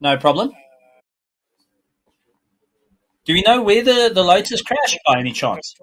No problem. Do we know where the, the Lotus crashed by any chance?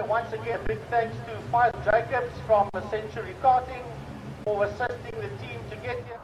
Once again, big thanks to Five Jacobs from Century Karting for assisting the team to get here.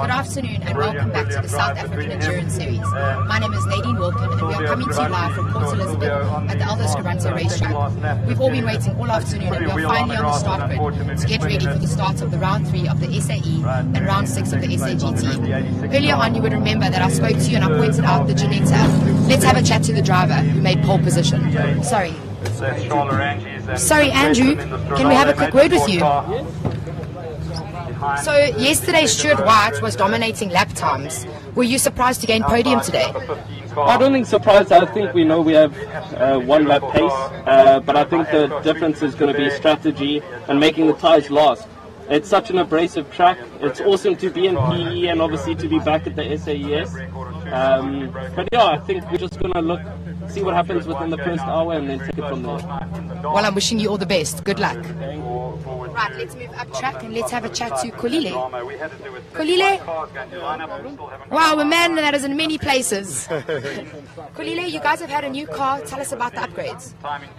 Good afternoon and welcome back to the South African Endurance Series. My name is Nadine Wilkin and we are coming to you live from Port Elizabeth at the Aldo Scribante racetrack. We've all been waiting all afternoon and we are finally on the start grid to get ready for the start of the round 3 of the SAE and round 6 of the SAGT. Earlier on you would remember that I spoke to you and I pointed out the Ginetta. Let's have a chat to the driver who made pole position. Sorry. Sorry Andrew, can we have a quick word with you? So yesterday Stuart White was dominating lap times. Were you surprised to gain podium today? I don't think surprised. I think we know we have uh, one lap pace, uh, but I think the difference is going to be strategy and making the tyres last. It's such an abrasive track. It's awesome to be in PE and obviously to be back at the SAES. Um, but yeah, I think we're just going to look, see what happens within the first hour and then take it from there. Well, I'm wishing you all the best. Good luck. Right, let's move up track and let's have a chat to Kolile. Kolile? Wow, a man that is in many places. Kolile, you guys have had a new car. Tell us about the upgrades.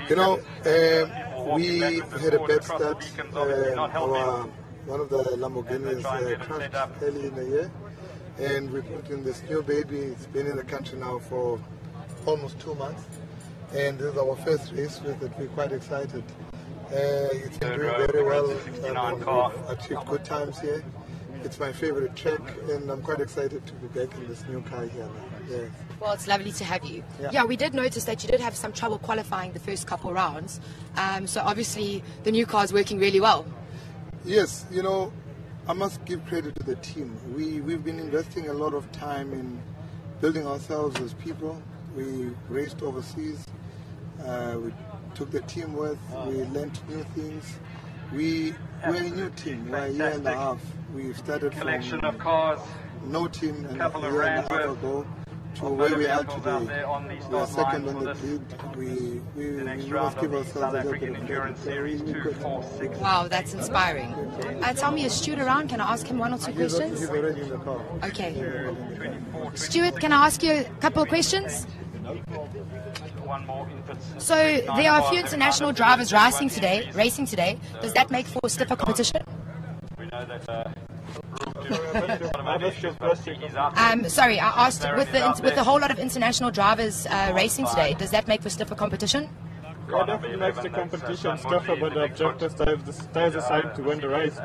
You know, um, we had a bad start. Uh, our, one of the Lamborghinis uh, crashed early in the year, and we put in this new baby. It's been in the country now for almost two months, and this is our first race with it. We're quite excited. Uh, it's been doing very well. Um, we've achieved good times here. It's my favorite track, and I'm quite excited to be back in this new car here now. Yeah. Well, it's lovely to have you. Yeah. Yeah, we did notice that you did have some trouble qualifying the first couple rounds. Um, so obviously the new car is working really well. Yes, you know, I must give credit to the team. We we've been investing a lot of time in building ourselves as people. We raced overseas. Uh, we took the team with. We learned new things. We we're a new team. We're a year and a half. We started collection from of cars. no team and a couple of year and a half ago to where we are motor vehicles out today. there on the We are second on the grid. We we, we must round give of the ourselves a little bit of Endurance credit. Series We could- 246. Wow, that's inspiring. Uh, tell me, is Stuart around? Can I ask him one or two questions? he's already in the car. Okay. Stuart, can I ask you a couple of questions? One more input. So there are a few international drivers racing today. Racing today. Does that make for stiffer competition? We know that uh, one of our issues, but he's out there. Um, sorry, I asked with the with the whole lot of international drivers uh, racing today. Does that make for stiffer competition? Yeah, definitely makes the competition tougher, but the objective stays the, stays the same to win the race.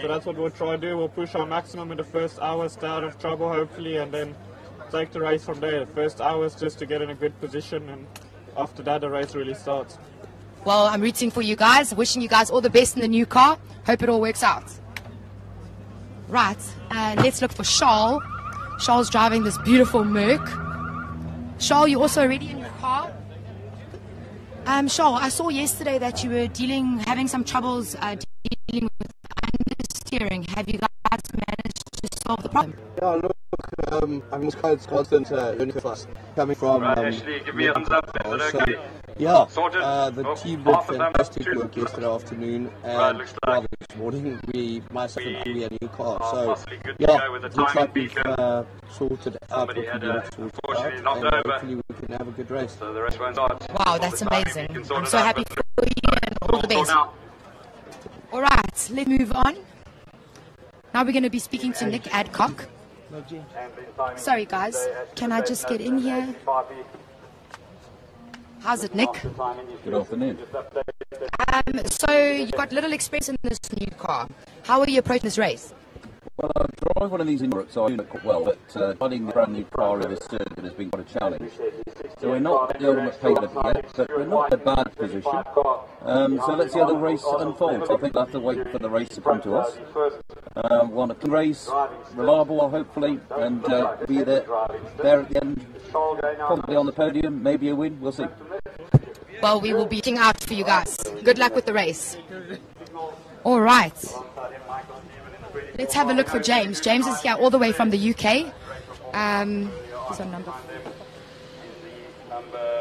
So that's what we'll try to do. We'll push our maximum in the first hour, stay out of trouble hopefully, and then take the race from there. The first hour is just to get in a good position, and after that the race really starts. Well, I'm rooting for you guys. Wishing you guys all the best in the new car. Hope it all works out. Right, uh, let's look for Charles. Charles driving this beautiful Merc. Charles, you also already in your car? Um, Charles, I saw yesterday that you were dealing, having some troubles uh, dealing with understeering. Have you guys managed to solve the problem? Yeah, look, um, I'm it's quite constant uh, learning for us coming from. Right, um, Ashley, give me a thumbs up. Is it so, okay? Yeah, Sorted? uh, the Oh, team did half a thumb up, fantastic two. work yesterday afternoon, and Right, looks like well, this morning we myself and we we had a new car. are So possibly good to yeah, go with the looks timing like we've uh, sorted out what we had, need uh, to sort out, knocked and over. hopefully we can have a good race. So the rest won't. Wow, that's amazing. I'm so happy for you and all the best. All right, let's move on. Now we're going to be speaking to Nick Adcock. Sorry, guys. Can I just get in here? How's it, Nick? Good afternoon. Um, so you've got little experience in this new car. How are you approaching this race? Well, I drive one of these in Europe, so I know it quite well, but uh, finding a brand new in this circuit has been quite a challenge. So we're not the ultimate it yet, but we're not in a bad position. Um, so let's see how the race unfolds. I think we'll have to wait for the race to come to us. Um, want a race, reliable, hopefully, and uh, be there, there at the end, probably on the podium, maybe a win, we'll see. Well, we will be looking out for you guys. Good luck with the race. All right. Let's have a look for James. James is here all the way from the UK. Um, he's on number.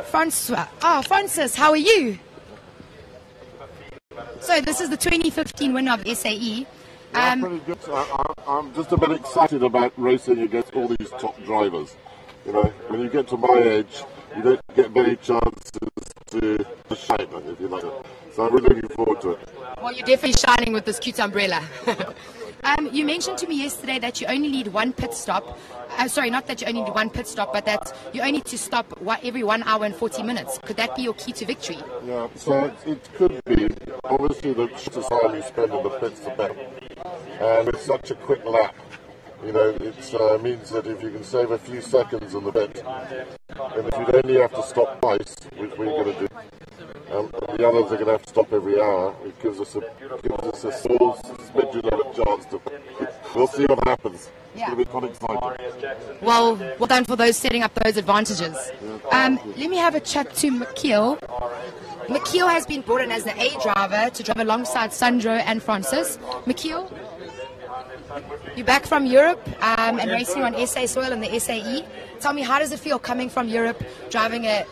Francois. Ah, Francis, how are you? So this is the 2015 winner of SAE. Um, pretty good. I, I'm just a bit excited about racing against all these top drivers. You know, when you get to my age, you don't get many chances to, to shine, if you like it. So I'm really looking forward to it. Well, you're definitely shining with this cute umbrella. Um, you mentioned to me yesterday that you only need one pit stop. Uh, sorry, not that you only need one pit stop, but that you only need to stop every one hour and 40 minutes. Could that be your key to victory? Yeah, so it, it could be. Obviously, the time you spend in the pits, the better. And it's such a quick lap. You know, it uh, means that if you can save a few seconds on the pit, and if you only have to stop twice, which we're going to do, um, the others are going to have to stop every hour. It gives us a gives us a small a chance to. We'll see what happens. It's going to be quite exciting. Well, well done for those setting up those advantages. Um, let me have a chat to Mikaeel. Mikaeel has been brought in as the A driver to drive alongside Sandro and Francis. Mikaeel, you're back from Europe um, and racing on SA soil and the SAE. Tell me, how does it feel coming from Europe, driving a,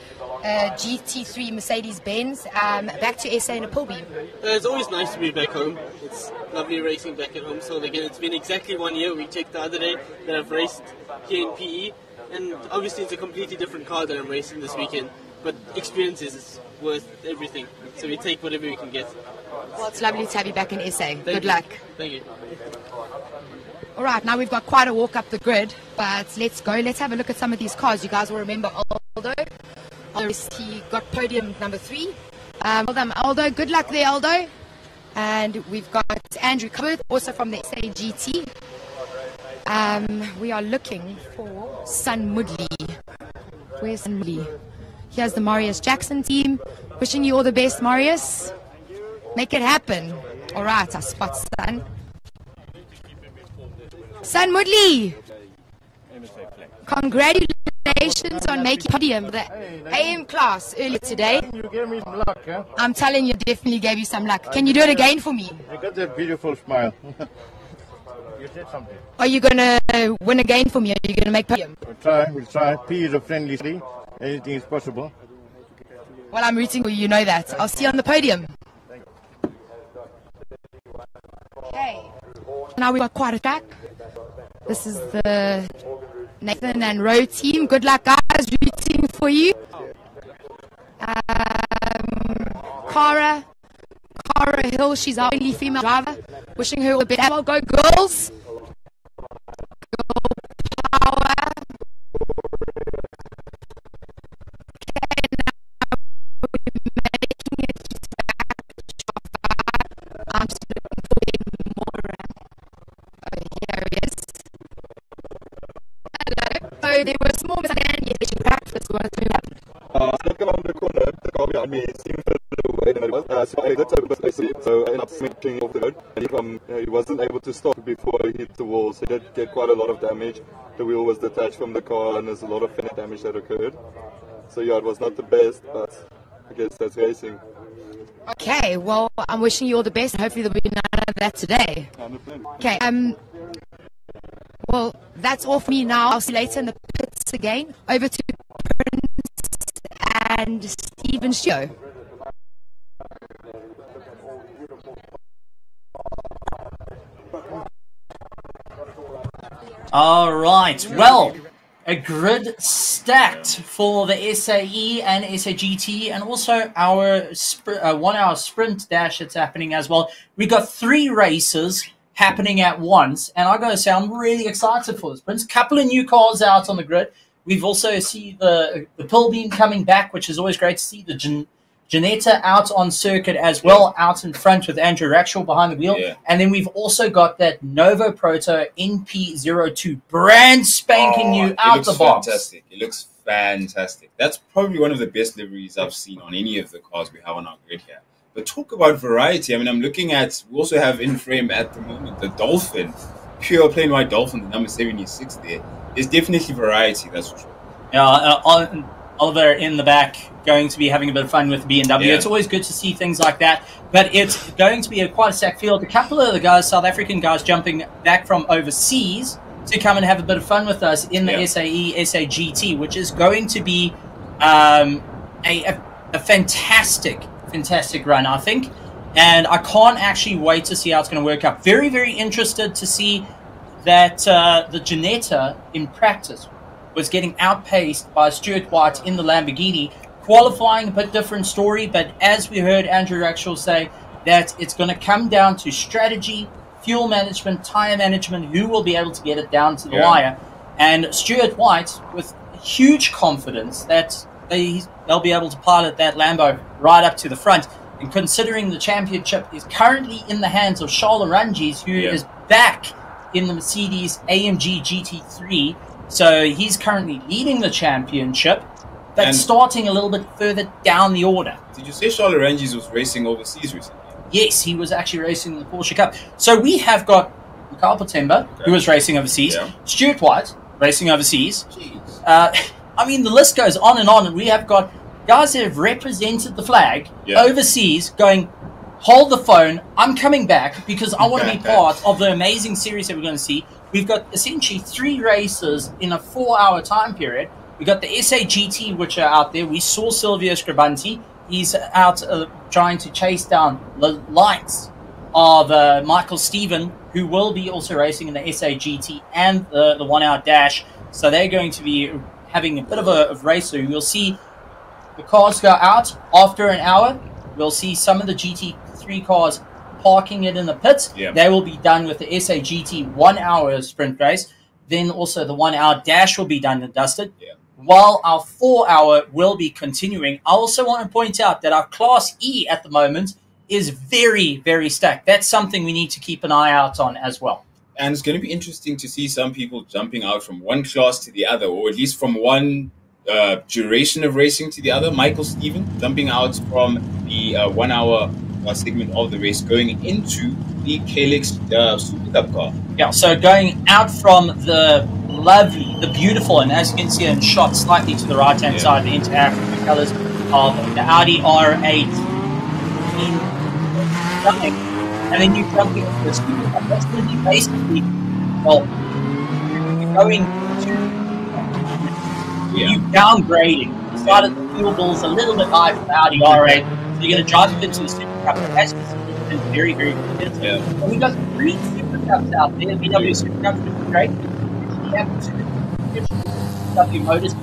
a GT3 Mercedes Benz um, back to SA in a Pilbeam? Uh, it's always nice to be back home. It's lovely racing back at home. So again, it's been exactly one year. We checked the other day that I've raced here in PE, and obviously it's a completely different car that I'm racing this weekend. But experiences is worth everything. So we take whatever we can get. Well, it's lovely to have you back in SA. Thank Good you. luck. Thank you. All right, now we've got quite a walk up the grid, but let's go. Let's have a look at some of these cars. You guys will remember Aldo. He got podium number three. Um, well done, Aldo. Good luck there, Aldo. And we've got Andrew Covered, also from the SAGT. Um, we are looking for Sun Mudley. Where's Sun Mudley? Here's the Marius Jackson team. Wishing you all the best, Marius. Make it happen. All right, I spot Sun. San Mudley, congratulations on making podium for the AM class earlier today. You gave me some luck, huh? I'm telling you, definitely gave you some luck. Can you do it again for me? You got that beautiful smile. you said something. Are you gonna win again for me? Are you gonna make podium? We'll try, we'll try. P is a friendly city. Anything is possible. Well, I'm rooting for you. You know that. I'll see you on the podium. Okay. Now we've got quite a track. This is the Nathan and Rowe team. Good luck, guys. Rooting for you. Um, Cara. Cara Hill. She's our only female driver. Wishing her all the best. Well, go girls. Girl power. Hello. So there was small misunderstanding in practice. What happened? Uh, I looked around the corner, the car behind me seemed further away than it was, uh, so I exited the basically, so I ended up smacking off the road, and he, um, he wasn't able to stop before he hit the wall, so he did get quite a lot of damage. The wheel was detached from the car, and there's a lot of fender damage that occurred. So yeah, it was not the best, but I guess that's racing. Okay, well, I'm wishing you all the best, hopefully there'll be none of that today. Okay, um, well, that's all for me now. I'll see you later in the pits again. Over to Prince and Stephen Show. All right. Well, a grid stacked for the SAE and SAGT, and also our uh, one-hour sprint dash that's happening as well. We got three races happening at once, and I gotta say I'm really excited for this. Prince, couple of new cars out on the grid. We've also see the the Pilbeam coming back, which is always great to see. The Gen- Ginetta out on circuit as well, out in front with Andrew Rackstraw behind the wheel. Yeah. And then we've also got that Nova Proto NP02, brand spanking oh, new Oh, it out the box. Fantastic. It looks fantastic. That's probably one of the best liveries I've seen on any of the cars we have on our grid here. But talk about variety. I mean, I'm looking at, we also have in frame at the moment the Dolphin, pure plain white Dolphin, the number 76 there. There's definitely variety, that's for sure. Yeah, uh, Ol- Oliver in the back going to be having a bit of fun with BMW. Yeah. It's always good to see things like that. But it's going to be a quite a sack field. A couple of the guys, South African guys, jumping back from overseas to come and have a bit of fun with us in the Yeah. SAE SAGT, which is going to be um, a, a, a fantastic, fantastic run, I think. And I can't actually wait to see how it's going to work out. Very, very interested to see that uh, the Ginetta in practice was getting outpaced by Stuart White in the Lamborghini. Qualifying a bit different story, but as we heard Andrew Rackstraw say, that it's going to come down to strategy, fuel management, tire management, who will be able to get it down to the Yeah. wire. And Stuart White, with huge confidence that they, they'll be able to pilot that Lambo right up to the front. And considering the championship is currently in the hands of Charles Ranges, who is Yeah. back in the Mercedes AMG GT3. So he's currently leading the championship, but And- starting a little bit further down the order. Did you say Charlotte Ranges was racing overseas recently? Yes, he was actually racing in the Porsche Cup. So we have got Mikaeel Pitamber, who was racing overseas, Yeah. Stuart White, racing overseas. Uh, I mean, the list goes on and on, and we have got guys that have represented the flag Yeah. overseas going, hold the phone, I'm coming back because I want to be part of the amazing series that we're going to see. We've got essentially three races in a four hour time period. We've got the SAGT, which are out there. We saw Silvio Scribante. He's out uh, trying to chase down the lights of uh, Michael Stephen, who will be also racing in the SAGT and the, the one hour dash. So they're going to be having a bit of a of race. So you'll see the cars go out after an hour. We'll see some of the GT3 cars parking it in the pits. Yeah. They will be done with the SAGT one hour sprint race. Then also the one hour dash will be done and dusted. Yeah. While our four hour will be continuing. I also want to point out that our Class E at the moment is very, very stacked. That's something we need to keep an eye out on as well. And it's going to be interesting to see some people jumping out from one class to the other, or at least from one uh, duration of racing to the other. Michael Stephen jumping out from the uh, one hour uh, segment of the race, going into the Calix uh, Super Cup car. Yeah, so going out from the lovely, the beautiful, and as you can see in shot slightly to the right hand Yeah. side, the inter African colours of the Audi R8 in something, and then you jump into the Super And That's going to be basically, well, you're going to Yeah. you downgrading. You started the fuel bills a little bit high for the Audi R8, so you're going to drive it into the Super Cup. As you see, it's been very, very competitive. Yeah. And we've got three Super Cups out there. VW Super Cups, is great. We have two VW Motors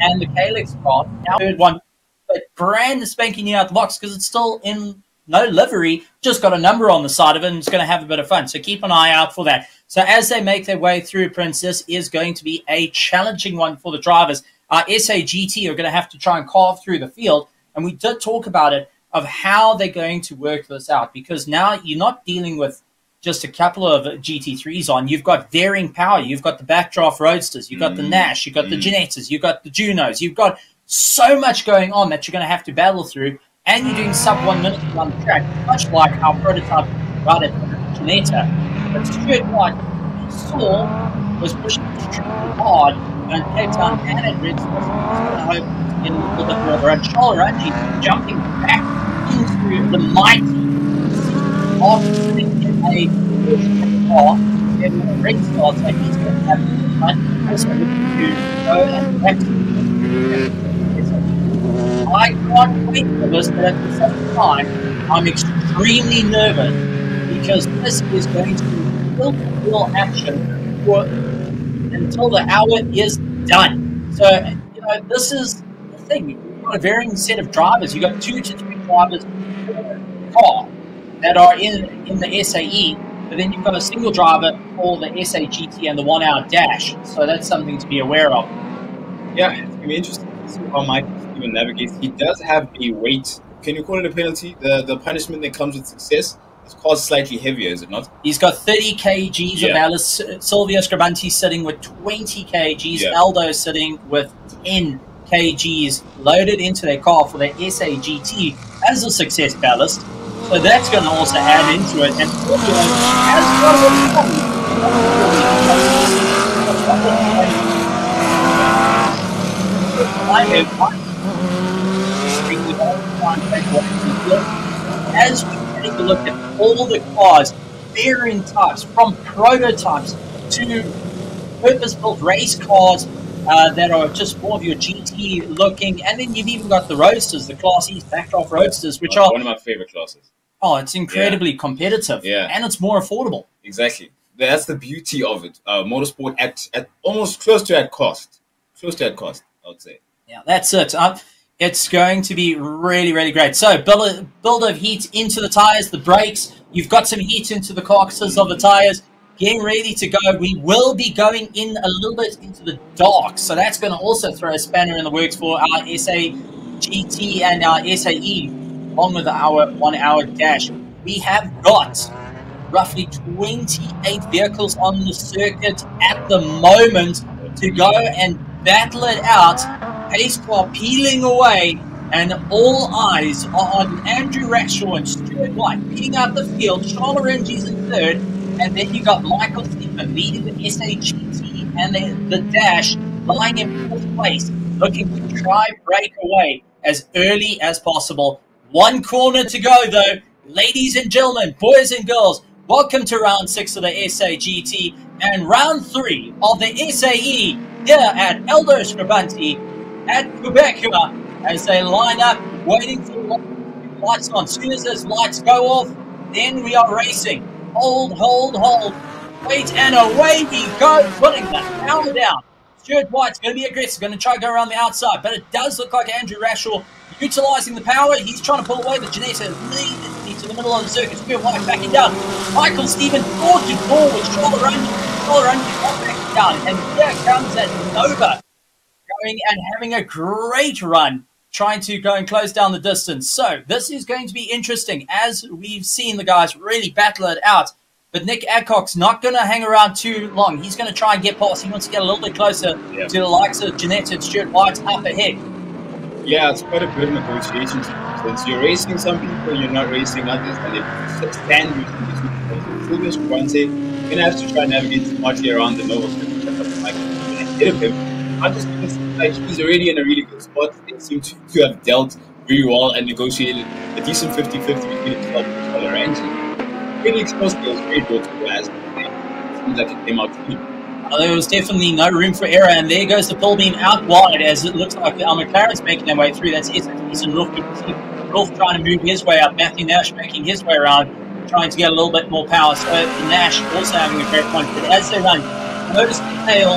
and the Calyx car. Now, third one, but brand spanking new out the box because it's still in no livery, just got a number on the side of it and it's going to have a bit of fun. So keep an eye out for that. So as they make their way through, Prince, this is going to be a challenging one for the drivers. Uh, Our SAGT are going to have to try and carve through the field. And we did talk about it of how they're going to work this out because now you're not dealing with just a couple of GT3s on. You've got varying power. You've got the backdraft roadsters. You've got the mm-hmm. Nash. You've got the mm-hmm. Ginettas. You've got the Junos. You've got so much going on that you're going to have to battle through. And you're doing sub one minute on the track, much like our prototype right at Ginetta. But Stuart White, saw, was pushing extremely hard and Cape Town and at Red Star. I hope get a little bit more around. Charles Ranji jumping back into the mighty in a car in a red start, so he's going to have. Also looking to go and back I can't wait for this, but at the same time, I'm extremely nervous because this is going to be real, real action for until the hour is done. So, you know, this is the thing. You've got a varying set of drivers. You've got two to three drivers per car that are in in the SAE, but then you've got a single driver for the SAGT and the one hour dash. So that's something to be aware of. Yeah, it's going to be interesting how Michael Stephen navigates. He does have a weight. Can you call it a penalty? The the punishment that comes with success. is car's slightly heavier, is it not? He's got 30 kgs of Yeah. ballast. Silvio Scribante sitting with 20 kgs. Yeah. Aldo sitting with 10 kgs loaded into their car for their SAGT as a success ballast. So that's going to also add into it. And Silvio has got a as we take a look at all the cars, varying types, from prototypes to purpose-built race cars uh, that are just more of your GT looking, and then you've even got the roadsters, the Class E backdraft roadsters, which are one of my favorite classes. oh, it's incredibly competitive, Yeah. and it's more affordable. Exactly. That's the beauty of it. Uh, motorsport at, at almost close to at cost. Close to at cost, I would say. Yeah, that's it. It's going to be really, really great. So, build, build of heat into the tires, the brakes. You've got some heat into the carcasses of the tires. Getting ready to go. We will be going in a little bit into the dark. So, that's going to also throw a spanner in the works for our SA GT and our SAE, along with our one hour dash. We have got roughly 28 vehicles on the circuit at the moment to go and battle it out. Car peeling away, and all eyes are on Andrew Rackstraw and Stuart White beating out the field. Charles Rengies in third, and then you got Michael Stephen leading the SAGT and the, the Dash lying in fourth place, looking to try break away as early as possible. One corner to go, though. Ladies and gentlemen, boys and girls, welcome to round six of the SAGT and round three of the SAE here at Aldo Scribante at Gqeberha as they line up, waiting for lights on. As soon as those lights go off, then we are racing. Hold, hold, hold. Wait, and away we go, putting the power down. Stuart White's going to be aggressive, going to try to go around the outside, but it does look like Andrew Rackstraw utilizing the power. He's trying to pull away, but Ginetta leads to the middle of the circuit. Stuart White backing down. Michael Stephen door to door with shoulder run, shoulder run, backing down. And here comes that Nova going and having a great run, trying to go and close down the distance. So this is going to be interesting as we've seen the guys really battle it out. But Nick Adcock's not going to hang around too long. He's going to try and get past. He wants to get a little bit closer Yeah. to the likes of Jeanette and Stuart White up ahead. Yeah, it's quite a bit of negotiation. Since you're racing some people, you're not racing others, and if stand between the two Fulvius you're gonna have to try and navigate smartly around the Nova like ahead of him. I just think like he's already in a really good spot. They seem to, to have dealt very well and negotiated a decent 50-50 between himself and Tolerante. Really exposed skills, very good to as seems like it came out. Uh, there was definitely no room for error, and there goes the Pilbeam out wide as it looks like our McLaren's making their way through. That's Ethan Rolf. Rolf trying to move his way up. Matthew Nash making his way around, trying to get a little bit more power. So Nash also having a great point. But as they run, notice the tail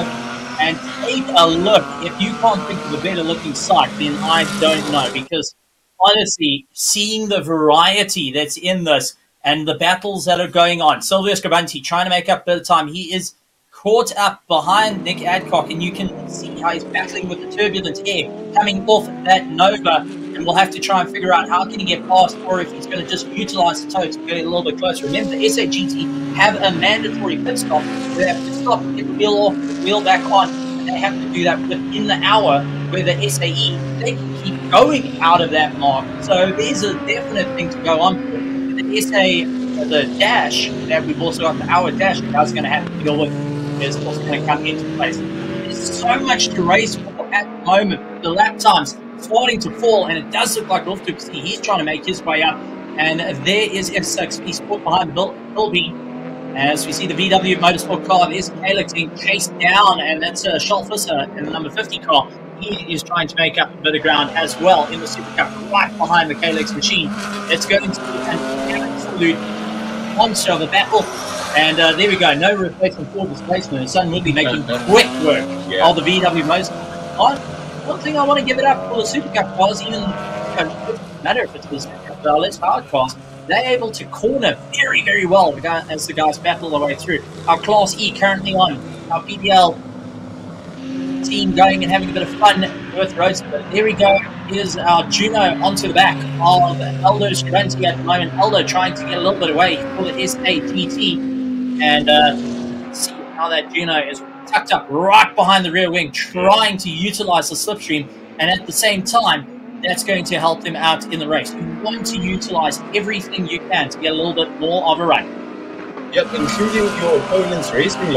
and take a look. If you can't think of a better looking sight, then I don't know. Because honestly, seeing the variety that's in this and the battles that are going on, Silvio Scribante trying to make up a bit of time. He is caught up behind Nick Adcock, and you can see how he's battling with the turbulent air coming off that Nova. And we'll have to try and figure out how can he get past, or if he's going to just utilize the toe to get a little bit closer. Remember, the SAGT have a mandatory pit stop. They have to stop, get the wheel off, the wheel back on, and they have to do that within the hour. Where the SAE they can keep going out of that mark. So there's a definite thing to go on. for. The SA, uh, the dash that we've also got the hour dash that's going to have to deal with is also going to come into place. There's so much to race for at the moment. The lap times starting to fall, and it does look like Wolf see he's trying to make his way up. And there is F6. He's put behind Bilby. As we see the VW Motorsport car, there's Calix being chased down, and that's uh, Scholfisser in the number 50 car. He is trying to make up a bit of ground as well in the Super Cup, right behind the Calix machine. It's going to be an absolute monster of a battle. And uh, there we go, no replacement for displacement. His son will be making quick work Yeah. of the VW Motorsport. One, thing I want to give it up for the Super Cup cars, even it doesn't matter if Cup, uh, less hard cars, they're able to corner very, very well as the guys battle their way through. Our Class E currently on, our PDL team going and having a bit of fun with Roadster. There we go. Here's our Juno onto the back of Aldo's Granty at the moment. Eldo trying to get a little bit away for the SAGT. And uh, see how that Juno is tucked up right behind the rear wing, trying to utilize the slipstream. And at the same time, that's going to help them out in the race. You want to utilize everything you can to get a little bit more of a run. Yep, including your opponent's racing can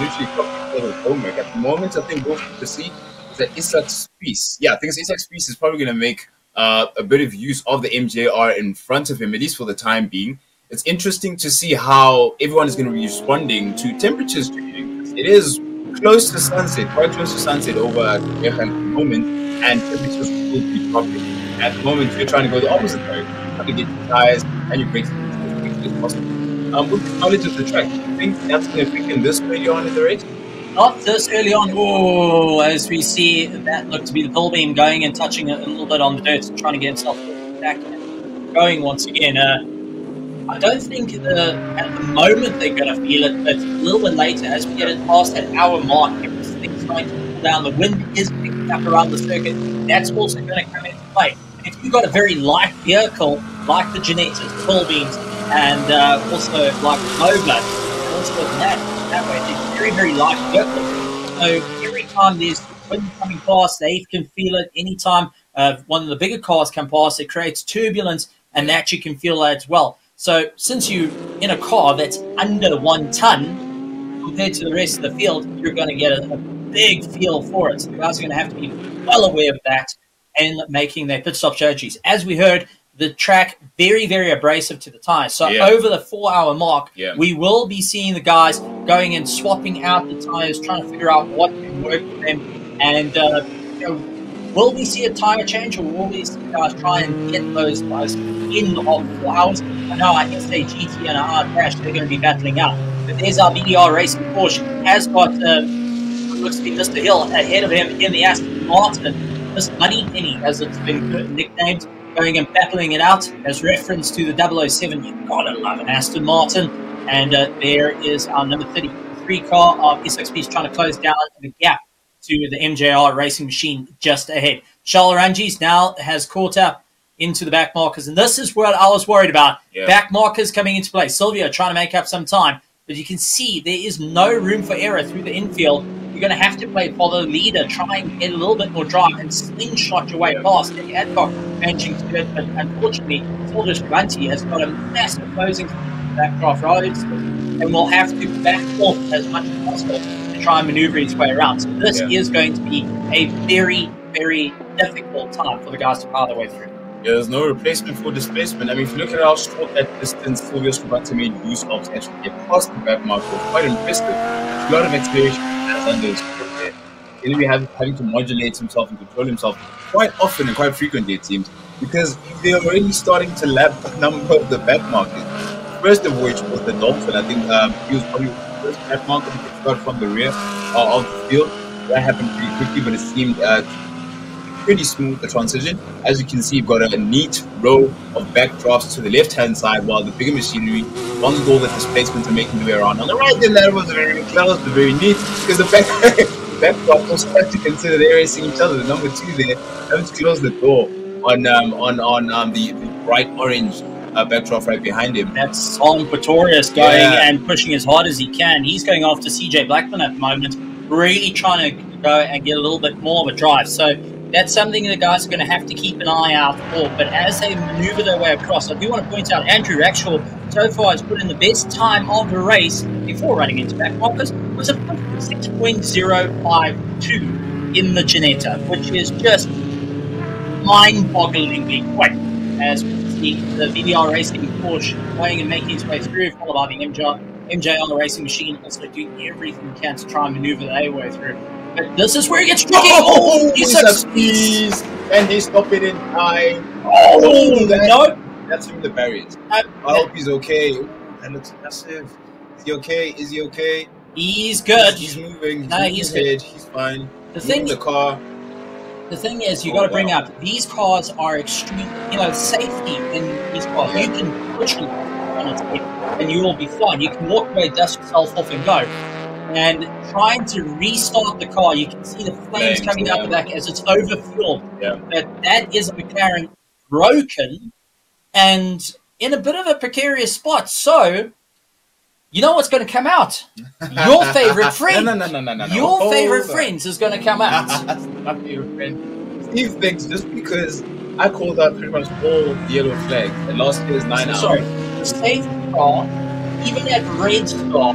literally copy homework. At the moment, I think both to see is that Isak Spies. Yeah, I think Isak Spies is probably going to make uh, a bit of use of the MJR in front of him, at least for the time being. It's interesting to see how everyone is going to be responding to temperatures changing. It is close to sunset, quite close to sunset over at the moment, and temperatures will be dropping. At the moment, you're trying to go the opposite direction. Trying to get your tires and your brakes as quickly as possible. Um, with the knowledge of the track, do you think that's going to affect him this early on in the race? not this early on. Oh, as we see that looked to be the Pilbeam going and touching a, a little bit on the dirt, trying to get himself back going once again. Uh, I don't think at the moment they're going to feel it, but a little bit later, as we get it past that hour mark, everything's going to cool down. The wind is picking up around the circuit. That's also going to come into play. If you've got a very light vehicle like the Ginettas, the Pilbeams, and uh, also like Nova, also that that way, they're very very light vehicles. So every time there's wind coming past, they can feel it. Anytime uh, one of the bigger cars come past, it creates turbulence, and that you can feel that as well. So since you're in a car that's under one ton compared to the rest of the field, you're going to get a, a big feel for it. So the guys are going to have to be well aware of that and making their pit stop strategies. As we heard, the track very very abrasive to the tires. So Yeah. over the four hour mark, Yeah. we will be seeing the guys going and swapping out the tires, trying to figure out what can work for them, and uh, you know, Will we see a tire change, or will we see guys try and get those guys in the hot four hours? I can say GT and our R Dash they're going to be battling out, but there's our VDR Racing Porsche has got uh, looks to be Mr. Hill ahead of him in the Aston Martin. This Money Penny, as it's been nicknamed, going and battling it out as reference to the 007. You've got to love an Aston Martin. And uh, there is our number 33 car of SXP's trying to close down the gap to the MJR racing machine just ahead. Charles Ranges now has caught up into the back markers, and this is what I was worried about. Yeah. Back markers coming into play. Silvio trying to make up some time, but you can see there is no room for error through the infield. You're going to have to play follow the leader, try and get a little bit more drive and slingshot your way past Eddie Adcock managing to do it, but unfortunately, Silvio Scribante has got a massive closing backdraft roads and will have to back off as much as possible to try and maneuver his way around. So this Yeah. is going to be a very, very difficult time for the guys to power their way through. There's no replacement for displacement. I mean, if you look at how short that distance Silvio Scribante made use of to actually get past the back mark was quite impressive. A lot of acceleration that's under his foot there. He'll be having, to modulate himself and control himself quite often and quite frequently, it seems, because they're already starting to lap a number of the back markers. First of which was the Dolphin. I think um, he was probably the first back marker to start from the rear uh, of the field. That happened pretty quickly, but it seemed uh, pretty smooth the transition. As you can see, you've got a neat row of backdrops to the left hand side, while the bigger machinery, once all the displacements are making their way around. On the right, the levels are very close, but very neat, because the back backdrafts also have to consider they're racing each other. The number two there having to close the door on um, on on um, the, the bright orange uh, backdraft right behind him. That's Tom Pretorius going Yeah. and pushing as hard as he can. He's going after CJ Blackman at the moment, really trying to go and get a little bit more of a drive. So that's something the guys are going to have to keep an eye out for. But as they maneuver their way across, I do want to point out Andrew Rackstraw so far has put in the best time of the race before running into back markers was a 6.052 in the Ginetta, which is just mind-bogglingly quick. As we see the VDR Racing Porsche going and making its way through, followed by the MJR, MJR Racing Machine also doing everything it can to try and maneuver their way through. But this is where it gets tricky. Oh, he's he's a a squeeze, and they stop it in time. Oh, that, no. That's from the barriers. Uh, I hope he's okay. Ooh, that looks massive. Is he okay? Is he okay? He's good. He's moving. He's No, moving he's ahead. He's fine. The thing- the car. The thing is, you Oh, got to bring up these cars are extreme. You know, safety in these cars. You can literally on a tape and you will be fine. You can walk away, dust yourself off, and go. And trying to restart the car, you can see the flames Flames, coming out the back as it's overfueled. Yeah. But that is a McLaren broken and in a bit of a precarious spot. So, you know what's going to come out? Your favorite friend. No, no, no, no, no, no. Your Hold favorite on. friends is going to come out. My favorite friend. Steve thinks just because I called out pretty much all yellow flags and last year's nine So hours. sorry, safety car, even at Red Star,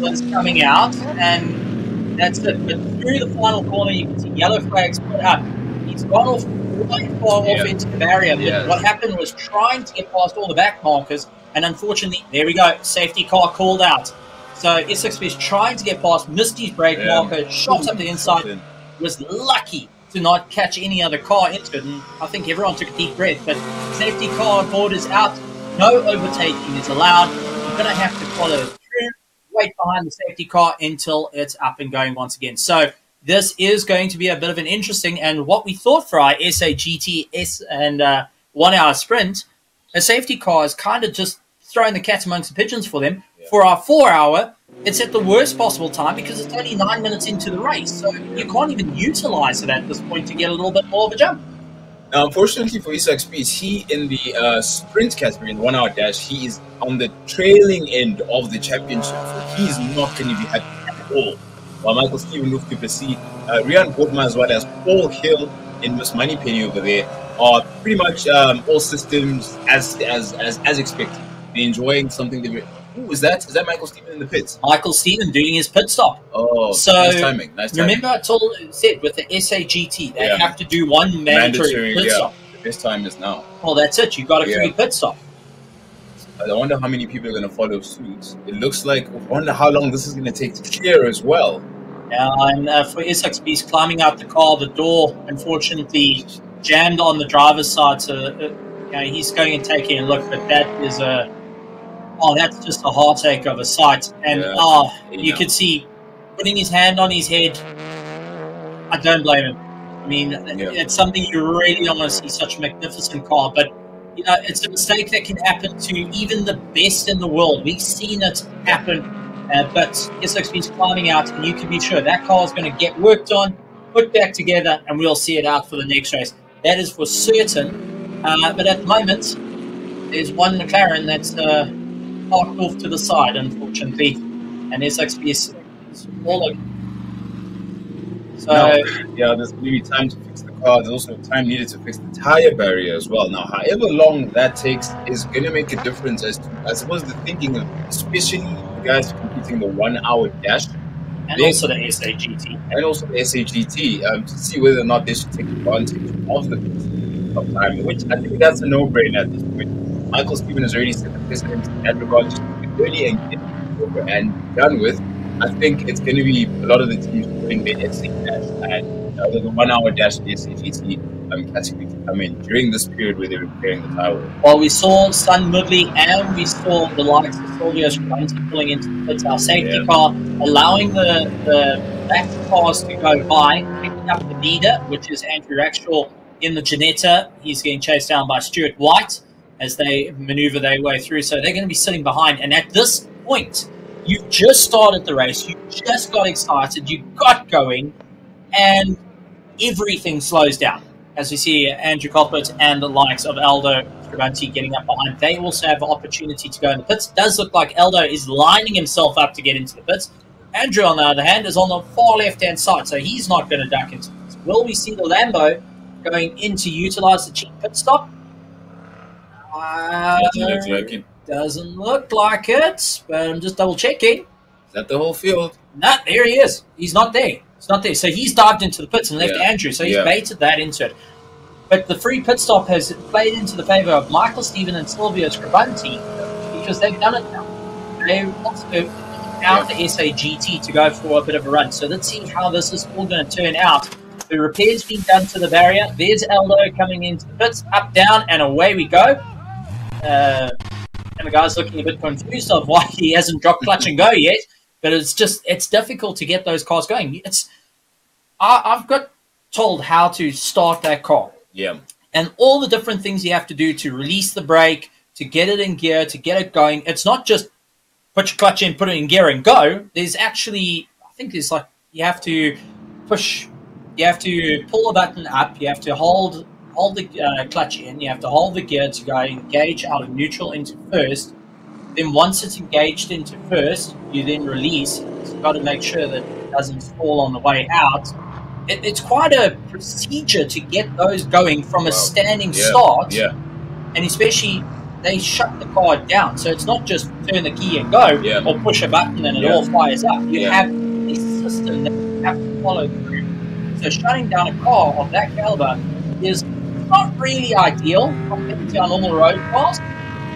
was coming out, and that's it. But through the final corner, you can see yellow flags put up. He's gone off quite far Yeah. off into the barrier. But Yes. what happened was trying to get past all the back markers, and unfortunately, there we go, safety car called out. So S6B is trying to get past, missed his brake Yeah. marker, shot up the inside, was lucky to not catch any other car into it, and I think everyone took a deep breath. But safety car board is out, no overtaking is allowed. You're going to have to follow wait behind the safety car until it's up and going once again. So this is going to be a bit of an interesting and what we thought for our SAGT S and uh, one hour sprint, a safety car is kind of just throwing the cat amongst the pigeons for them. For our four hour, it's at the worst possible time because it's only nine minutes into the race, so you can't even utilize it at this point to get a little bit more of a jump. Now, unfortunately for Isak Spies, he in the uh, sprint category in one hour dash, he is on the trailing end of the championship, so he's not going to be happy at all. While Michael Steven Luke Duplessis, uh, Rian Botma, as well as Paul Hill and Miss Moneypenny over there are pretty much um, all systems as as as as expected. They're enjoying something. They Ooh, is that is that Michael Steven in the pits? Michael Steven doing his pit stop. Oh, So nice timing. Nice timing. remember, I told said with the SAGT they Yeah. have to do one mandatory, mandatory? pit Yeah, stop. the best time is now. Well, that's it. You got a Yeah. free pit stop. I wonder how many people are going to follow suit. It looks like. I wonder how long this is going to take to clear as well. Yeah, and uh, for Essex Beast climbing out the car, the door unfortunately jammed on the driver's side. So uh, you know, he's going and taking a look, but that is a oh, that's just a heartache of a sight. And Yeah, oh, you could see putting his hand on his head. I don't blame him. I mean, it's something you really don't want to see such a magnificent car, but you know, it's a mistake that can happen to even the best in the world. We've seen it happen, uh, but Beast climbing out, and you can be sure that car is going to get worked on, put back together, and we'll see it out for the next race. That is for certain. Uh, but at the moment, there's one McLaren that's uh, parked off to the side, unfortunately, and Essex Beast is all over. So. Now, yeah, there's going to be time to fix the car. There's also time needed to fix the tire barrier as well. Now, however long that takes is going to make a difference as to, I suppose, the thinking of especially the guys competing the one hour dash. And They- also the SAGT. and also the SAGT um, to see whether or not they should take advantage of the of time, which I think that's a no-brainer at this point. Michael Steven has already set the precedent in that regard, just early and get over and done with. I think it's going to be a lot of the teams putting their SA dash and uh, the one-hour dash the SAGT um, category to come in during this period where they're repairing the tire. Well, we saw Sun Mudley and we saw the likes of Silvio Scribante pulling into the our safety car, allowing the, the back cars to go by, picking up the leader, which is Andrew Rackstraw in the Ginetta. He's getting chased down by Stuart White as they maneuver their way through. So they're going to be sitting behind. And at this point, you've just started the race, you just got excited, you got going, and everything slows down. As we see Andrew Colpert and the likes of Aldo Scribante getting up behind, they also have an opportunity to go in the pits. does look like Aldo is lining himself up to get into the pits. Andrew, on the other hand, is on the far left hand side, so he's not going to duck into the pits. Will we see the Lambo going in to utilize the cheap pit stop? Uh, Doesn't look like it. doesn't look like it, but I'm just double checking. Is that the whole field? No, there he is. He's not there. He's not there. So he's dived into the pits and left Yeah. Andrew. So he's Yeah. baited that into it. But the free pit stop has played into the favour of Michael Steven and Silvio Scribante because they've done it now. They also out the SAGT to go for a bit of a run. So let's see how this is all going to turn out. The repairs being done to the barrier. There's Aldo coming into the pits, up, down, and away we go. Uh, and the guy's looking a bit confused of why he hasn't dropped clutch and go yet. But it's just it's difficult to get those cars going. It's I, I've got told how to start that car Yeah. and all the different things you have to do to release the brake, to get it in gear, to get it going. It's not just put your clutch in, put it in gear, and go. There's actually, I think there's like you have to push, you have to pull a button up, you have to hold hold the uh, clutch in, you have to hold the gear to go engage out of neutral into first. Then once it's engaged into first, you then release. You've got to make sure that it doesn't fall on the way out. It, it's quite a procedure to get those going from a standing Yeah. start Yeah. and especially they shut the car down. So it's not just turn the key and go or push a button and it Yeah. all fires up. You Yeah. have a system that you have to follow through. So shutting down a car of that caliber is not really ideal compared to normal road cars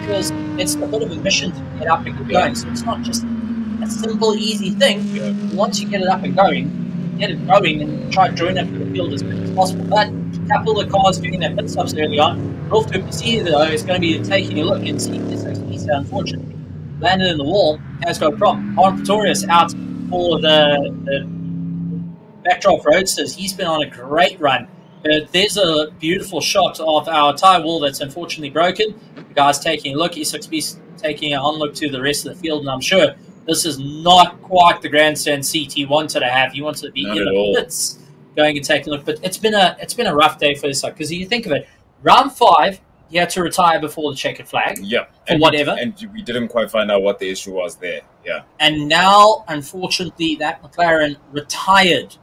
because it's a bit of a mission to get up and going. So it's not just a simple, easy thing. Once you get it up and going, get it going and try to join up to the field as quick as possible. But a couple of cars doing their pit stops early on. Rolf Duplessis, though, is going to be taking a look and see if this is unfortunately. landed in the wall, has got a problem. Aaron Pretorius out for the, the backdrop roadsters. He's been on a great run. Uh, there's a beautiful shot of our tire wall that's unfortunately broken. The guy's taking a look. E6B's taking an onlook to the rest of the field, and I'm sure this is not quite the grandstand seat he wanted to have. He wanted to be Not in the pits, going and taking a look. But it's been a it's been a rough day for this side because you think of it, round five, he had to retire before the checkered flag. Yeah. For And whatever. We, and we didn't quite find out what the issue was there. Yeah. And now, unfortunately, that McLaren retired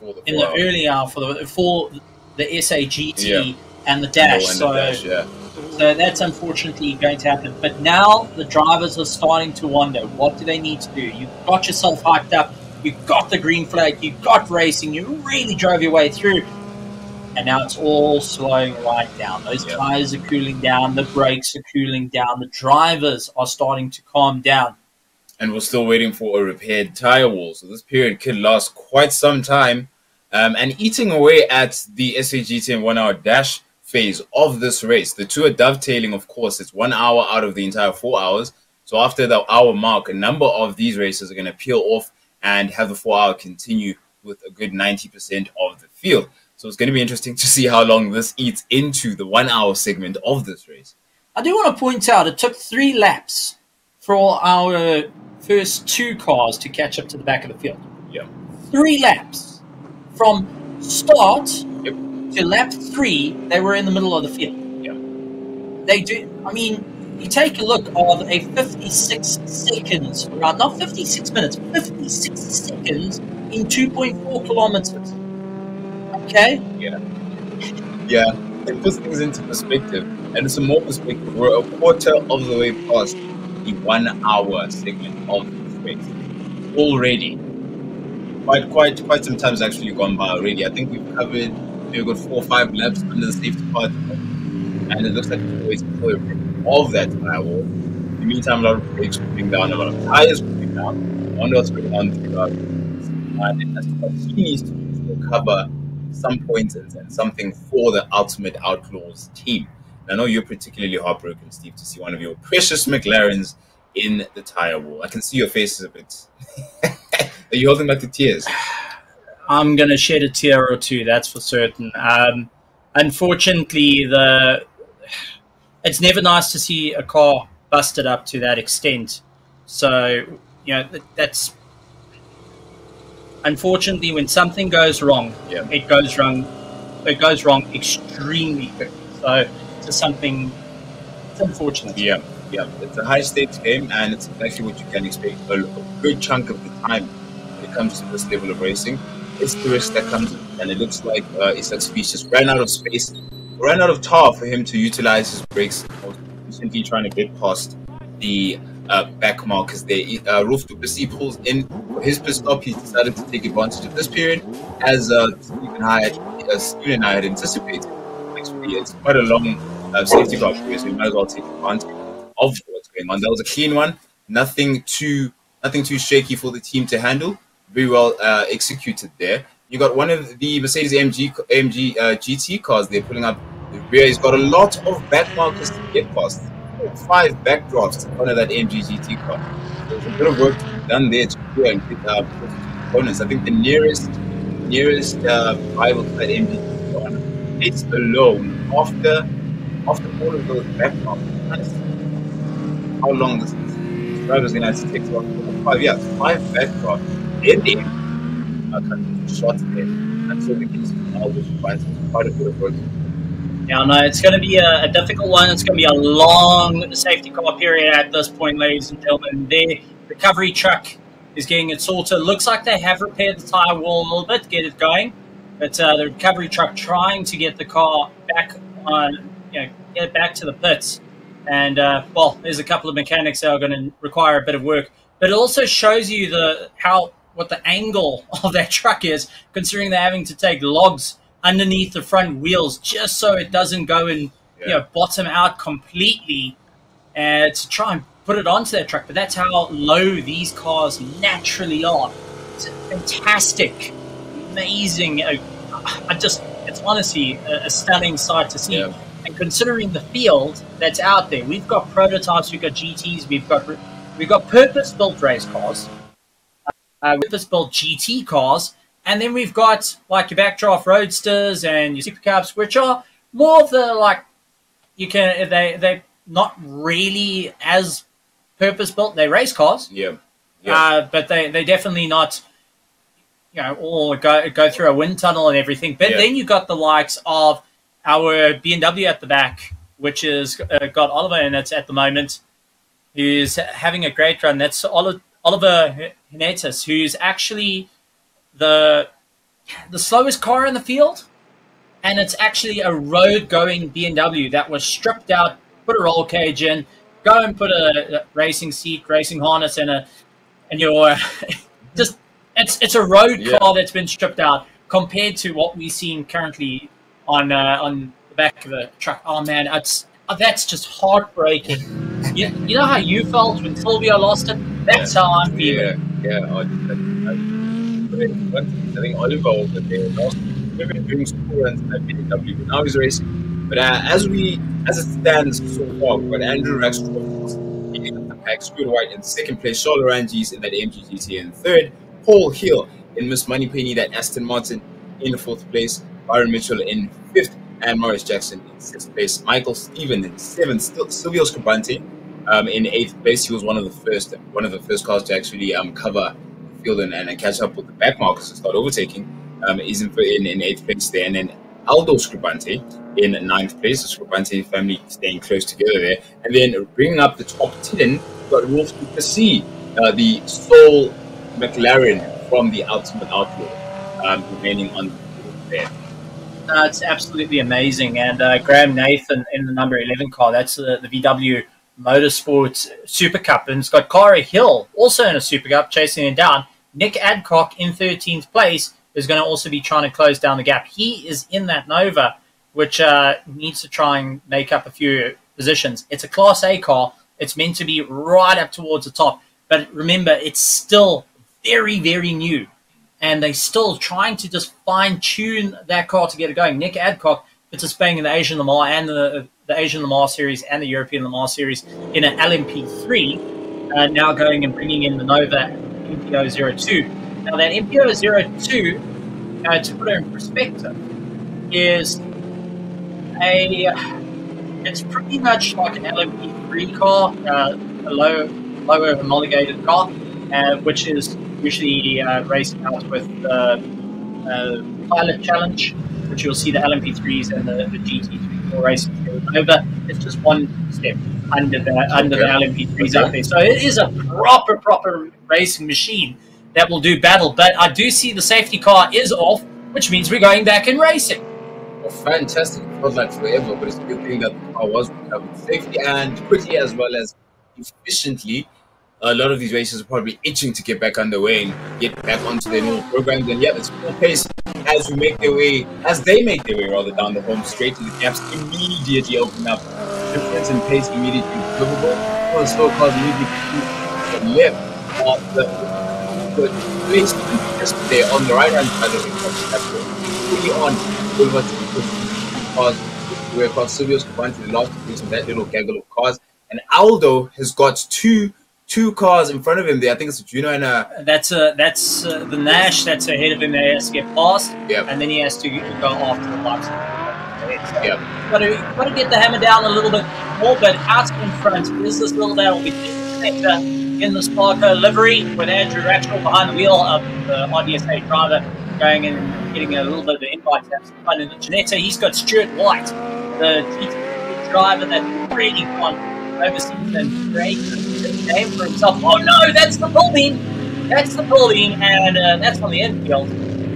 the in the hour. early hour for the for the SAGT Yeah. and the dash. And so, dash, yeah. so that's unfortunately going to happen. But now the drivers are starting to wonder what do they need to do. You got yourself hyped up. You got the green flag. You got racing. You really drove your way through. And now it's all slowing right down. Those tires are cooling down. The brakes are cooling down. The drivers are starting to calm down. And we're still waiting for a repaired tire wall. So this period could last quite some time. Um, and eating away at the SAGT and one hour dash phase of this race. The two are dovetailing, of course. It's one hour out of the entire four hours. So after the hour mark, a number of these races are going to peel off and have the four hour continue with a good 90% of the field. So it's going to be interesting to see how long this eats into the one hour segment of this race. I do want to point out it took three laps for our first two cars to catch up to the back of the field. Yeah. Three laps. From start to lap three, they were in the middle of the field. Yeah. They do, I mean, you take a look of a 56 seconds, right? Not 56 minutes, 56 seconds in 2.4 kilometers. Okay? Yeah. Yeah. It puts things into perspective. And it's a more perspective. We're a quarter of the way past the one hour segment of this race. Already. Quite quite quite some time's actually gone by already. I think we've covered maybe got four or five laps under the safety part. And it looks like we're always clear of that tire wall. In the meantime, a lot of brakes moving down, a lot of tires moving down. I wonder what's going on throughout. And needs to do to recover some points and something for the Ultimate Outlaws team. I know you're particularly heartbroken, Steve, to see one of your precious McLarens in the tire wall. I can see your face a bit. Are you holding back the tears? I'm going to shed a tear or two, that's for certain. Um, unfortunately, the it's never nice to see a car busted up to that extent. So, you know, that, that's unfortunately when something goes wrong, Yeah. it goes wrong. It goes wrong extremely quickly. So, it's something. It's unfortunate. Yeah, yeah. It's a high stakes game, and it's exactly what you can expect. A, a good chunk of the time when it comes to this level of racing, it's the risk that comes. And it looks like uh, Isak Spies just ran out of space, ran out of tar for him to utilize his brakes. Simply trying to get past the uh, back markers there. Uh, Rolf Duplessis pulls in for his pit stop. He decided to take advantage of this period, as and uh, Steve and I had anticipated. It's quite a long uh, safety car period, so we might as well take advantage of what's going on. That was a clean one. Nothing too, nothing too shaky for the team to handle. Very well uh, executed there. You got one of the Mercedes AMG AMG uh, GT cars. They're pulling up the rear. He's got a lot of back markers to get past. Five backdrops in front of that AMG GT car. There's a bit of work done there to clear and get uh, components. I think the nearest nearest uh, rival to that AMG car it's alone after after all of those back markers. How long this is? Drivers have to take about four five years, five backdrops in the uh, country shots there. And so the kids this finds quite a bit of work. Yeah, no, it's going to be a, a difficult one. It's going to be a long safety car period at this point, ladies and gentlemen. Their recovery truck is getting it sorted. Looks like they have repaired the tire wall a little bit, get it going. But uh, the recovery truck trying to get the car back on, you know, get it back to the pits. And uh, well, there's a couple of mechanics that are going to require a bit of work. But it also shows you the how what the angle of that truck is, considering they're having to take logs underneath the front wheels just so it doesn't go and you know bottom out completely uh, to try and put it onto that truck. But that's how low these cars naturally are. It's fantastic, amazing. Uh, I just, it's honestly a, a stunning sight to see. And considering the field that's out there. We've got prototypes, we've got GTs, we've got we've got purpose-built race cars, uh, purpose-built GT cars, and then we've got like your backdraft roadsters and your super cars, which are more of the like you can they they not really as purpose-built. They race cars, Yeah. uh, but they they definitely not you know all go go through a wind tunnel and everything. But Yeah. then you got the likes of our BMW at the back, which is uh, got Oliver in it at the moment, who's having a great run. That's Oliver Hinetis, who's actually the the slowest car in the field, and it's actually a road going BMW that was stripped out, put a roll cage in, go and put a, a racing seat, racing harness, and a and your just it's it's a road Yeah. car that's been stripped out compared to what we've seen currently on uh, on the back of the truck. Oh man, it's oh, that's just heartbreaking. You, you know how you felt when Silvio lost it? That's how I'm feeling. Yeah, yeah. I, I, I, I think Oliver over there last we've been doing school at BMW, now he's racing. But uh, as we, as it stands so far, we've got Andrew Rackstraw leading the pack, Stuart White in second place, Charlotte Ranges in that MGGT in third, Paul Hill in Miss Moneypenny, that Aston Martin in fourth place, Byron Mitchell in fifth, and Morris Jackson in sixth place, Michael Stephen in seventh, Silvio Scribante um, in eighth place. He was one of the first, one of the first cars to actually um, cover the field and, and catch up with the back markers and start overtaking. Um, he's in, in, in eighth place there, and then Aldo Scribante in ninth place. The Scribante family staying close together there, and then bringing up the top ten, we've got Rolf Duplessis, uh, the sole McLaren from the Ultimate Outlaw, um, remaining on the there. No, it's absolutely amazing. And uh, Graham Nathan in the number 11 car, that's uh, the VW Motorsport Super Cup. And it's got Cara Hill also in a Super Cup chasing it down. Nick Adcock in 13th place is going to also be trying to close down the gap. He is in that Nova, which uh, needs to try and make up a few positions. It's a Class A car. It's meant to be right up towards the top. But remember, it's still very, very new and they're still trying to just fine tune that car to get it going. Nick Adcock participating in the Asian Le Mans and the, the Asian Le Mans series and the European Le Mans series in an LMP3, uh, now going and bringing in the Nova NP02. Now, that NP02, uh, to put it in perspective, is a it's pretty much like an LMP3 car, uh, a low, lower homologated car, uh, which is usually uh, racing out with the uh, Pilot Challenge, which you'll see the LMP3s and the, the GT3 all racing over. It's just one step under the under the LMP3s out there. So it is a proper proper racing machine that will do battle. But I do see the safety car is off, which means we're going back in racing. Well, fantastic. It felt like forever, but it's a good thing that the car was recovered safely and quickly as well as efficiently. A lot of these races are probably itching to get back underway and get back onto their normal programs. And yeah, it's pace as we make their way, as they make their way rather down the home straight, and the gaps immediately open up. Difference in pace immediately observable. Well, slow cars immediately left of the, place just there on the right hand side of the car. Fully on over to the cars. We're across Silvio Scribante, the last place of that little gaggle of cars. And Aldo has got two two cars in front of him there. I think it's a Juno and a. That's uh, that's uh, the Nash that's ahead of him. That he has to get past, Yep. and then he has to go after the lights. Yep. Got to got to get the hammer down a little bit more, but out in front is this little battle between Spectre in the Sparko livery with Andrew Rackstraw behind the wheel of the RDSA driver going in and getting a little bit of an invite to have some fun in the Ginetta. He's got Stuart White, the GT driver that really won overseas and name for himself. Oh no, that's the pull. That's the pull and uh, that's on the infield.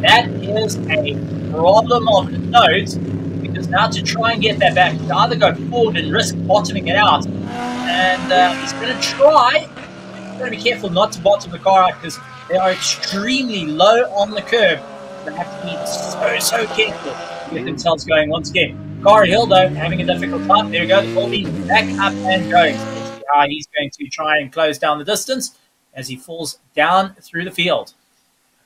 That is a problem of note because now to try and get that back, to either go forward and risk bottoming it out, and uh, he's going to try. He's going to be careful not to bottom the car out because they are extremely low on the curb. They have to be so so careful to get themselves going once again. Corey Hill, though, having a difficult time. There we go. The ball being back up and going. How he's going to try and close down the distance as he falls down through the field.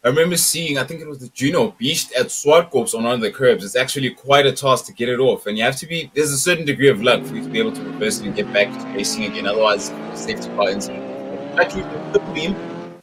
I remember seeing, I think it was the Juno Beast at Zwartkops on one of the curbs. It's actually quite a task to get it off, and you have to be. There's a certain degree of luck for you to be able to reverse it and get back to racing again. Otherwise, safety car. Actually,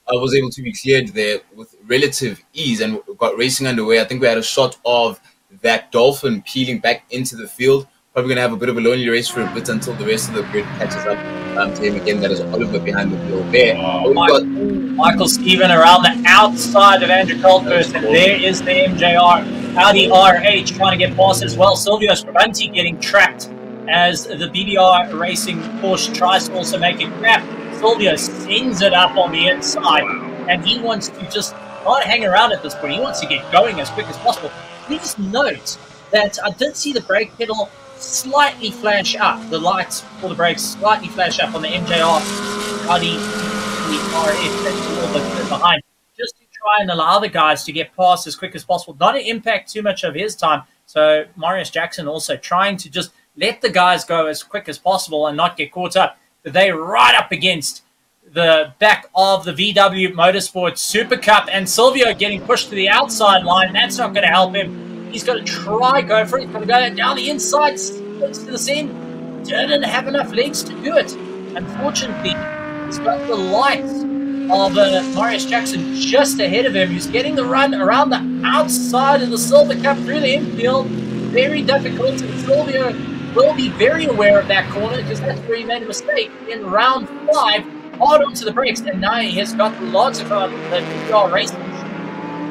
I uh, was able to be cleared there with relative ease and got racing underway. I think we had a shot of that dolphin peeling back into the field. Probably going to have a bit of a lonely race for a bit until the rest of the grid catches up um, to him again. That is Oliver behind the wheel there. Oh, Michael, Michael Stephen around the outside of Andrew Colthurst, and there is the MJR Audi R8 trying to get past as well. Silvio Scribante getting trapped as the BBR Racing Porsche tries to also make it crap. Silvio sends it up on the inside, and he wants to just not hang around at this point. He wants to get going as quick as possible. Please note that I did see the brake pedal slightly flash up. The lights for the brakes slightly flash up on the MJR Audi R8 that's a little bit behind, just to try and allow the guys to get past as quick as possible, not to impact too much of his time. So Marius Jackson also trying to just let the guys go as quick as possible and not get caught up. But They right up against the back of the VW Motorsport Super Cup and Silvio getting pushed to the outside line. That's not going to help him. He's got to try go for it. He's got to go down the inside to the seam. Didn't have enough legs to do it. Unfortunately, he's got the lights of uh, Marius Jackson just ahead of him. He's getting the run around the outside of the Silver Cup through the infield. Very difficult. And Silvio will be very aware of that corner because that's where he made a mistake in round five hard onto the brakes, and now he has got lots of uh, the PPR racing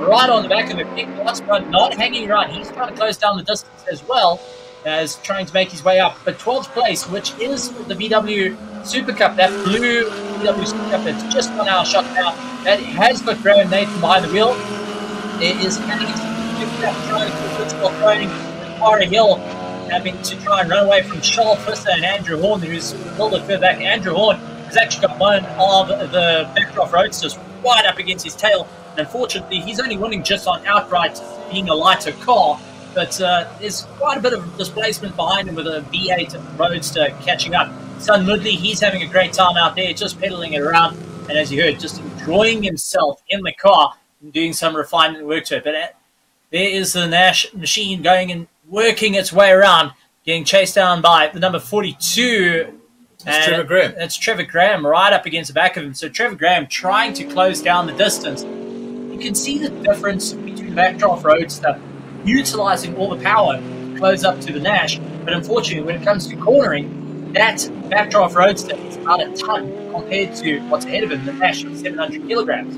right on the back of it. Big but not hanging around. He's trying to close down the distance as well as trying to make his way up. But 12th place, which is the VW Super Cup, that blue VW Super Cup that's just one hour shot now, that has got Graham Nathan behind the wheel. It is having trying to keep football throwing Quarry Hill having to try and run away from Charles Fisser and Andrew Horn, who's a little bit further back. Andrew Horn has actually got one of the back Backdraft Roadsters right up against his tail. Unfortunately, he's only winning just on outright being a lighter car. But uh, there's quite a bit of displacement behind him with a V8 Roadster catching up. Son Mudley, he's having a great time out there, just pedaling it around. And as you heard, just enjoying himself in the car and doing some refinement work to it. But uh, there is the Nash machine going and working its way around, getting chased down by the number 42 it's Trevor Graham. It's Trevor Graham right up against the back of him. So Trevor Graham trying to close down the distance. You can see the difference between the backdraft roadster utilizing all the power to close up to the Nash. But unfortunately, when it comes to cornering, that backdraft roadster is about a ton compared to what's ahead of him, the Nash of 700 kilograms.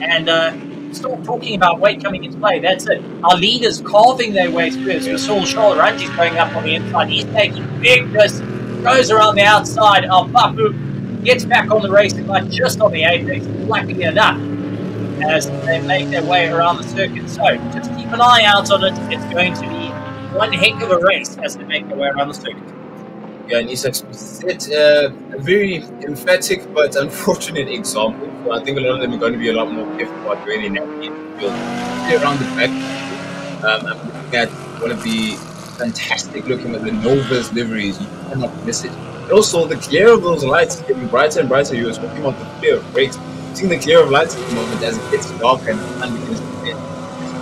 And uh, stop talking about weight coming into play. That's it. Our leaders carving their way through as we saw Charl Arangies going up on the inside. He's taking big risks goes around the outside of Bapu, gets back on the racing line just on the apex, luckily enough, as they make their way around the circuit. So just keep an eye out on it. It's going to be one heck of a race as they make their way around the circuit. Yeah, and uh, a very emphatic but unfortunate example. So I think a lot of them are going to be a lot more careful about navigate the field. Around the back, um, I'm looking at one of the fantastic looking at the Novas liveries. You cannot miss it. Also, the glare of those lights is getting brighter and brighter. You were talking about the fear of brakes. Seeing the of lights at the moment as it gets darker and the sun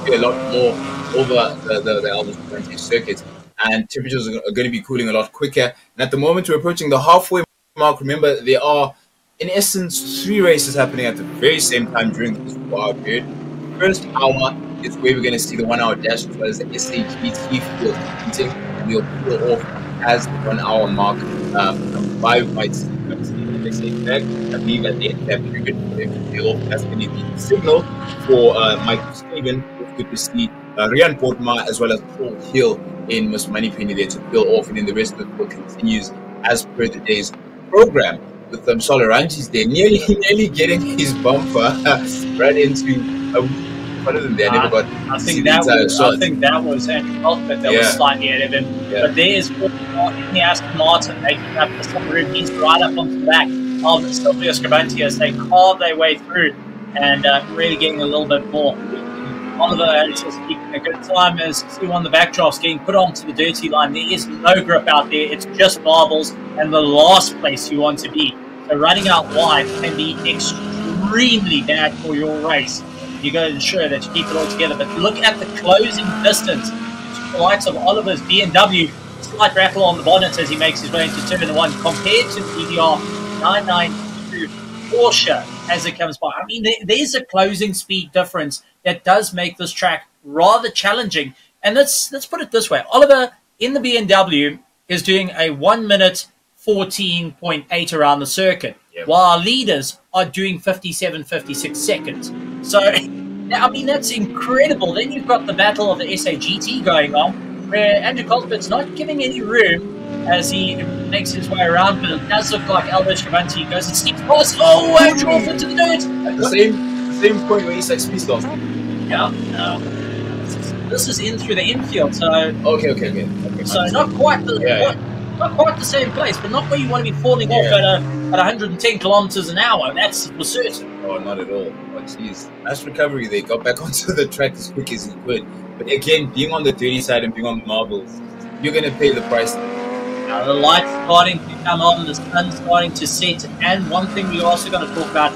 to be a lot more over the, the, the Currently circuit. And temperatures are, going to be cooling a lot quicker. And at the moment, we're approaching the halfway mark. Remember, there are, in essence, three races happening at the very same time during this four hour period. First hour is where we're going to see the one hour dash as well as the SAGT field competing. And we'll pull off as the one hour mark. Um, five might see back. I believe at the end of they can peel off. That's going to be the signal for uh, Michael Stephen. It's good to see uh, Rian Portma as well as Paul Hill in Miss Moneypenny there to peel off. And then the rest of the book continues as per the day's program with um, Solaranji's there, nearly nearly getting his bumper right into a of them there. Never got. I think that was. I think that was Andrew Cuthbert that Yeah. was slightly ahead of him. Yeah. But there's the Aston Martin making up the sunroof. He's right up on the back of Silvio Scribante as they carve their way through and uh, really getting a little bit more. Oliver is just keeping a good time as see on the backdrafts getting put onto the dirty line. There is no grip out there. It's just marbles and the last place you want to be. So running out wide can be extremely bad for your race. you got to ensure that you keep it all together. But look at the closing distance. The likes of Oliver's BMW, slight rattle on the bonnet as he makes his way into turn one, compared to the EDR 992 Porsche as it comes by. I mean, there, there's a closing speed difference that does make this track rather challenging. And let's let's put it this way: Oliver in the BMW is doing a one minute 14.8 around the circuit, while leaders are doing 57, 56 seconds. So, I mean, that's incredible. Then you've got the battle of the SAGT going on, where Andrew Cuthbert's not giving any room as he makes his way around, but it does look like Aldo Scribante goes and sneaks past. Oh, Andrew off into the dirt! At the same, same point where Isak Smith lost. Yeah, no. This is in through the infield, so Okay, okay, okay. okay so not quite the Yeah, not, not quite the same place, but not where you want to be falling off at a at 110 kilometers an hour. That's for certain. Oh, not at all. But jeez, nice recovery. They got back onto the track as quick as he could. But again, being on the dirty side and being on the marbles, you're gonna pay the price. Now the lights starting to come on, the sun's starting to set, and one thing we're also going to talk about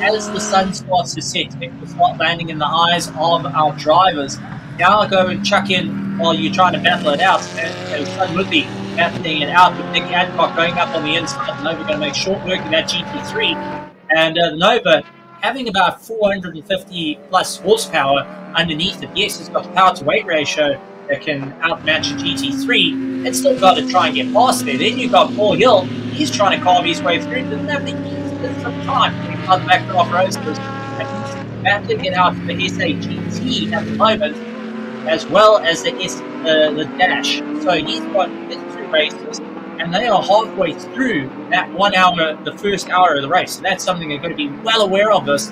as the sun starts to set, it will start landing in the eyes of our drivers. Now I'll go and chuck in while you're trying to battle it out, and, Sun would be battling it out with Nick Adcock going up on the inside. Nova going to make short work of that GT3, and uh, Nova having about 450 plus horsepower underneath it. Yes, it's got power to weight ratio that can outmatch a GT3. and still got to try and get past there. Then you've got Paul Hill. He's trying to carve his way through. Doesn't have the easiest of time getting out back off roasters. And he's battling it out for the SAGT at the moment, as well as the S, uh, the Dash. So he's got his two races, and they are halfway through that one hour, the first hour of the race. So that's something they're going to be well aware of this.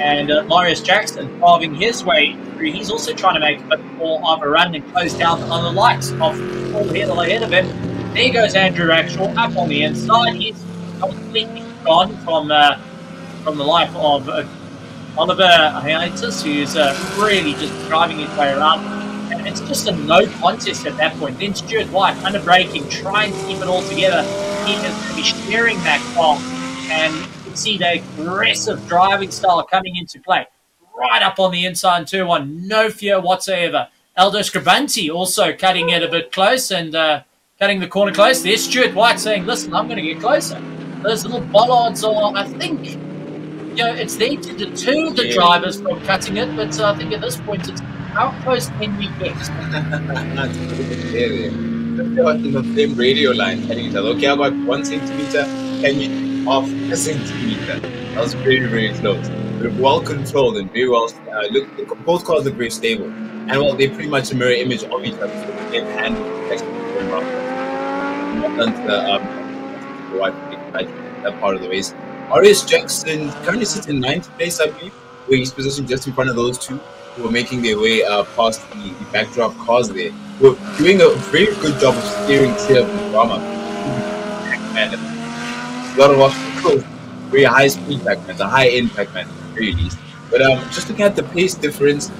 And uh, Marius Jackson carving his way through. He's also trying to make a bit more of a run and close down on the likes of Paul Hill ahead of him. There goes Andrew Rackstraw up on the inside. He's completely gone from uh, from the life of uh, Oliver Hiatus, who's uh, really just driving his way around. And it's just a no contest at that point. Then Stuart White under braking, trying to keep it all together. He is to be steering that car, and can see the aggressive driving style coming into play. Right up on the inside, turn one, no fear whatsoever. Aldo Scribante also cutting it a bit close and uh, cutting the corner close. There's Stuart White saying, Listen, I'm going to get closer. Those little bollards are, I think, you know, it's there to deter the Yeah. drivers from cutting it, but uh, I think at this point it's how close can we get? That's a little bit there. They're in the same radio line telling each other, okay, I got one centimeter, can you off a centimeter? That was very, very close. Well controlled and very well. Uh, look, both cars look very stable. And well, they're pretty much a mirror image of each other, so they can handle the the, um, that part of the race. Marius Jackson currently sits in ninth place, I believe, where he's positioned just in front of those two who are making their way uh, past the, the backdraft cars there. Who are doing a very good job of steering clear of the drama. Pac-Man. A lot of obstacles, very high speed Pac-Man, a high end Pac-Man at the very least. But um, just looking at the pace difference,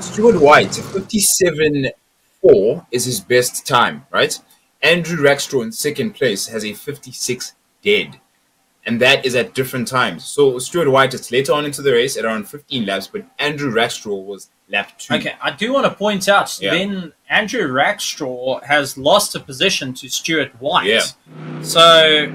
Stuart White, 57.4 is his best time, right? Andrew Rackstraw in second place has a 56 dead. And that is at different times. So Stuart White is later on into the race at around 15 laps, but Andrew Rackstraw was lap two. Okay, I do want to point out Yeah. then Andrew Rackstraw has lost a position to Stuart White. Yeah. So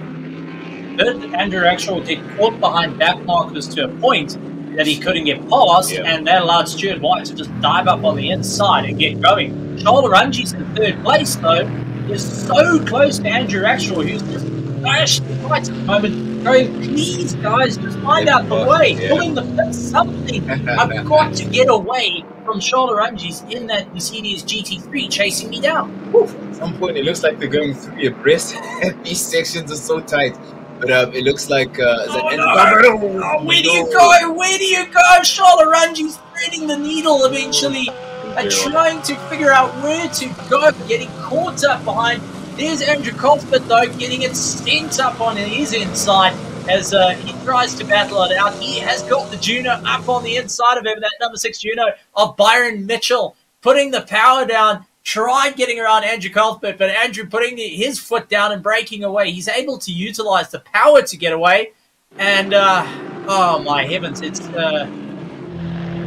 did Andrew Rackstraw get caught behind back markers to a point that he couldn't get past, Yeah. and that allowed Stuart White to just dive up on the inside and get going. Charl Arangies in third place though, is so close to Andrew Rackstraw, who's just dashed right at the moment, going, please guys, just find out the way, Yeah. pulling the pit, something. I've got to get away from Charl Arangies in that Mercedes GT3 chasing me down. At some point, it looks like they're going through your breast. These sections are so tight. But um, it looks like uh, is Oh, Andrew no. Garber- Oh, where do you go? Where do you go? Charl Arangies threading the needle eventually and trying to figure out where to go, getting caught up behind. There's Andrew Cuthbert though, getting it sent up on his inside as uh, he tries to battle it out. He has got the Juno up on the inside of him, that number six Juno of Byron Mitchell, putting the power down. Tried getting around Andrew Cuthbert, but Andrew putting his foot down and breaking away. He's able to utilize the power to get away. And uh, oh my heavens, it's uh,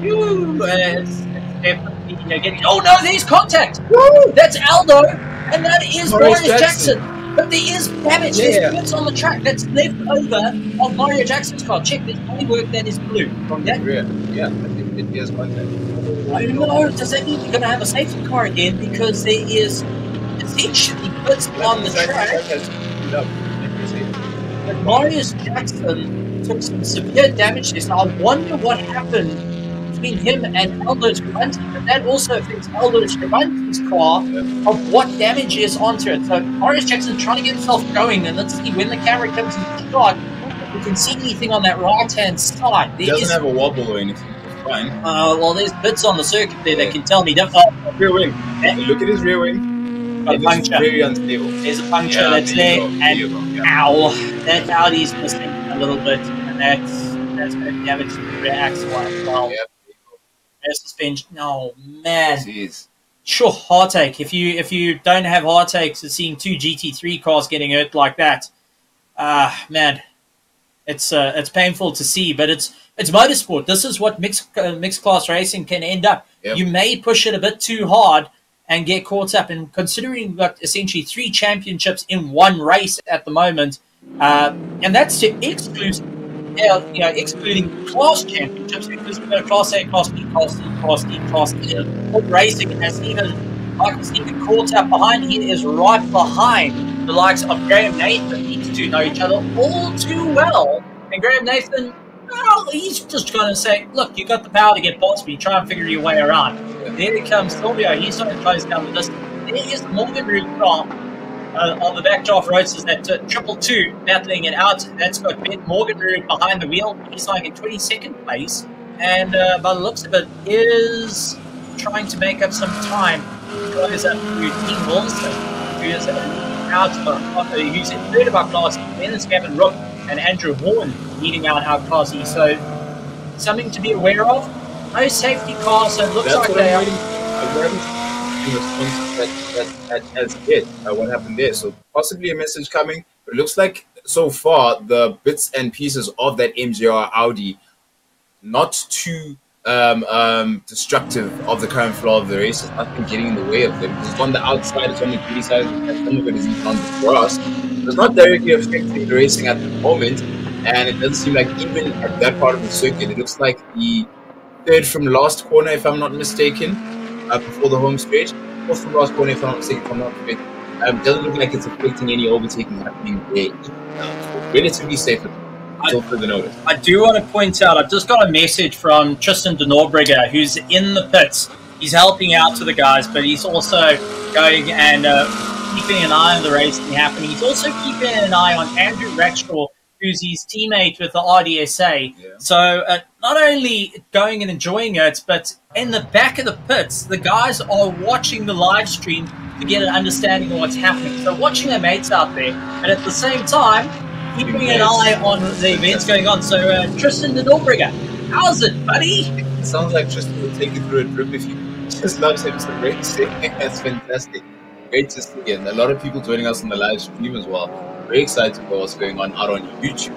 Ooh, it's, it's definitely you know, getting. Oh no, there's contact. Woo! That's Aldo, and that is Maurice Maurice Jackson. Jackson. But there is damage. Yeah. There's bits on the track that's left over of Mario Jackson's car. Check, there's bodywork that is blue. From that, rear. Yeah, I think it is. I know. Does that mean going to have a safety car again? Because there is essentially bits on the track. But Marius Jackson took some severe damage this. I wonder what happened between him and Aldo Scribante, but that also affects Aldo Scribante's car of what damage is onto it. So Marius Jackson trying to get himself going, and let's see when the camera comes into shot, if we can see anything on that right hand side. He doesn't is- have a wobble or anything. Fine. uh, well, there's bits on the circuit there that can tell me. Don't, oh, Rear wing. Look at his rear wing. A puncture. very unstable. There's a puncture Yeah, that's there go, and go, ow, that Audi's missing a little bit, and that's that's going to damage the rear axle as well. Rear suspension. No man. Jeez. Sure, heartache. If you if you don't have heartaches of seeing two GT3 cars getting hurt like that, ah man, it's uh, it's painful to see. But it's it's motorsport. This is what mixed uh, mixed class racing can end up. Yep. You may push it a bit too hard and get caught up. And considering we've got essentially three championships in one race at the moment, uh, and that's to exclude, uh, you know, excluding class championships because we've got Class A, Class B, Class C, Class D, Class E. All racing has even Michael Stephen caught up behind. He is right behind the likes of Graham Nathan. These two know each other all too well, and Graham Nathan. Well, he's just going to say, look, you got the power to get past me. Try and figure your way around. There comes Silvio. He's to close down the distance. There is Morgan car uh, on the back backdraft roadsters that uh, triple two battling it out. That's got Ben Morgan Root behind the wheel. He's like in 22nd place. And uh, by the looks of it, is trying to make up some time. Goes up to Dean Wilson, who is out of who's in third of our class. Then it's Gavin Rook and Andrew Horn leading out our E. So something to be aware of. No safety car, so it looks That's like they I'm are. waiting. I'm waiting in response that, that, has hit. Uh, what happened there? So possibly a message coming. But it looks like so far the bits and pieces of that MGR Audi not too um, um, destructive of the current flow of the race. It's nothing getting in the way of them. It's on the outside, it's on the gritty side, and some of it is on the grass. It's not directly affecting the racing at the moment, and it doesn't seem like even at that part of the circuit, it looks like the third from last corner, if I'm not mistaken, uh, before the home stretch. Fourth from last corner, if I'm not mistaken, if I'm not mistaken. Um, doesn't look like it's affecting any overtaking happening there. So relatively safe until further notice. I do want to point out, I've just got a message from Tristan de Norbrigger, who's in the pits. He's helping out to the guys, but he's also going and uh, keeping an eye on the racing happening. He's also keeping an eye on Andrew Rackstraw, who's his teammate with the RDSA. So uh, not only going and enjoying it, but in the back of the pits, the guys are watching the live stream to get an understanding of what's happening. So watching their mates out there, and at the same time, keeping an eye on the events going on. So uh, Tristan de Norbrigger, how's it, buddy? It sounds like Tristan will take you through a trip if you just loves him some racing. That's fantastic. Great to see you. and a lot of people joining us on the live stream as well. Very excited about what's going on out on YouTube.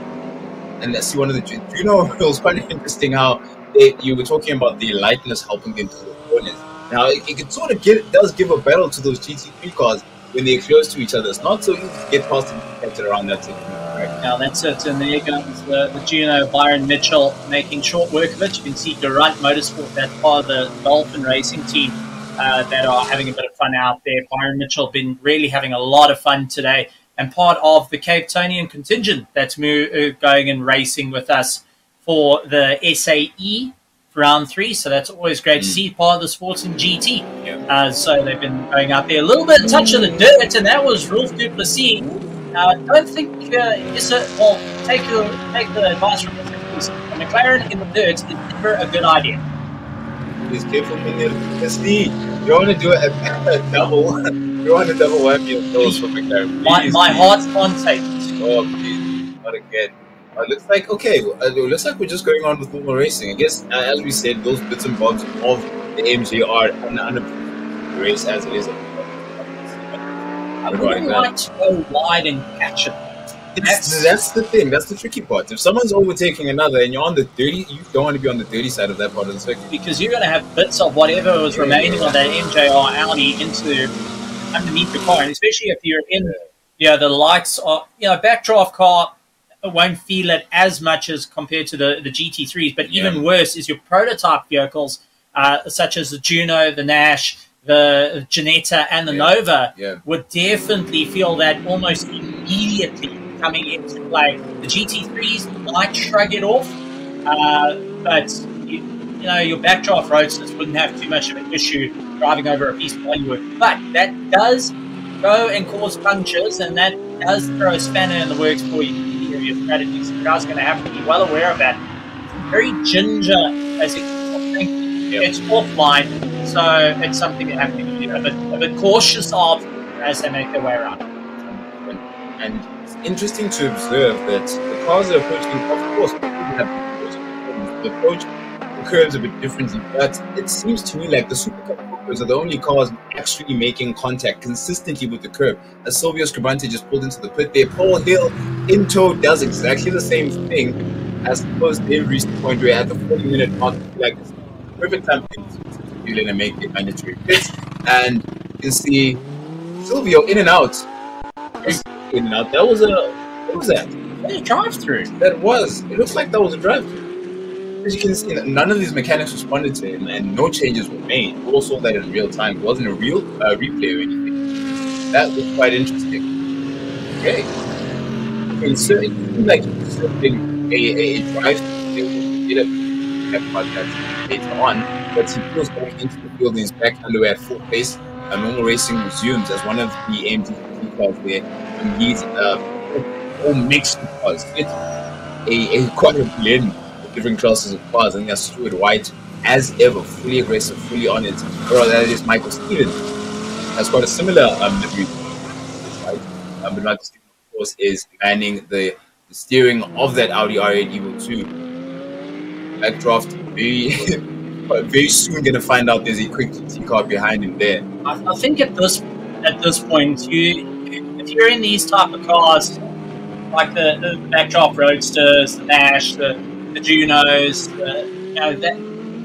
And let's see one of the. Do you know it was quite interesting how they, you were talking about the lightness helping them to the corners. Now it, it sort of give does give a battle to those GT3 cars when they're close to each other. It's not so easy to get past and protected around that. Right? Now that's it, and there comes the, the Juno Byron Mitchell making short work of it. You can see Durant Motorsport, part of the Dolphin Racing team uh, that are having a bit of fun out there. Byron Mitchell been really having a lot of fun today, and part of the Cape Tonian contingent that's mo- uh, going and racing with us for the SAE round three. So that's always great to see part of the sports in GT. Uh, so they've been going out there a little bit of touch of the dirt, and that was Rolf Duplessis. Uh, I don't think uh, it's a, well, take the take the advice from this. A McLaren in the dirt is never a good idea. Please careful Leslie. You want to do a, a double. You want a double whammy of those for McLaren. My, my heart's on tape. Oh, please, not again. Uh, it looks like okay. uh, It looks like we're just going on with normal racing. I guess, uh, as we said, those bits and bobs of the MG are an under race as it is. I wouldn't like to go wide and catch it. That's, that's the thing. That's the tricky part. If someone's overtaking another and you're on the dirty, you don't want to be on the dirty side of that part of the circuit. because you're going to have bits of whatever was remaining on that MJR Audi into underneath the car, and especially if you're in, you know, the lights are, you know, backdraft car won't feel it as much as compared to the, the GT3s, but even Yeah. worse is your prototype vehicles, uh, such as the Juno, the Nash, the Ginetta, and the Nova, Yeah. would definitely feel that almost immediately coming into play. The GT3s might shrug it off, uh, but you, know your backdraft roadsters wouldn't have too much of an issue driving over a piece of bodywork. But that does go and cause punctures, and that does throw a spanner in the works for you of your strategy. So you guys are going to have to be well aware of that. It's very ginger as it it's offline, so it's something you have to be a bit, a bit cautious of as they make their way around. And it's interesting to observe that the cars are approaching, of course, have the approach, curves a bit differently, but it seems to me like the Supercar Cupras are the only cars actually making contact consistently with the curve. As Silvio Scribante just pulled into the pit there, Paul Hill in tow does exactly the same thing as opposed to him reached the point where at the 40 minute mark, like perfect time for him to fill in and make the mandatory pits. And you can see Silvio in and out. In and out. That was a what was that? A drive through. That was. It looks like that was a drive through. As you can see, none of these mechanics responded to him, and no changes were made. We all saw that in real time. It wasn't a real uh, replay or anything. That was quite interesting. Okay. I mean, so it seemed like something a, a, drive did about that later on, but he was going into the field in his back underwear at full pace. Uh, normal racing resumes as one of the AMG cars there. And he's uh, all mixed cars. It's a, a quite a blend different classes of cars. And there's Stuart White, as ever, fully aggressive, fully on it. Or that is Michael Stevens. Has got a similar um, livery, right? Um, but Michael Stevens, of course, is manning the, the steering of that Audi R8 Evo 2. Backdraft, very, very soon going to find out there's a quick GT car behind him there. I, I think at this at this point, you if you're in these type of cars, like the, the backdraft roadsters, the Nash, the, the Junos, the, you know that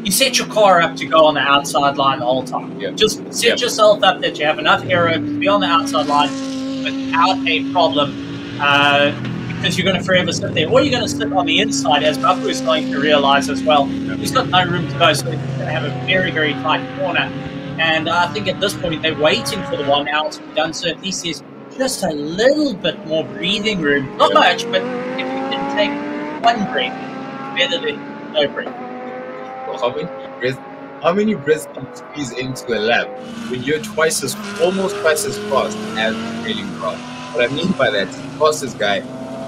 you set your car up to go on the outside line the whole time. Yeah. Just set yourself up that you have enough aero to be on the outside line without a problem. Uh, because you're going to forever sit there, or you're going to sit on the inside, as Babu is going to realize as well. He's got no room to go, so he's going to have a very, very tight corner. And I think at this point, they're waiting for the one out to be done, so at least there's just a little bit more breathing room. Not much, but if you can take one breath, Well, how many breaths? How many breaths can you squeeze into a lap when you're twice as, almost twice as fast as the trailing car? What I mean by that, the fastest guy,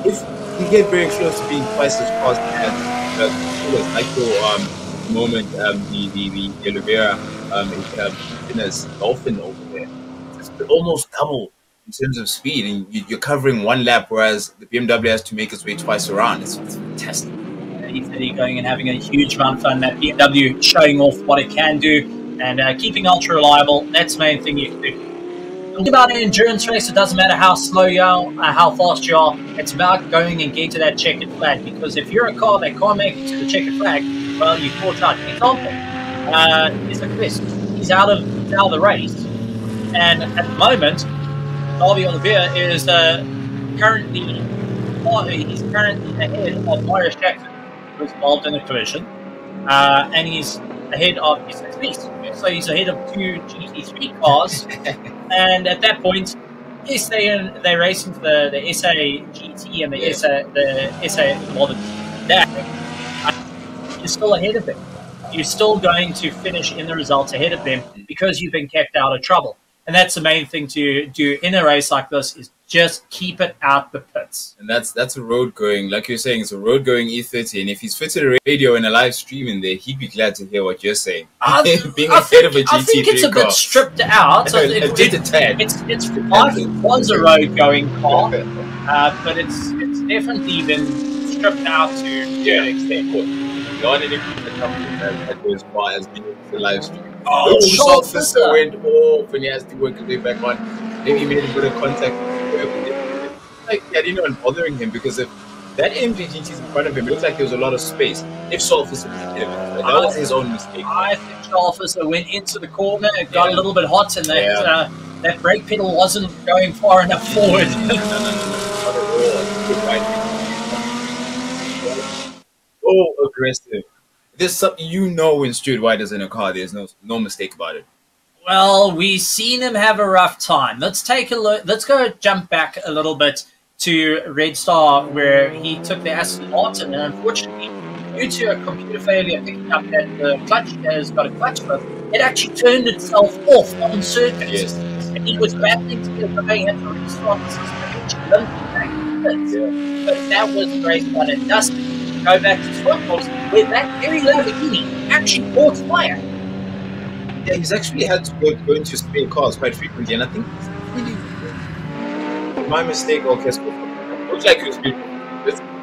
if you get very close to being twice as fast as the coolest, like your um, moment, um, the the the, Oliveira um, um, fitness dolphin over there, it's almost double in terms of speed, and you- you're covering one lap, whereas the BMW has to make its way twice around. It's, it's fantastic. He's really going and having a huge run fun. That BMW showing off what it can do and uh, keeping ultra reliable. That's the main thing you can do. Think about an endurance race. It doesn't matter how slow you are, uh, how fast you are. It's about going and getting to that checkered flag. Because if you're a car that can't make it to the checkered flag, well, you caught out. Example: uh, is a Chris. He's out of out of the race, and at the moment, Darby Oliveira is uh, currently well, he's currently ahead of Marius Jackson, was involved in a collision, uh, and he's ahead of his police. So he's ahead of two GT3 cars, and at that point, yes, they they race into the, the SA GT and the Yeah. SA the SA the that you're still ahead of them. You're still going to finish in the results ahead of them because you've been kept out of trouble. And that's the main thing to do in a race like this is just keep it out the pits. And that's that's a road going, like you're saying, it's a road going E30. And if he's fitted a radio and a live stream in there, he'd be glad to hear what you're saying. I, Being I ahead of a think, I think it's GT3 a bit stripped out. So A- it, a bit it- tad. It's it's life was a road going car, uh, but it's it's definitely been stripped out to Yeah, an extent. Not company that goes far as being the live stream. Oh, Maybe sure, Charles Fisser Fisser. went off and he has to work his way back on. Maybe he made a bit of contact. Like he had anyone bothering him because if that MGGT is in front of him, it looks like there was a lot of space. If Solfus ahead of him, that was his own mistake. I think Officer went into the corner, it got Yeah. a little bit hot, and that Yeah. uh, that brake pedal wasn't going far enough forward. Oh, aggressive. There's something you know when Stuart White is in a car. There's no no mistake about it. Well, we've seen him have a rough time. Let's take a look. Let's go jump back a little bit to Red Star, where he took the Aston Martin, and unfortunately, due to a computer failure picking up that the clutch uh, has got a clutch clip, it actually turned itself off on circuit. Yes. And he was battling to get the had to restart the suspension, limping back to pits. But that was race one and dusted. Go back to Zwartkops, where that very Lamborghini actually caught fire. Yeah, he's actually had to go, go into spare cars quite frequently, and I think really my mistake. Okay, so looks like he was beautiful.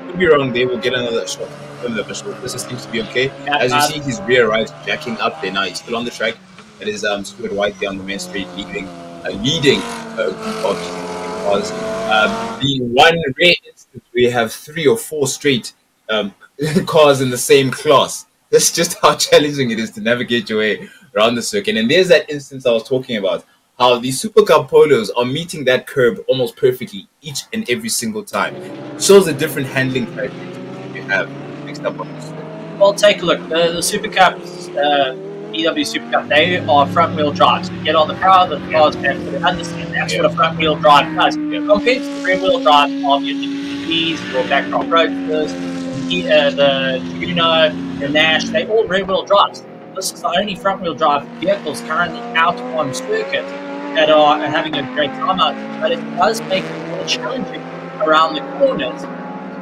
Could be wrong. They will get another shot. Another shot. This seems to be okay. As you see, his rear right jacking up there now. He's still on the track. It is um, Stuart White there on the main straight, leading, uh, leading uh, cars. Um, the one rare instance we have three or four straight um, cars in the same class. That's just how challenging it is to navigate your way around the circuit. And there's that instance I was talking about, how the Super Cup polos are meeting that curb almost perfectly each and every single time. It shows the different handling characteristics you have mixed up on the circuit. Well, take a look. The, the Super Cups, uh, VW Super Cup, they are front wheel drives. You get on the power of the cars and understand that's what a front wheel drive does. Compared to the rear wheel drive of your GTPs, your backdraft roadsters, the, uh, the Juno, the Nash, they all rear wheel drives. This is the only front wheel drive vehicles currently out on circuit that are having a great time out, but it does make it more challenging around the corners.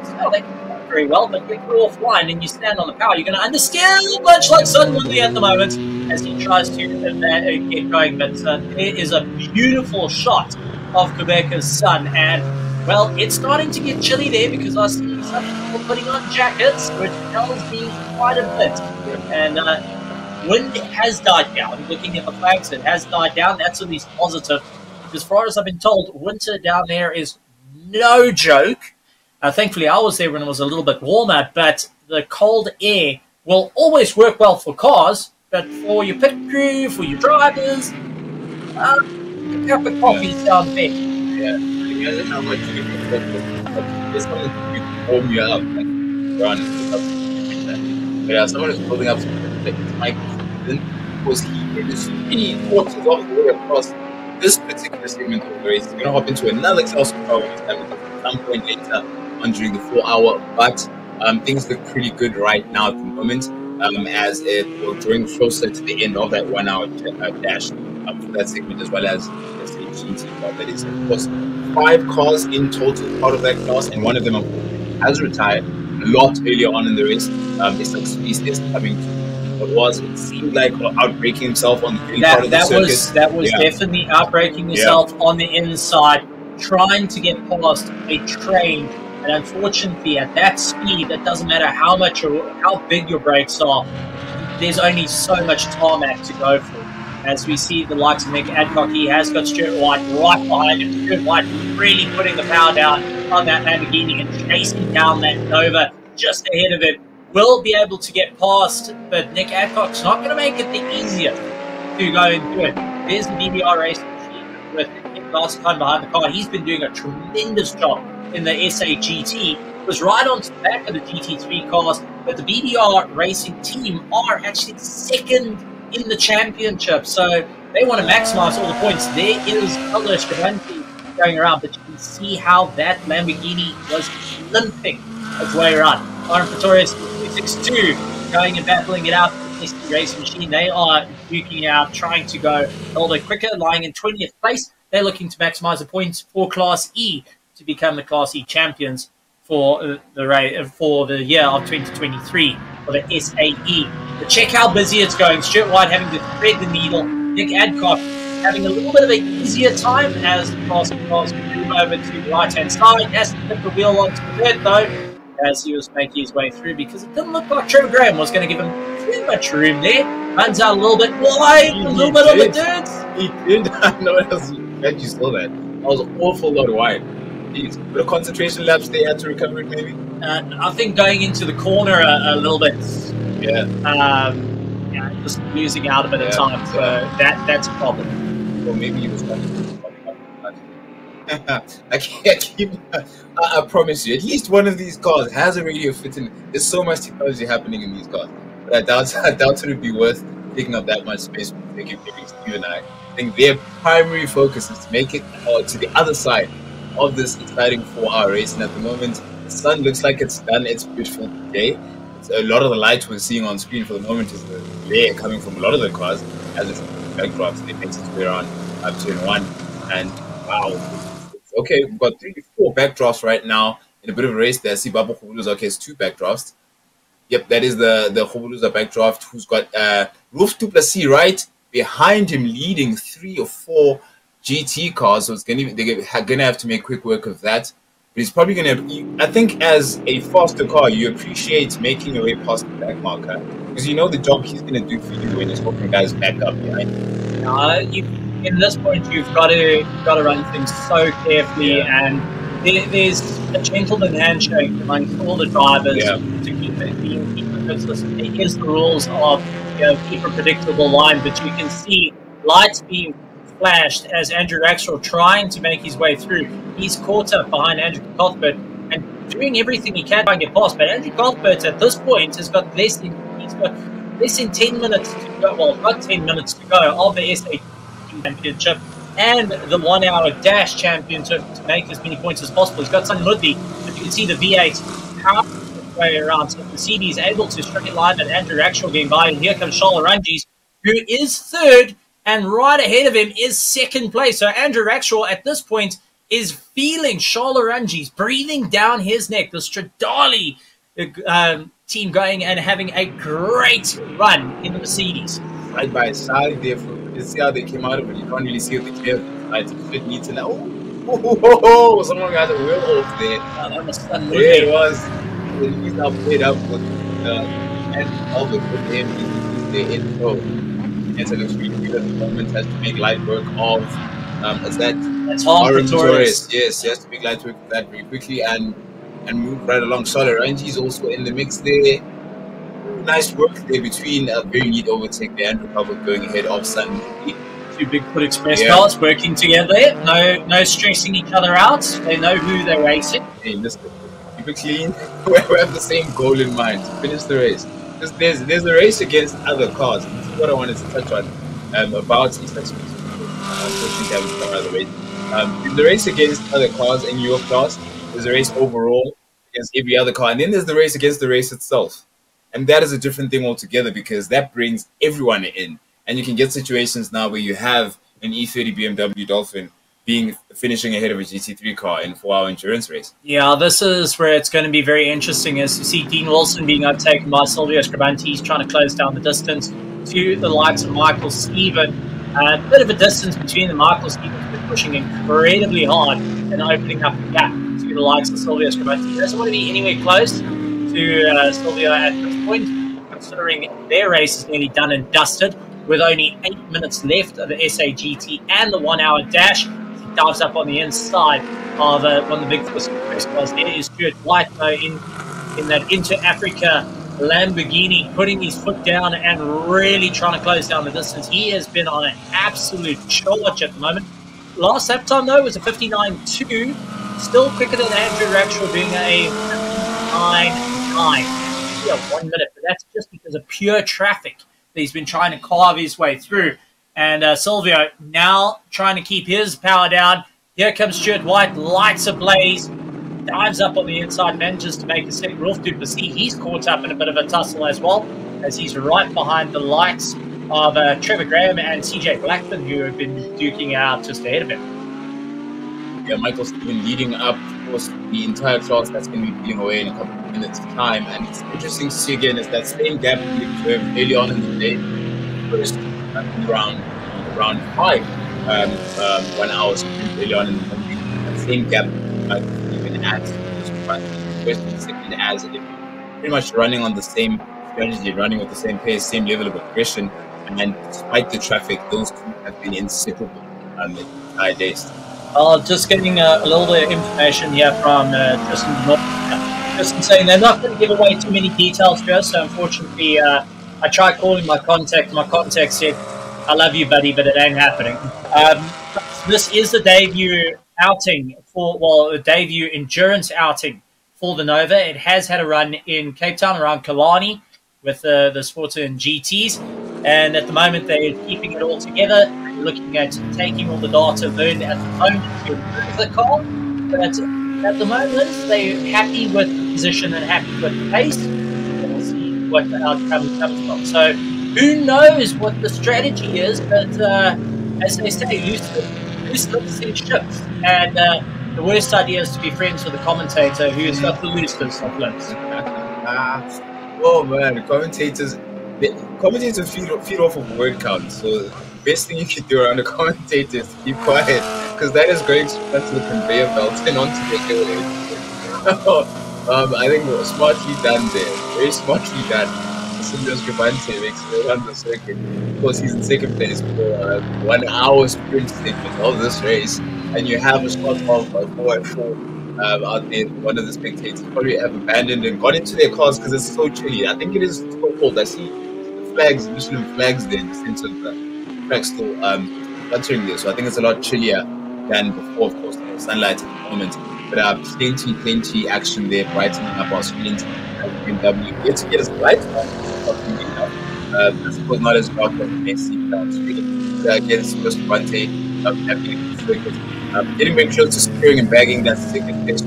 So they very well, but when you're offline and you stand on the power, you're going to understand much like Sunwinley at the moment as he tries to uh, get going. But uh, there is a beautiful shot of Gqeberha's sun, and well, it's starting to get chilly there because I see some people putting on jackets, which tells me quite a bit. And uh, wind has died down. Looking at the flags, it has died down. That's at least positive. As far as I've been told, winter down there is no joke. Uh, thankfully, I was there when it was a little bit warmer, but the cold air will always work well for cars, but for your pit crew, for your drivers, uh, a cup of coffee down there. Yeah, I don't know how much you can put, but there's something you up, like run and yeah, someone is building up some like Mike then because he is all the way across this particular segment of the race. He's gonna hop into another Excelsior it at some point later on during the four hour, but um, things look pretty good right now at the moment. Um, as it will drawing closer to the end of that one hour uh, dash um, for that segment, as well as car that is, of course, five cars in total out of that class, and one of them has retired a lot earlier on in the race. Um, it's like is coming to what was it seemed like outbreaking himself on the part That, of the that circuit. was that was Yeah. definitely outbreaking yourself on the inside, trying to get past a train. And unfortunately, at that speed, it doesn't matter how much or how big your brakes are. There's only so much tarmac to go for. As we see the likes of Nick Adcock, he has got Stuart White right behind him. Stuart White really putting the power down on that Lamborghini and chasing down that Nova just ahead of it. Will be able to get past, but Nick Adcock's not going to make it the easier to go and do it. There's the BBR race with Nick Larson behind the car. He's been doing a tremendous job in the SAGT. Was right onto the back of the GT3 cars, but the BBR racing team are actually second in the championship. So they want to maximize all the points. There is Aldo Scribante going around, but you can see how that Lamborghini was limping its way around. Iron Pretorius 262 going and battling it out with the Racing Machine. They are duking out, trying to go a little bit quicker, lying in 20th place. They're looking to maximize the points for Class E to become the Class E champions for the for the year of 2023 for the SAE. But check how busy it's going. Stuart White having to thread the needle. Nick Adcock having a little bit of an easier time as the cars move over to the right hand side. Has to put the wheel onto the bed though as he was making his way through because it didn't look like Trevor Graham was going to give him too much room there. Runs out a little bit wide, a little bit on the dirt. He did. I know it was. Glad you saw that. That was an awful lot of wide. Bit of concentration lapse they had to recover it, maybe. Uh, I think going into the corner a, a little bit. Yeah. Um, yeah, just losing out a bit of Yeah, time. So that that's a problem. Or maybe he was I can't keep. I, I promise you, at least one of these cars has a radio fitting. There's so much technology happening in these cars, but I doubt I doubt it would be worth taking up that much space for Steve and I. I think their primary focus is to make it uh, to the other side of this exciting four-hour race, and at the moment, the sun looks like it's done its beautiful day. It's, a lot of the light we're seeing on screen for the moment is the glare coming from a lot of the cars as it's backdrafts. They painted its way around up to one, and wow, okay, we've got three, four backdrafts right now in a bit of a race there. See, Babu Khubuluza, okay, it's two backdrafts. Yep, that is the the Khubuluza backdraft who's got uh, Rolf Duplessis right behind him, leading three or four GT cars. So it's gonna they're gonna have to make quick work of that. But it's probably gonna. I think as a faster car, you appreciate making your way past the back marker because you know the job he's gonna do for you when you're guys back up behind. you. Uh, you, in this point, you've got to got to run things so carefully, and there, there's a gentleman handshake amongst all the drivers Yeah. to keep it being because listen, it is the rules of you know, keep a predictable line. But you can see lights being flashed as Andrew Axel trying to make his way through. He's caught up behind Andrew Cuthbert and doing everything he can to get past. But Andrew Cuthbert at this point has got less than he's got less than ten minutes to go. Well, not ten minutes to go of the SA championship and the one hour dash championship to make as many points as possible. He's got Sun Ludwig, but you can see the V8 power his way around. So is able to straight line and Andrew Axel getting by. And here comes Charl Arangies, who is third, and right ahead of him is second place. So Andrew Axel at this point is feeling Charles breathing down his neck. The Stradali um, team going and having a great run in the Mercedes. side by side there. For, you see how they came out of it. You can't really see the clear side. It's a bit neat and oh, oh, oh, oh, oh, someone got a wheel off there. that was There it was. He's now played up with the and Albert with him. He's there in pro. It's an extremely good at the moment. Has to make light work of um, is that That's Harm Aaron Pretorius. Torres. Yes, he has to make light work of that very quickly and and move right along. Charl Arangies also in the mix there. Nice work there between a very neat overtake there. Andrew Public going ahead of Sun. Two big Bigfoot Express Yeah. cars working together. No, no stressing each other out. They know who they're racing. Hey, listen, keep it clean. we have the same goal in mind finish the race. There's there's a race against other cars. This is what I wanted to touch on um, about East Mexico. Unfortunately, I haven't the race. Um, the race against other cars in your class. There's a race overall against every other car, and then there's the race against the race itself. And that is a different thing altogether because that brings everyone in. And you can get situations now where you have an E30 BMW Dolphin being finishing ahead of a GT3 car in a four-hour endurance race. Yeah, this is where it's going to be very interesting as you see Dean Wilson being overtaken by Silvio Scribante. He's trying to close down the distance to the likes of Michael Stephen. A bit of a distance between the Michael Stevens pushing incredibly hard and opening up the gap to the likes of Silvio Scribante. He doesn't want to be anywhere close to uh, Silvio at this point, considering their race is nearly done and dusted with only eight minutes left of the SAGT and the one hour dash. Dives up on the inside of uh, one of the big cars. There is Stuart White though in in that Inter Africa Lamborghini, putting his foot down and really trying to close down the distance. He has been on an absolute charge at the moment. Last lap time though was a 59.2, still quicker than Andrew Rackstraw doing a 59.9. Yeah, one minute, but that's just because of pure traffic that he's been trying to carve his way through. And uh, Silvio now trying to keep his power down. Here comes Stuart White, lights ablaze, dives up on the inside, manages to make a second. Rolf Duplessis, he's caught up in a bit of a tussle as well, as he's right behind the likes of uh, Trevor Graham and CJ Blackman, who have been duking out just ahead of him. Yeah, Michael Stephen leading up, of course, the entire class that's going to be peeling away in a couple of minutes' time. And it's interesting to see again is that same gap we observed early on in the day, first uh, round, round five, um, um, one hour sprint early on in the morning. That same gap, Michael Stephen adds first and pretty much running on the same strategy, running with the same pace, same level of aggression. And despite the traffic, those two have been inseparable um, the entire day. Uh, just getting a, a little bit of information here from uh, Tristan Tristan saying they're not going to give away too many details to us, so unfortunately, uh, I tried calling my contact. My contact said, I love you, buddy, but it ain't happening. Um, this is the debut outing for, well, the debut endurance outing for the Nova. It has had a run in Cape Town around Killarney with uh, the and GTs. And at the moment, they're keeping it all together, looking at taking all the data learned at the moment to improve the car. But at the moment, they're happy with the position and happy with the pace. See what the outcome comes from. So who knows what the strategy is, but uh, as they say, loose, loose lips in ships. And uh, the worst idea is to be friends with a commentator who's got the loosest of lips. oh man, the commentators, the commentators feed, feed off of word count. So the best thing you can do around the commentators is keep quiet, because that is going straight to the conveyor belt and onto the giveaway. um, I think smartly done there, very smartly done. Silvio Scribante makes it around the circuit. Of course, he's in second place for uh, one hour sprint segment of this race, and you have a spot of uh, 4 and 4 um, out there. One of the spectators probably have abandoned and got into their cars because it's so chilly. I think it is so cold. I see the flags, Michelin flags there in the center of the track still um, fluttering there. So I think it's a lot chillier than before, of course, sunlight at the moment. But uh, plenty, plenty action there, brightening up our screens. BMW gets to get us light uh, I suppose not as dark as Messi down uh, against Mr. Bante, um, um, getting very close to securing and bagging that second place.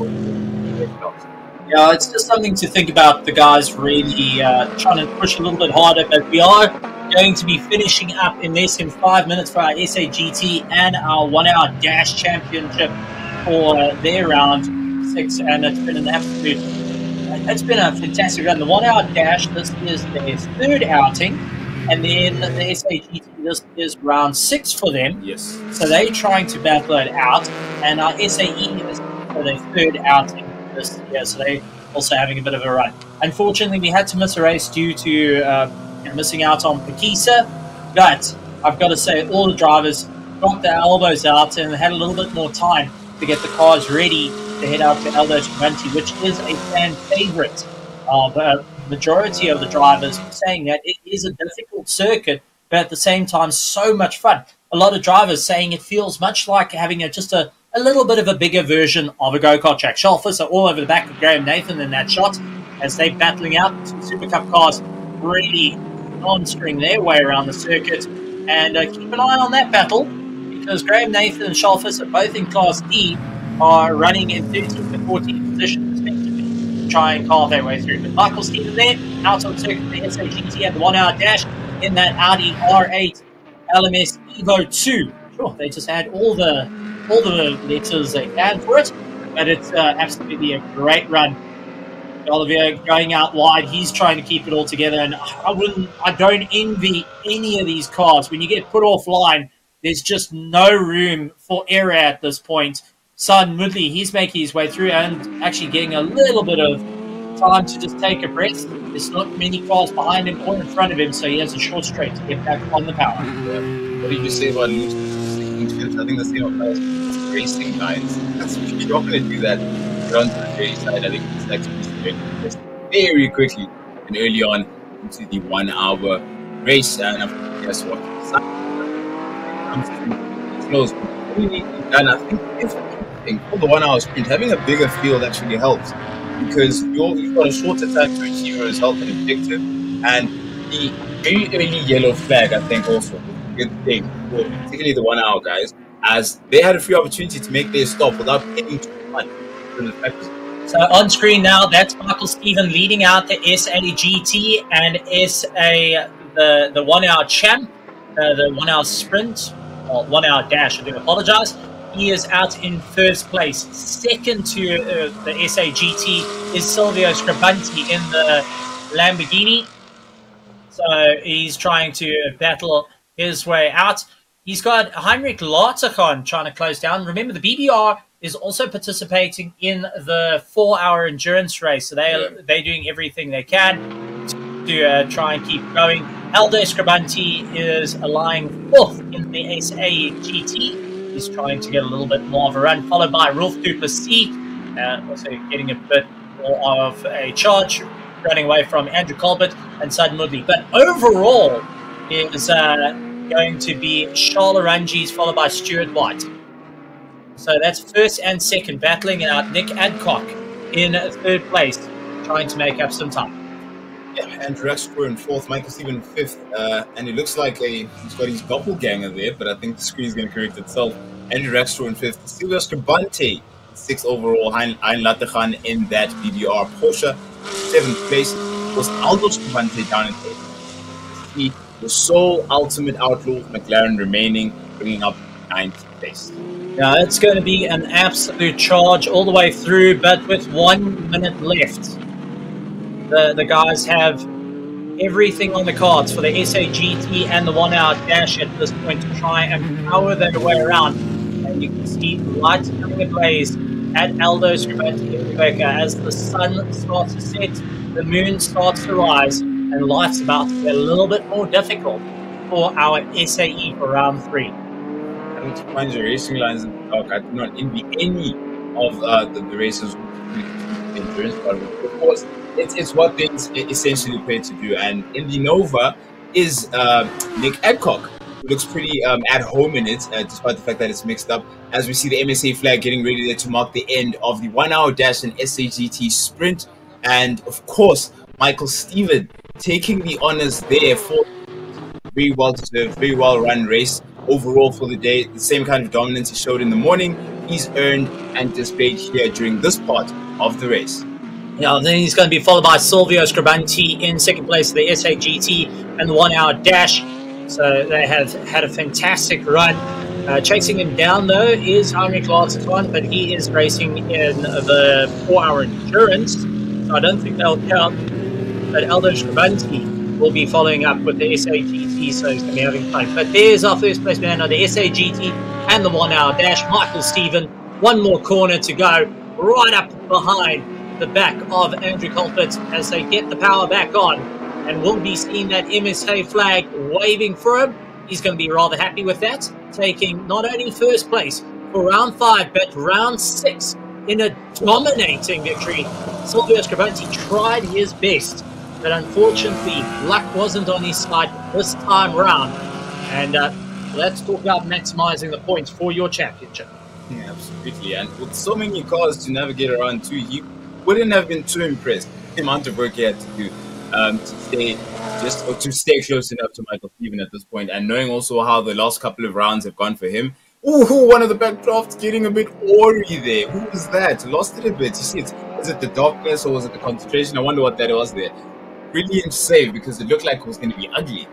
Yeah, it's just something to think about. The guys really uh, trying to push a little bit harder, but we are going to be finishing up in less than five minutes for our SAGT and our one-hour dash championship for their round six, and it's been an absolute it's been a fantastic run. The one hour dash, this is their third outing, and then the SAGT, this is round six for them. Yes. So they're trying to battle it out, and our SAE is for their third outing this year, so they also having a bit of a run. Unfortunately, we had to miss a race due to uh, missing out on Pakisa, but I've got to say, all the drivers got their elbows out and had a little bit more time to get the cars ready to head out to Eldos County, which is a fan favorite. Uh, the majority of the drivers saying that it is a difficult circuit, but at the same time, so much fun. A lot of drivers saying it feels much like having a, just a, a little bit of a bigger version of a go kart track. Shelfers are all over the back of Graham Nathan in that shot as they're battling out. Some Super Cup cars really on string their way around the circuit. And uh, keep an eye on that battle because Graham Nathan and Shelfus are both in Class D are running in 13th and 14th position respectively to try and carve their way through. But Michael Stephen there, out on circuit the SAGT at the one hour dash in that Audi R8 LMS Evo 2. Sure, they just had all the all the letters they can for it, but it's uh, absolutely a great run. Olivier going out wide, he's trying to keep it all together, and I wouldn't, I don't envy any of these cars. When you get put offline, there's just no room for error at this point. Son Woodley, he's making his way through and actually getting a little bit of time to just take a breath. There's not many cars behind him or in front of him, so he has a short straight to get back on the power. Yeah. What did you say about I think the same applies to racing lines. You're not going to do that, get onto the race side. I think it's to very quickly and early on into the one hour race. And guess what? Close. And I think if think for the one hour sprint, having a bigger field actually helps because you're, you've got a shorter time to achieve your result and objective. And the very early yellow flag, I think, also a good thing, for particularly the one hour guys, as they had a free opportunity to make their stop without hitting too much. So on screen now, that's Michael Stephen leading out the SAGT and SA the the one hour champ, uh, the one hour sprint, or one hour dash. I do apologize. He is out in first place. Second to uh, the SAGT is Silvio Scribante in the Lamborghini. So he's trying to battle his way out. He's got Heinrich Lartacon trying to close down. Remember, the BBR is also participating in the four-hour endurance race. So they are, they're doing everything they can to uh, try and keep going. Aldo Scribante is lying fourth in the SAGT He's trying to get a little bit more of a run, followed by Rolf Duplessis, also getting a bit more of a charge, running away from Andrew Cuthbert and Sud Mudley. But overall, it is uh, going to be Charles followed by Stuart White. So that's first and second, battling out Nick Adcock in third place, trying to make up some time. Yeah, Andrew Rackstraw in fourth, Michael Stephen in fifth, uh, and it looks like a, he's got his doppelganger there, but I think the screen is going to correct itself. Andrew Rackstraw in fifth, Silvio Scribante sixth overall, Hein, hein in that BBR Porsche. Seventh place was Aldo Scribante down in eighth. He, the sole ultimate outlaw of McLaren remaining, bringing up ninth place. Now it's going to be an absolute charge all the way through, but with one minute left, the the guys have everything on the cards for the SAGT and the one-hour dash at this point to try and power their way around. And you can see lights coming ablaze at Aldo Scribante Raceway as the sun starts to set, the moon starts to rise, and life's about to get a little bit more difficult for our SAE for round three having to find the racing lines in the dark. I do not envy any of uh, the, the racers but of course, it's, it's what they essentially pay to do. And in the Nova is uh, Nick Adcock, who looks pretty um, at home in it, uh, despite the fact that it's mixed up. As we see the MSA flag getting ready there to mark the end of the one hour dash and SAGT sprint. And of course, Michael Steven taking the honors there for very well deserved, very well run race overall for the day. The same kind of dominance he showed in the morning, he's earned and displayed here during this part of the race. Yeah, then he's going to be followed by Silvio Scribante in second place of the SAGT and the one hour dash. So they have had a fantastic run. Uh, chasing him down though is Heinrich one, but he is racing in the four hour endurance. So I don't think they'll count. But Aldo Scribante will be following up with the SAGT, so he's going to be having fun. But there's our first place man on the SAGT and the one hour dash, Michael Stephen. One more corner to go, right up behind the back of Andrew Cuthbert as they get the power back on. And we'll be seeing that MSA flag waving for him. He's going to be rather happy with that, taking not only first place for round five, but round six in a dominating victory. Silvio Scribante tried his best but unfortunately, luck wasn't on his side this time round. And uh, let's talk about maximizing the points for your championship. Yeah, absolutely. And with so many cars to navigate around too, he wouldn't have been too impressed the amount of work he had to do um, to stay just or to stay close enough to Michael Stephen at this point, and knowing also how the last couple of rounds have gone for him. Ooh, one of the backdrafts getting a bit ory there. Who was that? Lost it a bit. You see, it's, is it the darkness or was it the concentration? I wonder what that was there brilliant save because it looked like it was going to be ugly.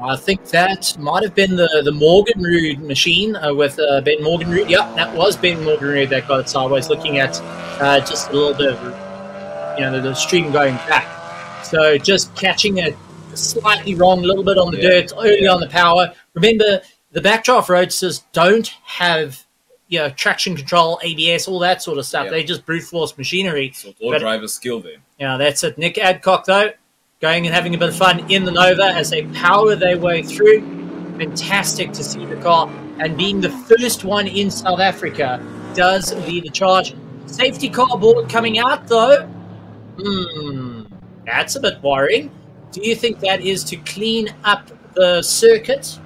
I think that might have been the, the Morgenrud machine uh, with uh, Ben Morgenrud. Yep, that was Ben Morgan Morgenrud that got it sideways, looking at uh, just a little bit of, you know, the, the, stream going back. So just catching it slightly wrong, a little bit on the yeah. dirt, early yeah. on the power. Remember, the backdraft roadsters don't have you know, traction control, ABS, all that sort of stuff. They just brute force machinery. So all but, driver skill there. Yeah, that's it. Nick Adcock, though, going and having a bit of fun in the Nova as they power their way through. Fantastic to see the car. And being the first one in South Africa does lead the charge. Safety car board coming out, though. Hmm, that's a bit worrying. Do you think that is to clean up the circuit?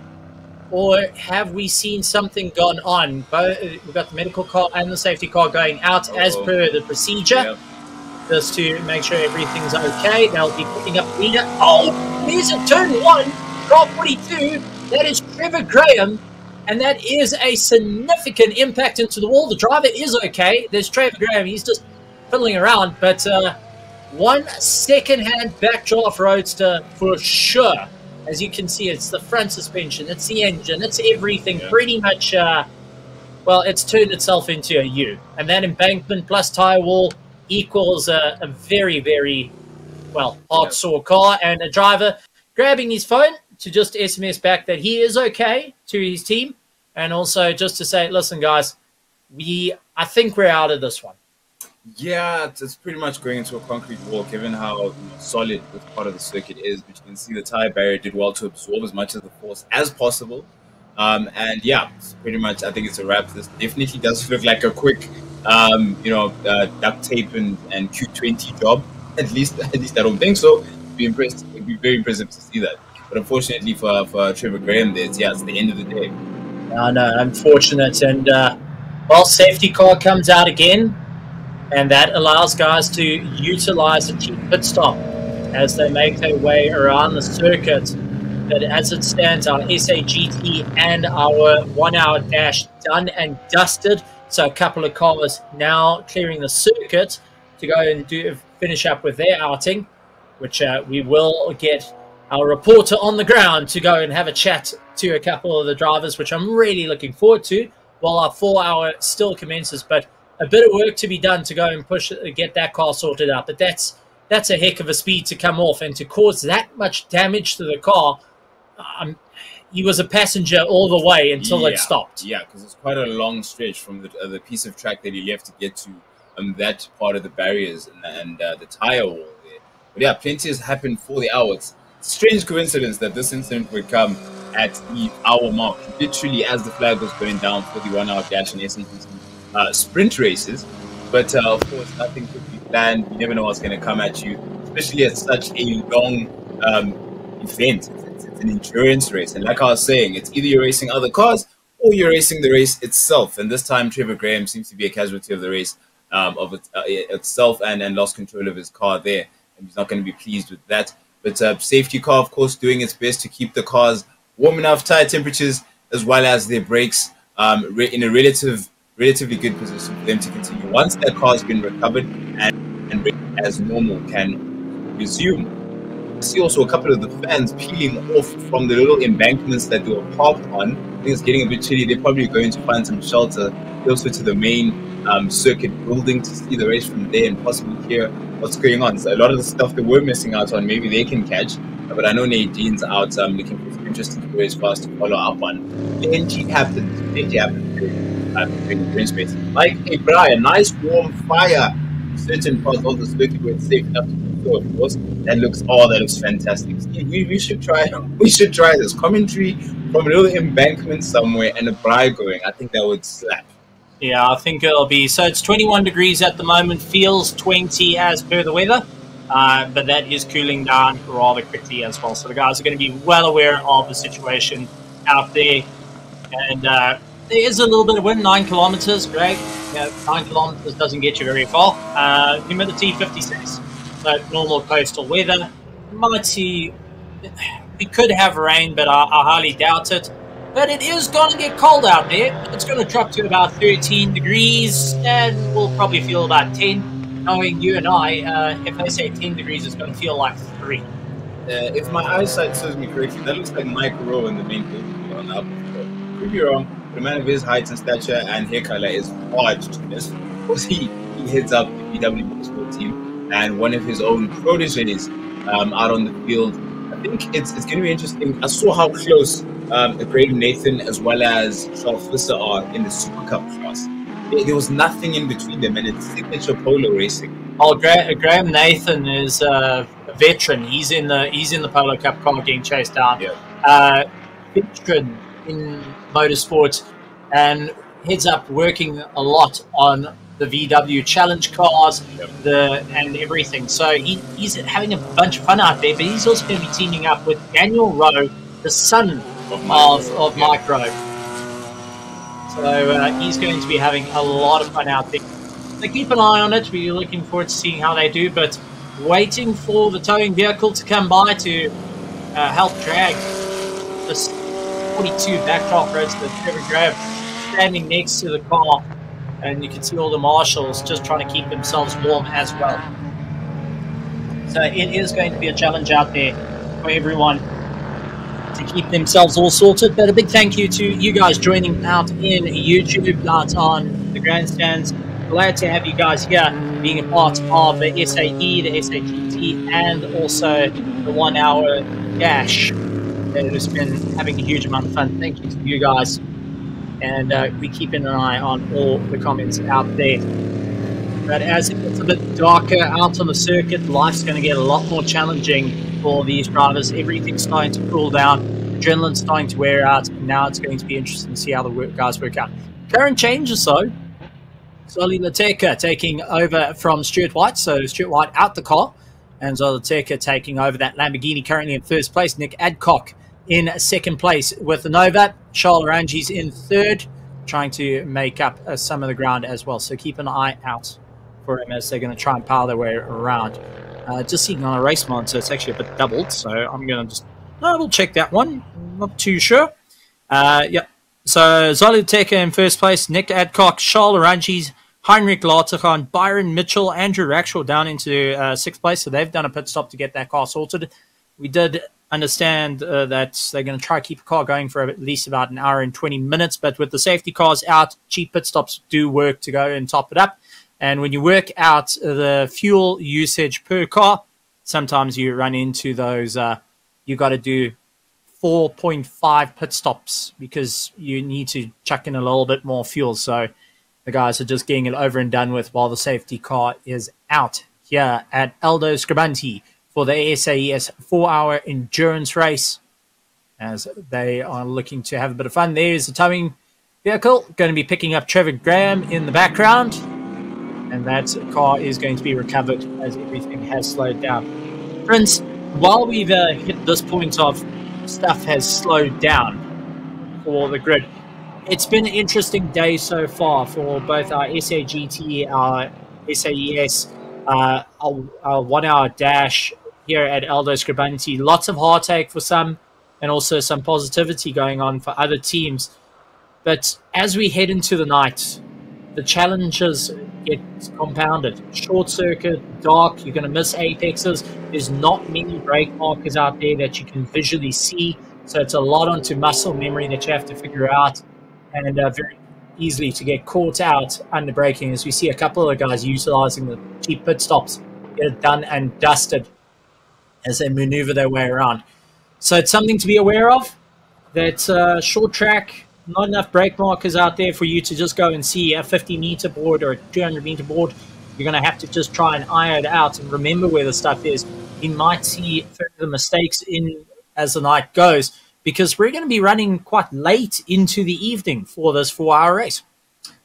or have we seen something gone on? Both, we've got the medical car and the safety car going out oh. as per the procedure, yep. Just to make sure everything's okay. They'll be picking up leader. Oh, here's a turn one, car 42. That is Trevor Graham, and that is a significant impact into the wall. The driver is okay. There's Trevor Graham. He's just fiddling around, but uh, one second-hand backdraft roadster for sure as you can see, it's the front suspension, it's the engine, it's everything. Yeah. Pretty much, uh, well, it's turned itself into a U. And that embankment plus tire wall equals a, a very, very, well, hard saw car and a driver grabbing his phone to just SMS back that he is okay to his team. And also just to say, listen, guys, we, I think we're out of this one. Yeah, it's, it's, pretty much going into a concrete wall, given how you know, solid this part of the circuit is. But you can see the tire barrier did well to absorb as much of the force as possible. Um, and yeah, pretty much, I think it's a wrap. This definitely does look like a quick, um, you know, uh, duct tape and, and Q20 job. At least, at least I don't think so. Be impressed. It'd be very impressive to see that. But unfortunately for, for Trevor Graham, there, it's, yeah, it's the end of the day. I know, unfortunate. And uh, well, safety car comes out again, and that allows guys to utilize a cheap pit stop as they make their way around the circuit. But as it stands, our SAGT and our one hour dash done and dusted. So a couple of cars now clearing the circuit to go and do finish up with their outing, which uh, we will get our reporter on the ground to go and have a chat to a couple of the drivers, which I'm really looking forward to while our four hour still commences. But a bit of work to be done to go and push get that car sorted out. But that's that's a heck of a speed to come off and to cause that much damage to the car. Um, he was a passenger all the way until yeah, it stopped. Yeah, because it's quite a long stretch from the, uh, the piece of track that he left to get to um, that part of the barriers and, and uh, the tire wall there. But yeah, plenty has happened for the hour. It's strange coincidence that this incident would come at the hour mark, literally as the flag was going down for the one hour dash and SNPC uh, sprint races. But uh, of course, nothing could be planned. You never know what's going to come at you, especially at such a long um, event. An endurance race. And like I was saying, it's either you're racing other cars or you're racing the race itself. And this time, Trevor Graham seems to be a casualty of the race um, of it, uh, itself and, and lost control of his car there. And he's not going to be pleased with that. But uh, safety car, of course, doing its best to keep the cars warm enough tire temperatures as well as their brakes um, in a relative relatively good position for them to continue. Once their car has been recovered and, and as normal can resume. See also a couple of the fans peeling off from the little embankments that they were parked on. I think it's getting a bit chilly. They're probably going to find some shelter closer to the main um, circuit building to see the race from there and possibly hear what's going on. So a lot of the stuff that we're missing out on, maybe they can catch. But I know Nadine's out um, looking for some interesting race for us to follow up on. Plenty happens. Plenty happens um, during the green space. Like a braai, nice warm fire. Certain parts of the circuit where it's safe enough to do so. That looks, oh, that looks fantastic. We, we should try, we should try this commentary from a little embankment somewhere and a braai going. I think that would slap. Yeah, I think it'll be so. It's 21 degrees at the moment, feels 20 as per the weather, uh, but that is cooling down rather quickly as well. So the guys are going to be well aware of the situation out there, and uh, there is a little bit of wind, nine kilometers. Great, yeah, nine kilometers doesn't get you very far. Uh, humidity 56, so normal coastal weather. Might see we could have rain, but I, I highly doubt it. But it is going to get cold out there. It's going to drop to about 13 degrees, and we'll probably feel about 10. Knowing you and I, uh, if I say 10 degrees, it's going to feel like 3. Uh, if my eyesight serves me correctly, that looks like Mike Rowe in the main building on Could be wrong. A man of his height and stature and hair color is hard to miss. because he, he heads up the VW Motorsport team and one of his own proteges um, out on the field. I think it's, it's going to be interesting. I saw how close um, Graham Nathan as well as Charles Visser are in the Super Cup class. There, there, was nothing in between them, and it's signature polo racing. Oh, Gra- Graham Nathan is a veteran. He's in the he's in the Polo Cup car getting chased down. Yeah. Uh, veteran in motorsport and heads up working a lot on the VW challenge cars, the and everything. So he, he's having a bunch of fun out there, but he's also going to be teaming up with Daniel Rowe, the son of, of Mike Rowe. So uh, he's going to be having a lot of fun out there. So keep an eye on it. We're looking forward to seeing how they do, but waiting for the towing vehicle to come by to uh, help drag this 42 backdraft roadster Trevor Graham standing next to the car. And you can see all the marshals just trying to keep themselves warm as well. So it is going to be a challenge out there for everyone to keep themselves all sorted. But a big thank you to you guys joining out in YouTube, out on the grandstands. Glad to have you guys here being a part of the SAE, the SAGT, and also the one hour dash. It has been having a huge amount of fun. Thank you to you guys. And uh, we keep an eye on all the comments out there. But as it gets a bit darker out on the circuit, life's going to get a lot more challenging for these drivers. Everything's starting to cool down. adrenaline's starting to wear out, and now it's going to be interesting to see how the work, guys work out. Current changes, though. Zoli Lateka taking over from Stuart White, so Stuart White out the car, and Zoli Lateka taking over that Lamborghini currently in first place. Nick Adcock in second place with Nova. Charl Arangies in third, trying to make up uh, some of the ground as well. So keep an eye out for him as they're going to try and power their way around. Uh, just seeing on a race monitor, it's actually a bit doubled, so I'm going to just double check that one. Not too sure. Uh, yep. So Zoli Lateka in first place, Nick Adcock, Charl Arangies Heinrich Lauterkhan, Byron Mitchell, Andrew Rackstraw down into uh, sixth place. So they've done a pit stop to get that car sorted. We did understand uh, that they're going to try to keep a car going for at least about an hour and 20 minutes. But with the safety cars out, cheap pit stops do work to go and top it up. And when you work out the fuel usage per car, sometimes you run into those. Uh, you got to do 4.5 pit stops because you need to chuck in a little bit more fuel. So the guys are just getting it over and done with while the safety car is out here at Aldo Scribante for the SAS four hour endurance race as they are looking to have a bit of fun. There's the towing vehicle going to be picking up Trevor Graham in the background, and that car is going to be recovered as everything has slowed down. Prince, while we've uh, hit this point of stuff has slowed down for the grid, it's been an interesting day so far for both our SAGT, our SAES, uh, our, our one hour dash here at Aldo Scribante. Lots of heartache for some and also some positivity going on for other teams. But as we head into the night, the challenges get compounded. Short circuit, dark, you're going to miss apexes. There's not many brake markers out there that you can visually see. So it's a lot onto muscle memory that you have to figure out and uh, very easily to get caught out under braking as we see a couple of guys utilizing the cheap pit stops, get it done and dusted as they maneuver their way around. So it's something to be aware of. That uh, short track, not enough brake markers out there for you to just go and see a 50 meter board or a 200 meter board. You're going to have to just try and iron it out and remember where the stuff is. You might see further mistakes in as the night goes because we're going to be running quite late into the evening for this four hour race.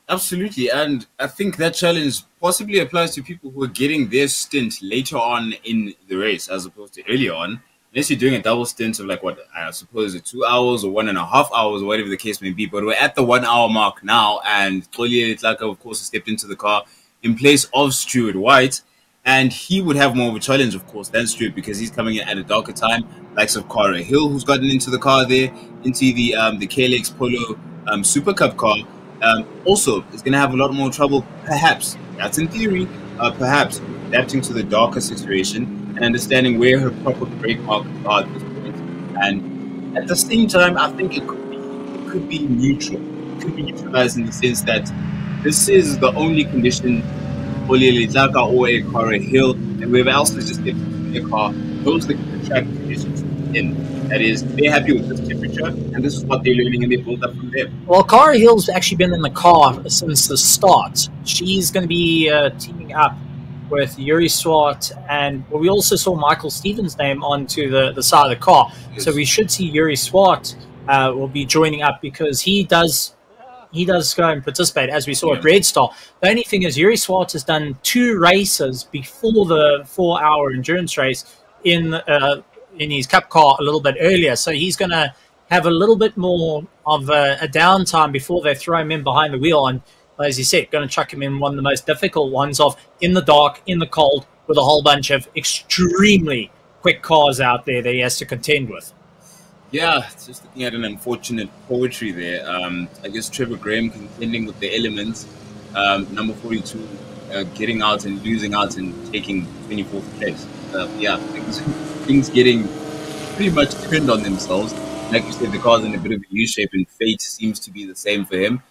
Absolutely. And I think that challenge possibly applies to people who are getting their stint later on in the race as opposed to earlier on. Unless you're doing a double stint of like what I suppose two hours or one and a half hours or whatever the case may be. But we're at the one hour mark now, and Xoli Lateka, of course, stepped into the car in place of Stuart White. And he would have more of a challenge, of course, than Stuart because he's coming in at a darker time. Likes of Cara Hill, who's gotten into the car there, into the um, the KLX Polo um, Super Cup car. Um, also, is going to have a lot more trouble, perhaps. That's in theory, uh, perhaps adapting to the darker situation and understanding where her proper break marks are at this point. And at the same time, I think it could be it could be neutral. It could be neutralized in the sense that this is the only condition Xoli Lateka or a Cara Hill and whoever else is just in the car, those are the track conditions in. That is, they're happy with this temperature, and this is what they're learning, and they build up from there. Well, Cara Hill's actually been in the car since the start. She's going to be uh, teaming up with Yuri Swart, and well, we also saw Michael Stevens' name onto the, the side of the car. Yes. So we should see Yuri Swart uh, will be joining up because he does he does go and participate, as we saw yeah. at Red Star. The only thing is, Yuri Swart has done two races before the four-hour endurance race in uh, in his cup car a little bit earlier, so he's going to have a little bit more of a, a, downtime before they throw him in behind the wheel. And as you said, going to chuck him in one of the most difficult ones of in the dark, in the cold, with a whole bunch of extremely quick cars out there that he has to contend with. Yeah, just looking at an unfortunate poetry there. Um, I guess Trevor Graham contending with the elements. Um, number 42 uh, getting out and losing out and taking 24th place. Uh, yeah, things, things getting pretty much turned on themselves. Like you said, the car's in a bit of a U shape, and fate seems to be the same for him.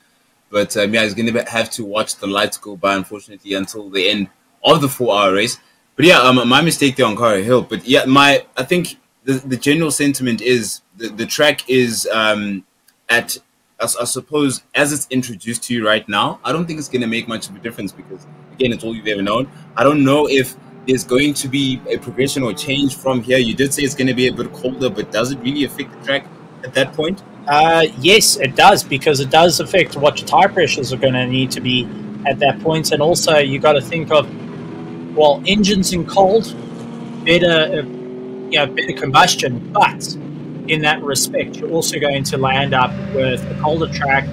But um, yeah, he's going to have to watch the lights go by, unfortunately, until the end of the four hour race. But yeah, um, my mistake there on Cara Hill. But yeah, my I think the, the general sentiment is the, the track is um, at I, I, suppose as it's introduced to you right now, I don't think it's going to make much of a difference because again, it's all you've ever known. I don't know if there's going to be a progression or change from here. You did say it's going to be a bit colder, but does it really affect the track at that point? Uh, yes, it does because it does affect what your tire pressures are going to need to be at that point, and also you got to think of well, engines in cold, better, uh, you know, better combustion, but in that respect, you're also going to land up with a colder track.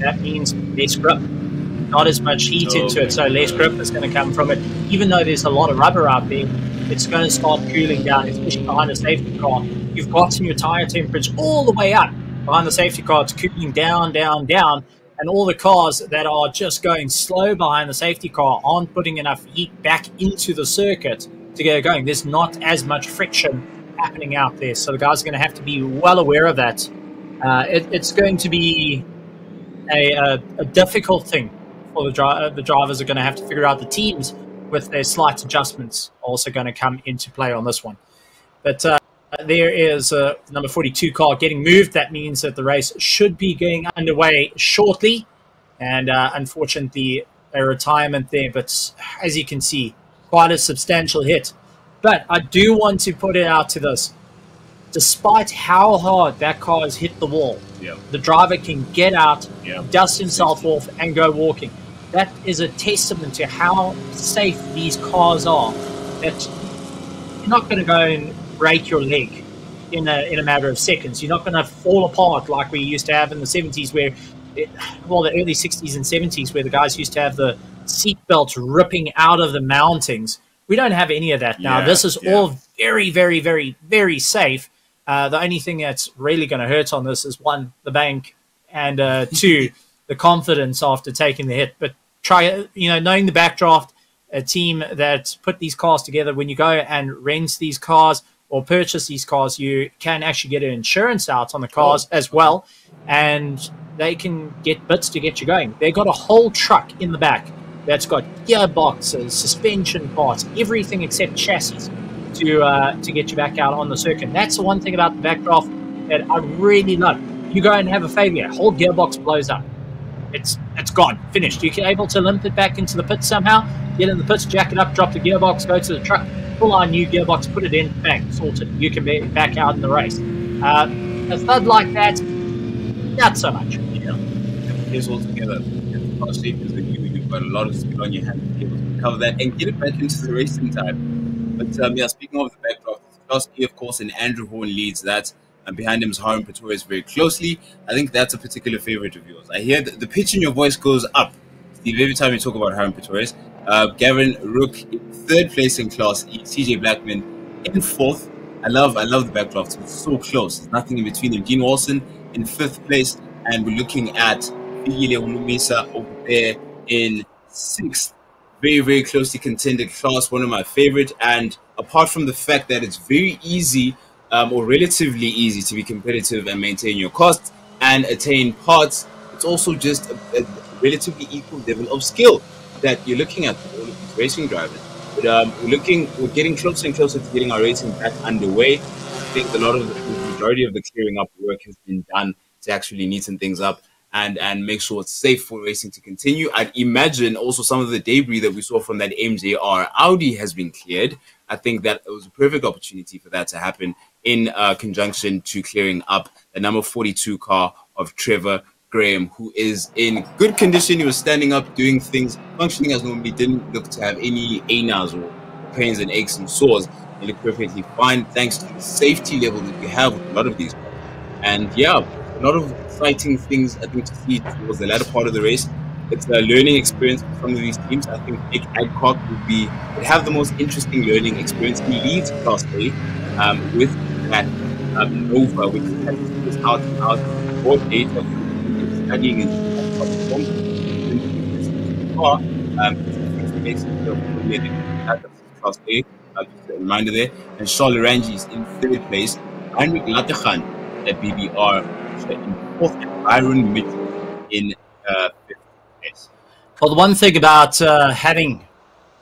That means less grip, not as much heat into it, so less grip is going to come from it. Even though there's a lot of rubber out there, it's going to start cooling down, especially behind a safety car. You've gotten your tire temperature all the way up behind the safety car. It's cooling down, down, down. And all the cars that are just going slow behind the safety car aren't putting enough heat back into the circuit to get it going. There's not as much friction happening out there. So the guys are going to have to be well aware of that. Uh, it, it's going to be a, a, a difficult thing for the, dri- the drivers are going to have to figure out the teams with their slight adjustments also going to come into play on this one. But uh, there is uh, number 42 car getting moved. That means that the race should be getting underway shortly. And uh, unfortunately, a retirement there. But as you can see, quite a substantial hit. But I do want to put it out to this. Despite how hard that car has hit the wall, Yeah. the driver can get out, Yeah. dust himself off, and go walking. That is a testament to how safe these cars are. That you're not going to go and break your leg in a in a matter of seconds. You're not going to fall apart like we used to have in the 70s, where, it, well, the early 60s and 70s, where the guys used to have the seat belts ripping out of the mountings. We don't have any of that now. Yeah, this is yeah. all very, very, very, very safe. Uh, the only thing that's really going to hurt on this is one, the bank, and uh, two, the confidence after taking the hit. But try, you know, knowing the backdraft, a team that put these cars together, when you go and rent these cars or purchase these cars, you can actually get an insurance out on the cars as well, and they can get bits to get you going. They've got a whole truck in the back that's got gearboxes, suspension parts, everything except chassis to uh, to get you back out on the circuit. That's the one thing about the backdraft that I really love. You go and have a failure, whole gearbox blows up. It's it's gone, finished. You're able to limp it back into the pit somehow. Get in the pits, jack it up, drop the gearbox, go to the truck, pull on new gearbox, put it in, bang, sorted. You can be back out in the race. Uh, a thud like that, not so much. You know. Here's all together. Car shape is that you, you've got a lot of speed on your hand to be able to cover that and get it back into the racing time. But um, yeah, speaking of the backdraft, Klaus P, of course, and Andrew Horn leads that. And behind him is Harun Pretorius very closely. I think that's a particular favorite of yours. I hear the, pitch in your voice goes up, Steve, every time you talk about Harun Pretorius. Uh, Gavin Rook third place in Class CJ Blackman in fourth. I love I love the backdraft. It's so close. There's nothing in between them. Dean Wilson in fifth place, and we're looking at Figile Hulumisa over there in sixth. Very, very closely contended class, one of my favorite. And apart from the fact that it's very easy um, or relatively easy to be competitive and maintain your costs and attain parts, it's also just a, a relatively equal level of skill that you're looking at all of these racing drivers. But um, we're looking, we're getting closer and closer to getting our racing back underway. I think a lot of the, the majority of the clearing up work has been done to actually neaten things up and and make sure it's safe for racing to continue. I'd imagine also some of the debris that we saw from that MJR Audi has been cleared. I think that it was a perfect opportunity for that to happen in uh, conjunction to clearing up the number 42 car of Trevor Graham, who is in good condition. He was standing up, doing things, functioning as normally, didn't look to have any ANAs or pains and aches and sores. He looked perfectly fine thanks to the safety level that we have with a lot of these cars. And yeah, a lot of exciting things I think to see towards the latter part of the race. It's a learning experience for some of these teams. I think Nick Adcock would be would have the most interesting learning experience. He leads Class A um, with that um, Nova, which has out out more data studying and far. Um, A. Uh, just a reminder there. And Charles Rangi is in third place. Heinrich Latechan at BBR in fourth, Byron Mitchell in uh, fifth place. Well, the one thing about uh, having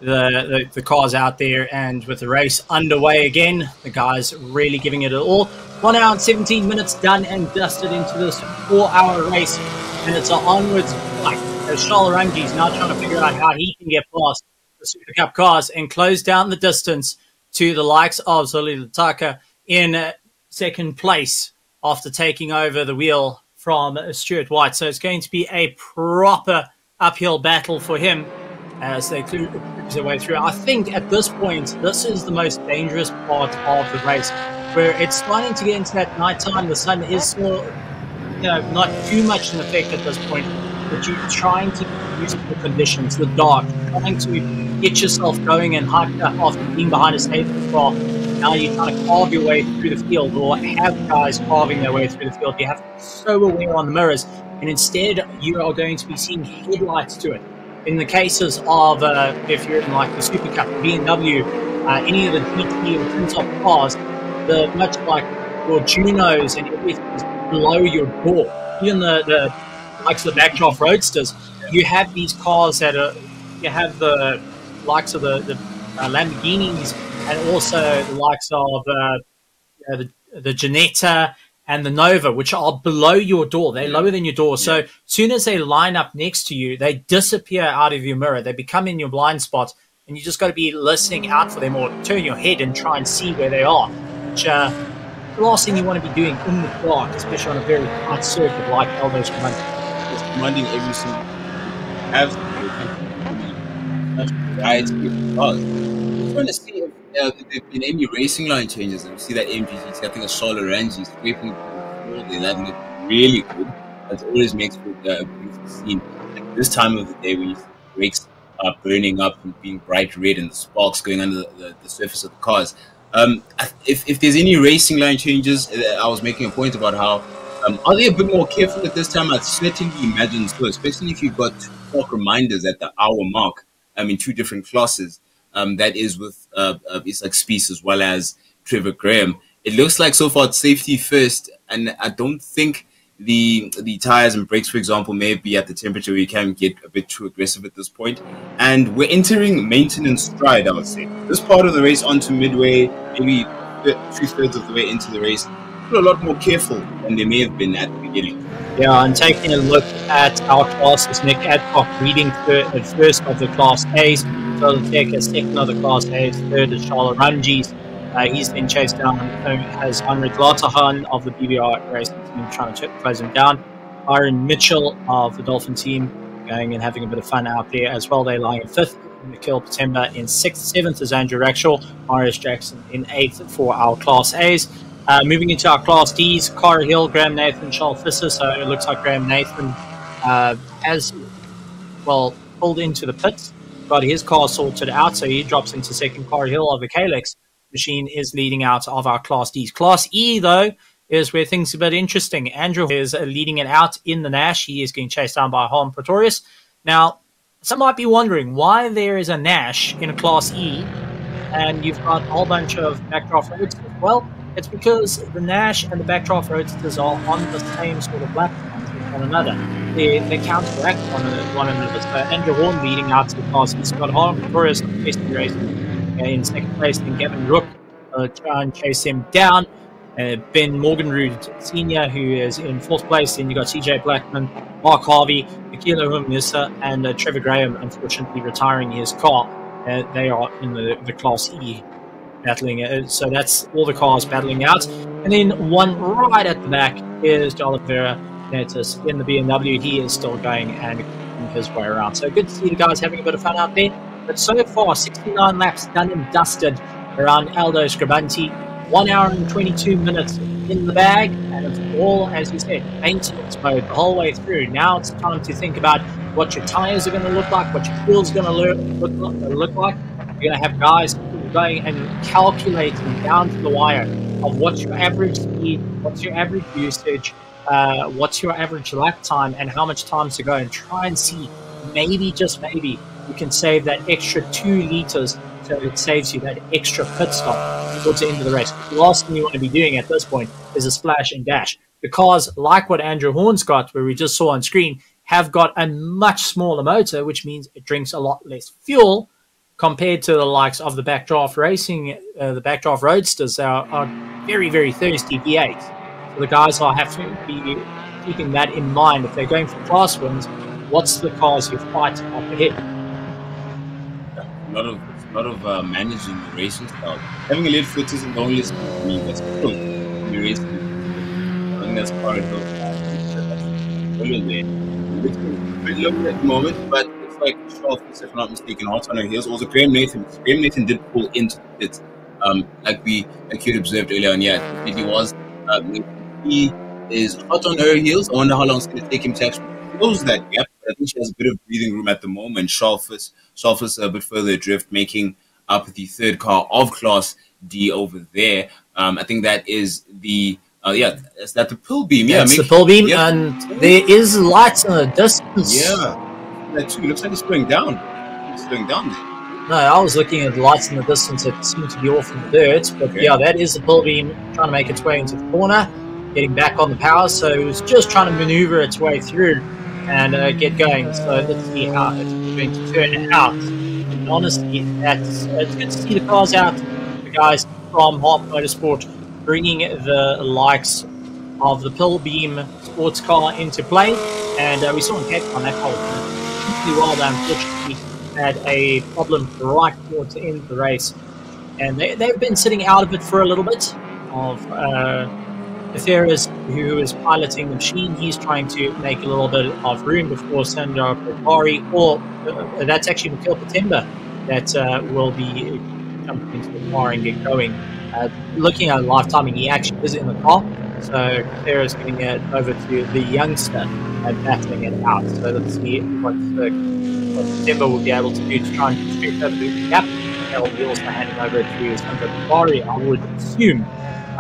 the, the the cars out there and with the race underway again, the guys really giving it all. One hour and 17 minutes done and dusted into this four-hour race, and it's an onwards fight. As Charles is now trying to figure out how he can get past the Super Cup cars and close down the distance to the likes of Zoli Lataka in uh, second place after taking over the wheel from Stuart White. So it's going to be a proper uphill battle for him as they cruise their way through. I think at this point, this is the most dangerous part of the race, where it's starting to get into that night time. The sun is still, you know, not too much in effect at this point, but you're trying to use the conditions, the dark, trying to get yourself going and hyped up after being behind a safety car. Now you're trying to carve your way through the field or have guys carving their way through the field. You have to so aware on the mirrors, and instead you are going to be seeing headlights to it in the cases of uh, if you're in like the Super Cup, BMW, uh, any of the GT or twin cars, the much like your Junos and everything is below your door. Even the, the likes of the backdraft roadsters, you have these cars that are you have the likes of the, the uh, Lamborghinis and also the likes of uh, the the Ginetta and the Nova, which are below your door. They're lower than your door. So as soon as they line up next to you, they disappear out of your mirror. They become in your blind spot, and you just got to be listening out for them or turn your head and try and see where they are. Which uh, the last thing you want to be doing in the dark, especially on a very tight circuit like Eldo's Commanding. It's commanding every single have variety of cars. I'm trying to see if there have been any racing line changes. And we see that MGT, I think a Charles Orange is scraping the They're letting really good. That always makes for uh, a beautiful scene. Like this time of the day when you see brakes are burning up and being bright red and the sparks going under the, the, the surface of the cars. Um, if, if there's any racing line changes, uh, I was making a point about how um, are they a bit more careful at this time? I certainly imagine so, especially if you've got clock reminders at the hour mark. I mean, two different classes. Um, that is with uh, uh, Isak Spies as well as Trevor Graham. It looks like so far safety first, and I don't think the the tires and brakes, for example, may be at the temperature where you can get a bit too aggressive at this point. And we're entering maintenance stride, I would say. This part of the race onto midway, maybe two thirds of the way into the race, a lot more careful than they may have been at the beginning. Yeah, and taking a look at our classes, Nick Adcock leading third, uh, first of the Class A's, Phil Decker second of Class A's, third is Charl Arangies. Uh, he's been chased down has Henrik Latahan of the BBR racing team trying to close him down. Aaron Mitchell of the Dolphin team going and having a bit of fun out there as well. They're lying in fifth. Mikaeel Pitamber in sixth. Seventh is Andrew Rackstraw. Marius Jackson in eighth for our Class A's. Uh, moving into our Class Ds, Cara Hill, Graham Nathan, Charles Fisser. So it looks like Graham Nathan uh, has, well, pulled into the pits, got his car sorted out. So he drops into second. Cara Hill of the Kalex machine is leading out of our Class Ds. Class E, though, is where things are a bit interesting. Andrew is leading it out in the Nash. He is getting chased down by Harm Pretorius. Now, some might be wondering why there is a Nash in a Class E and you've got a whole bunch of backdraft roadsters. Well, it's because the Nash and the backdraft roadsters are on the same sort of platform one another. They, they counteract one, one another. So Andrew Horn leading out to the pass. He's got Harm Pretorius on the race in second place, then Gavin Rook uh, try and chase him down. Uh, ben Morganrud Sr., who is in fourth place. Then you've got CJ Blackman, Mark Harvey, Akila Humnissa, and uh, Trevor Graham, unfortunately retiring his car. Uh, they are in the, the Class E battling it. So that's all the cars battling out. And then one right at the back is Oliveira Netis in the BMW. He is still going and his way around. So good to see the guys having a bit of fun out there. But so far, 69 laps done and dusted around Aldo Scribante. One hour and 22 minutes in the bag, and it's all, as you said, maintenance mode the whole way through. Now it's time to think about what your tires are going to look like, what your fuel's going to look, look, look like. You're going to have guys going and calculating down to the wire of what's your average speed, what's your average usage, uh, what's your average lap time, and how much time to go, and try and see maybe, just maybe, you can save that extra two liters so it saves you that extra pit stop towards the end of the race. The last thing you want to be doing at this point is a splash and dash. Because, like what Andrew Horn's got, where we just saw on screen, have got a much smaller motor, which means it drinks a lot less fuel compared to the likes of the backdraft racing, uh, the backdraft roadsters are, are very, very thirsty V8s. So the guys are have to be keeping that in mind if they're going for class wins. What's the cars you fight up ahead? A lot of a lot of uh, managing the racing style. Having a lead foot isn't the only for me. That's cool. You're racing. in this corridor. Women there. Looking pretty low at the moment, but it's like Charles, if I'm not mistaken, hot on heels. Also, Graham Nathan. Graham Nathan did pull into pits, um, like we like you observed earlier on. Yeah, he was. Um, he is hot on her heels. I wonder how long it's going to take him to actually close that gap. I think she has a bit of breathing room at the moment. Shalfus, Shalfus a bit further adrift, making up the third car of Class D over there. Um, I think that is the uh, yeah, is that the Pilbeam? Yeah, That's the Pilbeam, yeah. and there is lights in the distance. Yeah, that too. Looks like it's going down. It's going down there. No, I was looking at the lights in the distance that seemed to be off in the dirt, but Okay. yeah, that is the Pilbeam trying to make its way into the corner, getting back on the power. So it was just trying to maneuver its way through and uh, get going. So let's see how it's going to turn out. And honestly, that's it's good to see the cars out. The guys from Harp Motorsport bringing the likes of the Pilbeam sports car into play, and uh, we saw in Cape Town that car particularly well done. Unfortunately, had a problem right towards the end of the race, and they, they've been sitting out of it for a little bit. Of uh, Ferris, who is piloting the machine, he's trying to make a little bit of room before Sandra Bari, or uh, that's actually Mikaeel Pitamber that uh, will be jumping into the car and get going. Uh, looking at live timing, he actually is in the car, so Ferris getting it over to the youngster and battling it out. So let's see what the what Timber will be able to do to try and straight over the gap. They'll be also handing over to Sandra Bari, I would assume,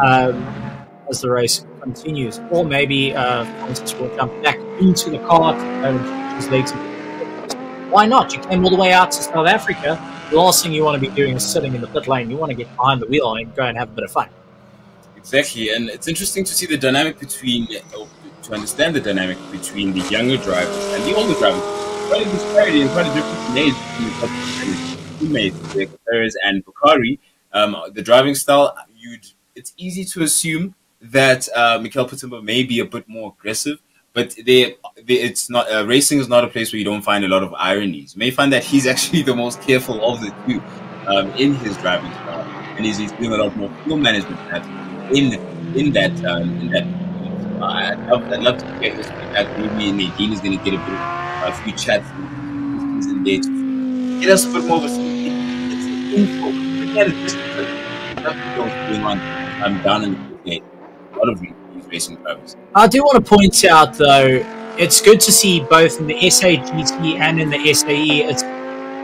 um, as the race continues. Or maybe uh, Francis will jump back into the car and his legs. Why not? You came all the way out to South Africa. The last thing you want to be doing is sitting in the pit lane. You want to get behind the wheel and go and have a bit of fun. Exactly, and it's interesting to see the dynamic between, to understand the dynamic between the younger drivers and the older drivers. Quite a disparity and quite a difference in age between the teammates, Perez and Bakari. Um, the driving style, you'd it's easy to assume that uh, Mikaeel Pitamber may be a bit more aggressive, but they, they it's not uh, racing is not a place where you don't find a lot of ironies. You may find that he's actually the most careful of the two um, in his driving style, and he's, he's doing a lot more fuel management in in that um, in that. Uh, I'd, love, I'd love to get his feedback. Maybe Nadine is going to get a bit a few chats in there get us a bit more of a info. Forget it. Just else going on um, down in the gate. Lot of these racing drivers. I do want to point out, though, it's good to see both in the SAGT and in the SAE. It's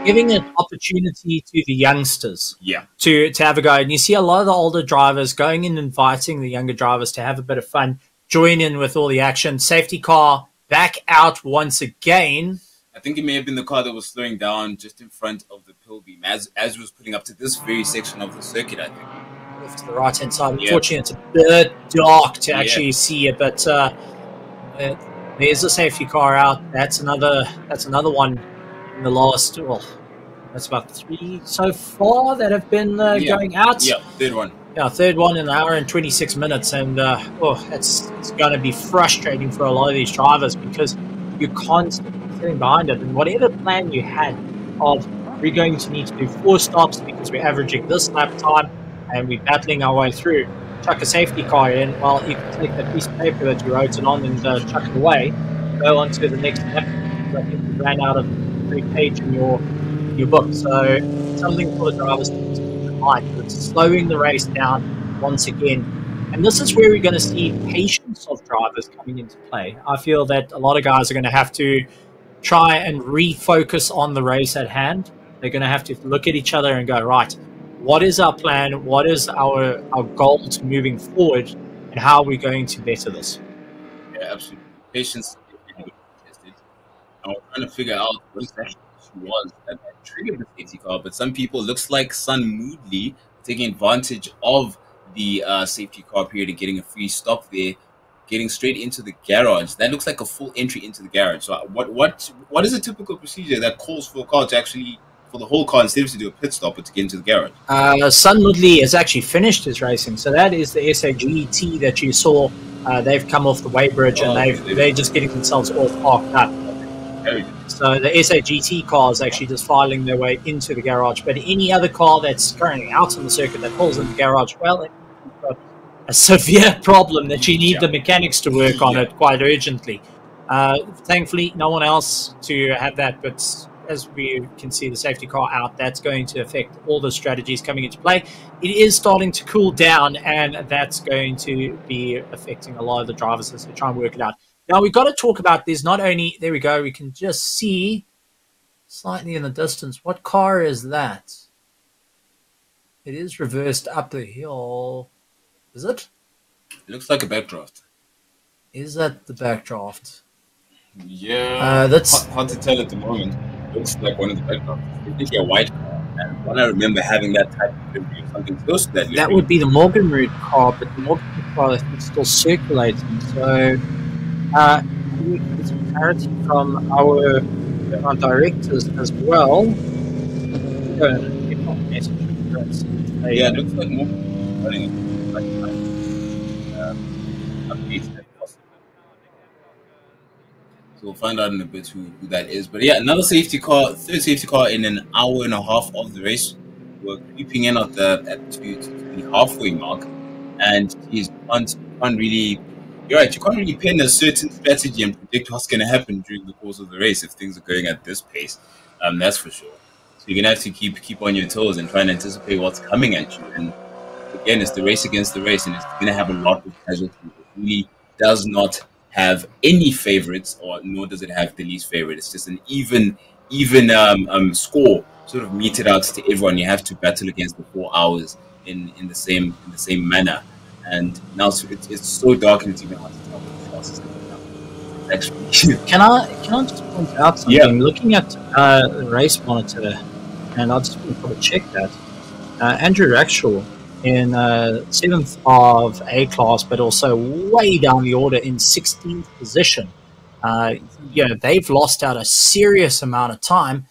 giving an opportunity to the youngsters Yeah. to to have a go. And you see a lot of the older drivers going and inviting the younger drivers to have a bit of fun, join in with all the action. Safety car back out once again. I think it may have been the car that was slowing down just in front of the Pilbeam as as it was putting up to this very section of the circuit. I think. Off to the right hand side. Unfortunately, it's a bit dark to actually see it, but uh, there's a safety car out. That's another. That's another one in the last. Well, that's about three so far that have been uh, going out. Yeah, third one. Yeah, third one in an hour and 26 minutes. And, uh, oh, it's, it's going to be frustrating for a lot of these drivers because you're constantly sitting behind it. And whatever plan you had of we're going to need to do four stops because we're averaging this lap time and we're battling our way through, chuck a safety car in, well, you can take that piece of paper that you wrote it on and uh, chuck it away, go on to the next lap. I you ran out of page in your your book. So something for the drivers to keep in mind. It's slowing the race down once again. And this is where we're going to see patience of drivers coming into play. I feel that a lot of guys are going to have to try and refocus on the race at hand. They're going to have to look at each other and go, right, what is our plan? What is our, our goal to moving forward? And how are we going to better this? Yeah, absolutely. Patience. I was trying to figure out what exactly was that, that triggered the safety car, but some people looks like Sun Moodley taking advantage of the uh, safety car period and getting a free stop there, getting straight into the garage. That looks like a full entry into the garage. So uh, what what what is a typical procedure that calls for a car to actually for the whole car instead of to do a pit stop but to get into the garage? Uh, Sun has actually finished his racing, so that is the SAGT that you saw. Uh, they've come off the weighbridge Oh, and they've they're just getting themselves all parked up. So the SAGT car is actually just filing their way into the garage. But any other car that's currently out on the circuit that pulls in the garage, well, a severe problem that you need the mechanics to work on it quite urgently. Uh, thankfully, no one else to have that, but as we can see the safety car out, that's going to affect all the strategies coming into play. It is starting to cool down, and that's going to be affecting a lot of the drivers as they try and work it out. Now, we've got to talk about this not only, there we go, we can just see slightly in the distance. What car is that? It is reversed up the hill. Is it? It looks like a backdraft. Is that the backdraft? Yeah. Uh, that's- hard, hard to tell at the moment. Looks like one of the backdrafts. It's definitely a white car. And I remember having that type of livery or something close to that livery. That would be the Morgan Morganroot car, but the Morganroot car I think is still circulating. So, uh, we can get some clarity from our, our directors as well. Give off a message. Yeah, it looks like more running like um, updates that possible. So we'll find out in a bit who, who that is. But yeah, another safety car, third safety car in an hour and a half of the race. We're creeping in at the at to, the halfway mark, and he's can't, can't really. You're right. You can't really pin a certain strategy and predict what's going to happen during the course of the race if things are going at this pace. Um, that's for sure. So you're gonna have to keep keep on your toes and try and anticipate what's coming at you. And again, it's the race against the race, and it's gonna have a lot of casualties. It really does not have any favorites, or nor does it have the least favorite. It's just an even even um, um, score, sort of meted out to everyone. You have to battle against the four hours in in the same in the same manner. And now it's, it's, it's so dark and it's even hard to tell what the classes are Actually, Can I can I just point out something? Yeah. Looking at uh, the race monitor, and I just want to check that uh, Andrew Rackstraw in uh, seventh of A class, but also way down the order in 16th position. Uh, you know they've lost out a serious amount of time,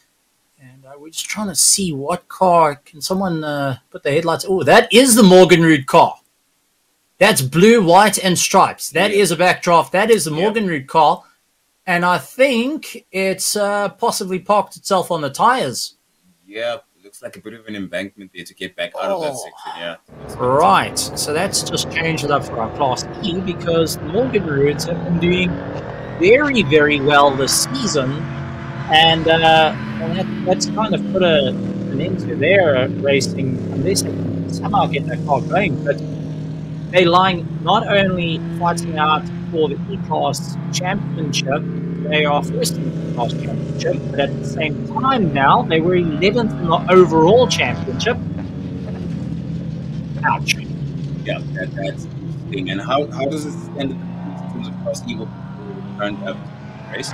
and uh, we're just trying to see what car can someone uh, put the headlights. Oh, that is the Morgan Root car. That's blue, white, and stripes. That is a backdraft. That is the Morgan Root car. And I think it's uh, possibly parked itself on the tires. yeah, it looks like a bit of an embankment there to get back out of that Oh. section. Yeah. Right. So that's just changed it up for our Class E because the Morgan Roots have been doing very, very well this season. And uh, well, that, that's kind of put a, an end to their racing unless they somehow get that car going. But they're lying not only fighting out for the E Class Championship, they are first in the Class Championship, but at the same time now, they were 11th in the overall championship. Ouch. Yeah, that, that's interesting. And how, how does it stand the in terms of cross evil turned race?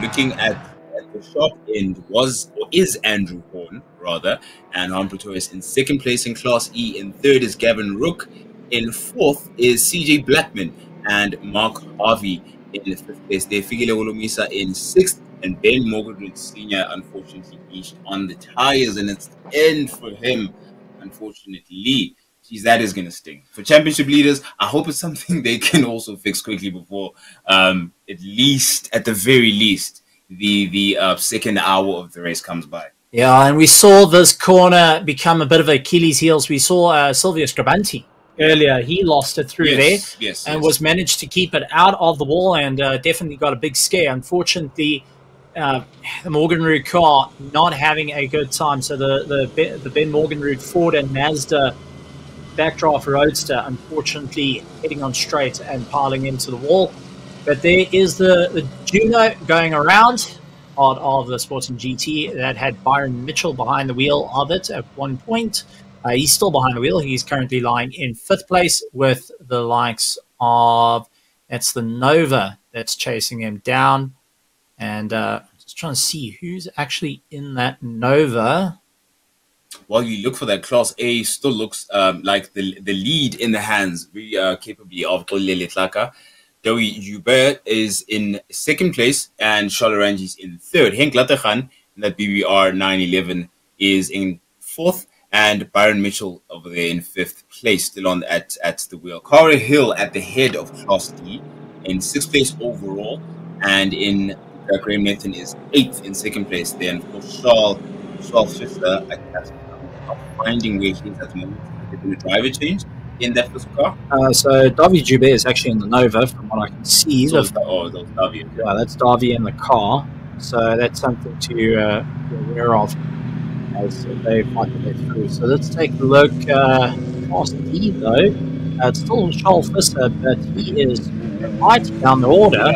Looking at, at the sharp end was or is Andrew Horn rather, and Han Pretorius in second place in Class E. In third is Gavin Rook. In fourth is CJ Blackman and Mark Harvey in the fifth place. There, Figile Olomisa in sixth, and Ben Morgan Senior unfortunately beached on the tires, and it's the end for him, unfortunately. Geez, that is going to sting. For championship leaders, I hope it's something they can also fix quickly before, um, at least, at the very least, the the uh, second hour of the race comes by. Yeah, and we saw this corner become a bit of Achilles' heels. We saw uh, Silvio Scribante earlier. He lost it through Yes, there yes, and yes. was managed to keep it out of the wall and uh, definitely got a big scare. Unfortunately, uh, the Morgan Root car not having a good time. So the the, the Ben Morgan Root Ford and Mazda backdraft Roadster, unfortunately, heading on straight and piling into the wall. But there is the, the Juno going around part of the Sporting GT that had Byron Mitchell behind the wheel of it at one point. Uh, he's still behind the wheel. He's currently lying in fifth place with the likes of that's the Nova that's chasing him down. And uh, just trying to see who's actually in that Nova. while you look for that class A still looks um, like the the lead in the hands very uh, capably of Tolile Tlaka. Joubert is in second place and Charl Arangies is in third. Henk Lattergan in that BBR 911 is in fourth and Byron Mitchell over there in fifth place still on at, at the wheel. Cara Hill at the head of Class D in sixth place overall and in uh, Graham Nathan is eighth in second place then for Charles Charles Fisher I guess not finding where he is at the moment. There's been a driver change, in that first car? Uh, so Davi Jube is actually in the Nova, from what I can see. So, The- oh, that was Davi. yeah, that's Davi in the car. So that's something to uh, be aware of as they fight their way through. So let's take a look. Uh, past D though, uh, it's still Charles Fisser, but he is right down the order.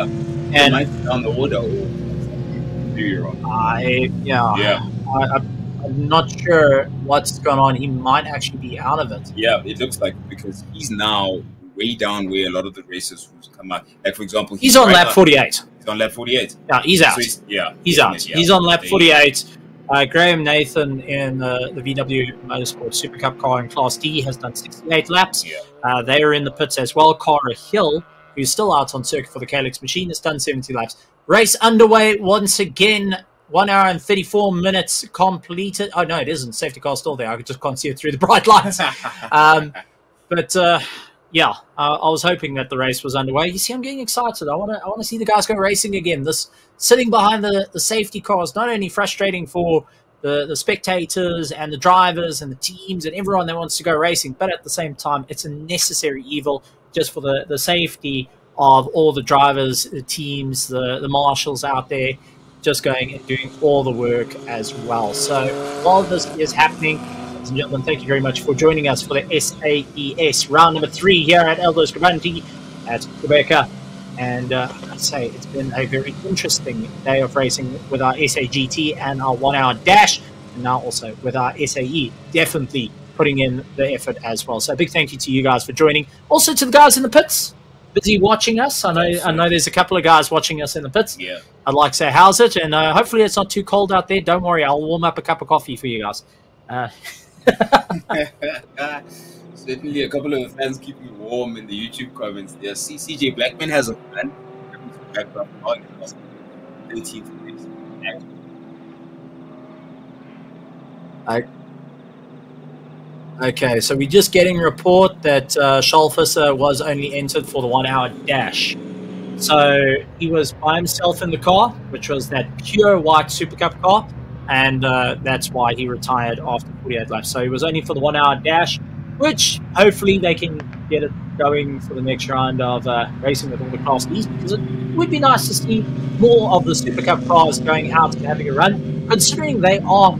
And Right down the order. Do you wrong? I yeah, Yeah. I, I'm not sure what's going on. He might actually be out of it. Yeah, it looks like because he's now way down where a lot of the racers who's come out. Like for example, He's on right lap 48. He's on lap 48. Yeah, he's So out. yeah, He's out. definitely He's on lap 48. Uh, Graham Nathan in uh, the VW Motorsport Super Cup car in Class D has done 68 laps. Uh, they are in the pits as well. Cara Hill, who's still out on circuit for the Calyx machine, has done 70 laps. Race underway once again. One hour and 34 minutes completed. Oh, no, it isn't. Safety car still there. I just can't see it through the bright lights. um, but uh, yeah, uh, I was hoping that the race was underway. You see, I'm getting excited. I want to. I want to see the guys go racing again. This sitting behind the, the safety car is not only frustrating for the, the spectators and the drivers and the teams and everyone that wants to go racing, but at the same time, it's a necessary evil just for the, the safety of all the drivers, the teams, the, the marshals out there, just going and doing all the work as well. So while this is happening, ladies and gentlemen, thank you very much for joining us for the SAES round number three here at Aldo Scribante at Gqeberha. And uh, I say it's been a very interesting day of racing with our SAGT and our one hour dash, and now also with our SAE. Definitely putting in the effort as well. So a big thank you to you guys for joining. Also to the guys in the pits, busy watching us. I know I know there's a couple of guys watching us in the pits. Yeah. I'd like to say how's it, and uh, hopefully it's not too cold out there. Don't worry, I'll warm up a cup of coffee for you guys. Uh, Certainly, a couple of fans keep me warm in the YouTube comments. There, CJ Blackman has a plan. Back on 13th. I, okay, so we're just getting report that uh, was only entered for the one hour dash. So he was by himself in the car, which was that pure white Super Cup car, and uh, that's why he retired after 48 laps. So he was only for the one hour dash, which hopefully they can get it going for the next round of uh, racing with all the Class E's because it would be nice to see more of the Super Cup cars going out and having a run, considering they are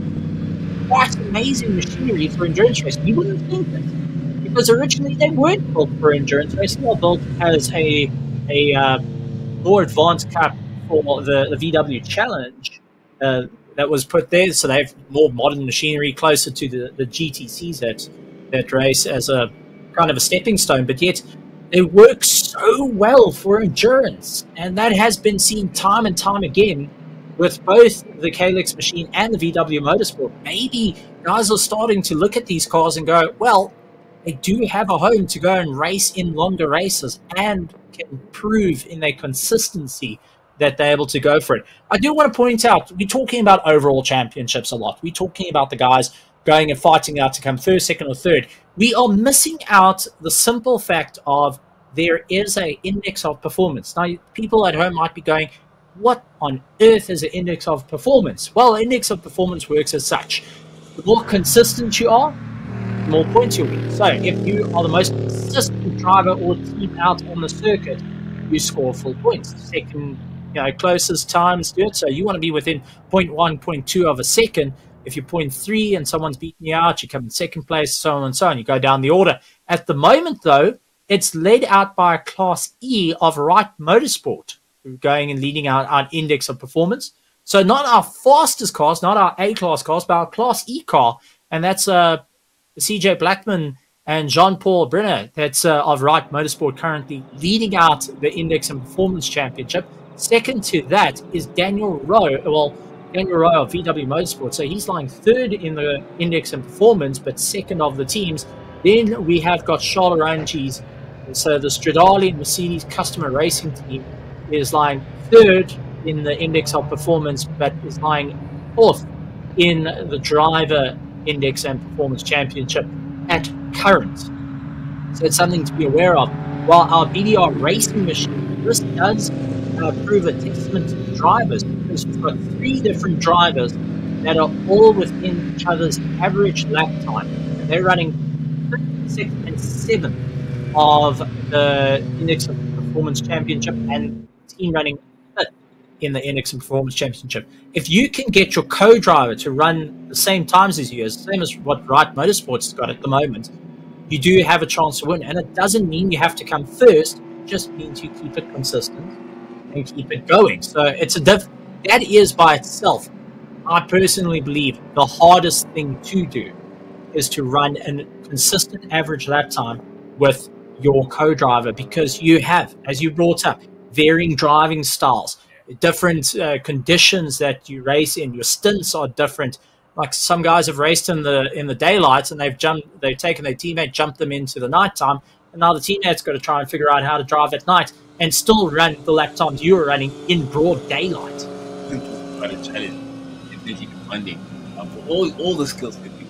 quite amazing machinery for endurance racing. You wouldn't think that because originally they weren't built for endurance racing. They were built as a a uh, more advanced cup for the, the VW Challenge uh, that was put there. So they have more modern machinery, closer to the, the GTCs that that race as a kind of a stepping stone. But yet they work so well for endurance, and that has been seen time and time again with both the Calyx machine and the VW Motorsport. Maybe guys are starting to look at these cars and go, well, they do have a home to go and race in longer races and can prove in their consistency that they're able to go for it. I do want to point out we're talking about overall championships a lot. We're talking about the guys going and fighting out to come first, second, or third. We are missing out the simple fact of there is a index of performance. Now, people at home might be going, "What on earth is an index of performance?" Well, index of performance works as such: the more consistent you are, the more points you'll get. So, if you are the most consistent driver or team out on the circuit, you score full points. Second, you know, closest times to it. So you want to be within 0.1, 0.2 of a second. If you're 0.3 and someone's beating you out, you come in second place, so on and so on. You go down the order. At the moment, though, it's led out by a Class E of Right Motorsport, going and leading out our index of performance. So not our fastest cars, not our A class cars, but our Class E car, and that's uh, CJ Blackman and Jean Paul Brenner. That's uh, of Right Motorsport currently leading out the Index and Performance Championship. Second to that is Daniel Rowe. Well, Daniel Rowe of VW Motorsport. So he's lying third in the Index and Performance, but second of the teams. Then we have got Charl Arangies. So the Stradale Mercedes customer racing team is lying third in the Index of Performance, but is lying fourth in the Driver Index and Performance Championship at current. So it's something to be aware of. While our BDR racing machine, this does uh, prove a testament to the drivers because we've got three different drivers that are all within each other's average lap time. They're running sixth, and seventh of the Index of Performance Championship and team running fifth in the Index of Performance Championship. If you can get your co-driver to run the same times as you, as same as what Wright Motorsports has got at the moment, you do have a chance to win. And it doesn't mean you have to come first; it just means you keep it consistent and keep it going. So it's a diff- that is by itself, I personally believe, the hardest thing to do is to run a consistent average lap time with your co-driver because you have, as you brought up, varying driving styles, different uh, conditions that you race in. Your stints are different. Like some guys have raced in the in the daylight and they've jumped, they've taken their teammate, jumped them into the nighttime, and now the teammate's got to try and figure out how to drive at night and still run the lap times you were running in broad daylight. quite a challenge. Definitely funding uh, for all all the skills that we.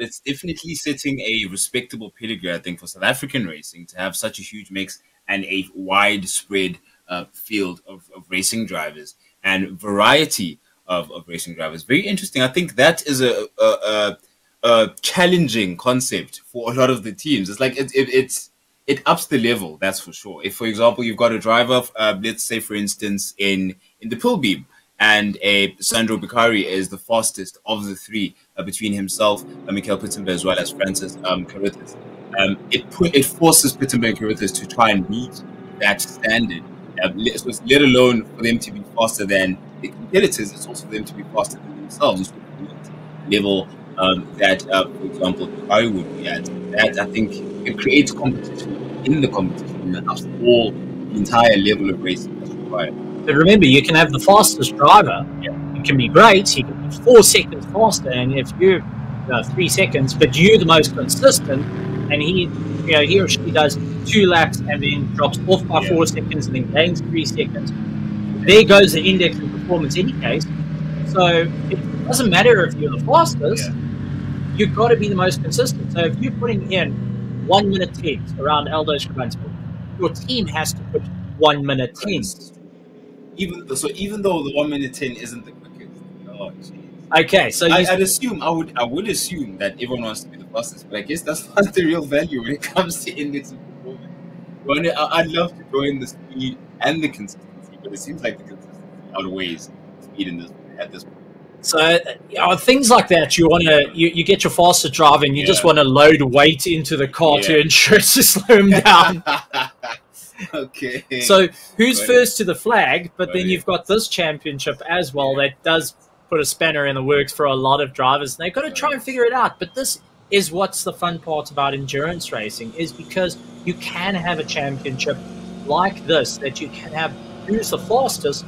It's definitely setting a respectable pedigree, I think, for South African racing to have such a huge mix and a widespread uh, field of, of racing drivers and variety of, of racing drivers. Very interesting. I think that is a, a, a, a challenging concept for a lot of the teams. It's like it, it, it's it ups the level, that's for sure. If, for example, you've got a driver, uh, let's say, for instance, in in the Pilbeam, and a Sandro Bicari is the fastest of the three uh, between himself, uh, Mikaeel Pitamber, as well as Francis um. Um, it put it forces Pitamber and to try and meet that standard. Uh, let, so it's let alone for them to be faster than the competitors, it's also for them to be faster than themselves. Level um, that, uh, for example, Bicari would be at. That I think it creates competition in the competition and ups all the entire level of racing that's required. But remember, you can have the fastest driver. Yeah. It can be great. He can be four seconds faster, and if you're uh, three seconds, but you're the most consistent, and he, you know, he or she does two laps and then drops off by four seconds and then gains three seconds. There goes the index of performance, any case. So it doesn't matter if you're the fastest. You've got to be the most consistent. So if you're putting in one minute tens around Aldo Scribante, your team has to put one minute tens. Even though, so, even though the one minute ten isn't the. Okay, so I, I'd assume I would I would assume that everyone wants to be the fastest, but I guess that's not the real value when it comes to index of performance. I- I'd love to join the speed and the consistency, but it seems like the consistency outweighs speed in this at this point. So uh, you know, things like that, you want to you, you get your faster driving, you just want to load weight into the car to Yeah. ensure to slow him down. okay. So who's Got it. first to the flag? But Got then it. you've got this championship as well that does put a spanner in the works for a lot of drivers. And they've got to try and figure it out. But this is what's the fun part about endurance racing is because you can have a championship like this that you can have who's the fastest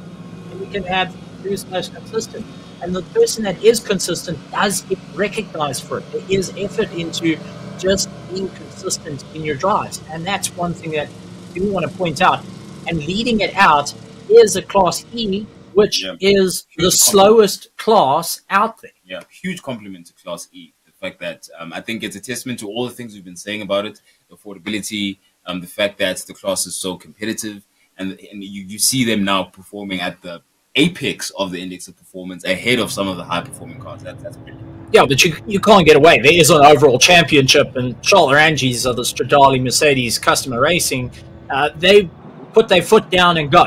and you can have who's most consistent. And the person that is consistent does get recognized for it. There is effort into just being consistent in your drives. And that's one thing that do want to point out. And leading it out is a class E, which is the Huge slowest class out there. Yeah, huge compliment to Class E. The fact that um, I think it's a testament to all the things we've been saying about it, the affordability, um, the fact that the class is so competitive, and and you, you see them now performing at the apex of the index of performance ahead of some of the high performing cars. That, that's brilliant. Yeah, but you, you can't get away. There is an overall championship, and Charl Arangies of the Stradale Mercedes Customer Racing, uh, they put their foot down and go.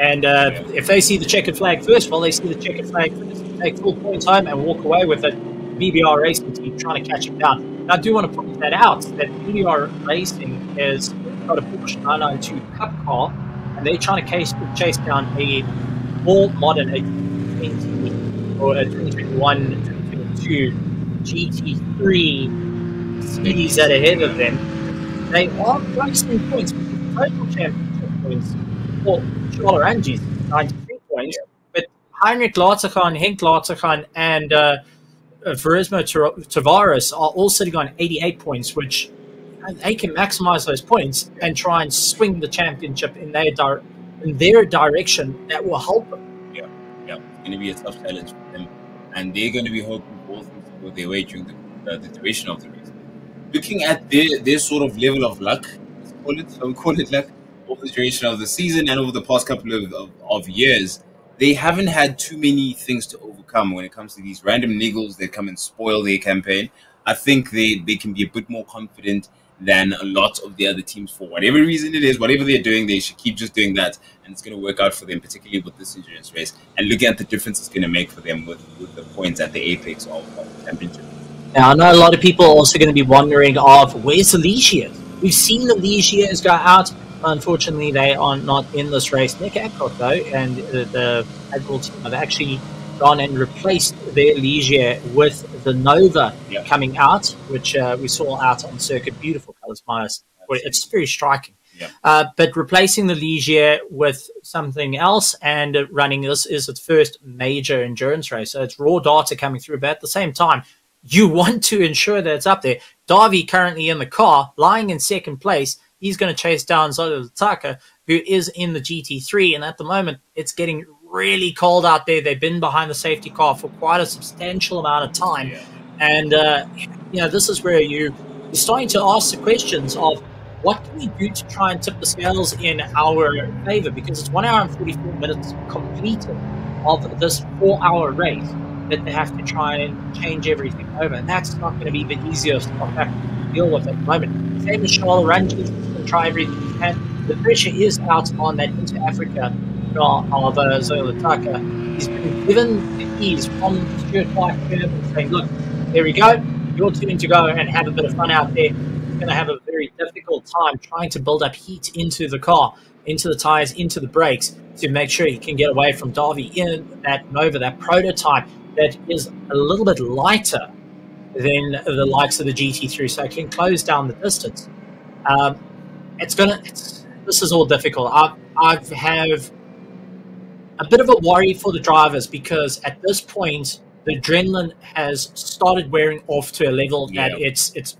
And uh, if they see the checkered flag first, well, they see the checkered flag first. Take full points home and walk away with it. BBR Racing team trying to catch them down. And I do want to point that out that BBR Racing has got a Porsche 992 Cup car, and they're trying to chase, chase down a more modern a 2020 or a 2021 2022 GT3 cities that ahead of them. They are racing points, total championship points for Charl Arangies, 93 points. But Heinrich Lartigan, Henk Lartigan, and uh, Verismo Tavares are all sitting on 88 points, which they can maximize those points and try and swing the championship in their, di- in their direction that will help them. Yeah, yeah, it's going to be a tough challenge for them, and they're going to be hoping all things to go their way during the, uh, the duration of the race. Looking at their their sort of level of luck, let's call it, I would call it luck, over the duration of the season and over the past couple of, of, of years, they haven't had too many things to overcome when it comes to these random niggles that come and spoil their campaign. I think they, they can be a bit more confident than a lot of the other teams for whatever reason it is, whatever they're doing, they should keep just doing that, and it's going to work out for them, particularly with this endurance race. And looking at the difference it's going to make for them with, with the points at the apex of, of the championship. Now, I know a lot of people are also going to be wondering of where's Ligiers? We've seen the has got out. Unfortunately, they are not in this race. Nick Adcock, though, and uh, the Admiral team have actually gone and replaced their Ligier with the Nova Yeah. coming out, which uh, we saw out on circuit. Beautiful colours, Myers. It's very striking. Yeah. Uh, but replacing the Ligier with something else and running this is its first major endurance race. So it's raw data coming through, but at the same time, you want to ensure that it's up there. Darby currently in the car, lying in second place. He's going to chase down Zola Taka, who is in the GT3. And at the moment, it's getting really cold out there. They've been behind the safety car for quite a substantial amount of time. And, uh, you know, this is where you, you're starting to ask the questions of what can we do to try and tip the scales in our favor? Because it's one hour and 44 minutes completed of this four hour race that they have to try and change everything over. And that's not going to be the easiest of that to deal with at the moment. As Charl Arangies can try everything he can. The pressure is out on that into Africa of uh, Zola Taka. He's been given the keys from Stuart White and saying, look, there we go. You're tuned to go and have a bit of fun out there. He's going to have a very difficult time trying to build up heat into the car, into the tires, into the brakes to make sure he can get away from Darby in that Nova, that prototype that is a little bit lighter than the likes of the GT3, so it can close down the distance. Um, it's gonna. It's, this is all difficult. I I have a bit of a worry for the drivers because at this point the adrenaline has started wearing off to a level that Yeah. it's it's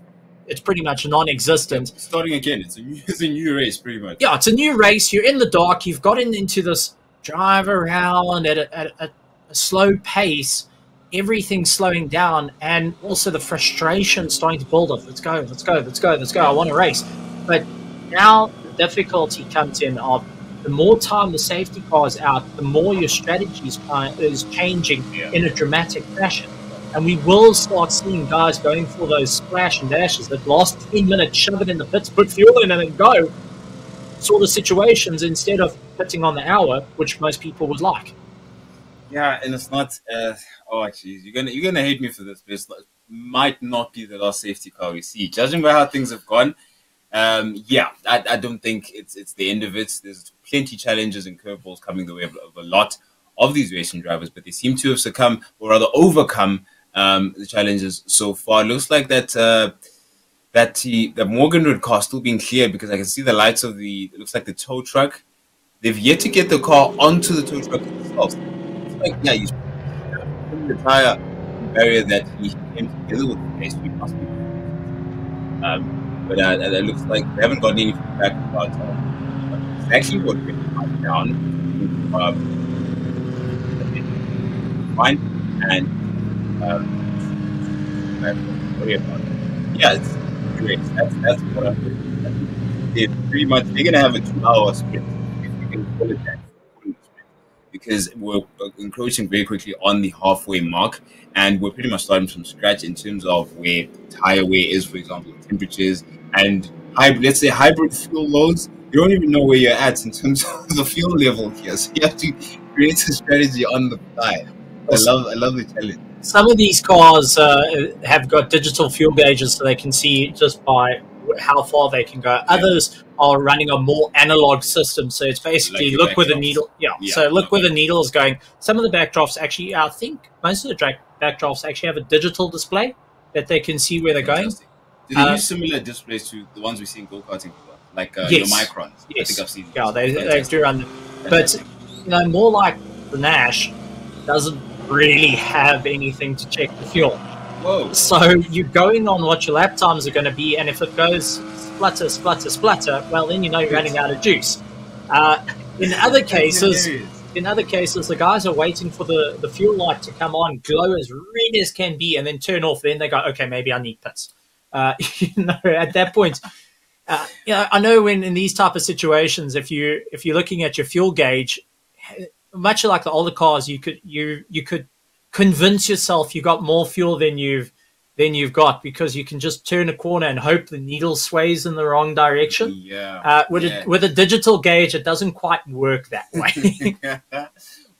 it's pretty much non-existent. Starting again, it's a, new, it's a new race, pretty much. Yeah, it's a new race. You're in the dark. You've gotten into this drive around at a, at a, a slow pace. Everything's slowing down, and also the frustration starting to build up. Let's go, let's go, let's go, let's go. I want to race, but now the difficulty comes in of the more time the safety car is out, the more your strategy is, is changing in a dramatic fashion. And we will start seeing guys going for those splash and dashes that last 10 minutes, shove it in the pits, put fuel in, and then go sort of situations instead of pitting on the hour, which most people would like. Yeah, and it's not. Uh, oh, jeez, you're gonna you're gonna hate me for this, but it might not be the last safety car we see. Judging by how things have gone, um, yeah, I, I don't think it's it's the end of it. There's plenty challenges and curveballs coming the way of, of a lot of these racing drivers, but they seem to have succumbed or rather overcome um, the challenges so far. It looks like that. Uh, that he, that Morganwood car still being cleared because I can see the lights of the. Looks like the tow truck. They've yet to get the car onto the tow truck itself. It's like yeah, you the tire barrier that he came together with the must be. Um, but uh, it looks like they haven't gotten any feedback about uh, exactly what went down. Um, fine, and um, worry about it. Yeah, it's great. That's that's what I'm doing. They pretty much they're gonna have a two-hour sprint if we can call it that. Because we're encroaching very quickly on the halfway mark, and we're pretty much starting from scratch in terms of where tire wear is, for example, temperatures and hybrid. Let's say hybrid fuel loads. You don't even know where you're at in terms of the fuel level here, so you have to create a strategy on the fly. I love, I love the challenge. Some of these cars uh, have got digital fuel gauges so they can see just by how far they can go. Others are running a more analog system, so it's basically Like look where the needle. Yeah, Yeah, so look where the needle is going. Some of the backdrafts actually, I think most of the drag backdrafts actually have a digital display that they can see where they're going. Do they Uh, use similar displays to the ones we see in go karting, like uh, Yes. your MyChrons? I Yes. think I've seen. Yeah, they, they do run them. But, you know, more like the Nash doesn't really have anything to check the fuel. Whoa. So you're going on what your lap times are going to be, and if it goes splutter, splutter, splutter, well, then you know you're running out of juice. Uh, in other cases, in other cases, the guys are waiting for the, the fuel light to come on, glow as red as can be, and then turn off. Then they go, okay, maybe I need pits. Uh, you know, at that point, uh, you know, I know when in these type of situations, if you if you're looking at your fuel gauge, much like the older cars, you could you you could convince yourself you got more fuel than you've than you've got because you can just turn a corner and hope the needle sways in the wrong direction. Yeah. Uh, with yeah. a with a digital gauge, it doesn't quite work that way.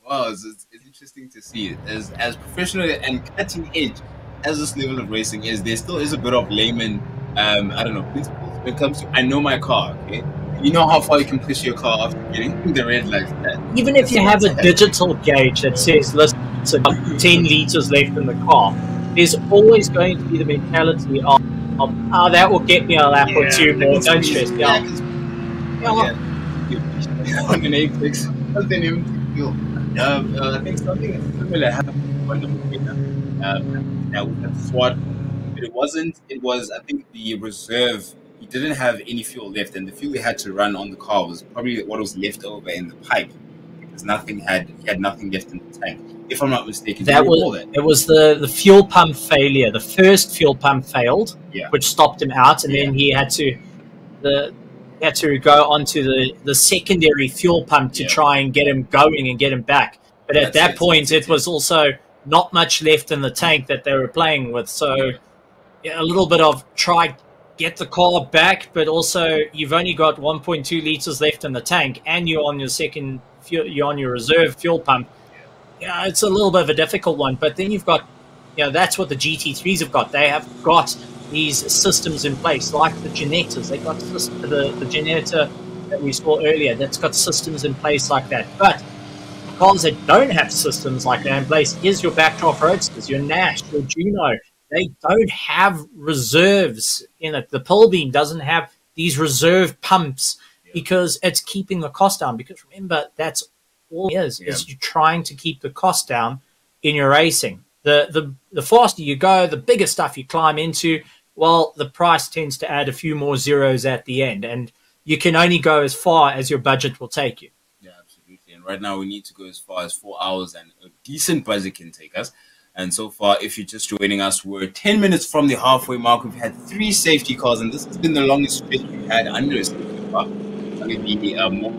wow, it's, it's, it's interesting to see. As as professional and cutting edge as this level of racing is, there still is a bit of layman, um, I don't know, principles when it comes to I know my car. Okay, you know how far you can push your car after getting the red light. That Even if you have a digital gauge that says, listen, it's about 10 liters left in the car, there's always going to be the mentality of, of oh, that will get me a lap or two more. Don't stress me out. on an Apex, something even feel. Um, uh, I think something similar happened on the Mokina. Um, now with the SWAT, but it wasn't. It was I think the reserve. He didn't have any fuel left, and the fuel he had to run on the car was probably what was left over in the pipe because nothing had he had nothing left in the tank. If I'm not mistaken, That was it was the, the fuel pump failure. The first fuel pump failed, Yeah. which stopped him out, and then he had to the he had to go onto the, the secondary fuel pump to try and get him going and get him back. But at That's that it, point, it was also not much left in the tank that they were playing with. So yeah, a little bit of try get the car back, but also you've only got 1.2 liters left in the tank, and you're on your second fuel, you're on your reserve fuel pump. Yeah, it's a little bit of a difficult one. But then you've got, you know, that's what the GT3s have got. They have got these systems in place, like the Ginettas. They got the the Ginetta that we saw earlier. That's got systems in place like that. But cars that don't have systems like that in place is your backdraft roadsters, your Nash, your Juno. They don't have reserves in it. The Pilbeam doesn't have these reserve pumps because it's keeping the cost down. Because remember, that's all it is, is you're trying to keep the cost down in your racing. The, the the faster you go, the bigger stuff you climb into, well, the price tends to add a few more zeros at the end. And you can only go as far as your budget will take you. Yeah, absolutely. And right now we need to go as far as four hours, and a decent budget can take us. And so far, if you're just joining us, we're 10 minutes from the halfway mark. We've had three safety cars, and this has been the longest stretch we've had under a safety car. Only the uh, more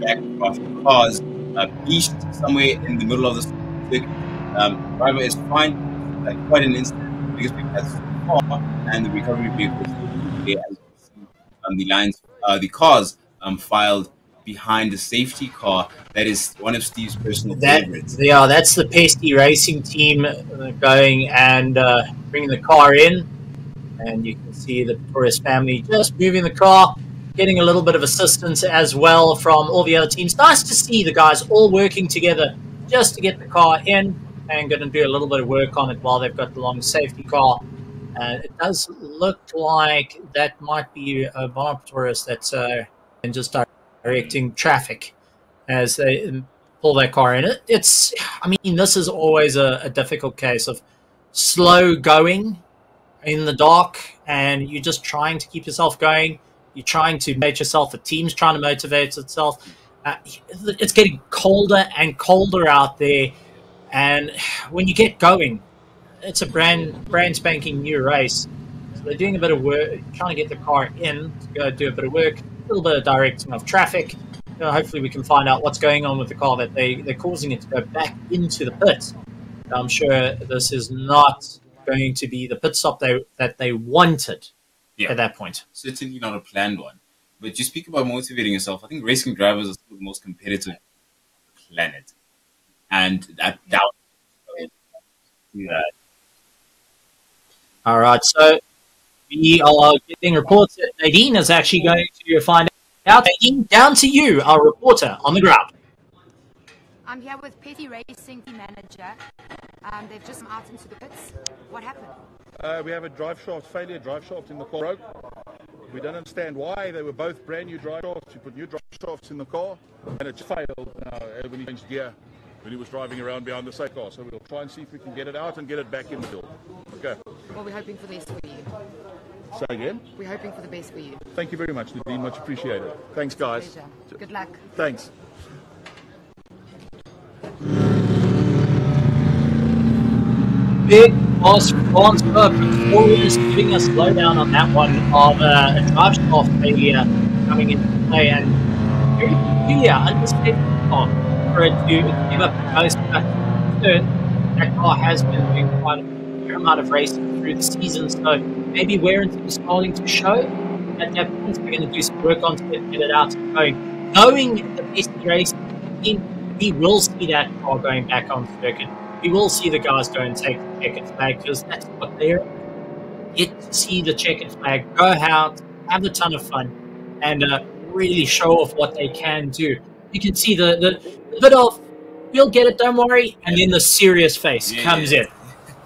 backdraft cars uh, beached somewhere in the middle of the circuit. Um, driver is fine, like quite an incident because we've had so far, and the recovery vehicles, as you see, um, the lines, uh, the cars um, filed behind the safety car that is one of Steve's personal That favorites. yeah, that's the Pesty Racing team uh, going and uh, bringing the car in, and you can see the Torres family just moving the car, getting a little bit of assistance as well from all the other teams. Nice to see the guys all working together just to get the car in and going to do a little bit of work on it while they've got the long safety car. Uh, it does look like that might be a Bob Torres that's uh, and just directing traffic as they pull their car in. It, it's, I mean, this is always a, a difficult case of slow going in the dark, and you're just trying to keep yourself going. You're trying to motivate yourself. The team's trying to motivate itself. Uh, it's getting colder and colder out there, and when you get going, it's a brand brand spanking new race. So they're doing a bit of work, trying to get the car in to go do a bit of work, bit of directing of traffic. You know, hopefully, we can find out what's going on with the car that they they're causing it to go back into the pit. I'm sure this is not going to be the pit stop they that they wanted Yeah. at that point. Certainly not a planned one. But you speak about motivating yourself. I think racing drivers are still the most competitive planet. And that doubt that All right, so we are getting reports that Nadine is actually going to find out. Nadine, down to you, our reporter on the ground. I'm here with Petty Racing team manager. Um, they've just come out into the pits. What happened? Uh, we have a drive shaft failure, drive shaft in the car broke. We don't understand why. They were both brand new drive shafts. We put new drive shafts in the car, and it just failed uh, when he changed gear when he was driving around behind the safe car. So we'll try and see if we can get it out and get it back in the field. Okay. Well, we're hoping for the best for you. Say again. We're hoping for the best for you. Thank you very much, Nadine. Much appreciated. Thanks, guys. Pleasure. Good luck. Thanks. Big boss France Burke always giving us lowdown on that one of uh, a drive shaft failure coming into play and very peculiar, understandable for it to give up the most. But turn, that car has been doing quite a fair amount of racing through the season, so maybe tear is starting to show. At that point, we're going to do some work on it, get it out and going. Knowing the best race we will see that car going back on circuit. We will see the guys go and take the checkered flag because that's what they're get to see the checkered flag, go out, have a ton of fun, and uh, really show off what they can do. You can see the, the, the bit of, we'll get it, don't worry, and then the serious face Yeah. comes in.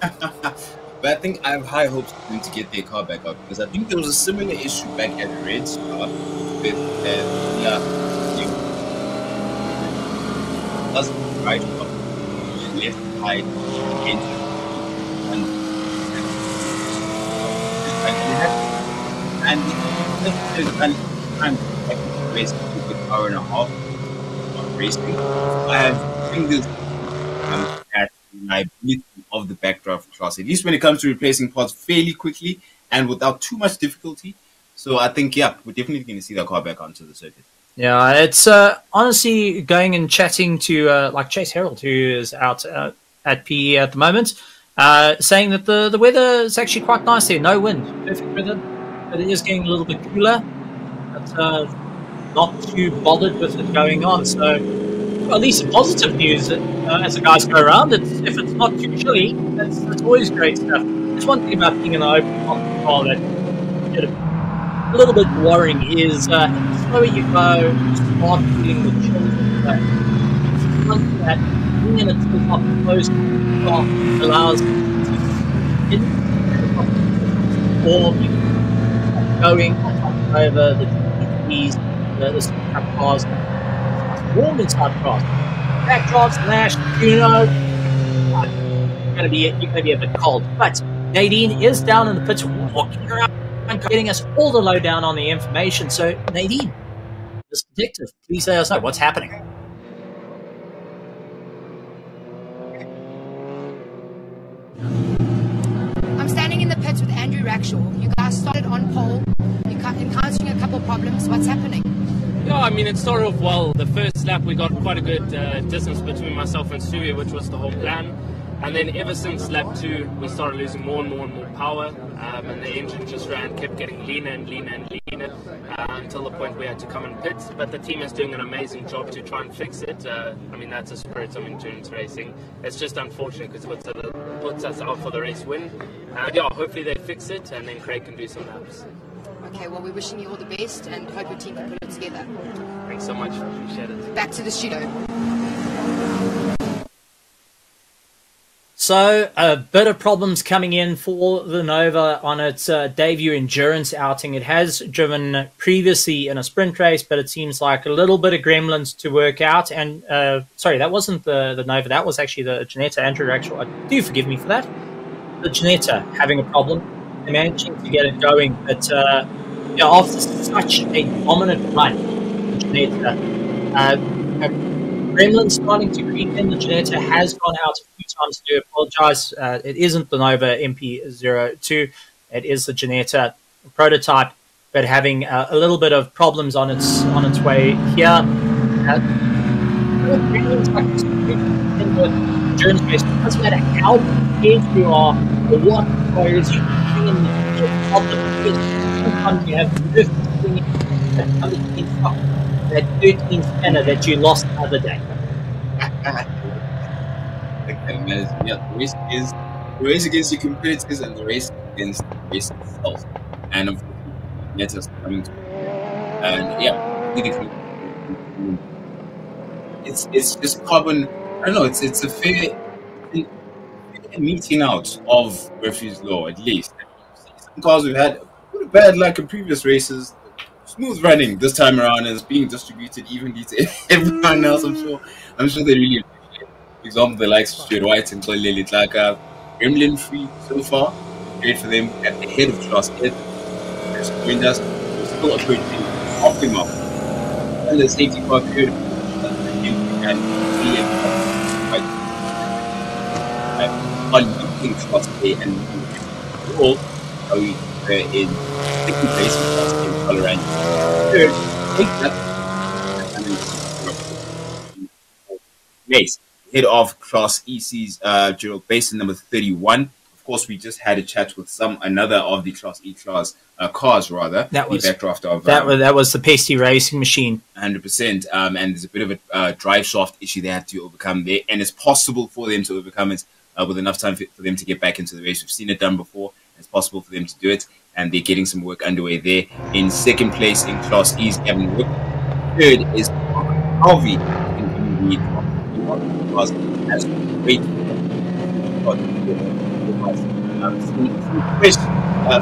But I think I have high hopes for them to get their car back up because I think there was a similar issue back at Red Star with uh, yeah, you doesn't right up, left side, into and and and and time like basically the hour and a half of racing. I have fingers um, at liability of the backdraft class, at least when it comes to replacing parts fairly quickly and without too much difficulty. So I think, yeah, we're definitely going to see that car back onto the circuit. Yeah, it's uh, honestly going and chatting to uh, like Chase Harold, who is out uh, at PE at the moment, uh, saying that the, the weather is actually quite nice there. No wind, perfect weather, but it is getting a little bit cooler. But uh, not too bothered with it going on. So at least some positive news uh, as the guys go around. It's, if it's not too chilly, that's, that's always great stuff. There's one thing about being in an open car that a little bit worrying is uh, the slower you go, you start feeling the chill. But it's that being in a tilt up close car allows you to get going over the GTs, the, the supercar cars, warm inside cars. Backdrafts, lash, you know, gonna be you're gonna be a bit cold. But Nadine is down in the pits walking around and getting us all the lowdown on the information. So Nadine, this detective, please let us know what's happening. I'm standing in the pits with Andrew Rackstraw. You guys started on pole. Encountering a couple problems. What's happening? Yeah, I mean, it's sort of, well. The first lap, we got quite a good uh, distance between myself and Stewie, which was the whole plan. And then ever since lap two, we started losing more and more and more power. Um, and the engine just ran, kept getting leaner and leaner and leaner uh, until the point we had to come and pit. But the team is doing an amazing job to try and fix it. Uh, I mean, that's a spirit of endurance racing. It's just unfortunate because it puts, it puts us out for the race win. Uh, yeah, hopefully they fix it and then Craig can do some laps. Okay, well, we're wishing you all the best and hope your team can put it together. Thanks so much. Appreciate it. Back to the studio. So, a bit of problems coming in for the Nova on its uh, debut endurance outing. It has driven previously in a sprint race, but it seems like a little bit of gremlins to work out. And uh, sorry, that wasn't the, the Nova, that was actually the Ginetta Andrew Actual. Uh, Do forgive me for that. The Ginetta having a problem. They're managing to get it going, but uh, yeah, after such a dominant run, the Ginetta, uh, Gremlin starting to creep in. The Ginetta has gone out a few times. I do apologize. Uh, it isn't the Nova NP02. It is the Ginetta prototype, but having uh, a little bit of problems on its on its way here. Uh, Gremlin's race. It doesn't matter how you are or what you bring in the Sometimes you have 15 that come in that 13 spanner that you lost the other day. Okay, man, yeah, the race is the race against your competitors and the race against the race itself. And of course, is coming to and yeah, it's it's just carbon. I don't know. It's it's a fair, meeting out of refuse law at least. Cars we've had bad like in previous races. Smooth running this time around and being distributed evenly to everyone else. I'm sure. I'm sure they really appreciate. it. For example, the likes of Stuart White and Xolile Letlaka, Gremlin free so far. Great for them at the head of class eight. There's joined us. Still approaching mark. And the safety car period. And really quite on class A and all how in second place in class A in Colorado. Third, take that race. Head of Class EC's uh, Gerald Basin, number 31, of course, we just had a chat with some another of the Class E class uh, cars, rather. That the was- backdraft of That um, was that was the pasty racing machine. Hundred percent. Um, and there's a bit of a uh, drive shaft issue they had to overcome there, and it's possible for them to overcome it uh, with enough time for, for them to get back into the race. We've seen it done before. It's possible for them to do it, and they're getting some work underway there. In second place in Class E's Gavin Wood. Third is Harvey in great. First, uh,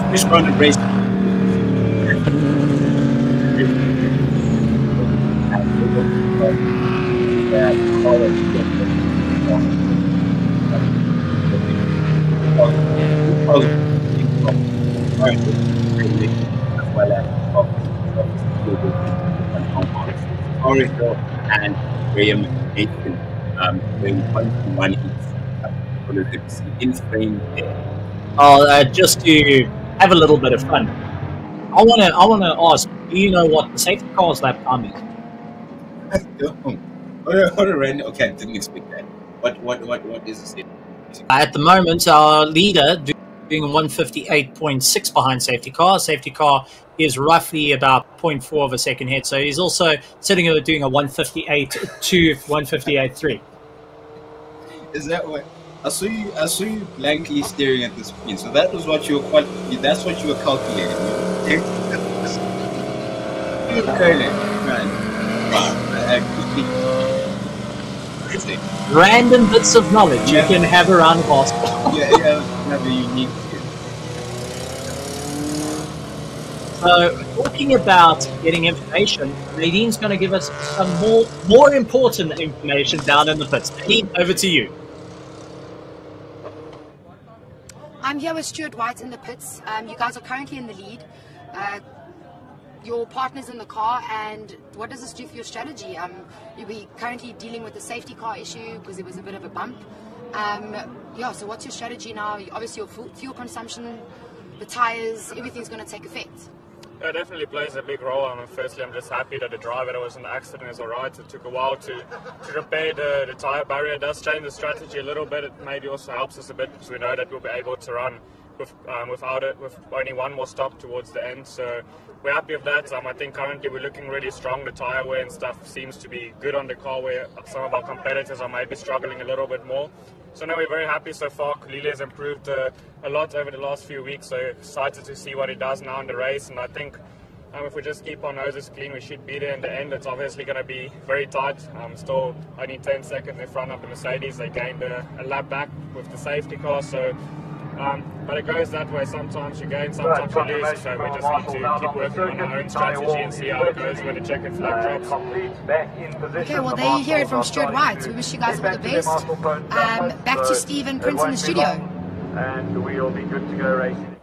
first round of race. Oracle and Nathan um, doing one to each in there. Oh, uh, just to have a little bit of fun. I wanna I wanna ask. Do you know what the safety car's lap time is? What a, what a random. Okay, I didn't expect that. What what what what is this? At the moment, our leader do- doing 158.6 behind safety car. Safety car is roughly about 0.4 of a second head, so he's also sitting over doing a 158 to 158.3. Is that what? I saw you. I saw you blankly staring at the screen. So that was what you were. Qual- that's what you were calculating. You were curling, right? Wow, I completely. Crazy. Random bits of knowledge Yeah. you can have around basketball. Yeah, yeah, have a unique. So, talking about getting information, Nadine's going to give us some more more important information down in the pits. Nadine, over to you. I'm here with Stuart White in the pits. Um, you guys are currently in the lead. Uh, your partner's in the car, and what does this do for your strategy? Um, be currently dealing with the safety car issue because there was a bit of a bump. Um, yeah, so what's your strategy now? Obviously, your fuel consumption, the tires, everything's going to take effect. It definitely plays a big role. I mean, firstly, I'm just happy that the driver that was in the accident is alright. It took a while to, to repair the, the tyre barrier. It does change the strategy a little bit. It maybe also helps us a bit because we know that we'll be able to run with, um, without it, with only one more stop towards the end. So we're happy with that. Um, I think currently we're looking really strong. The tyre wear and stuff seems to be good on the car where some of our competitors are maybe struggling a little bit more. So now we're very happy so far. Kalili has improved uh, a lot over the last few weeks. So excited to see what he does now in the race. And I think um, if we just keep our noses clean, we should be there in the end. It's obviously going to be very tight. Um, still only 10 seconds in front of the Mercedes. They gained a, a lap back with the safety car. So, um, but it goes that way. Sometimes you gain, sometimes you lose. So we just need to keep working on our own strategy and see how it goes when the checkered flag drops. Okay, well, there you hear it from Stuart White. We wish you guys all the best. Um, back to Stephen Prince in the studio. And we'll be good to go racing.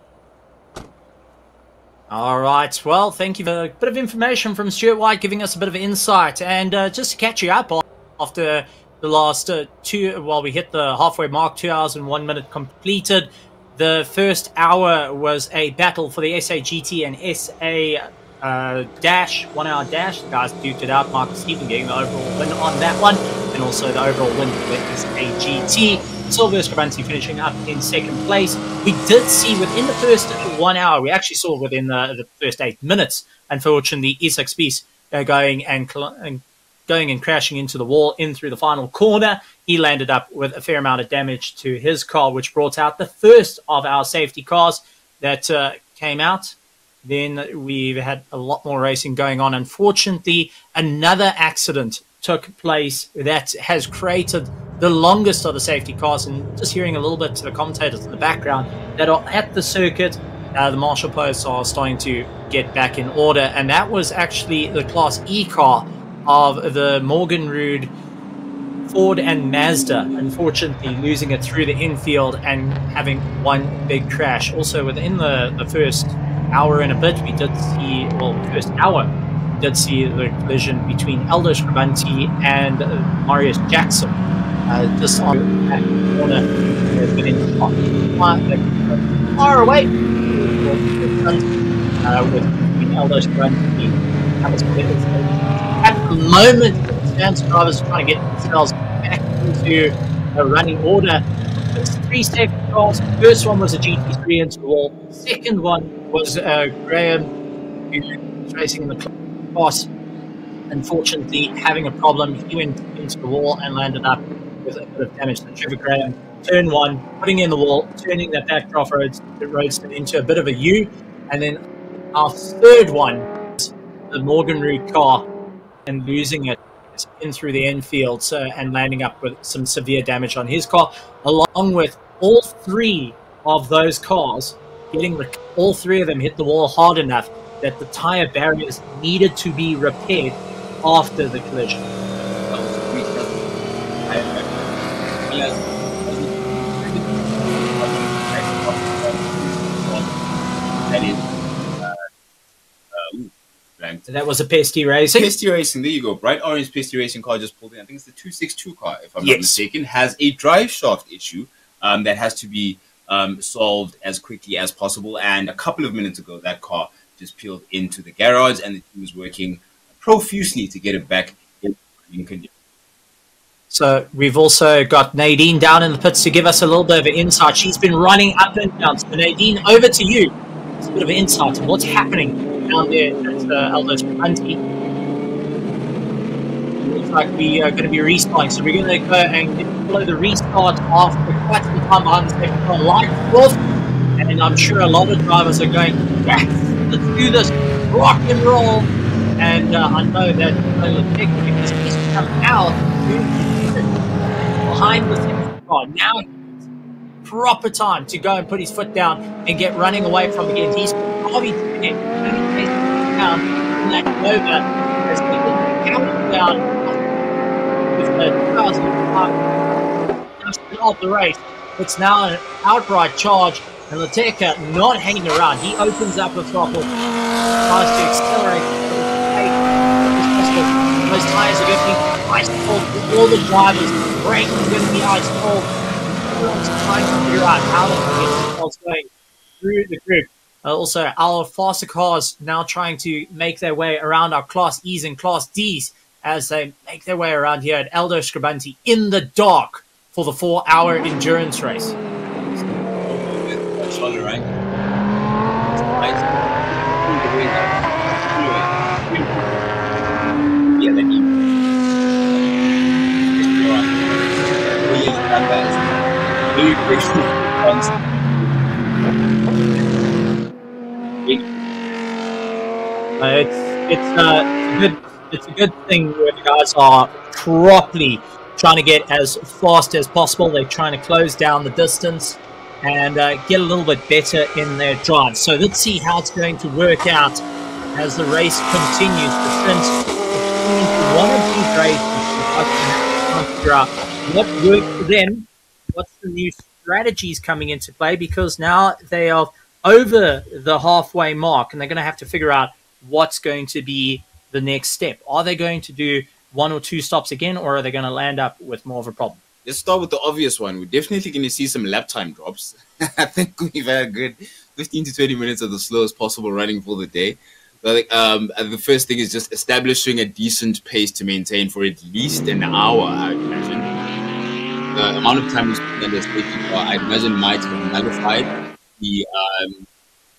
All right. Well, thank you for a bit of information from Stuart White giving us a bit of insight. And uh, just to catch you up after the last uh, two, well, we hit the halfway mark, two hours and one minute completed. The first hour was a battle for the SAGT and SA uh, dash, one hour dash. The guys duked it out. Marcus Stephen getting the overall win on that one, and also the overall win for the SAGT. Silvio Scribante finishing up in second place. We did see within the first one hour, we actually saw within the, the first eight minutes, unfortunately, Isak Spies uh, going and, and going and crashing into the wall in through the final corner. He landed up with a fair amount of damage to his car, which brought out the first of our safety cars that uh, came out. Then we've had a lot more racing going on. Unfortunately, another accident took place that has created the longest of the safety cars. And just hearing a little bit to the commentators in the background that are at the circuit, uh, the marshal posts are starting to get back in order. And that was actually the Class E car of the Morgan Rood Ford and Mazda, unfortunately losing it through the infield and having one big crash. Also, within the, the first hour and a bit, we did see, well, first hour, we did see the collision between Aldo Scribante and Marius Jackson. Uh, just on that corner, far away. Uh, At the moment, Sam's drivers are trying to get themselves back into a running order. There's three safety cars. First one was a GT3 into the wall. Second one was uh, Graham, who was racing in the class. Unfortunately, having a problem, he went into the wall and landed up with a bit of damage to Trevor Graham. Turn one, putting in the wall, turning that backdraft roads, roadster into a bit of a U, and then our third one, the Morgan Root car, and losing it in through the infield so, and landing up with some severe damage on his car, along with all three of those cars getting all three of them hit the wall hard enough that the tire barriers needed to be repaired after the collision. That is. Uh, uh, That was a Pesty Racing. Pesty Racing, there you go. Bright orange Pesty Racing car just pulled in. I think it's the 262 car, if I'm not mistaken. Has a drive shaft issue um, that has to be um, solved as quickly as possible. And a couple of minutes ago, that car just peeled into the garage, and the team was working profusely to get it back in in condition. So we've also got Nadine down in the pits to give us a little bit of an insight. She's been running up and down. So Nadine, over to you. It's a bit of an insight on what's happening there at uh, Elder's County. Looks like we are going to be restarting. So we're going to go and follow the restart after quite some time behind the second car light off. And I'm sure a lot of drivers are going, yes, let's do this, rock and roll. And uh, I know that Lola Pick, because he's come out behind the second car. Now proper time to go and put his foot down and get running away from again. He's probably doing it. down Nova as he was counting down with the 2005 just of the race. It's now an outright charge, and Lateca not hanging around. He opens up the throttle, tries to accelerate. Those tires are going to be ice cold. All the drivers, breaking are the ice cold. Everyone's trying to figure out how can get themselves going through the group. Uh, also, our faster cars now trying to make their way around our Class E's and Class D's as they make their way around here at Aldo Scribante in the dark for the four-hour endurance race. Charlie Rank. Yeah, then you. Uh, it's it's uh, a good it's a good thing where the guys are properly trying to get as fast as possible. They're trying to close down the distance and uh, get a little bit better in their drive. So let's see how it's going to work out as the race continues. The between one of these races, to figure out what worked for them, what's the new strategies coming into play, because now they are over the halfway mark and they're going to have to figure out what's going to be the next step. Are they going to do one or two stops again, or are they going to land up with more of a problem? Let's start with the obvious one. We're definitely going to see some lap time drops. I think we've had a good 15 to 20 minutes of the slowest possible running for the day. Think um, the first thing is just establishing a decent pace to maintain for at least an hour, I imagine. The amount of time we spend on this safety car, I imagine, might have nullified the um,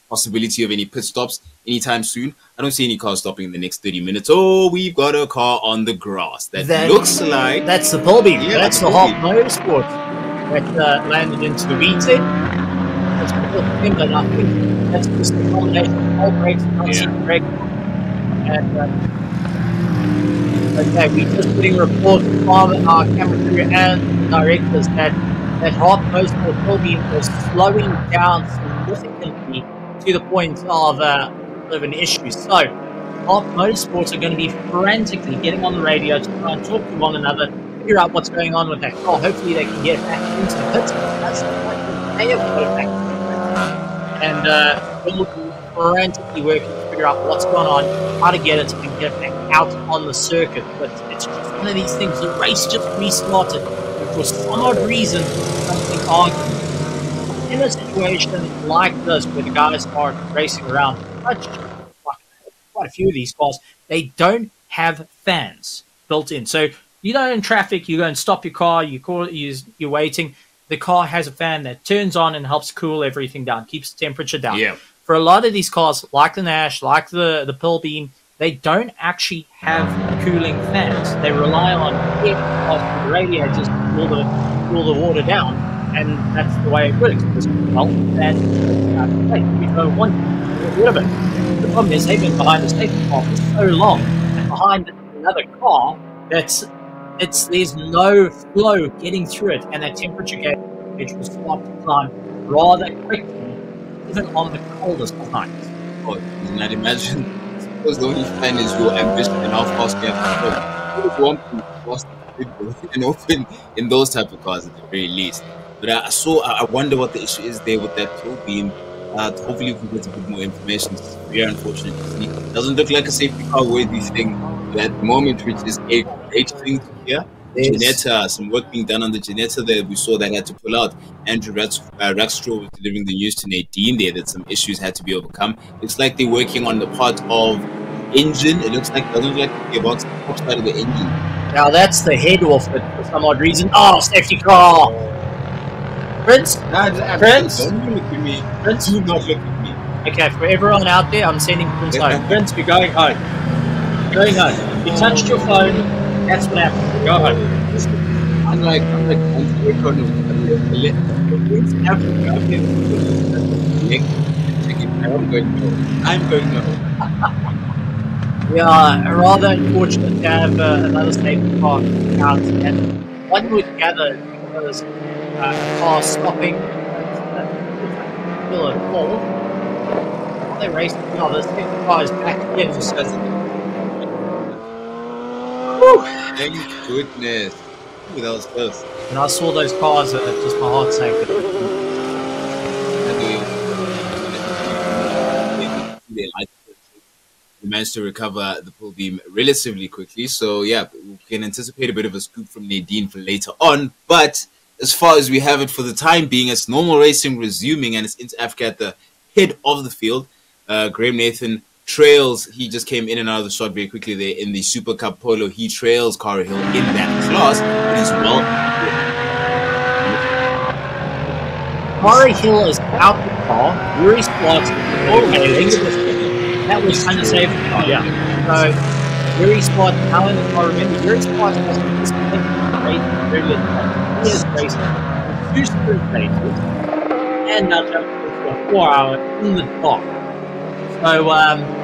possibility of any pit stops anytime soon. I don't see any cars stopping in the next 30 minutes. Oh, we've got a car on the grass that, That- looks like. That's the Bulby. Yeah, that's the Bulby. Hawk Motorsport that uh, landed into the weeds there. That's the thing I think that's just a combination of all brakes brake. And uh, okay, we're just putting reports from our camera crew and directors that that Hawk Motorsport Bulby was slowing down significantly to the point of uh, of an issue. So Hawk Motorsports are going to be frantically getting on the radio to try and talk to one another, figure out what's going on with that car. Hopefully, they can get back into the pits. That's the point. They have to go back to the pits. And uh, we'll be frantically working to figure out what's going on, how to get it, and get back out on the circuit. But it's just one of these things. The race just restarted. For some odd reason, something argued in a situation like this where the guys are racing around, quite, a few of these cars, they don't have fans built in. So you know, in traffic, you go and stop your car, you call, you, you're waiting. the car has a fan that turns on and helps cool everything down, keeps the temperature down. Yeah. For a lot of these cars, like the Nash, like the the Pilbeam, they don't actually have cooling fans. They rely on air of the radiators to cool the cool the water down, and that's the way it works. Well, that we don't want get rid of it. The problem is they've been behind the safety car for so long, and behind another car that's it's there's no flow getting through it, and that temperature gauge will start to climb rather quickly, even on the coldest of nights. Oh, I'd imagine suppose the only fan is your ambition and how fast you go. You want to fast and open in those type of cars at the very least. But I, saw, I wonder what the issue is there with that tow beam. Uh, hopefully, we get a bit more information. It's very unfortunate see. Doesn't look like a safety car worthy thing at the moment, which is a great thing to hear. Yes. Ginetta, some work being done on the Ginetta that We saw that had to pull out. Andrew Rats, uh, Rackstraw was delivering the news to Nadine there that some issues had to be overcome. Looks like they're working on the part of engine. It looks like doesn't look like the gearbox, the top side of the engine. Now that's the head off it for some odd reason. Oh, safety car! Prince? Prince? Don't look at me. Prince? Do not look at me. Okay, for everyone out there, I'm sending Prince home. Prince, we're going home. Going home. You touched your phone, that's what happened. Go home. I'm like, I'm like, I'm like, I'm like, I'm going home. I'm going home. Yeah, rather unfortunate to have uh, another safety car out. And one would gather because uh, a car stopping uh, still at fault. While they race no, the safety car is back again for Thank goodness. Ooh, that was close. When I saw those cars, uh, just my heart sank. They like it. We managed to recover the Pilbeam relatively quickly. So, yeah, we can anticipate a bit of a scoop from Nadine for later on. But as far as we have it for the time being, it's normal racing resuming and it's into Africa at the head of the field. Uh, Graham Nathan trails. He just came in and out of the shot very quickly there in the Super Cup Polo. He trails Cara Hill in that class. It is well. Murray Hill is out the car. Yuri Swart. Okay, that was kind of safe. Oh, yeah. So, Yuri Swart now in the car. Remember, Yuri Swart has this great earlier. He has raced two sprint races and now jumped into four hour in the dark. So, um,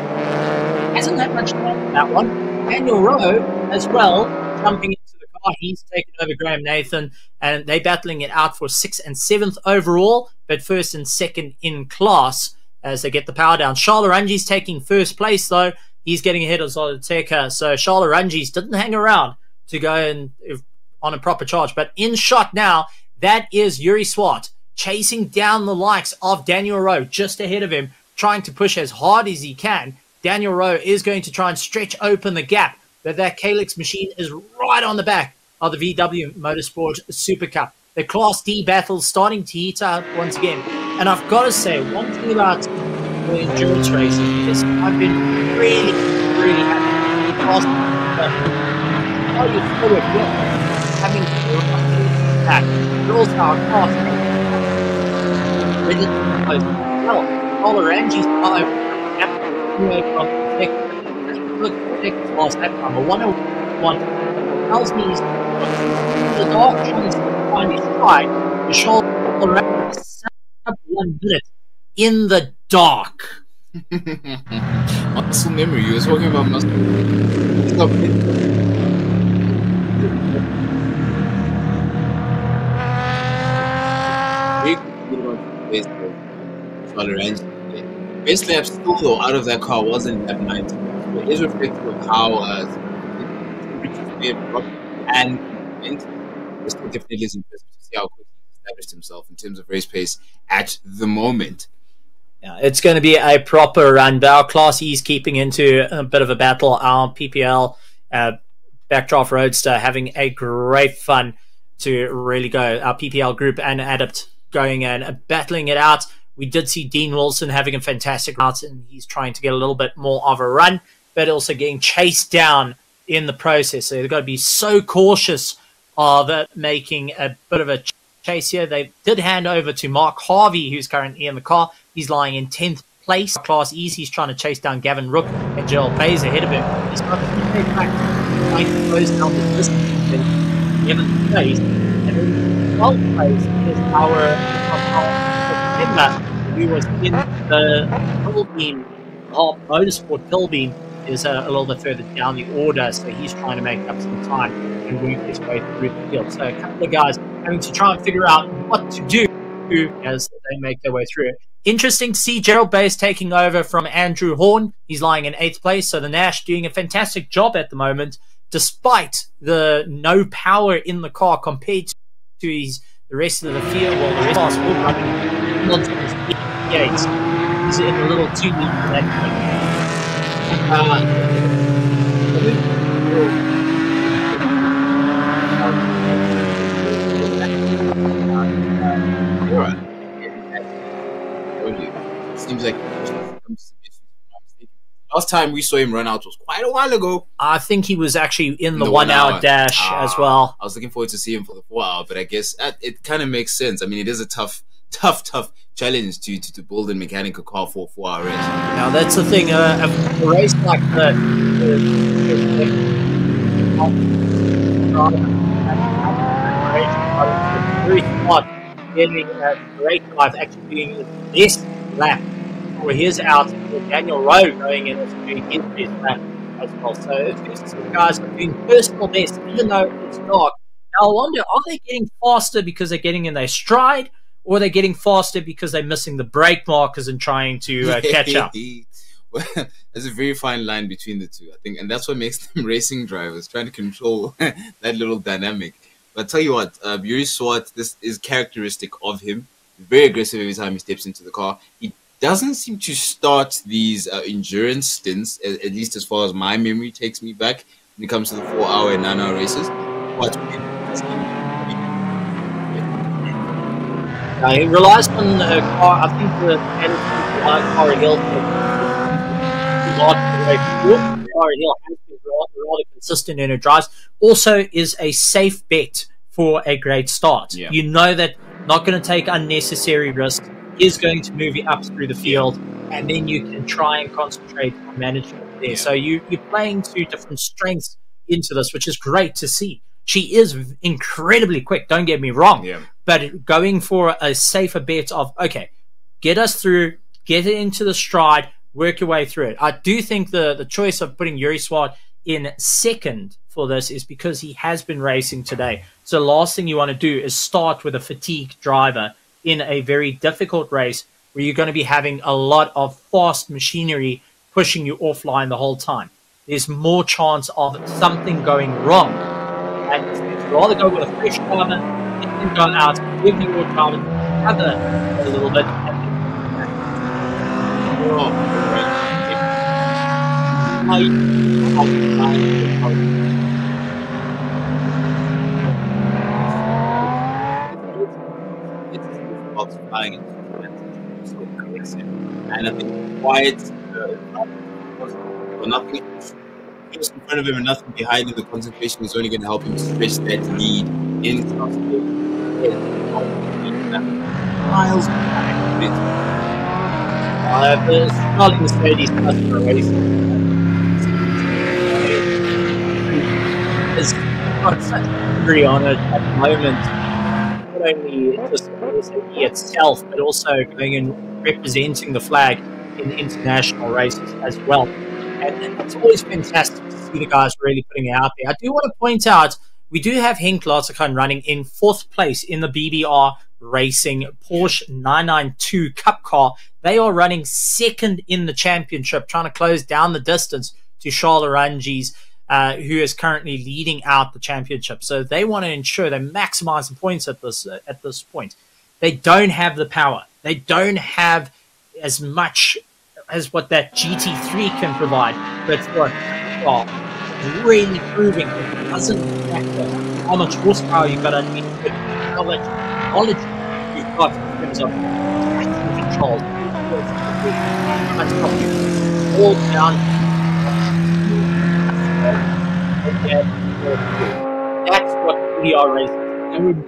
hasn't had much time for that one. Daniel Rowe as well, jumping into the car. He's taken over Graham Nathan, and they're battling it out for sixth and seventh overall, but first and second in class as they get the power down. Charl Arangies taking first place, though. He's getting ahead of Zoloteka. So Charl Arangies didn't hang around to go and on a proper charge. But in shot now, that is Yuri Swart chasing down the likes of Daniel Rowe just ahead of him, trying to push as hard as he can. Daniel Rowe is going to try and stretch open the gap, but that Calyx machine is right on the back of the VW Motorsport Super Cup. The Class D battle's starting to heat up once again. And I've got to say, one thing about the endurance racing is I've been really, really happy. Because uh, how you forward having that, but also our class to close you, five, look, take class that time. A 101 tells me he's the dark tries to find his stride to show around one minute in the dark. muscle memory. You were talking about muscle. Stop Base lap still though out of that car wasn't that nice. It is reflective of how uh, and it's definitely is impressive to see how quickly he established himself in terms of race pace at the moment. Yeah, it's going to be a proper run. But class is keeping into a bit of a battle. Our PPL uh, Backdraft Roadster having a great fun to really go. Our PPL group and Adept going and battling it out. We did see Dean Wilson having a fantastic route, and he's trying to get a little bit more of a run, but also getting chased down in the process. So they've got to be so cautious of uh, making a bit of a chase here. They did hand over to Mark Harvey, who's currently in the car. He's lying in 10th place. Class East, he's trying to chase down Gavin Rook and Joel Bays ahead of him. He's got big back, trying to close down the distance in 11th place. And in 12th place is our, our who was in the Pilbeam, oh, Hawk Motorsport Pilbeam is a, a little bit further down the order, so he's trying to make up some time and work his way through the field. So a couple of guys having to try and figure out what to do as they make their way through it. Interesting to see Gerald Bass taking over from Andrew Horn. He's lying in eighth place, so the Nash doing a fantastic job at the moment, despite the no power in the car compared to his the rest of the field. Well, the rest of the gates. He's in a little too that. Alright. Seems like last time we saw him run out was quite a while ago. I think he was actually in the, one, hour, dash Ah, as well. I was looking forward to see him for the four hour, but I guess it kind of makes sense. I mean, it is a tough, tough, tough challenge to to, to build a mechanical car for four hour race. Now that's the thing. Uh, a, race like that. Very smart getting a great drive, actually doing the best lap for his out. With Daniel Rowe going in and doing his best lap as well. So it's some guys are doing personal best, even though it's dark. Now I wonder, are they getting faster because they're getting in their stride, or they're they getting faster because they're missing the brake markers and trying to uh, catch up? well, there's a very fine line between the two, I think, and that's what makes them racing drivers trying to control that little dynamic. But I tell you what, uh, Yuri Swart, this is characteristic of him. Very aggressive every time he steps into the car. He doesn't seem to start these uh, endurance stints, at, at least as far as my memory takes me back, when it comes to the four hour and nine hour races. But Uh, he relies on a car. I think the like Corey Hill Corey Hill has been rather, consistent in her drives. Also, is a safe bet for a great start. Yeah. You know that not going to take unnecessary risks. Is going to move you up through the field, and then you can try and concentrate on management there. So you you're playing two different strengths into this, which is great to see. She is incredibly quick. Don't get me wrong Yeah. but going for a safer bet of okay, get us through, get it into the stride, work your way through it. I do think the the choice of putting Yuri Swart in second for this is because he has been racing today. So the last thing you want to do is start with a fatigued driver in a very difficult race where you're going to be having a lot of fast machinery pushing you offline the whole time. There's more chance of something going wrong. And you'd rather go with a fresh let them go out, give you your driver cover a little bit. And I think quiet, uh, nothing just in front of him and nothing behind him, the concentration is only going to help him stretch that lead in miles behind. Uh, the Starling Mercedes customer racing is got such angry on it at the moment. Not only just the itself, but also going and representing the flag in international races as well. And it's always fantastic the guys really putting it out there. I do want to point out we do have Henk Lartikan running in fourth place in the BBR Racing Porsche 992 Cup car. They are running second in the championship, trying to close down the distance to Charles uh, who is currently leading out the championship. So they want to ensure they maximize the points at this uh, at this point. They don't have the power. They don't have as much as what that GT3 can provide. But for really proving it doesn't matter uh, how much horsepower you've got underneath it, how much knowledge you've got in terms of traction control. That's probably all down That's what we are racing.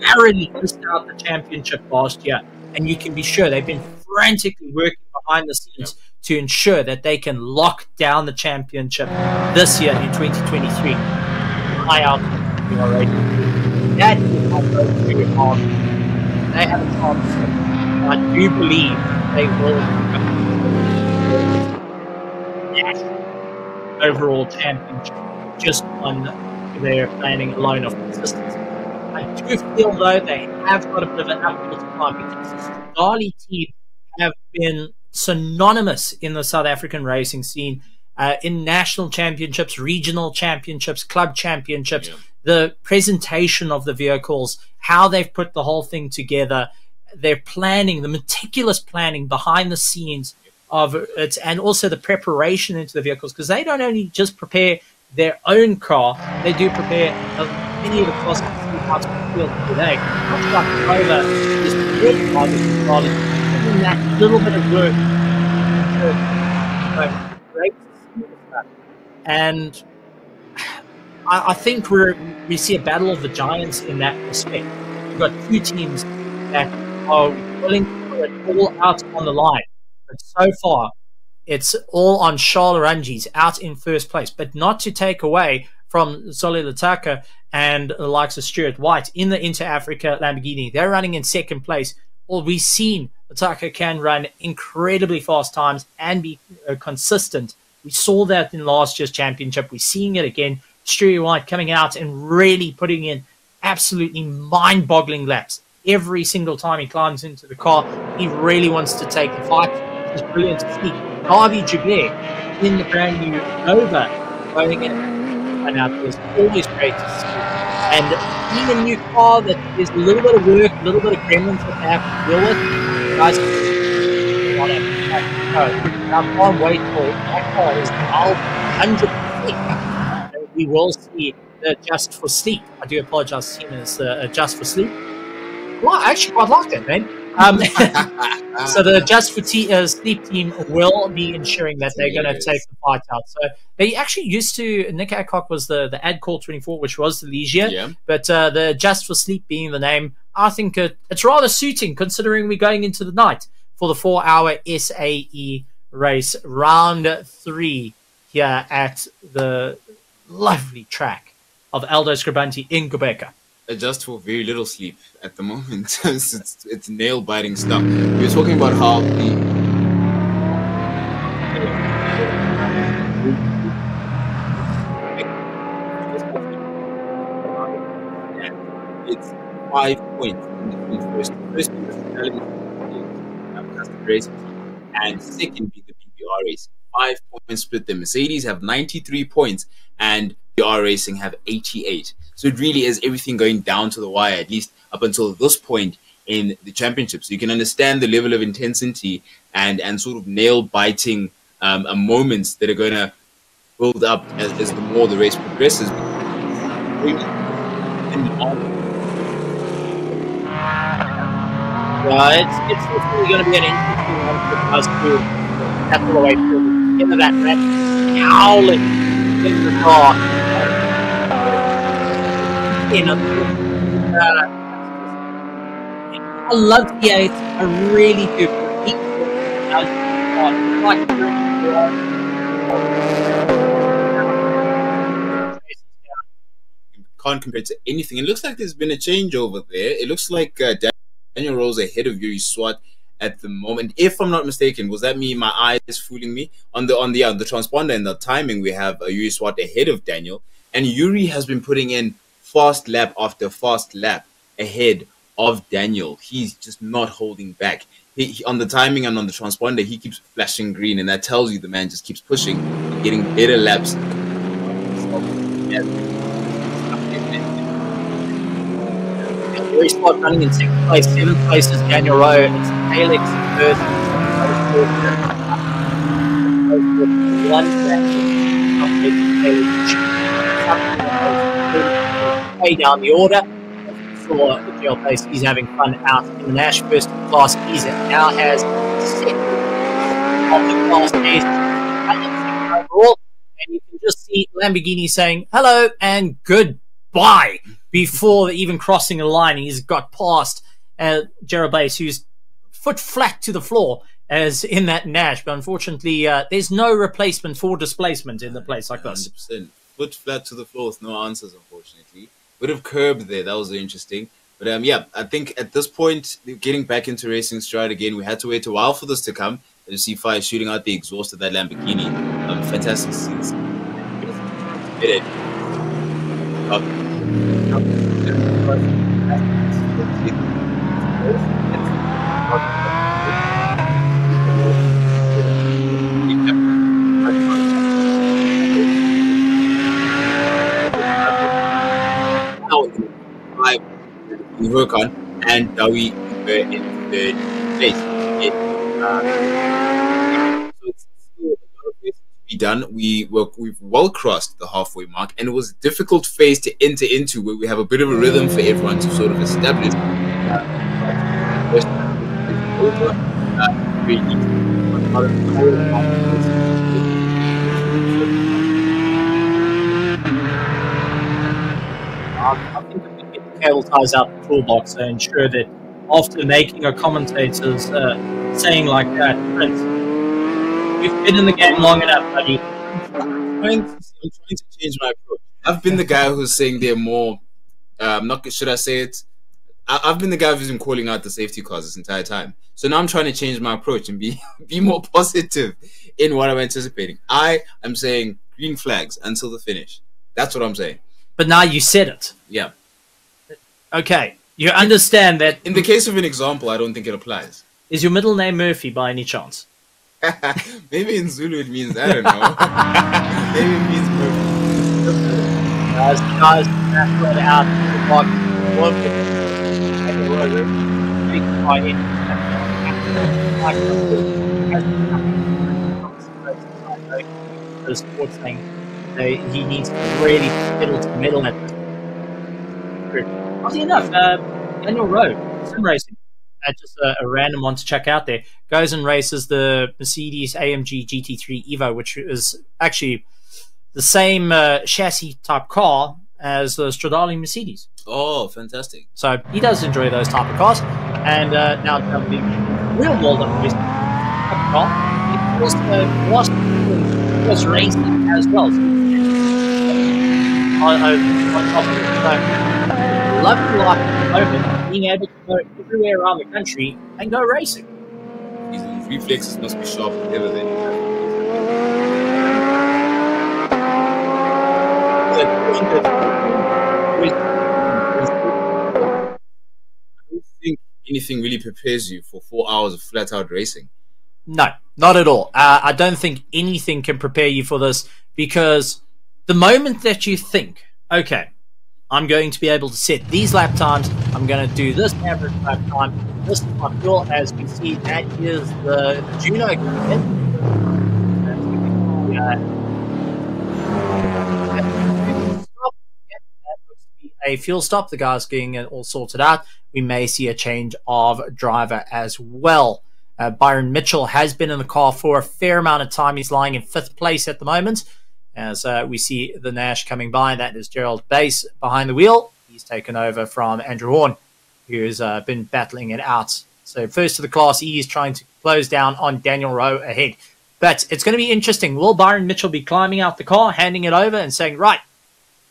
narrowly missed out the championship last year, and you can be sure they've been frantically working behind the scenes to ensure that they can lock down the championship this year in 2023. High out already. That is not hard. They have a chance. I do believe they will national overall championship just on their planning alone of consistency. I do feel though they have got a bit of an uphill to climb because the Dali team have been synonymous in the South African racing scene, uh, in national championships, regional championships, club championships, yeah. the presentation of the vehicles, how they've put the whole thing together, their planning, the meticulous planning behind the scenes of it, and also the preparation into the vehicles, because they don't only just prepare their own car, they do prepare many of the cars out of the field today. Much like Rover is prepared that little bit of work. And I, I think we we see a battle of the giants in that respect. We've got two teams that are willing to put it all out on the line. But so far, it's all on Charl Arangies out in first place. But not to take away from Zoli Letlaka and the likes of Stuart White in the Inter Africa Lamborghini. They're running in second place. Well, we've seen Letlaka can run incredibly fast times and be uh, consistent. We saw that in last year's championship. We're seeing it again. Stuart White coming out and really putting in absolutely mind boggling laps every single time he climbs into the car. He really wants to take the fight. It's brilliant to see. Harvey Joubert in the brand new Nova going in and out was always great to see. And a new car that is a little bit of work, a little bit of gremlins that have to deal with, guys, on it. I can't wait for that car is now 100%. We will see the Just for Sleep. I do apologize, seen as uh, Just for Sleep well, I actually quite like it, man. Um, so the Just for T- uh, Sleep team will be ensuring that they're going to take the fight out. So they actually used to. Nick Adcock was the the Ad Call 24, which was the Ligier. Yeah. But uh, the Just for Sleep being the name, I think it, it's rather suiting considering we're going into the night for the four hour SAE race, round three here at the lovely track of Aldo Scribante in Gqeberha adjust for very little sleep at the moment. it's, it's, it's nail biting stuff. We were talking about how the it's five points in the first. First the and second being the PBR race. Five points split. The Mercedes have 93 points and PBR Racing have 88. So it really is everything going down to the wire, at least up until this point in the championship. So you can understand the level of intensity and, and sort of nail biting um, uh, moments that are going to build up as, as the more the race progresses. Well, it's, it's definitely going to be an interesting one for us to tackle the way through. Into that red howling in the car uh, I love eight. I really do. Can't compare to anything. It looks like there's been a change over there. It looks like uh, Daniel Rose ahead of Yuri Swart at the moment. If I'm not mistaken, was that me? My eyes fooling me on the on the uh, the transponder and the timing. We have uh, Yuri Swart ahead of Daniel, and Yuri has been putting in fast lap after fast lap ahead of Daniel. He's just not holding back. He, he, on the timing and on the transponder, he keeps flashing green, and that tells you the man just keeps pushing, getting better laps. Very spot running in second place, seventh place is Daniel Rowe. It's Alex first. One way down the order. For the GL place, he's having fun out in the Nash first class. He's now has set of the class overall, and you can just see Lamborghini saying hello and goodbye. before even crossing the line. He's got past uh, Gerald Bass, who's foot flat to the floor as in that Nash. But unfortunately, uh, there's no replacement for displacement in the place like this. 100%. Foot flat to the floor with no answers, unfortunately. Bit of curb there. That was interesting. But um, yeah, I think at this point, getting back into racing stride again, we had to wait a while for this to come. And see Fire shooting out the exhaust of that Lamborghini. Um, fantastic scenes. It. Now five we work on and now we were in the place. It, uh, so it's to be done. We were we've well crossed the halfway mark, and it was a difficult phase to enter into where we have a bit of a rhythm for everyone to sort of establish. Uh, first, it's over. Uh, we need I think we can get the cable ties out the toolbox to ensure that after making a commentator's uh, saying like that, Prince, we've been in the game long enough, buddy. I'm trying, to, I'm trying to change my approach. I've been the guy who's saying they're more. Um, not should I say it? I, I've been the guy who's been calling out the safety cars this entire time. So now I'm trying to change my approach and be be more positive in what I'm anticipating. I am saying green flags until the finish. That's what I'm saying. But now you said it. Yeah. Okay, you understand that. In the case of an example, I don't think it applies. Is your middle name Murphy by any chance? Maybe in Zulu it means I don't know. Maybe it means Murphy. Guys, guys, that's right out the box. One take a road, big fight in. The sports thing, uh, he needs to really fiddle to the middle at this. Oddly enough, uh, Daniel Rowe, sim racing, uh, just a, a, random one to check out there, goes and races the Mercedes AMG GT3 Evo, which is actually the same uh, chassis type car as the Stradale Mercedes. Oh, fantastic! So he does enjoy those type of cars, and uh, now the real world of racing car, it was uh, was was racing as well. So, on, on top of it, so life at the moment, being able to go everywhere around the country and go racing. His reflexes must be sharp ever then. I don't think anything really prepares you for four hours of flat out racing. No, not at all. Uh, I don't think anything can prepare you for this because the moment that you think, okay, I'm going to be able to set these lap times, I'm going to do this average lap time, this is my fuel, as we see, that is the Juno equipment. a fuel stop. The guy's getting it all sorted out. We may see a change of driver as well. Uh, Byron Mitchell has been in the car for a fair amount of time. He's lying in fifth place at the moment. As uh, we see the Nash coming by, that is Gerald Bass behind the wheel. He's taken over from Andrew Horn, who's uh, been battling it out. So first to the Class he is trying to close down on Daniel Rowe ahead. But it's going to be interesting. Will Byron Mitchell be climbing out the car, handing it over, and saying, "Right,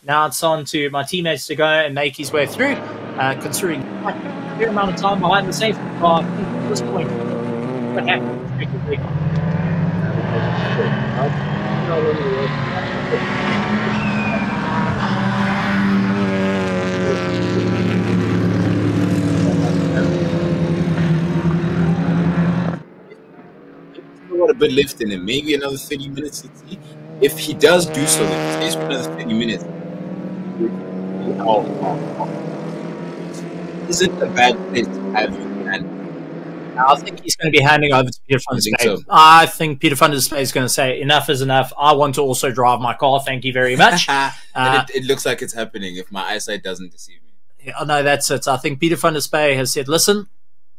now it's on to my teammates to go and make his way through, uh, considering a fair amount of time behind the safety car at this point. What happened? A bit left in him. Maybe another 30 minutes. If he does do so, he stays for another 30 minutes, isn't a bad place to have you, man. I think he's going to be handing over to Peter van Spey. so? I think Peter van der Spey is going to say, enough is enough. I want to also drive my car. Thank you very much. Uh, it, it looks like it's happening if my eyesight doesn't deceive me. Yeah, no, that's it. I think Peter van der Spey has said, listen,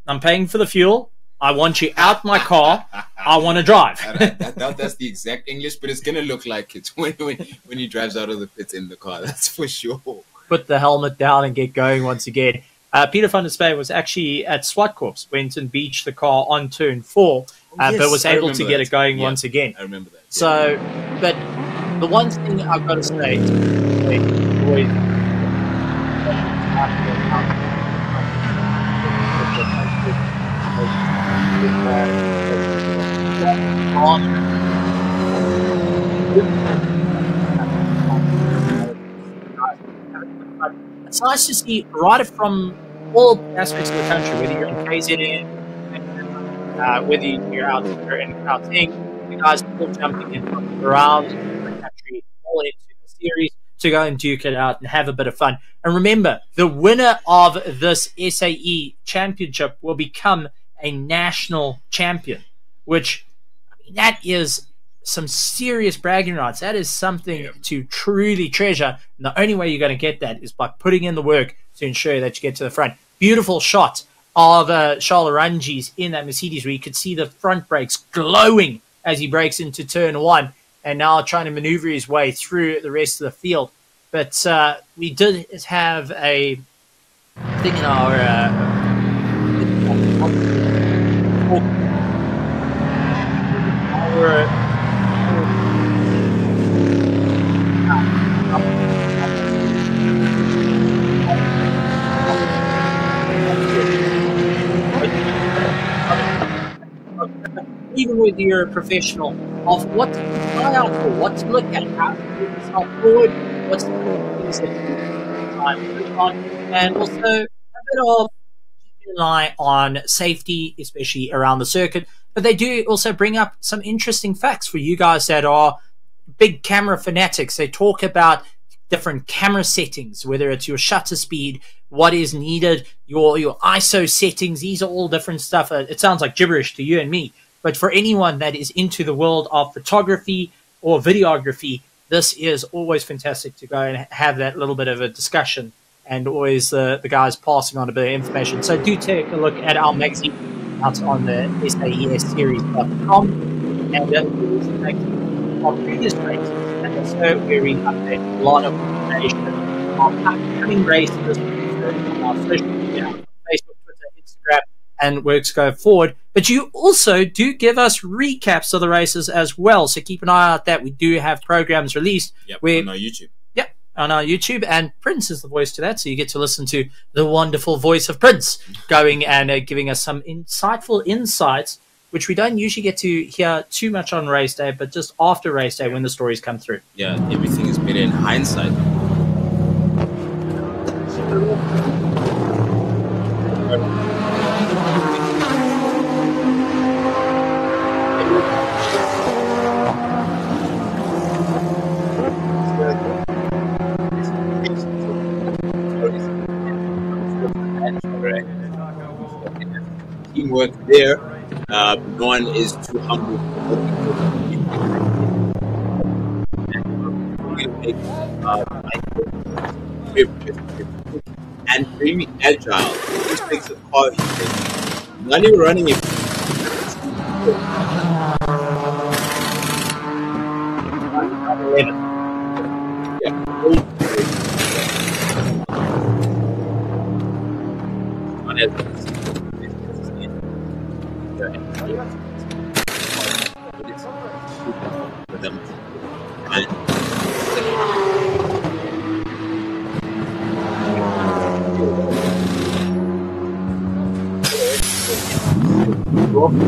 I'm paying for the fuel. I want you out my car. I want to drive. I, doubt that's the exact English, but it's gonna look like it when, when when he drives out of the pits in the car. That's for sure. put the helmet down and get going once again. Uh, Peter van der Spey was actually at Zwartkops, went and beached the car on turn four, uh, yes, but was able to get that. it going Yeah, once again. I remember that. So, but the one thing I've got to say, always It's nice to see right from all aspects of the country, whether you're in KZN, uh, whether you're out there in Gauteng, you guys are all jumping in from around the country, all into the series to go and duke it out and have a bit of fun. And remember, the winner of this SAE championship will become a national champion, which I mean, that is some serious bragging rights. That is something to truly treasure. And the only way you're going to get that is by putting in the work to ensure that you get to the front. Beautiful shot of uh, Charl Arangies in that Mercedes where you could see the front brakes glowing as he breaks into turn one and now trying to maneuver his way through the rest of the field. But uh, we did have a thing in our. Uh, our even with your professional of what to try out for, what to look at, how to move yourself forward, what's the things that you time on, and also a bit of keeping an eye on safety, especially around the circuit. But they do also bring up some interesting facts for you guys that are big camera fanatics. They talk about different camera settings, whether it's your shutter speed, what is needed, your your ISO settings. These are all different stuff. Uh, It sounds like gibberish to you and me, but for anyone that is into the world of photography or videography, this is always fantastic to go and have that little bit of a discussion and always the, the guys passing on a bit of information. So do take a look at our magazine out on the SAESseries.com and uh, previous races and also where we update a lot of information on upcoming races on our social media, Facebook, Twitter, Instagram, and works go forward. But you also do give us recaps of the races as well. So keep an eye out that we do have programs released Yep, where on our YouTube. Yep, on our YouTube, and Prince is the voice to that, so you get to listen to the wonderful voice of Prince going and uh, giving us some insightful insights, which we don't usually get to hear too much on race day, but just after race day when the stories come through. Yeah, everything is better in hindsight. Teamwork there. Uh, one is too humble. and very agile. This makes the car even running it. For Guys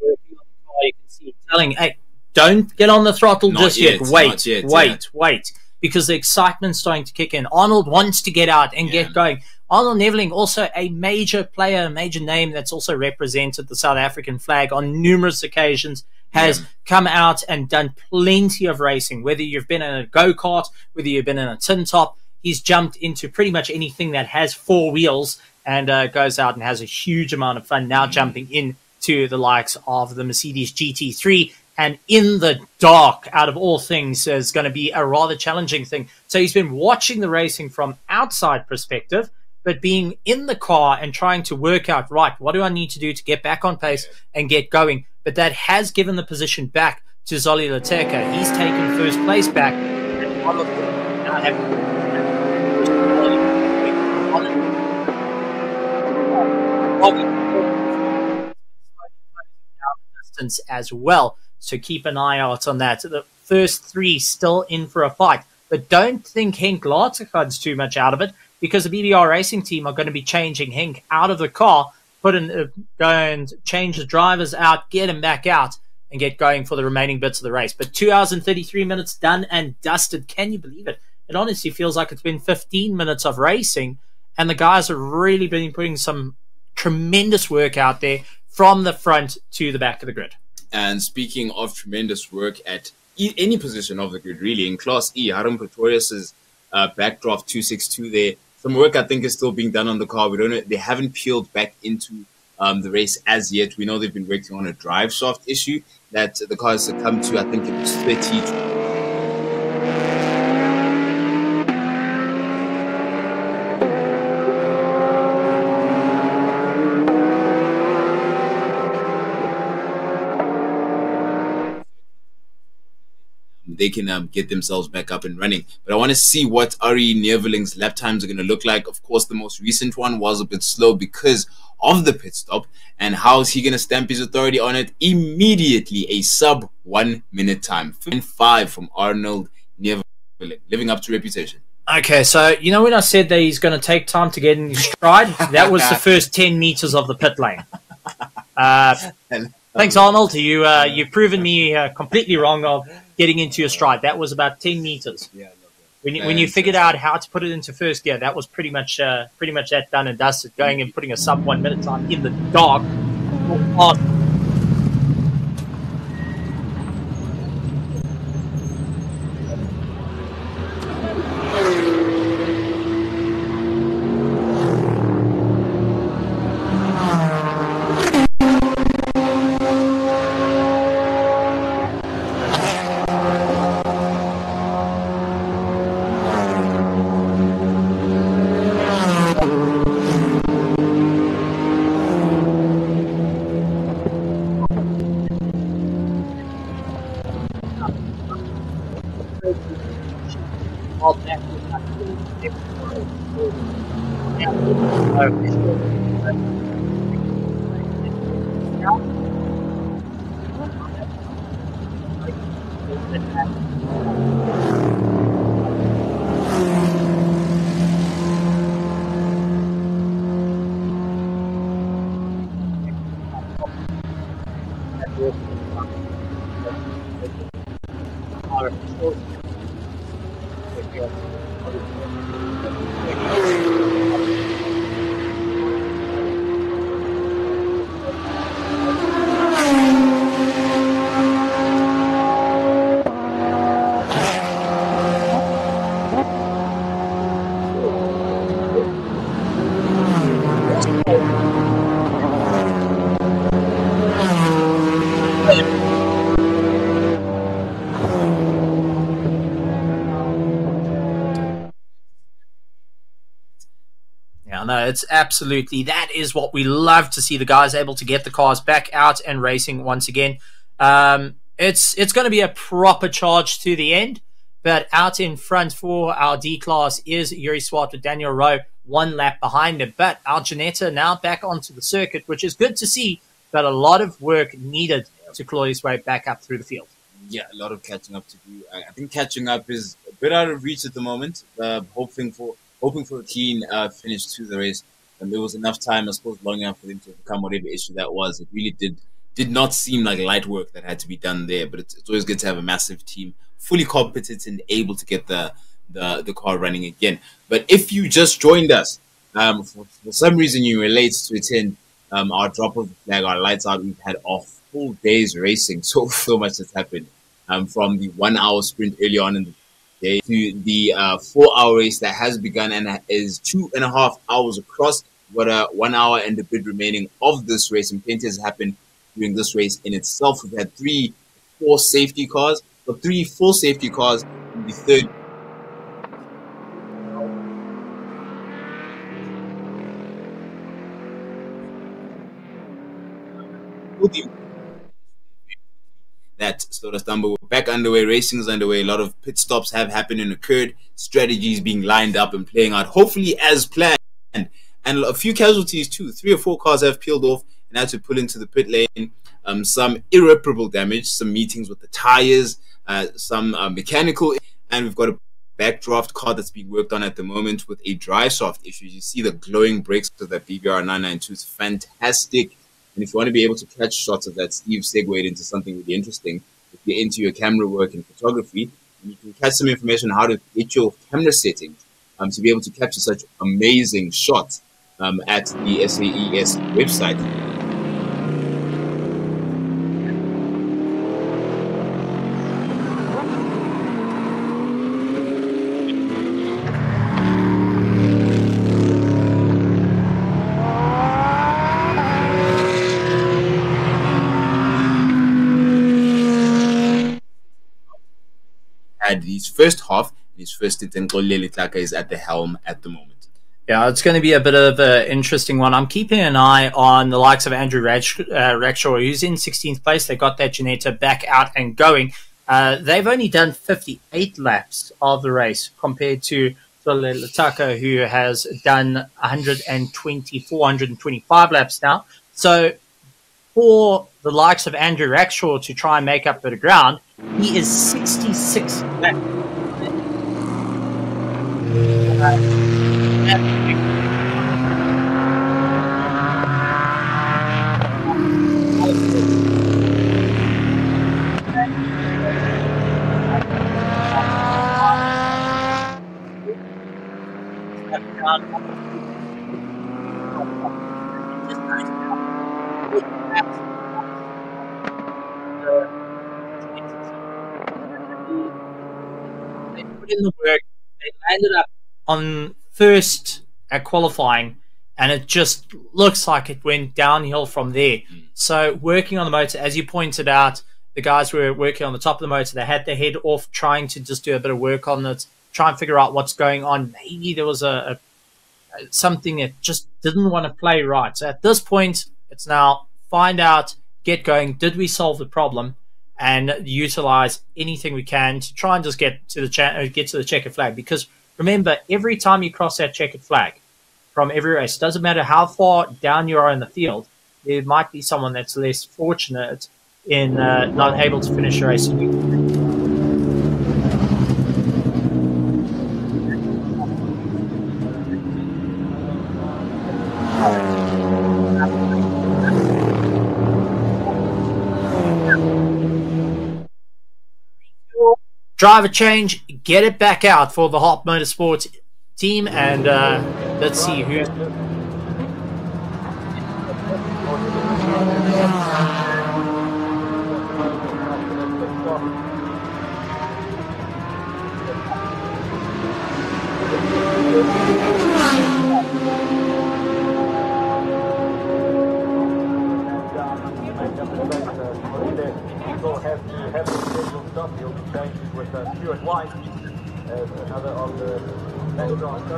working on the car, you can see telling, hey, don't get on the throttle Not just yet. yet, Wait, yet, wait, yeah. wait. Because the excitement's starting to kick in. Arnold wants to get out and get going. Arnold Neveling, also a major player, a major name that's also represented the South African flag on numerous occasions, has come out and done plenty of racing. Whether you've been in a go kart, whether you've been in a tin top, he's jumped into pretty much anything that has four wheels and uh, goes out and has a huge amount of fun now jumping into the likes of the Mercedes GT3 and in the dark out of all things is going to be a rather challenging thing. So he's been watching the racing from outside perspective but being in the car and trying to work out, right, what do I need to do to get back on pace and get going? But that has given the position back to Zoli Letlaka. He's taken first place back. Distance as well. So keep an eye out on that. The first three still in for a fight. But don't think Henk Lategan's too much out of it because the BBR racing team are going to be changing Henk out of the car, put in, uh, go and change the drivers out, get him back out, and get going for the remaining bits of the race. But two hours and 33 minutes done and dusted. Can you believe it? It honestly feels like it's been 15 minutes of racing, and the guys have really been putting some tremendous work out there from the front to the back of the grid. And speaking of tremendous work at e- any position of the grid, really, in Class E, Harun Pretorius's uh, backdraft 262 there. Some work I think is still being done on the car. We don't know, they haven't peeled back into um, the race as yet. We know they've been working on a drive shaft issue that the car has succumbed to. I think it was 30 they can um, get themselves back up and running. But I want to see what Ari Neveling's lap times are going to look like. Of course, the most recent one was a bit slow because of the pit stop. And how is he going to stamp his authority on it? Immediately, a sub one minute time. And Five from Arnold Neerveling, living up to reputation. Okay, so you know when I said that he's going to take time to get in his stride, that was the first ten meters of the pit lane. Uh, thanks, Arnold. You uh, you've proven me uh, completely wrong of getting into your stride. That was about ten meters. Yeah, when you, when you figured out how to put it into first gear, that was pretty much uh, pretty much that done and dusted. Going and putting a sub one minute time in the dark. It's absolutely that is what we love to see the guys able to get the cars back out and racing once again. Um, it's it's going to be a proper charge to the end, but out in front for our D class is Yuri Swart with Daniel Rowe one lap behind him. But our Ginetta now back onto the circuit, which is good to see, but a lot of work needed to claw his way back up through the field. Yeah, a lot of catching up to do. I think catching up is a bit out of reach at the moment. Uh, hoping for hoping for a clean uh, finish to the race. And there was enough time, I suppose, long enough for them to overcome whatever issue that was. It really did did not seem like light work that had to be done there. But it's, it's always good to have a massive team, fully competent and able to get the the, the car running again. But if you just joined us, um, for, for some reason you were late to attend um, our drop of the flag, our lights out, we've had a full day's racing. So so much has happened. Um, from the one hour sprint early on in the day to the uh, four hour race that has begun and is two and a half hours across. What a one hour and a bit remaining of this race, and plenty has happened during this race in itself. We've had three, four safety cars, but three full safety cars in the third that us down, but we're back underway. Racing is underway. A lot of pit stops have happened and occurred. Strategies being lined up and playing out, hopefully as planned. And a few casualties too. Three or four cars have peeled off and had to pull into the pit lane. Um, some irreparable damage, some meetings with the tires, uh, some uh, mechanical, and we've got a backdraft car that's being worked on at the moment with a drive shaft issue. You see the glowing brakes of that BBR 992 is fantastic. And if you want to be able to catch shots of that, Steve segued into something really interesting. If you're into your camera work and photography, you can catch some information on how to get your camera settings um, to be able to capture such amazing shots um, at the SAES website. had his first half, his first stint, and Xolile Tlaka is at the helm at the moment. Yeah, it's going to be a bit of an interesting one. I'm keeping an eye on the likes of Andrew uh, Rackstraw, who's in 16th place. They got that Ginetta back out and going. Uh, they've only done 58 laps of the race compared to Letlaka, who has done 124, 125 laps now. So for the likes of Andrew Rackstraw to try and make up for the ground, he is 66 laps. In the work. They landed up on first at qualifying, and it just looks like it went downhill from there. Hmm. So, working on the motor, as you pointed out, the guys were working on the top of the motor. They had their head off, trying to just do a bit of work on it, try and figure out what's going on. Maybe there was a, a something that just didn't want to play right. So, at this point, it's now find out, get going. Did we solve the problem? And utilize anything we can to try and just get to the cha- uh, get to the checkered flag because remember, every time you cross that checkered flag from every race, doesn't matter how far down you are in the field, there might be someone that's less fortunate in uh, not able to finish a race. Driver change, get it back out for the Hawk Motorsports team, and uh, let's see who's. White as another of the background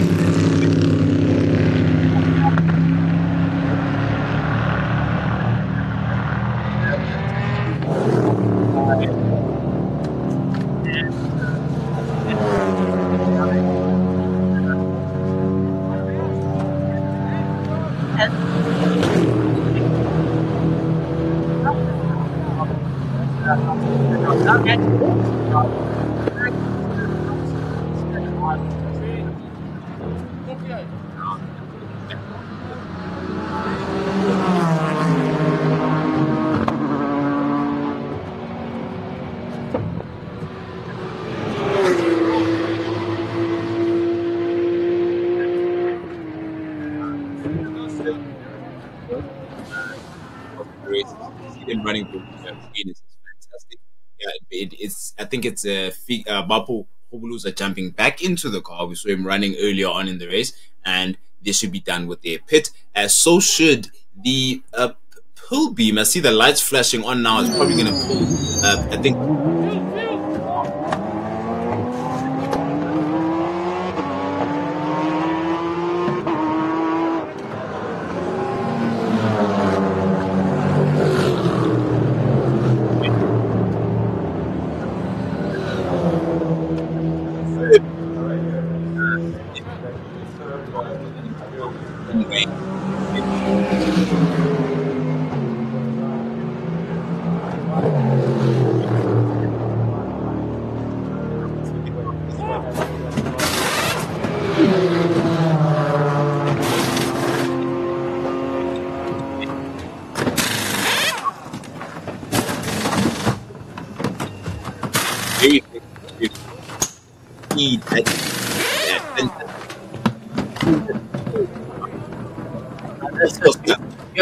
race. Think it's uh, uh, Bapu Hobuluza jumping back into the car. We saw him running earlier on in the race, and this should be done with their pit. As so should the uh, beam. I see the lights flashing on now. It's probably going to pull. Uh, I think.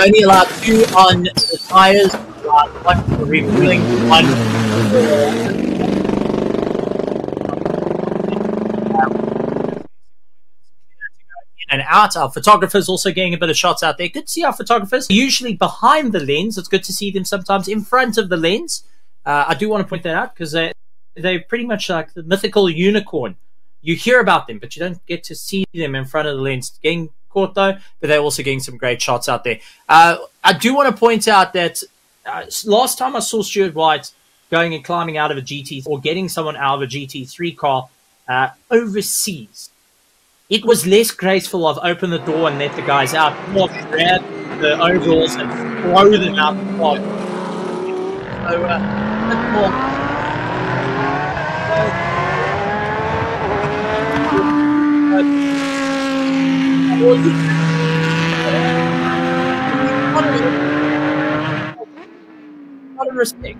Only allowed two on the tires, one for refueling, one for in and out. Our photographers also getting a bit of shots out there. Good to see our photographers. Usually behind the lens. It's good to see them sometimes in front of the lens. Uh, I do want to point that out because they they're pretty much like the mythical unicorn. You hear about them, but you don't get to see them in front of the lens. Getting caught though, but they're also getting some great shots out there. Uh, I do want to point out that uh, last time I saw Stuart White going and climbing out of a GT or getting someone out of a GT3 car uh, overseas, it was less graceful of open the door and let the guys out, more grab the overalls and throw them out the car. So, uh, a Out of respect,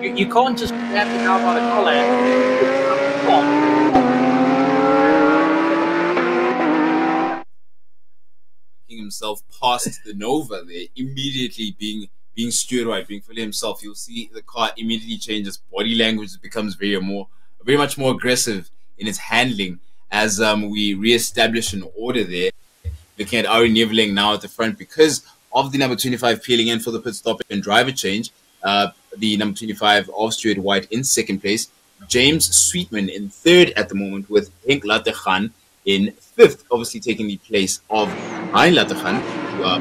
you, you can't just grab the guy by the collar. himself past the Nova there, immediately being being Stuart White, being fully himself, you'll see the car immediately changes. Body language It becomes very more, very much more aggressive in its handling as um, we re-establish an order there. Looking at Ari Neveling now at the front because of the number 25 peeling in for the pit stop and driver change. Uh, the number 25 of Stuart White in second place. James Sweetman in third at the moment with Henk Lategan in fifth, obviously taking the place of Hein Lategan. Who, uh,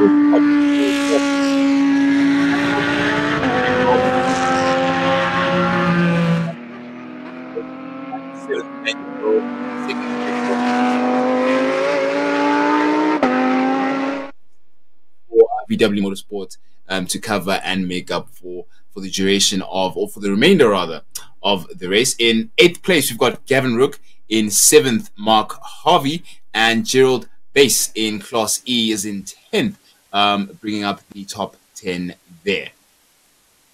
for VW Motorsport um, to cover and make up for for the duration of, or for the remainder rather, of the race. In eighth place, we've got Gavin Rook. In seventh, Mark Harvey. And Gerald Base in Class E is in tenth, um, bringing up the top 10 there.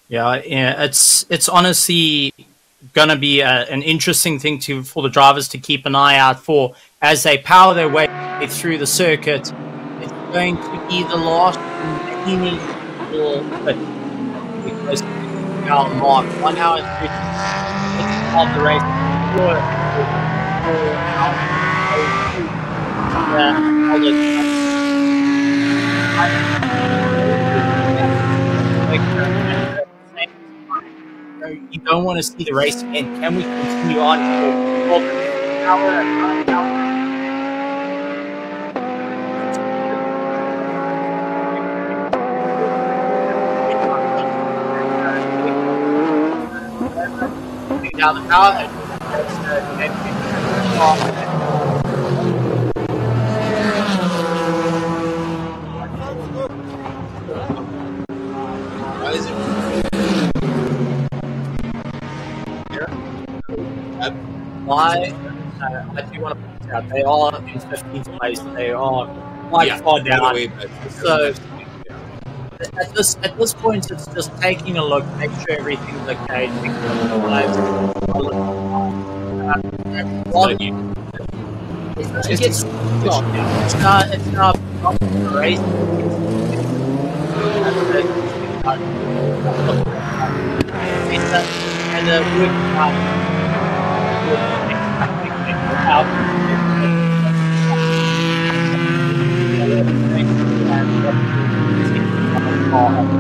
Yeah, it's it's honestly gonna be a, an interesting thing to for the drivers to keep an eye out for as they power their way through the circuit. It's going to be the last remaining little because our mark one hour and fifty of the race. The- you don't want to see the race end. Can we continue on for for an hour, an hour? Down the power. and uh, Why is it? Why? Uh, I do want to point out they are in 15th place. They are quite Yeah, far the down. way. So at this at this point, it's just taking a look, make sure everything's okay. A at the lives. While you- It's, it gets yeah, it's not it's not not the. It's a, and uh, with, uh, once.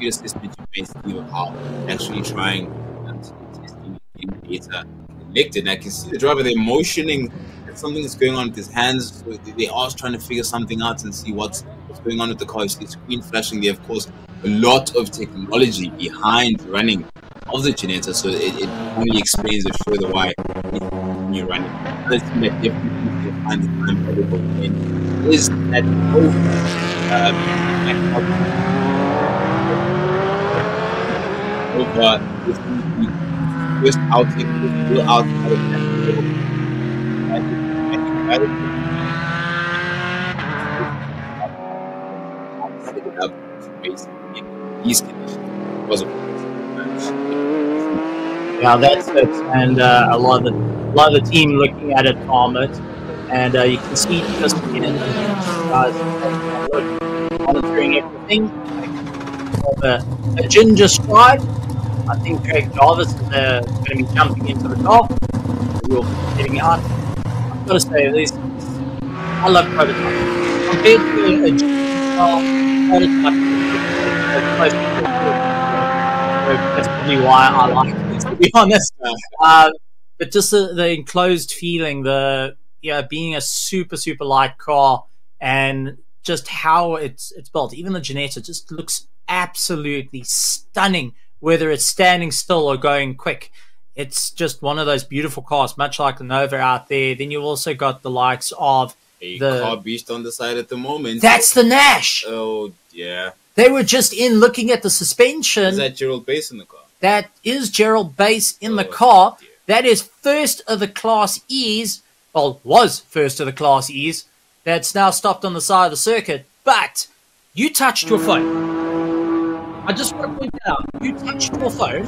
Good assessment you how actually trying testing in data collected. And I can see the driver there motioning something is going on with his hands. They- They are trying to figure something out and see what's what's going on with the car. You see screen flashing there, of course, a lot of technology behind running of the generator, so it, it only explains it further why you're running. Another thing that definitely find the time valuable in is that over um, over this first still Yeah, that's it. And uh, a lot of the a lot of the team looking at it, Palmer, and uh, you can see just in it, guys monitoring everything. A, ginger stride. I think Craig Jarvis is uh, going to be jumping into the. We'll be getting out. I've got to say, these I love prototypes compared to a, car prototype. that's probably why I like it, to be honest. Uh, but just the, the enclosed feeling, the yeah, being a super super light car, and just how it's it's built. Even the Ginetta just looks absolutely stunning, whether it's standing still or going quick. It's just one of those beautiful cars, much like the Nova out there. Then you've also got the likes of a the car beast on the side at the moment. That's the Nash. Oh yeah. They were just in looking at the suspension. Is that Gerald Base in the car? That is Gerald Base in the oh, car. That is first of the Class E's. Well, was first of the Class E's. That's now stopped on the side of the circuit. But you touched your phone. I just want to point out, you touched your phone.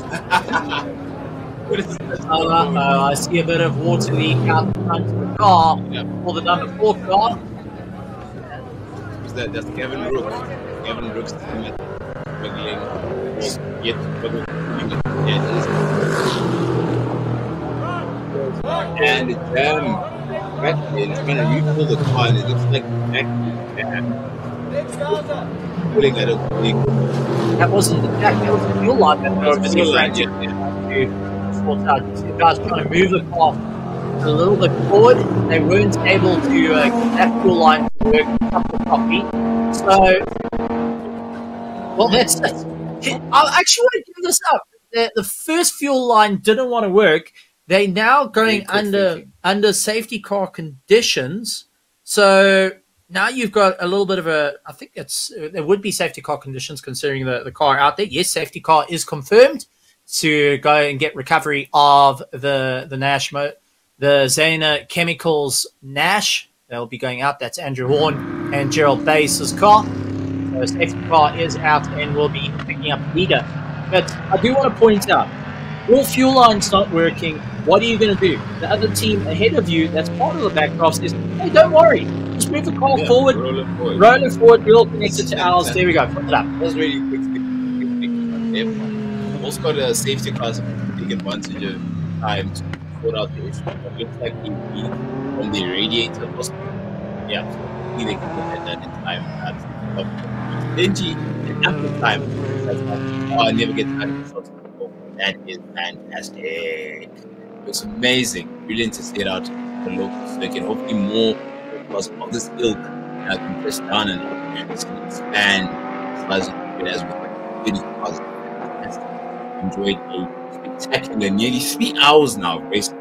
what is this? Oh, uh, I see a bit of water leak out the front of the car. For the number four car. Is that that's Kevin Rook? Kevin Rook's team is struggling. Yet. Yeah, it is. And the jam back there is trying to refill the car, and it looks like back jam. Pulling at a big. That wasn't the jack, that was the fuel line that was fuel line, manufactured. To sort out. You see the guys trying to move the car a little bit forward. They weren't able to uh, get that fuel line to work proper properly. So, well, that's it. I actually want to give this up. The, the first fuel line didn't want to work. They now going under under safety car conditions. So now you've got a little bit of a. I think it's there would be safety car conditions considering the, the car out there. Yes, safety car is confirmed to go and get recovery of the the Nash mo- the Zena Chemicals Nash. They'll be going out. That's Andrew Horn and Gerald Base's car. So safety car is out and will be picking up leader. But I do want to point out, your fuel line's not working. What are you going to do? The other team ahead of you, that's part of the backcross, says, hey, don't worry. Just move the car Yeah, forward. roll it forward. Roll it forward. We'll connect it to ours. There we go. Put it up. That was really quick. quick, quick, quick. Also got a safety car, take advantage of time to sort out the issue. It looks like he from the radiator. Was, yeah, so they can at that in time. That's Benji, in ample time. Oh, I never get time to shots. That is fantastic. Looks amazing. Brilliant to see it out the local circuit. Hopefully more because of this ilk now can press down and it's expand as as we really positive. Enjoyed a spectacular nearly three hours now of racing.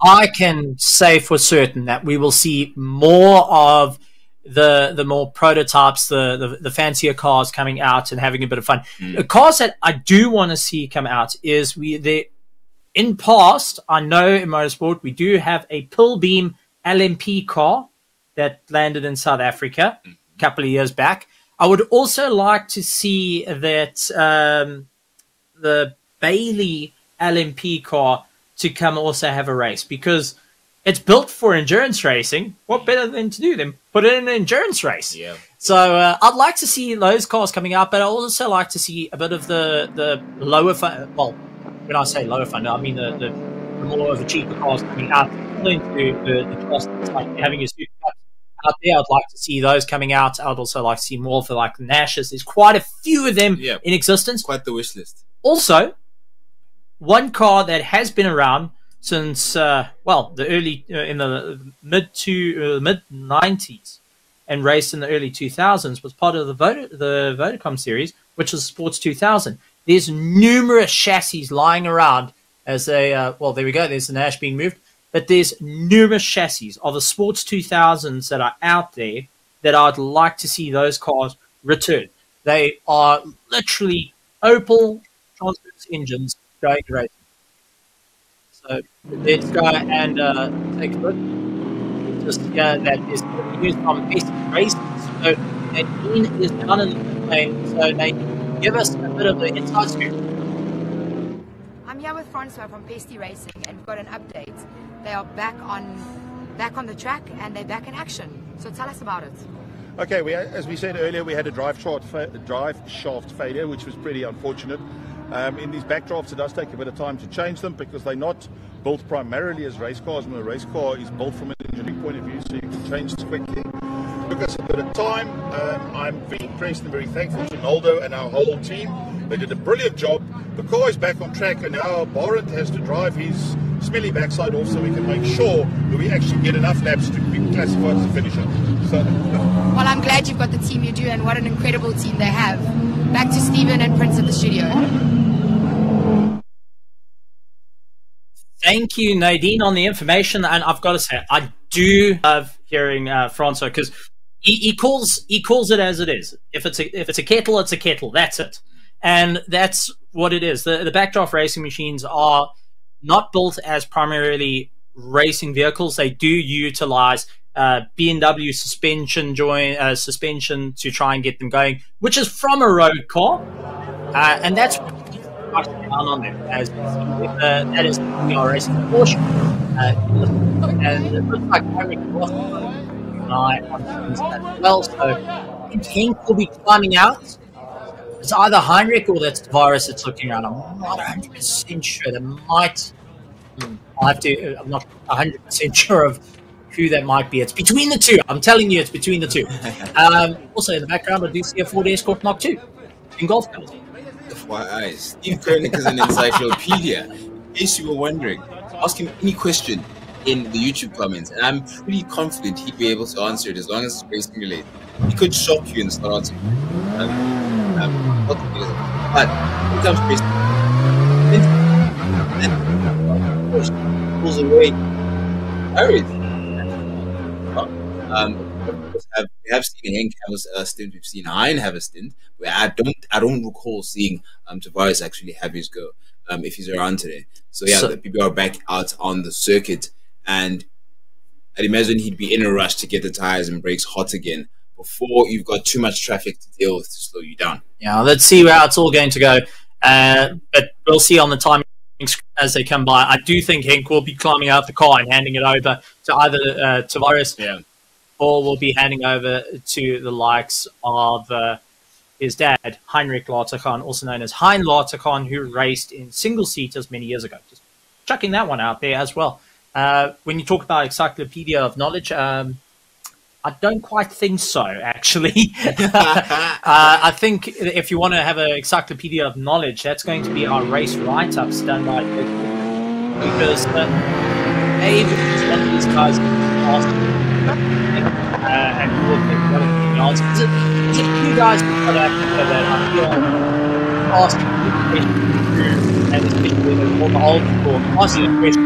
I can say for certain that we will see more of the the more prototypes, the, the the fancier cars coming out and having a bit of fun. Hmm. The cars that I do want to see come out is we the in past. I know in motorsport we do have a Pilbeam LMP car that landed in South Africa hmm. a couple of years back. I would also like to see that um, the Bailey LMP car to come also have a race because it's built for endurance racing. What better than to do them? put it in an endurance race? Yeah. So uh, I'd like to see those cars coming out, but I also like to see a bit of the the lower fun. Well, when I say lower fund, I mean the, the, the more of the cheaper cars coming out into the, the cost like having a super out there. I'd like to see those coming out. I'd also like to see more for like the Nashes. There's quite a few of them Yeah. in existence. Quite the wish list. Also, one car that has been around since uh, well the early uh, in the mid to uh, mid nineties and raced in the early two thousands was part of the Voda, the Vodacom series, which was Sports two thousand. There's numerous chassis lying around as they uh, well there we go. There's the Nash being moved, but there's numerous chassis of the Sports two thousands that are out there that I'd like to see those cars return. They are literally Opel transverse engines going racing. So let's go and uh, take a look. Just uh, that is used on basic racing. So Nadine is down in the plane. So they give us a bit of the inside. I'm here with Francois from Pesty Racing, and we've got an update. They are back on back on the track and they're back in action. So tell us about it. Okay, we, as we said earlier, we had a drive shaft, fa- drive shaft failure, which was pretty unfortunate. Um, in these backdrafts, it does take a bit of time to change them because they're not built primarily as race cars. And a race car is built from an engineering point of view, so you can change this quickly. Took us a bit of time. Um, I'm very impressed and very thankful to Naldo and our whole team. They did a brilliant job. The car is back on track, and now Barrett has to drive his smelly backside off so we can make sure that we actually get enough laps to be classified as a finisher. So, Well, I'm glad you've got the team you do, and what an incredible team they have. Back to Stephen and Prince at the studio. Thank you, Nadine, on the information. And I've got to say, I do love hearing uh, Francois because he, he calls he calls it as it is. If it's a if it's a kettle, it's a kettle. That's it, and that's what it is. The the backdraft racing machines are not built as primarily racing vehicles. They do utilize uh, B&W suspension join uh, suspension to try and get them going, which is from a road car, uh, and that's down on them. As uh, that is are racing Porsche, uh, and it looks like Henrik Ross and I as well. So I think Henk will be climbing out. It's either Heinrich or that's virus. that's looking around. I'm not 100 percent sure. That might. hmm, I have to. I'm not 100 percent sure of who that might be. It's between the two. I'm telling you, it's between the two. Um, also, in the background, I do see a Ford Escort Mark II in golf colours. FYI, Steve Koenig is an encyclopedia. In case you were wondering, ask him any question in the YouTube comments, and I'm pretty confident he'd be able to answer it as long as it's racing related. He could shock you and start answering. Um, um, but it comes to pulls away. Everything. Um, we have seen Henk have a, stint. We've seen Hein have a stint. Where I don't, I don't recall seeing um, Tavares actually have his go. Um, if he's around today. So yeah, So- the people are back out on the circuit, and I'd imagine he'd be in a rush to get the tires and brakes hot again before you've got too much traffic to deal with to slow you down. Yeah, let's see how it's all going to go. Uh, but we'll see on the timing as they come by. I do think Henk will be climbing out the car and handing it over to either uh, Tavares yeah. or will be handing over to the likes of uh, his dad, Heinrich Lategan, also known as Hein Lategan, who raced in single seaters many years ago. Just chucking that one out there as well. Uh, when you talk about encyclopedia of knowledge, um, I don't quite think so, actually. uh, I think if you want to have an encyclopedia of knowledge, that's going to be our race write ups done by because uh, Dave is one of these guys asked uh, and we'll think what are the answers. Is it, is it you guys who got out there that I feel asking and especially the the old people asking the question,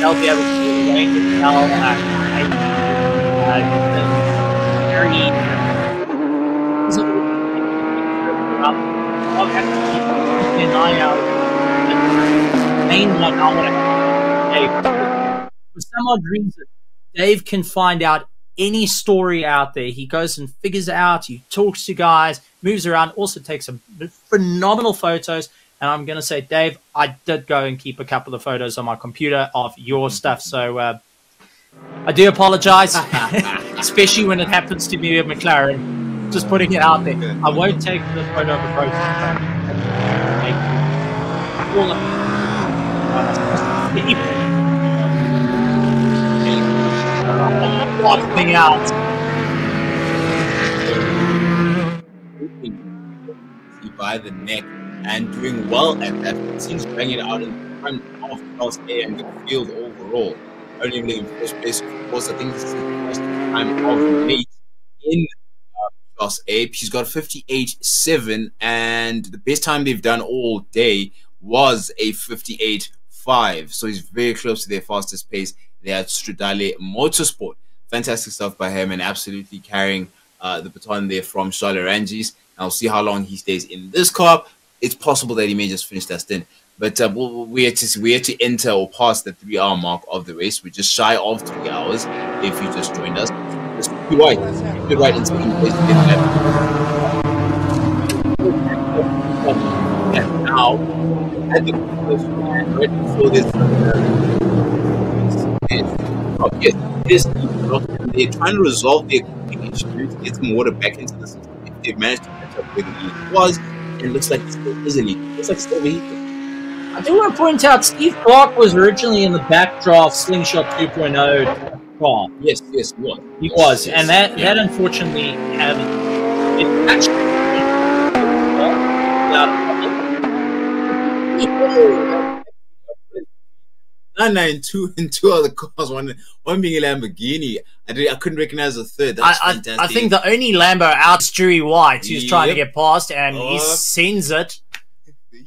they'll be able to arrange it now. Uh, uh, very I'll have to keep an eye out. I want to. For some odd reason, Dave can find out any story out there. He goes and figures out, he talks to guys, moves around, also takes some phenomenal photos. And I'm going to say, Dave, I did go and keep a couple of photos on my computer of your stuff. So uh, I do apologize, especially when it happens to me with McLaren. Just putting it out there. I won't take the photo of a process. All of by the neck and doing well at that. Seems banging it out in front of Class A and the field overall. Only really in first place, of course. I think this is the first time of late in uh, Class A. She's got 58.7, and the best time they've done all day was a 58.5. So he's very close to their fastest pace. They're at Stradale Motorsport. Fantastic stuff by him and absolutely carrying uh, the baton there from Charl Arangies. I'll see how long he stays in this car. It's possible that he may just finish that stint. But uh, we had to we had to enter or pass the three hour mark of the race. We're just shy of three hours. If you just joined us, just be right, be right into the place. And now, right before this, oh, yes, this they're trying to resolve their issue to get some water back into the system. If they've managed to catch up where the leak was, it looks like it still is a leak. It looks like it's still overheating. I do want to point out Steve Clark was originally in the backdraft Slingshot 2.0 car. Yes, yes, he was. He Yes, was, yes, and that yeah. that unfortunately had it actually. Nine nine two and two other cars. One one being a Lamborghini. I did, I couldn't recognize the third. That's I, fantastic. I, I think the only Lambo out is Stewie White, who's trying to get past, and he Oh. sends it, there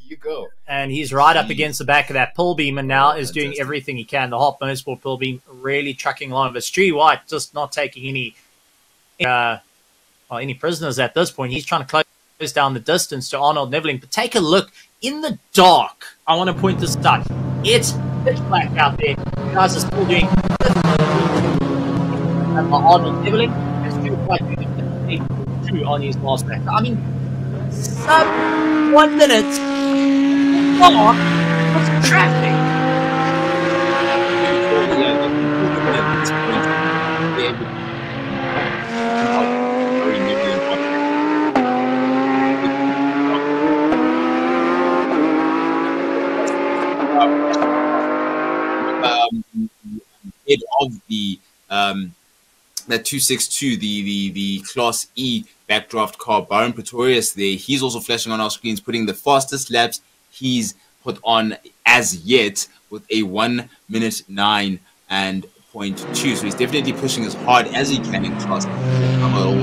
you go. and he's right up against the back of that Pilbeam, and now is doing everything he can. The Hawk Motorsport pull beam really trucking along, but Stewie White just not taking any, uh, well, any prisoners at this point. He's trying to close down the distance to Arnold Neveling. But take a look in the dark. I want to point this out. It's pitch black out there. You guys are still doing. And Arnold is doing quite good. Two on his last lap. I mean, sub one minute. Dark. What's traffic? um, head of the um, that 262, the the the Class E backdraft car, Baron Pretorius. There, he's also flashing on our screens, putting the fastest laps he's put on as yet with a one minute nine and point two. So he's definitely pushing as hard as he can in Class. I'm all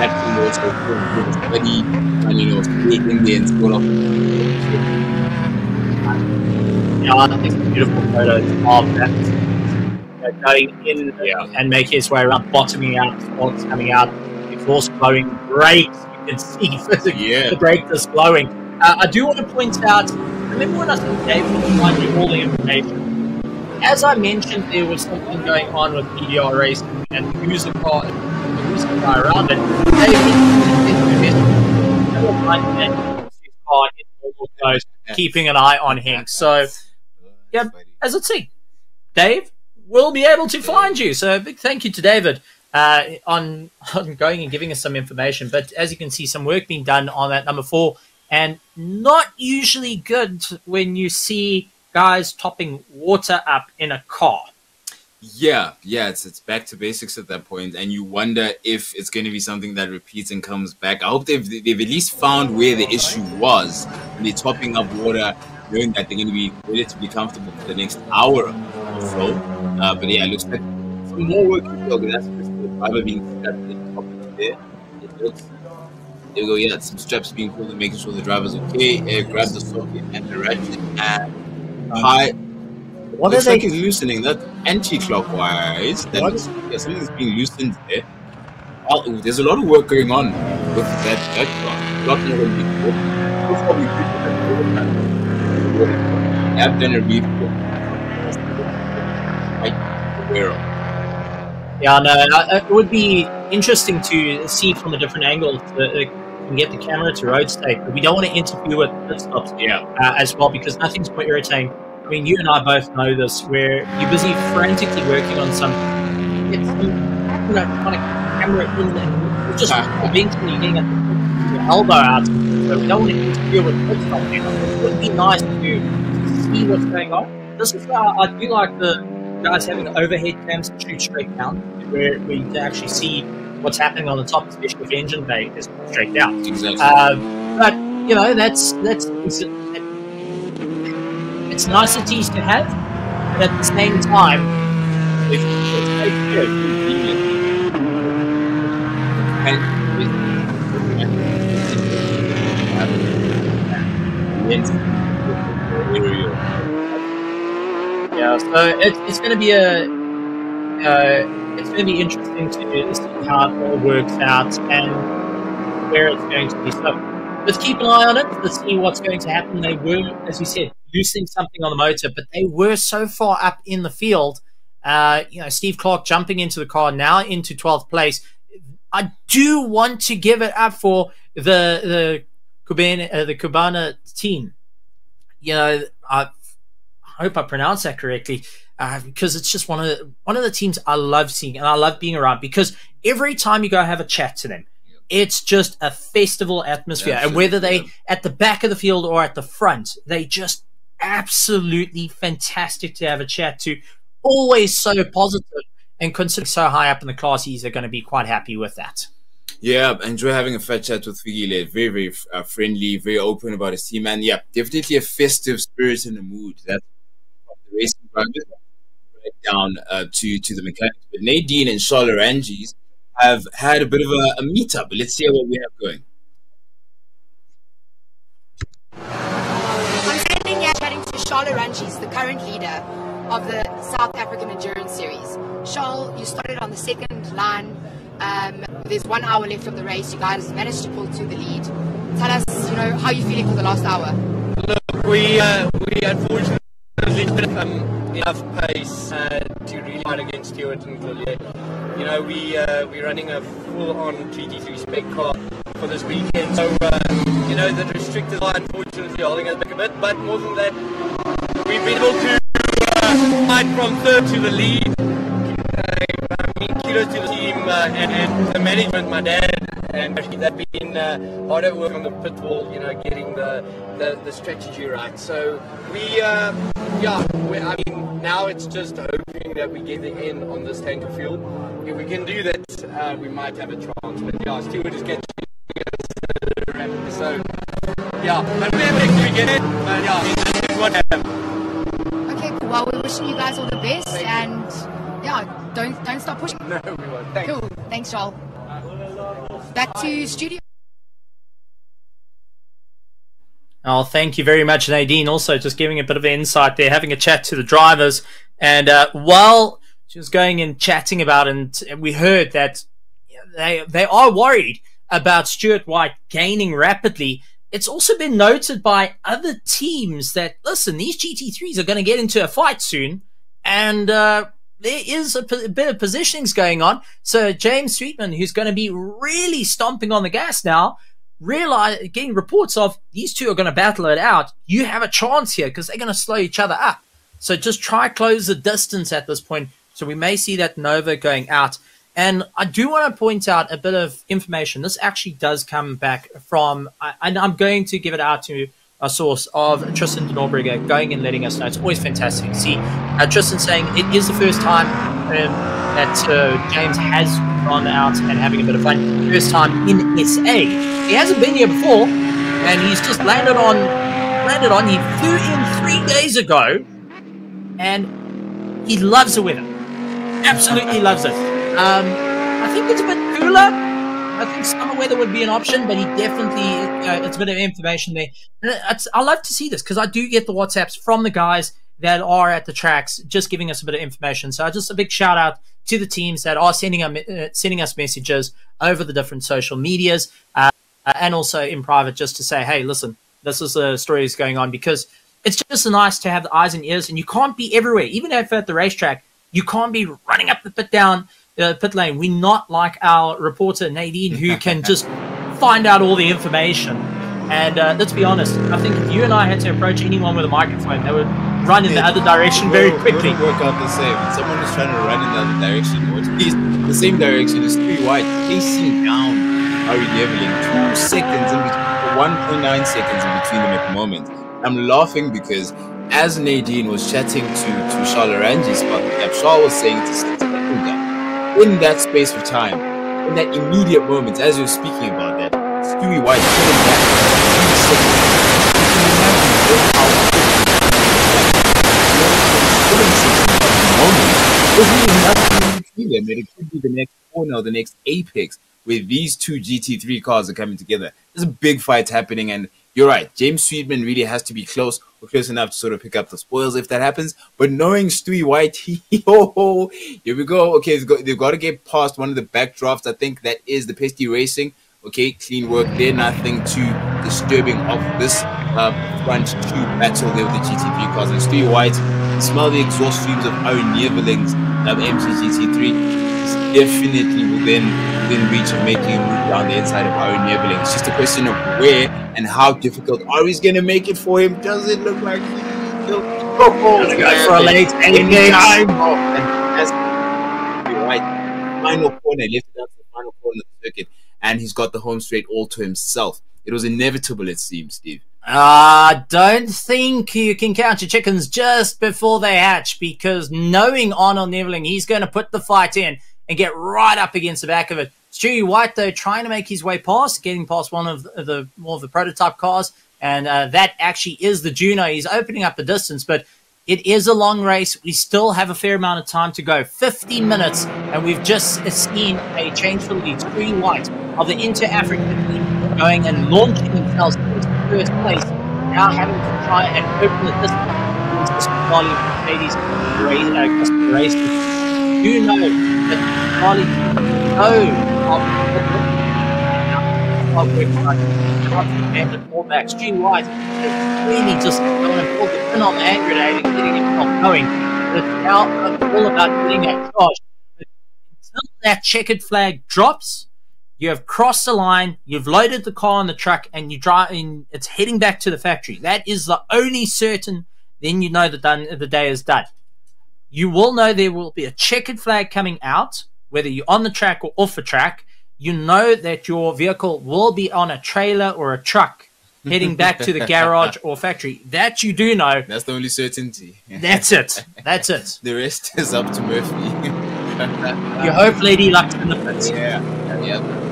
that can also with his buddy and you know stay in there and. Yeah, I think it's a beautiful photo of that going in and make his way around, bottoming out, spots coming out, exhaust blowing great. You can see the, Yeah. the brake is blowing. Uh, I do want to point out, remember when I said David was finding you all the information? As I mentioned, there was something going on with PDR racing and the car, who's the guy around it. David car in keeping an eye on him. So, yeah, as it see, Dave will be able to find you. So, a big thank you to David uh, on, on going and giving us some information. But as you can see, some work being done on that number four, and not usually good when you see guys topping water up in a car. Yeah, yeah, it's it's back to basics at that point, and you wonder if it's going to be something that repeats and comes back. I hope they've they've at least found where the issue was, and they're topping up water, knowing that they're going to be relatively comfortable for the next hour or so. Uh, but yeah, it looks like some more work to go. That's just the driver being strapped at the top there. It looks. There we go. Yeah, some straps being pulled and making sure the driver's okay. Grab the socket and the ratchet and um, high. What looks are like they- it's loosening that anti-clockwise. That looks, yeah, something's being loosened there. Oh, there's a lot of work going on with that that car. A lot more than before. Most probably people that know that. I've done a review. aware of. Yeah, no, it would be interesting to see from a different angle to uh, get the camera to road state, but we don't want to interfere with pit stops yeah. uh, as well because nothing's more irritating. I mean, you and I both know this, where you're busy frantically working on some, get some you know, kind of camera in there, you're just eventually getting a, your elbow out. So we don't want to interfere with pit stop. You know? It would be nice to see what's going on. This is why I do like the guys having overhead cams to shoot straight down, where, where you can actually see what's happening on the top, especially if engine bay is straight down. Exactly. Um, but you know, that's that's it's, it's niceties to have, but at the same time, it's, it's very good. Yeah, so it's it's going to be a uh, it's going to be interesting to see how it all works out and where it's going to be. So let's keep an eye on it. Let's see what's going to happen. They were, as you said, loosening something on the motor, but they were so far up in the field. Uh, you know, Steve Clark jumping into the car now into 12th place. I do want to give it up for the the Cubana, uh, the Cubana team. You know, I hope I pronounced that correctly uh, because it's just one of the, one of the teams I love seeing and I love being around because every time you go have a chat to them, it's just a festival atmosphere. and whether they at the back of the field or at the front, they just absolutely fantastic to have a chat to. Always so positive and considering so high up in the classes, are going to be quite happy with that. Yeah, enjoy having a fat chat with Figile. Very, very uh, friendly, very open about his team, and yeah, definitely a festive spirit and a mood. That's the racing drivers right down uh, to to the mechanics. But Nadine and Charl Arangies have had a bit of a, a meetup. Let's see what we have going. I'm standing here chatting to Charl Arangies, the current leader of the South African Endurance Series. Charles, you started on the second line. Um, there's one hour left of the race. You guys managed to pull to the lead. Tell us, you know, how you feeling for the last hour. Look, we uh, we unfortunately um, enough pace uh, to really fight against Stewart and Collier. You know, we uh, we're running a full-on GT3 spec car for this weekend, so uh, you know the restrictors are unfortunately holding us back a bit. But more than that, we've been able to uh, fight from third to the lead. Uh, I mean, to the team uh, and, and the management, my dad, and actually they've been uh, hard at work on the pit wall, you know, getting the, the, the strategy right. So we, uh, yeah, we, I mean, now it's just hoping that we get the end on this tank of fuel. If we can do that, uh, we might have a chance. But yeah, Stewart is getting us. So yeah, but we're able to get it. But yeah, this is what happened. Okay, cool. Well, we're wishing you guys all the best, and yeah, don't don't stop pushing. No, we won't. Thanks. Cool. Thanks, Charles. Back to studio. Oh, thank you very much, Nadine. Also, just giving a bit of insight there, having a chat to the drivers. And uh, while she was going and chatting about it, and we heard that they they are worried about Stuart White gaining rapidly. It's also been noted by other teams that listen, these GT3s are going to get into a fight soon, and uh, there is a, bit of positionings going on. So James Sweetman, who's going to be really stomping on the gas now, realize getting reports of these two are going to battle it out. You have a chance here because they're going to slow each other up. So just try close the distance at this point. So we may see that Nova going out. And I do want to point out a bit of information. This actually does come back from, and I'm going to give it out to a source of Tristan Norberger going and letting us know. It's always fantastic. See, uh, Tristan saying it is the first time um, that uh, James has gone out and having a bit of fun. First time in SA. He hasn't been here before, and he's just landed on. Landed on. He flew in three days ago, and he loves the weather. Absolutely loves it. Um, I think it's a bit cooler. I think summer weather would be an option, but he definitely, know, it's a bit of information there. I love to see this because I do get the WhatsApps from the guys that are at the tracks, just giving us a bit of information. So just a big shout out to the teams that are sending, uh, sending us messages over the different social medias uh, and also in private just to say, hey, listen, this is the story that's going on because it's just nice to have the eyes and ears and you can't be everywhere. Even if at the racetrack, You can't be running up the pit down uh, pit lane. We're not like our reporter Nadine, who can just find out all the information. And uh, let's be honest, I think if you and I had to approach anyone with a microphone, they would run in the other direction very quickly. It work out the same. Someone is trying to run in the other direction, or at least the same direction as Stewie White, facing down Ari Neveling. Two seconds in between, 1.9 seconds in between them at the moment. I'm laughing because as Nadine was chatting to, to Charl Arangies spot, Charles was saying to in that space of time, in that immediate moment, as you're speaking about that, Stewie White between them. It could be the next corner or the next apex where these two GT3 cars are coming together. There's a big fight happening, and you're right. James Sweetman really has to be close or close enough to sort of pick up the spoils if that happens. But knowing Stewie White, oh, here we go. Okay, they've got to get past one of the backdrafts. I think that is the Pesty Racing. Okay, clean work there. Nothing too disturbing of this uh, front two battle there with the GT3 cars. And Stewie White, smell the exhaust fumes of Aaron Neveling's um, MT GT3 definitely within within reach of making a move down the inside of Ari Neveling. It's just a question of where and how difficult Ari's going to make it for him. Does it look like he'll go for a late anytime? Oh, and that's right. Final corner, left it out to the final corner of the circuit, and he's got the home straight all to himself. It was inevitable, it seems, Steve. I uh, don't think you can count your chickens just before they hatch because knowing Arnold Neveling, he's going to put the fight in and get right up against the back of it. Stewie White, though, trying to make his way past, getting past one of the more of the prototype cars, and uh, that actually is the Juno. He's opening up the distance, but it is a long race. We still have a fair amount of time to go 15 minutes, and we've just seen a change for the lead. Stewie White of the Inter African team going and launching themselves into first place, now having to try and open the distance this quality Mercedes race, uh, racing you know that Charlie know of which I can't the fullbacks. G White is really just going to pull the pin on the hand grenade and getting himself going. It's now all about getting that charge. Until that checkered flag drops, you have crossed the line, you've loaded the car on the truck, and you drive in, it's heading back to the factory. That is the only certain, then you know that done, the day is done you will know there will be a checkered flag coming out, whether you're on the track or off the track. You know that your vehicle will be on a trailer or a truck heading back to the garage or factory. That you do know. That's the only certainty. That's it. That's it. the rest is up to Murphy. you hope Lady Luck's in the pits. Yeah. Yeah.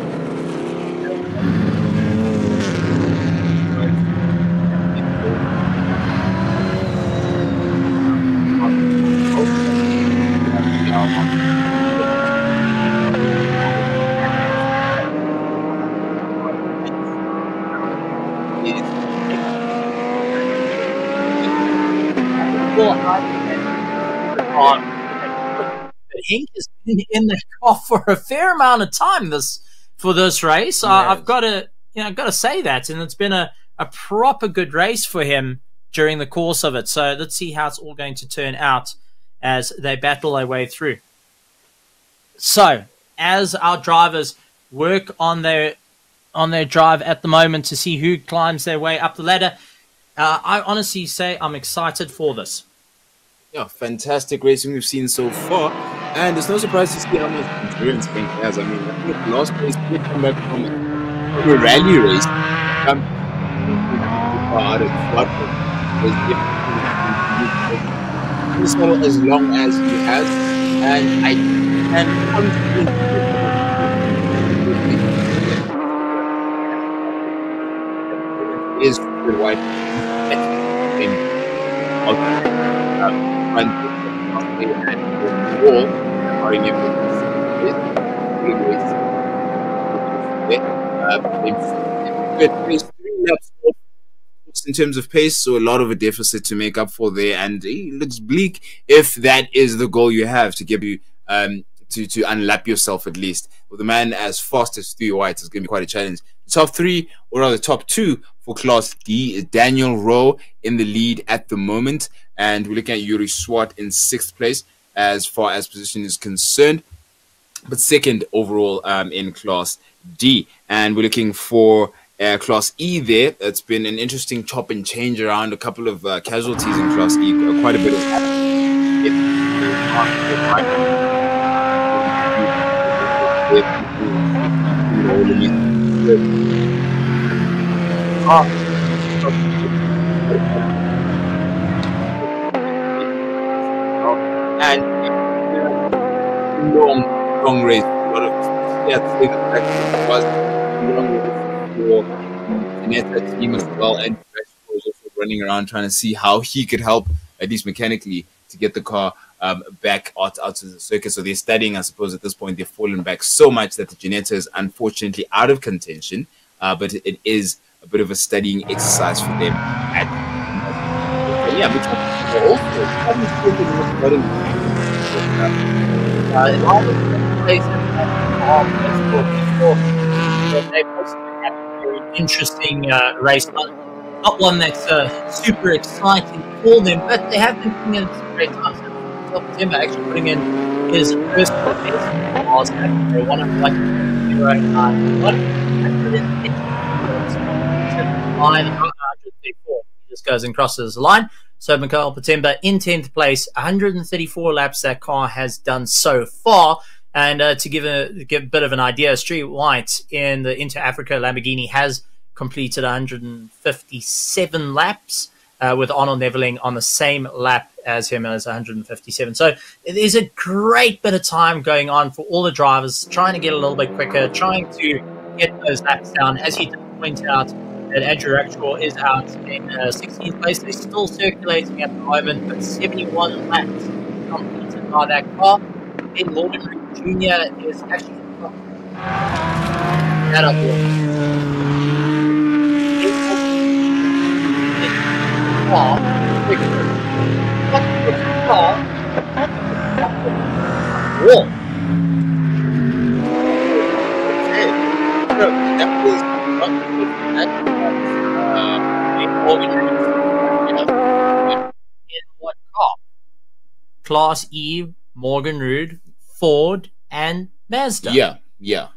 Hink has been in the car for a fair amount of time this for this race. Yes. I, I've got to you know I've got to say that, and it's been a, a proper good race for him during the course of it. So let's see how it's all going to turn out as they battle their way through. So as our drivers work on their on their drive at the moment to see who climbs their way up the ladder, uh, I honestly say I'm excited for this. Yeah, fantastic racing we've seen so far. And it's no surprise to see how much endurance Hank has. I mean, I think the last race did come back from a, rally race. Um, out of what was as long as he has. And I and is good white in terms of pace, so a lot of a deficit to make up for there, and it looks bleak if that is the goal you have to give you um, to to unlap yourself at least. With a man as fast as Stewie White, it's going to be quite a challenge. top three, or rather top two for Class D, is Daniel Rowe in the lead at the moment, and we're looking at Yuri Swart in sixth place as far as position is concerned, but second overall um, in Class D. And we're looking for uh, Class E there. It's been an interesting chop and change around a couple of uh, casualties in Class E, uh, quite a bit of. And long, long race. A lot of yeah, think that was a long for team as well, and was also running around trying to see how he could help, at least mechanically, to get the car um, back out, out to the circuit. So they're studying, I suppose, at this point, they've fallen back so much that the Ginetta is unfortunately out of contention, uh, but it is a bit of a studying exercise for them. At, yeah, but also, uh, in all the places that they possibly had a very interesting uh, race. Not, not one that's uh, super exciting for them, but they have been putting in some great times. Pitamber actually putting in his first place was at one of like zero nine one line 134. He just goes and crosses the line. So Mikaeel Pitamber in 10th place, 134 laps that car has done so far. And uh, to give a, give a bit of an idea, Street White in the Inter Africa Lamborghini has completed 157 laps, uh, with Arnold Neveling on the same lap as him as 157. So there's a great bit of time going on for all the drivers trying to get a little bit quicker, trying to get those laps down. As he did point out, that Andrew Rackstraw is out in uh, 16th place. They're still circulating at the moment, but 71 laps completed by that car. Ben Morgan Jr. is actually that up car. Car? That was in what car? Class E, Morgan Rood, Ford, and Mazda. Yeah, yeah.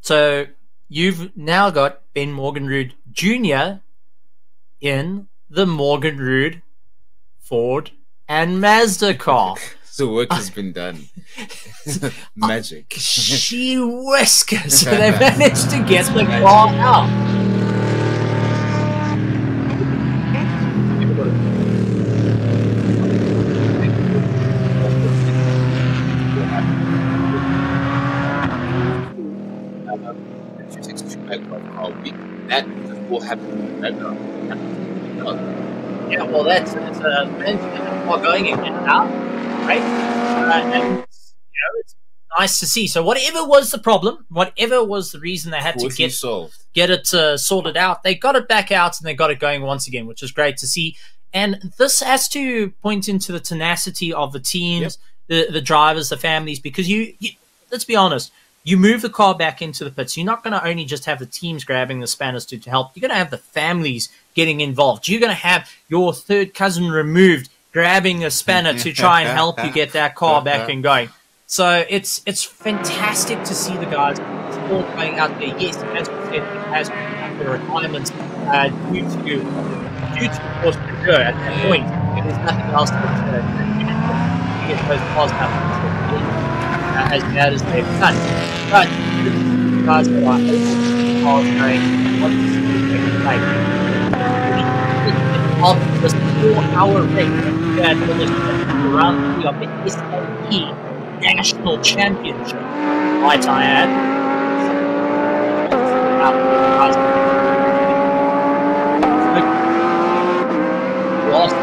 So you've now got Ben Morgan Rood Jr. in the Morgan Rood, Ford, and Mazda car. the work has been done. Magic. She whiskers. So they managed to get the car out. That will happen. Yeah, well, that's it's a management while going in and out, right? Uh, and you know, it's nice to see. So whatever was the problem, whatever was the reason they had to get solved. get it uh, sorted out, they got it back out and they got it going once again, which is great to see. And this has to point into the tenacity of the teams, the the drivers, the families, because you, you let's be honest, you move the car back into the pits. You're not going to only just have the teams grabbing the spanners to, to help. You're going to have the families getting involved. You're going to have your third cousin removed grabbing a spanner to try and help you get that car back and going. So it's it's fantastic to see the guys all going out there. Yes, as we said, it has the requirements uh, due to due to force majeure at that point. There's nothing else to uh, get those cars out uh, as bad as they've done. But the guys that are to cars going, what is the like? Of this four-hour race that was around the of the SLE National Championship, might I add. Lost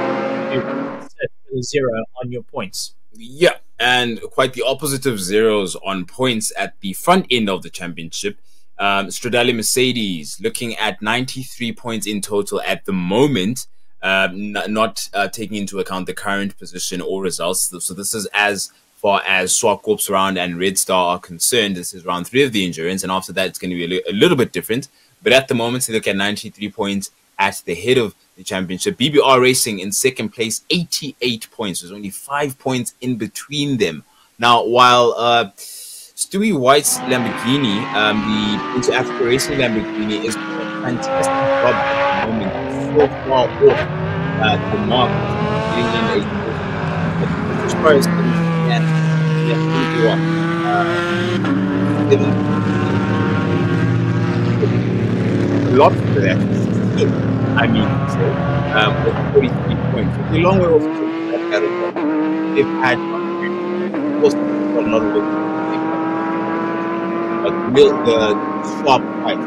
zero on your points. Yeah, and quite the opposite of zeros on points at the front end of the championship. Um, Stradale Mercedes looking at 93 points in total at the moment, um, not uh, taking into account the current position or results. So this is as far as Swap Corps round and Red Star are concerned. This is round three of the endurance, and after that, it's going to be a, li- a little bit different. But at the moment, they look at 93 points at the head of the championship. BBR Racing in second place, 88 points. There's only five points in between them. Now, while uh, Stewie White's Lamborghini, um, the Inter Africa Racing Lamborghini, is fantastic job at the moment. So far off uh, the mark, getting in a as far as yeah, yeah. Uh, a lot for that. I mean, so, um, with 43 points. It's a long way off but they've had most a lot of work. But real- the sharp fight,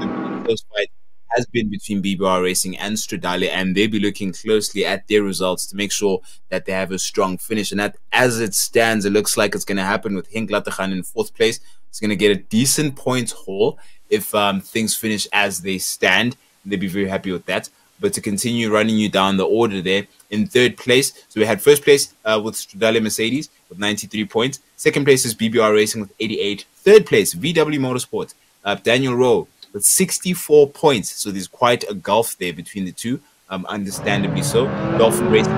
the close fight, has been between BBR Racing and Stradale, and they'll be looking closely at their results to make sure that they have a strong finish. And that, as it stands, it looks like it's going to happen with Henk Lategan in fourth place. It's going to get a decent points haul if um, things finish as they stand. They'd be very happy with that. But to continue running you down the order there, in third place, so we had first place uh, with Stradale Mercedes with 93 points. Second place is BBR Racing with 88. Third place, VW Motorsport, uh, Daniel Rowe with 64 points. So there's quite a gulf there between the two, um, understandably so. Dolphin Racing.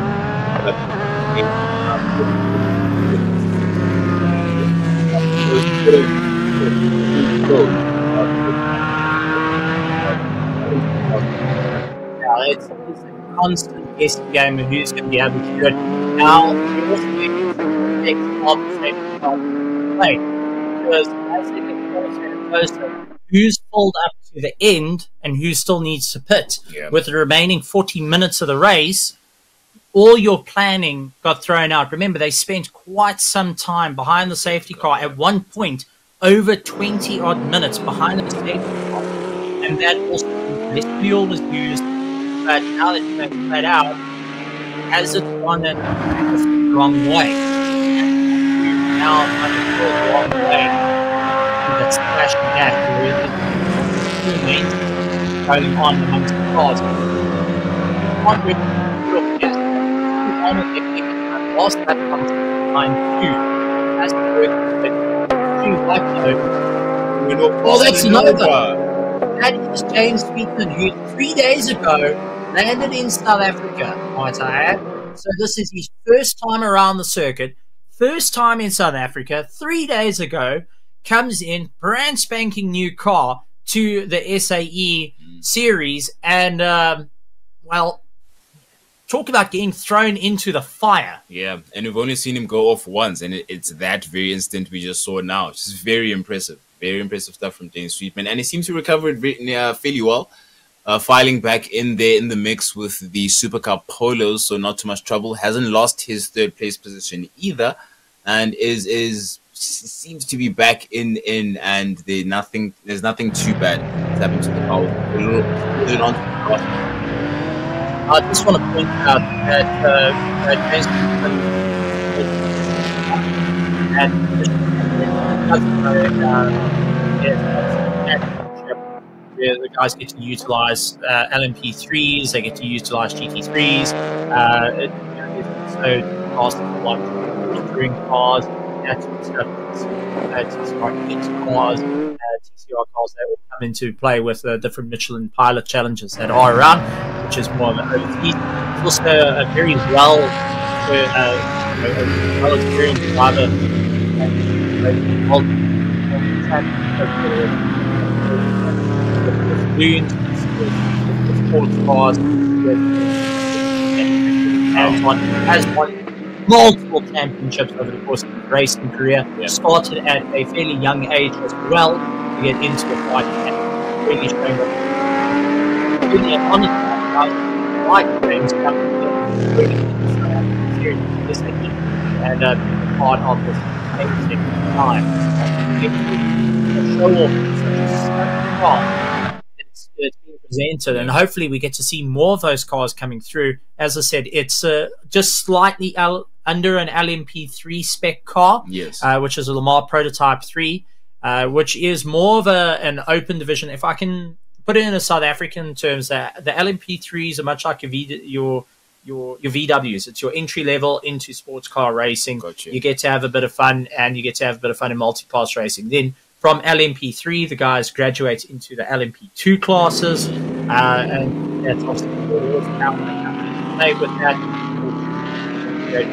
Now, it's, it's a constant guessing game of who's going to be able to do it. Now, we also need to the same play because as they get closer and closer, who's pulled up to the end and who still needs to pit. Yeah. With the remaining 40 minutes of the race, all your planning got thrown out. Remember, they spent quite some time behind the safety car. At one point, over 20 odd minutes behind the safety car. And that also less fuel was used. But now that you've flat out, has it gone in the wrong way? Now, I'm the wrong way. That's dash. There is two main going on amongst the cars. One with look, yes, one of the big lost that comes line two. Has to work with two black though. Well, that's another. That is James Sweetman, who three days ago landed in South Africa, might I add. So this is his first time around the circuit, first time in South Africa, three days ago, comes in, brand spanking new car to the SAE series, and, um, well, talk about getting thrown into the fire. Yeah, and we've only seen him go off once, and it, it's that very instant we just saw now. It's very impressive. Very impressive stuff from James Sweetman, and he seems to recover it very, uh, fairly well. Uh, filing back in there in the mix with the Super Cup polos, so not too much trouble. Hasn't lost his third place position either, and is is seems to be back in in and there nothing there's nothing too bad that's happened to the car. I just want to point out that uh, that where the guys get to utilize uh, LMP3s, they get to utilize GT3s. Uh, it, you know, touring cars, of stuff. Uh, TCR kit cars, uh, TCR cars that will come into play with the different Michelin pilot challenges that are around, which is more of an. It's also a very well, uh, well experienced driver. Uh, balloons, with sports cars, has won, has won multiple championships over the course of his racing career. Started at a fairly young age as well to get into the fight and really showing that really on the track, like James Cameron, really serious and uh, part of this amazing time. Show off such a stunning car it's, it's being presented, and hopefully we get to see more of those cars coming through. As I said, it's uh, just slightly L- under an LMP3 spec car, Yes. uh, which is a Le Mans Prototype 3, uh, which is more of a, an open division. If I can put it in a South African terms, that the LMP3s are much like your v, your your your VWs. It's your entry level into sports car racing. You get to have a bit of fun, and you get to have a bit of fun in multi-class racing. Then from LMP3, the guys graduate into the LMP2 classes, uh, and that's obviously now. Play with that. Way to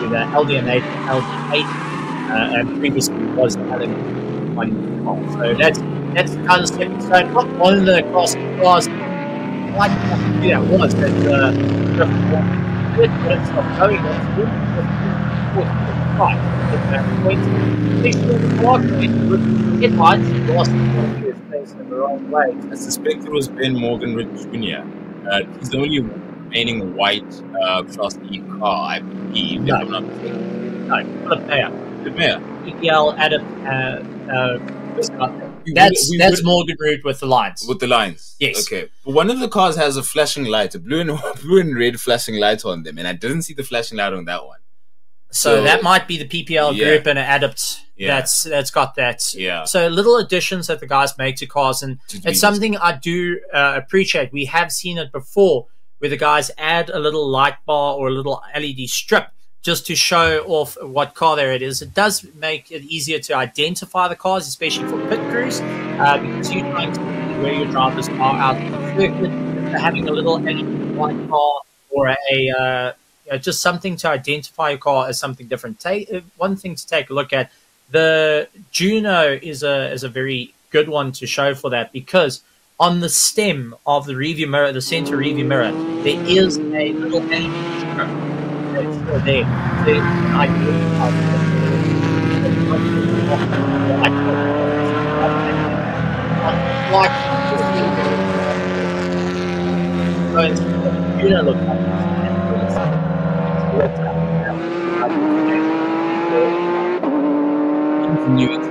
do that. LDM8, LDM8, uh, and previously was Alan one call. So that's that's the kind of stepping stone. Not one of the class class like it was that uh, but it's not going on. Right, at that point, they still coordinate with headlights, lost his face in the wrong way. I suspect it was Ben Morgan Jr. Uh, he's the only remaining white uh, Class E car, I believe, No. I'm not mistaken. No, a pair. The mayor. EPL Adam uh, uh. We That's would- that's would- Morgan Root with the lines. With the lines. Yes. Okay. But one of the cars has a flashing light, a blue and blue and red flashing light on them, and I didn't see the flashing light on that one. So, that might be the PPL Yeah. group and an Adept Yeah. that's that's got that. Yeah. So little additions that the guys make to cars, and it's something I do uh, appreciate. We have seen it before, where the guys add a little light bar or a little LED strip just to show off what car there it is. It does make it easier to identify the cars, especially for pit crews, uh, because you're trying to see where your drivers are out on the circuit. Having a little LED light bar or a uh, uh, just something to identify your car as something different. Take uh, one thing to take a look at. The Juno is a is a very good one to show for that because on the stem of the rearview mirror, the center rearview mirror, there is a little LED strip that's still there. So I like it's continuity.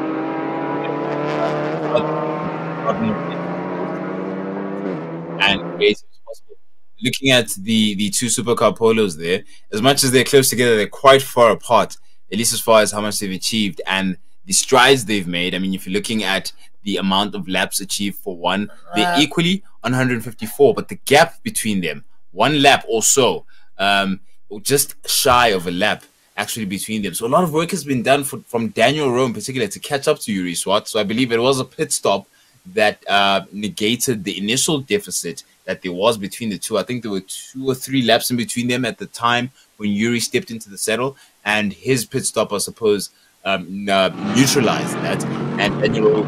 and creative as possible. Looking at the the two supercar polos there, as much as they're close together, they're quite far apart. At least as far as how much they've achieved and the strides they've made. I mean, if you're looking at the amount of laps achieved for one, they're Uh, equally 154, but the gap between them, one lap or so, um, just shy of a lap actually between them. So a lot of work has been done for, from Daniel Rowe in particular to catch up to Yuri Swart. So I believe it was a pit stop that uh, negated the initial deficit that there was between the two. I think there were two or three laps in between them at the time when Yuri stepped into the saddle, and his pit stop, I suppose, um, uh, neutralized that. And Daniel Rowe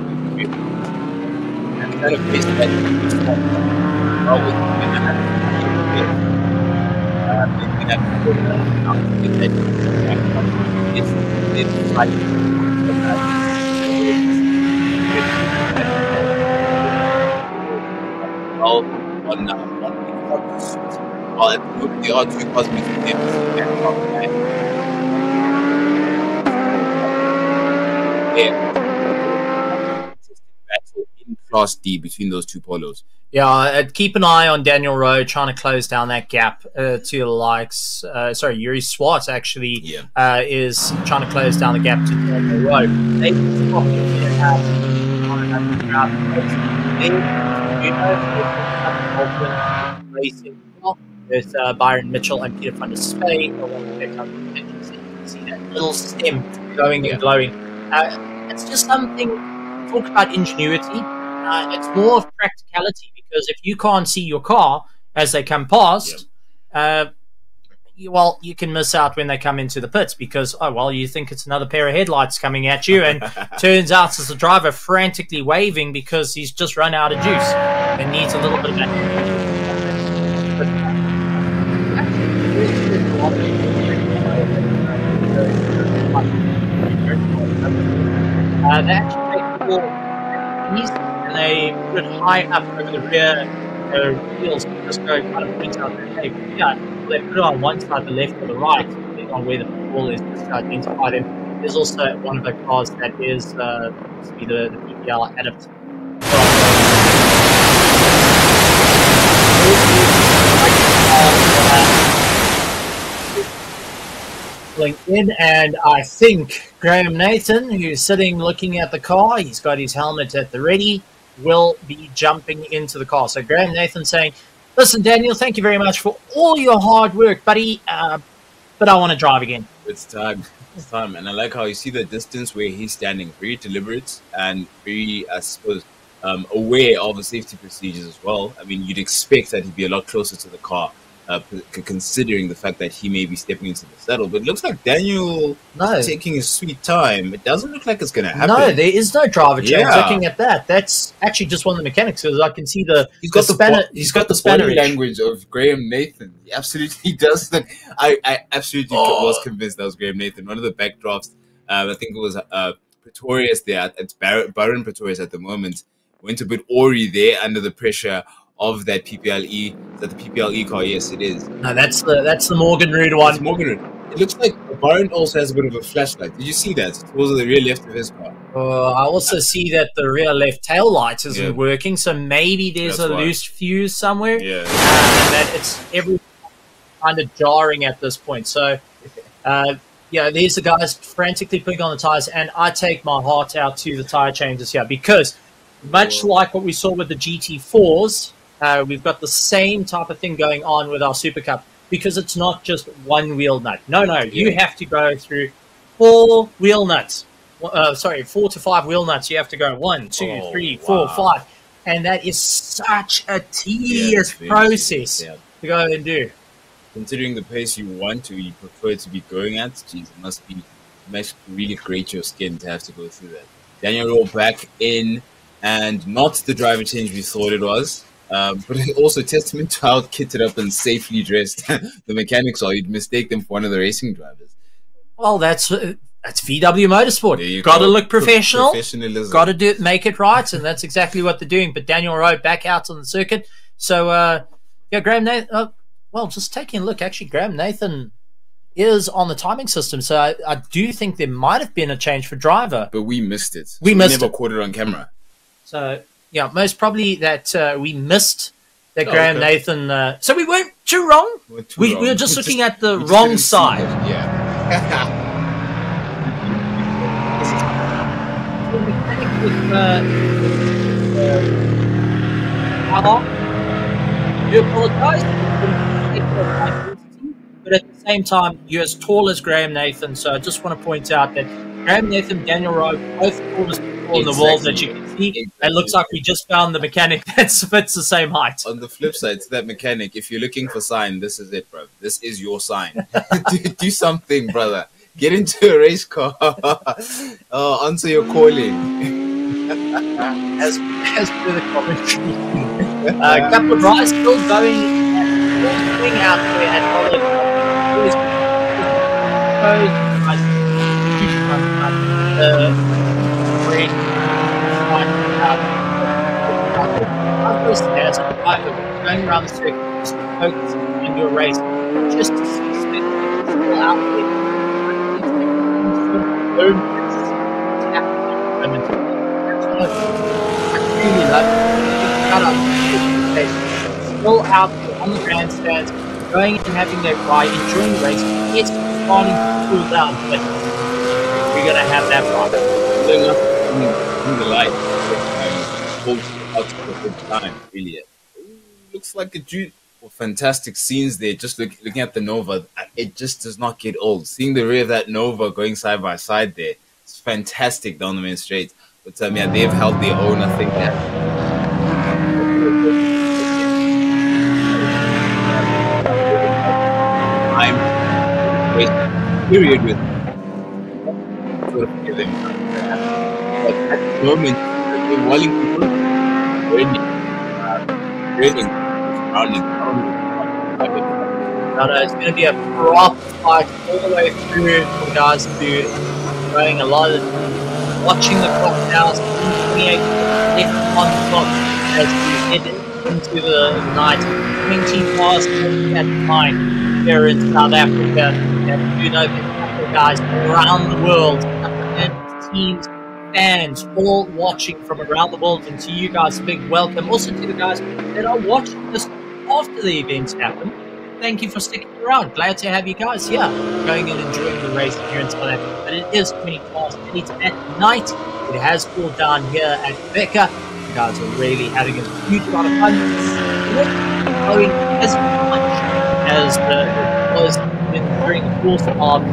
kind of faced that that, uh, that, uh, that, uh, it's it's like well on uh, on the Oculus. Well, at the moment, there are two cosmic systems. Yeah. Battle in Class D between those two polos. Yeah, uh, keep an eye on Daniel Rowe trying to close down that gap uh, to the likes. Uh, sorry, Yuri Swart actually uh, is trying to close down the gap to Daniel Rowe. They can stop him in and out on another round. They, you know, racing with uh, Byron Mitchell and Peter van der Spey. I want to pick up the pictures. You can see that little stem going and glowing. Uh, it's just something. Talk about ingenuity. Uh, it's more of practicality because if you can't see your car as they come past, uh, you, well, you can miss out when they come into the pits because, oh, well, you think it's another pair of headlights coming at you, and turns out it's the driver frantically waving because he's just run out of juice and needs a little bit of that. Uh, they actually take the ball easy and they put it high up over the rear uh, wheels just go kind of point out that, hey, yeah, they put it on one side, the left or the right, depending on where the ball is, just to identify them. There's also one of the cars that is uh, to be the, the PPL Adept. In, and I think Graham Nathan, who's sitting looking at the car, he's got his helmet at the ready, will be jumping into the car. So Graham Nathan saying, "Listen, Daniel, thank you very much for all your hard work, buddy, uh, but I want to drive again." It's time. It's time. And I like how you see the distance where he's standing, very deliberate and very, I suppose, um, aware of the safety procedures as well. I mean, you'd expect that he'd be a lot closer to the car, uh, p- considering the fact that he may be stepping into the saddle. But it looks like Daniel No. is taking his sweet time. It doesn't look like it's going to happen. No, there is no driver change. Yeah. Looking at that, that's actually just one of the mechanics. Because I can see the He's got the, spanner. bo- he's got the body language of Graham Nathan. He absolutely does. Look, I, I absolutely Oh. was convinced that was Graham Nathan. One of the backdrafts, um, I think it was uh, Pretorius there. It's Bar- Baron Pretorius at the moment. Went a bit awry there under the pressure of that PPLE. Is that the PPLE car? Yes, it is. No, that's the that's the Morgan Rood one. It's Morgan Rood. It looks like the Baron also has a bit of a flashlight. Did you see that? It was the rear left of his car. Uh, I also see that the rear left tail light isn't Yeah. working, so maybe there's That's a why. loose fuse somewhere. Yeah. and that it's every kind of jarring at this point. So, uh, yeah, these the guys frantically putting on the tires, and I take my heart out to the tire changes here because, much like what we saw with the GT4s, uh, we've got the same type of thing going on with our Super Cup because it's not just one wheel nut. No, no, you have to go through four wheel nuts. Uh, sorry, four to five wheel nuts. You have to go one, two, Oh, three, four, wow. five, and that is such a tedious very process Yeah. to go and do. considering the pace you want to, you prefer to be going at, geez, it must be must really grate your skin to have to go through that. Daniel Rowe back in, and not the driver change we thought it was, um, but also testament to how kitted up and safely dressed the mechanics are. You'd mistake them for one of the racing drivers. Well, that's uh, that's VW Motorsport. you Got to look professional. professionalism. Got to do it, make it right, and that's exactly what they're doing. But Daniel Rowe back out on the circuit. So, uh, yeah, Graham Nathan. Uh, well, just taking a look, actually, Graham Nathan is on the timing system. So I, I do think there might have been a change for driver. But we missed it. We missed never it. caught it on camera. So yeah, most probably that uh, we missed that Oh, Graham okay. Nathan. Uh, so we weren't too wrong. We're too we, wrong. we were just We looking just- at the wrong side. it. Yeah. with uh, uh, Alon. You apologise, but at the same time, you're as tall as Graham Nathan. So I just want to point out that Graham Nathan, Daniel Rowe, both the tallest people in the world that you can see. It looks like we just found the mechanic that fits the same height. On the flip side, to that mechanic, if you're looking for sign, this is it, bro. This is your sign. do, do something, brother. Get into a race car. uh, answer your calling. as as per the commentary. uh, couple of rides still going, still going out there at. Uh, uh, I'm a going around the circuit, just focusing on your race, just to see still out there. I really love it. Shout out Still out there on the grandstands, going and having their ride, enjoying the race. It's starting to cool down, but we're going to have that in, in the light. For a time, really. Looks like a ju- well, fantastic scenes there. Just look, looking at the Nova, it just does not get old. Seeing the rear of that Nova going side by side there, it's fantastic down the main straight. But um, yeah, they've held their own. I think that. I'm wait period with sort of giving. But at the moment, the Wellington raining, uh, raining, surrounding, no, it's going to be a proper fight all the way through for guys to be going a lot of watching the clock now. It's 28 left on the clock as we head into the night. 20 past at 9 here in South Africa. And you know, of guys around the world, and teams, fans, all watching from around the world. And to you guys, big welcome. Also to the guys that are watching this after the events happen. Thank you for sticking around. Glad to have you guys here, going and enjoying the race here in South Africa. But it is 20 past 8 at night. It has cooled down here at Becca. You guys are really having a huge amount of fun. It's going as much as the, it was during the course of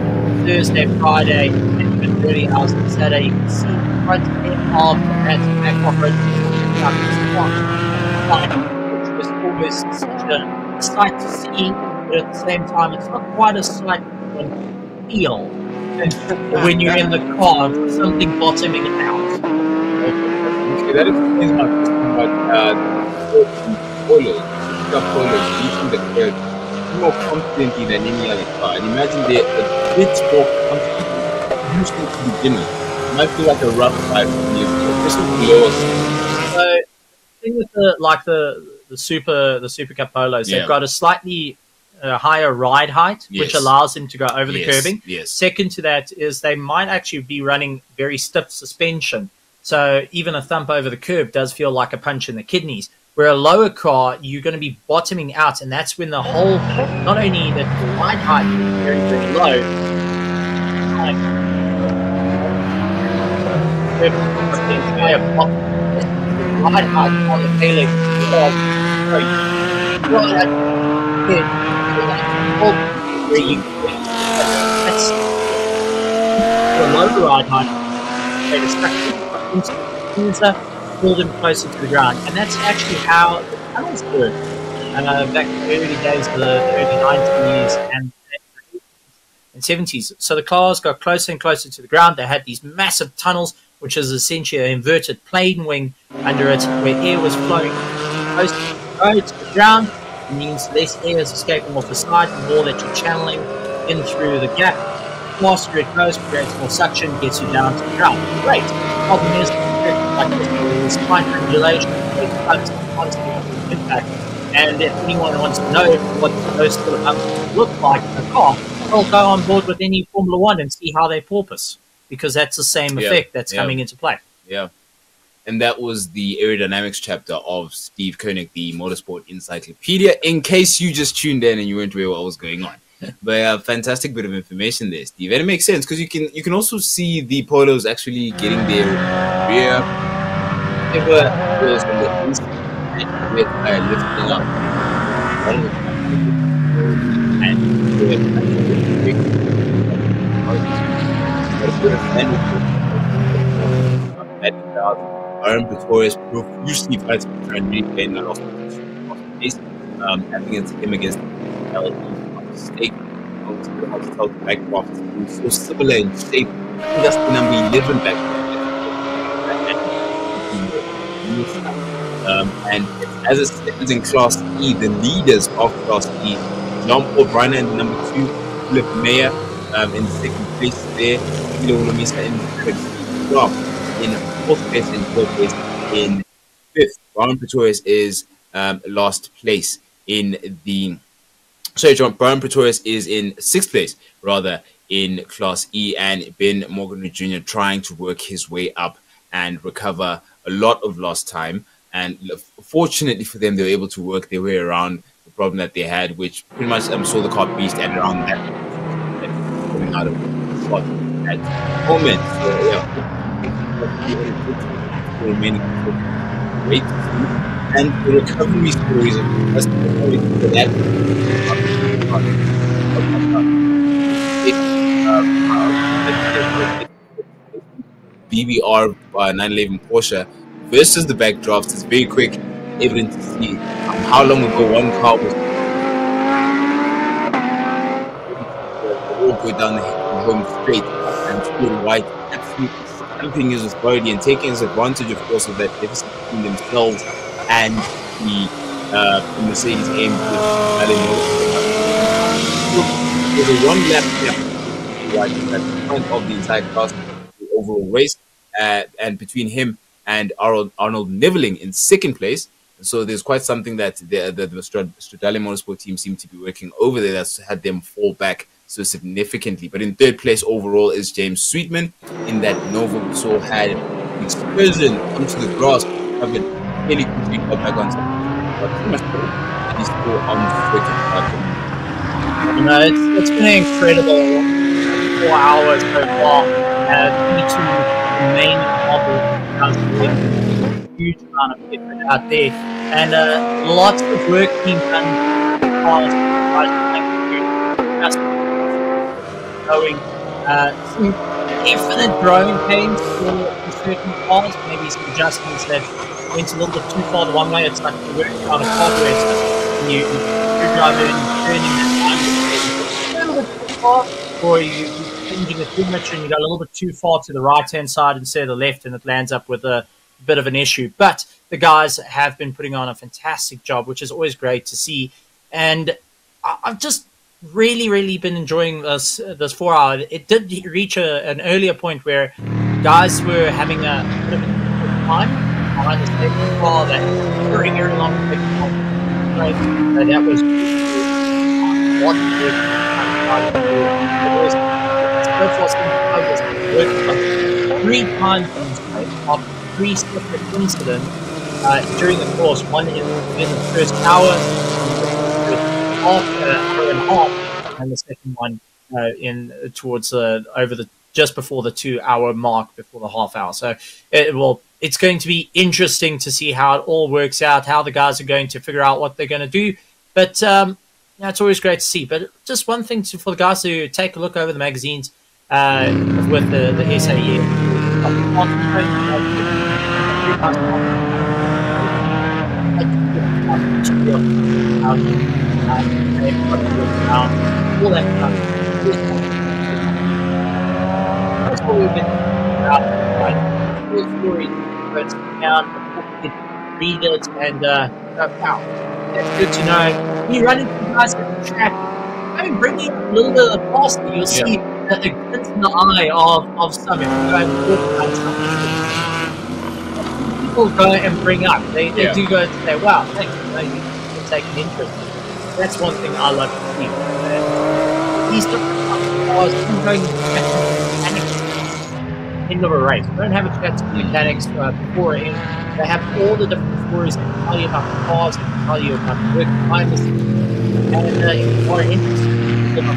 Thursday, Friday, and even early hours on Saturday. You can see the front end of Fancy Back Off Road out this one, which was always such a sight to see, but at the same time, it's not quite a sight to feel when you're in the car, something bottoming out. Okay, that explains my question about uh, spoilers, spoilers reaching the curb more confidently than any other car. And imagine they're a bit more confident, usually to begin with. It might feel like a rough ride for you, lower So, the thing with the like the the super the Super Cup polos, Yeah. they've got a slightly uh, higher ride height, which allows them to go over the Yes, curbing. yes. Second to that is they might actually be running very stiff suspension, so even a thump over the curb does feel like a punch in the kidneys. Where a lower car, you're going to be bottoming out, and that's when the whole not only the ride height is very very low, the on the that's the pull them closer to the ground, and that's actually how the tunnels work. Uh, back in the early days the, the early 90s and and 70s. So the cars got closer and closer to the ground. They had these massive tunnels, which is essentially an inverted plane wing under it, where air was flowing close to the ground. It means less air is escaping off the side, the more that you're channeling in through the gap. Faster it goes, creates more suction, gets you down to the ground. Great. Problem is, like this, this fine undulation, those bumps constant impact. And if anyone wants to know what those sort of look like in a car, they'll go on board with any Formula One and see how they porpoise, because that's the same Yeah, effect that's yeah. coming into play. Yeah. And that was the aerodynamics chapter of Steve Koenig, the Motorsport Encyclopedia, in case you just tuned in and you weren't aware what was going on. But uh, fantastic bit of information there, Steve. And it makes sense because you can you can also see the polos actually getting their rear they were on the inside with uh, lifting up. And Aaron Pretorius profusely fights to try and regain the lost place. Um, having him against LE mistake. Hospital backdraft is so similar in shape. That's the number 11 backdraft. Um, and as it stands in Class E, the leaders of Class E, John Paul Briner in number two, Philip Mayer um, in second place there, Kilo Olomisa in third, well, in fourth place and third place in fifth. Brian Pretorius is um, last place in the. Sorry, John. Brian Pretorius is in sixth place, rather, in Class E, and Ben Morgan Jr. trying to work his way up and recover a lot of lost time. And fortunately for them, they were able to work their way around the problem that they had, which pretty much um, saw the car beast at around that coming out of spot at moment. So, yeah, great. And the recovery stories of for that. BBR uh, 911 Porsche versus the backdrafts is very quick, evident to see um, how long ago one car was all go down the home straight and Stuart White absolutely stamping his authority and taking his advantage, of course, of that deficit between themselves and the, uh, the Mercedes AMG. There's a one lap gap at the front of the entire class, the overall race, uh, and between him and Arnold, Arnold Neveling in second place. So there's quite something that the the, the Stradale Motorsport team seem to be working over there that's had them fall back so significantly. But in third place overall is James Sweetman in that Nova saw had an onto the grass, covered still. You it's, it's been an incredible four hours so far. Uh, 22 main model has a huge amount of effort out there, and uh, lots of work being done. Like, going uh, some infinite pains for for certain cars, maybe some adjustments that went a little bit too far the one way. It's like you're working on a car where it's- you, you, driving and you're turning line a little bit too far, or you, you're changing it too and you go a little bit too far to the right hand side instead of the left, and it lands up with a bit of an issue. But the guys have been putting on a fantastic job, which is always great to see. And I- I've just really, really been enjoying this this four hour. It did reach a, an earlier point where guys were having a bit of a time behind the second car that very, very long car. Right, and that was what three times in this race of three separate incidents uh, during the course. One in, in the first hour, half, uh, hour and half, and the second one uh, in towards uh, over the just before the two hour mark before the half hour. So it will. It's going to be interesting to see how it all works out, how the guys are going to figure out what they're going to do. But um, yeah, it's always great to see. But just one thing to, for the guys to take a look over the magazines uh, with the, the SAE. All that stuff. That's what we've been about. Right? But down, read it, and uh, uh, wow, that's good to know. When you run into guys at the track, I mean, bring in a little bit of the past, you'll see a, a glint in the eye of, of some if you and something. People go and bring up. They, they Yeah. do go and say, wow, thanks, you you, take an interest. That's one thing I love to see. These different cars, going to of a race. They don't have a chat to mechanics uh, before it. They have all the different stories. Can tell you about the cars. Can tell you about the work behind. And uh, if you're more interested in the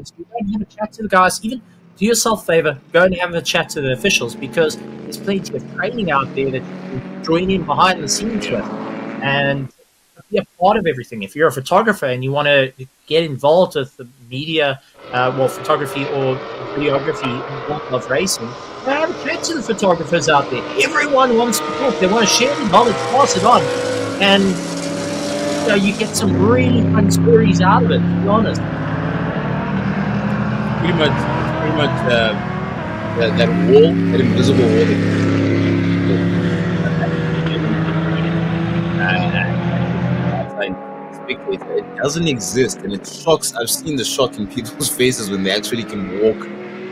scenes, you and have a chat to the guys. Even do yourself a favor, go and have a chat to the officials because there's plenty of training out there that you can join in behind the scenes with. And be a part of everything. If you're a photographer and you want to get involved with the media, uh, well, photography or videography of racing, well, have a chat to the photographers out there. Everyone wants to talk. They want to share the knowledge, pass it on, and you, know, you get some really fun stories out of it. To be honest, pretty much, pretty much uh, that, that wall, that invisible wall. It doesn't exist, and it shocks. I've seen the shock in people's faces when they actually can walk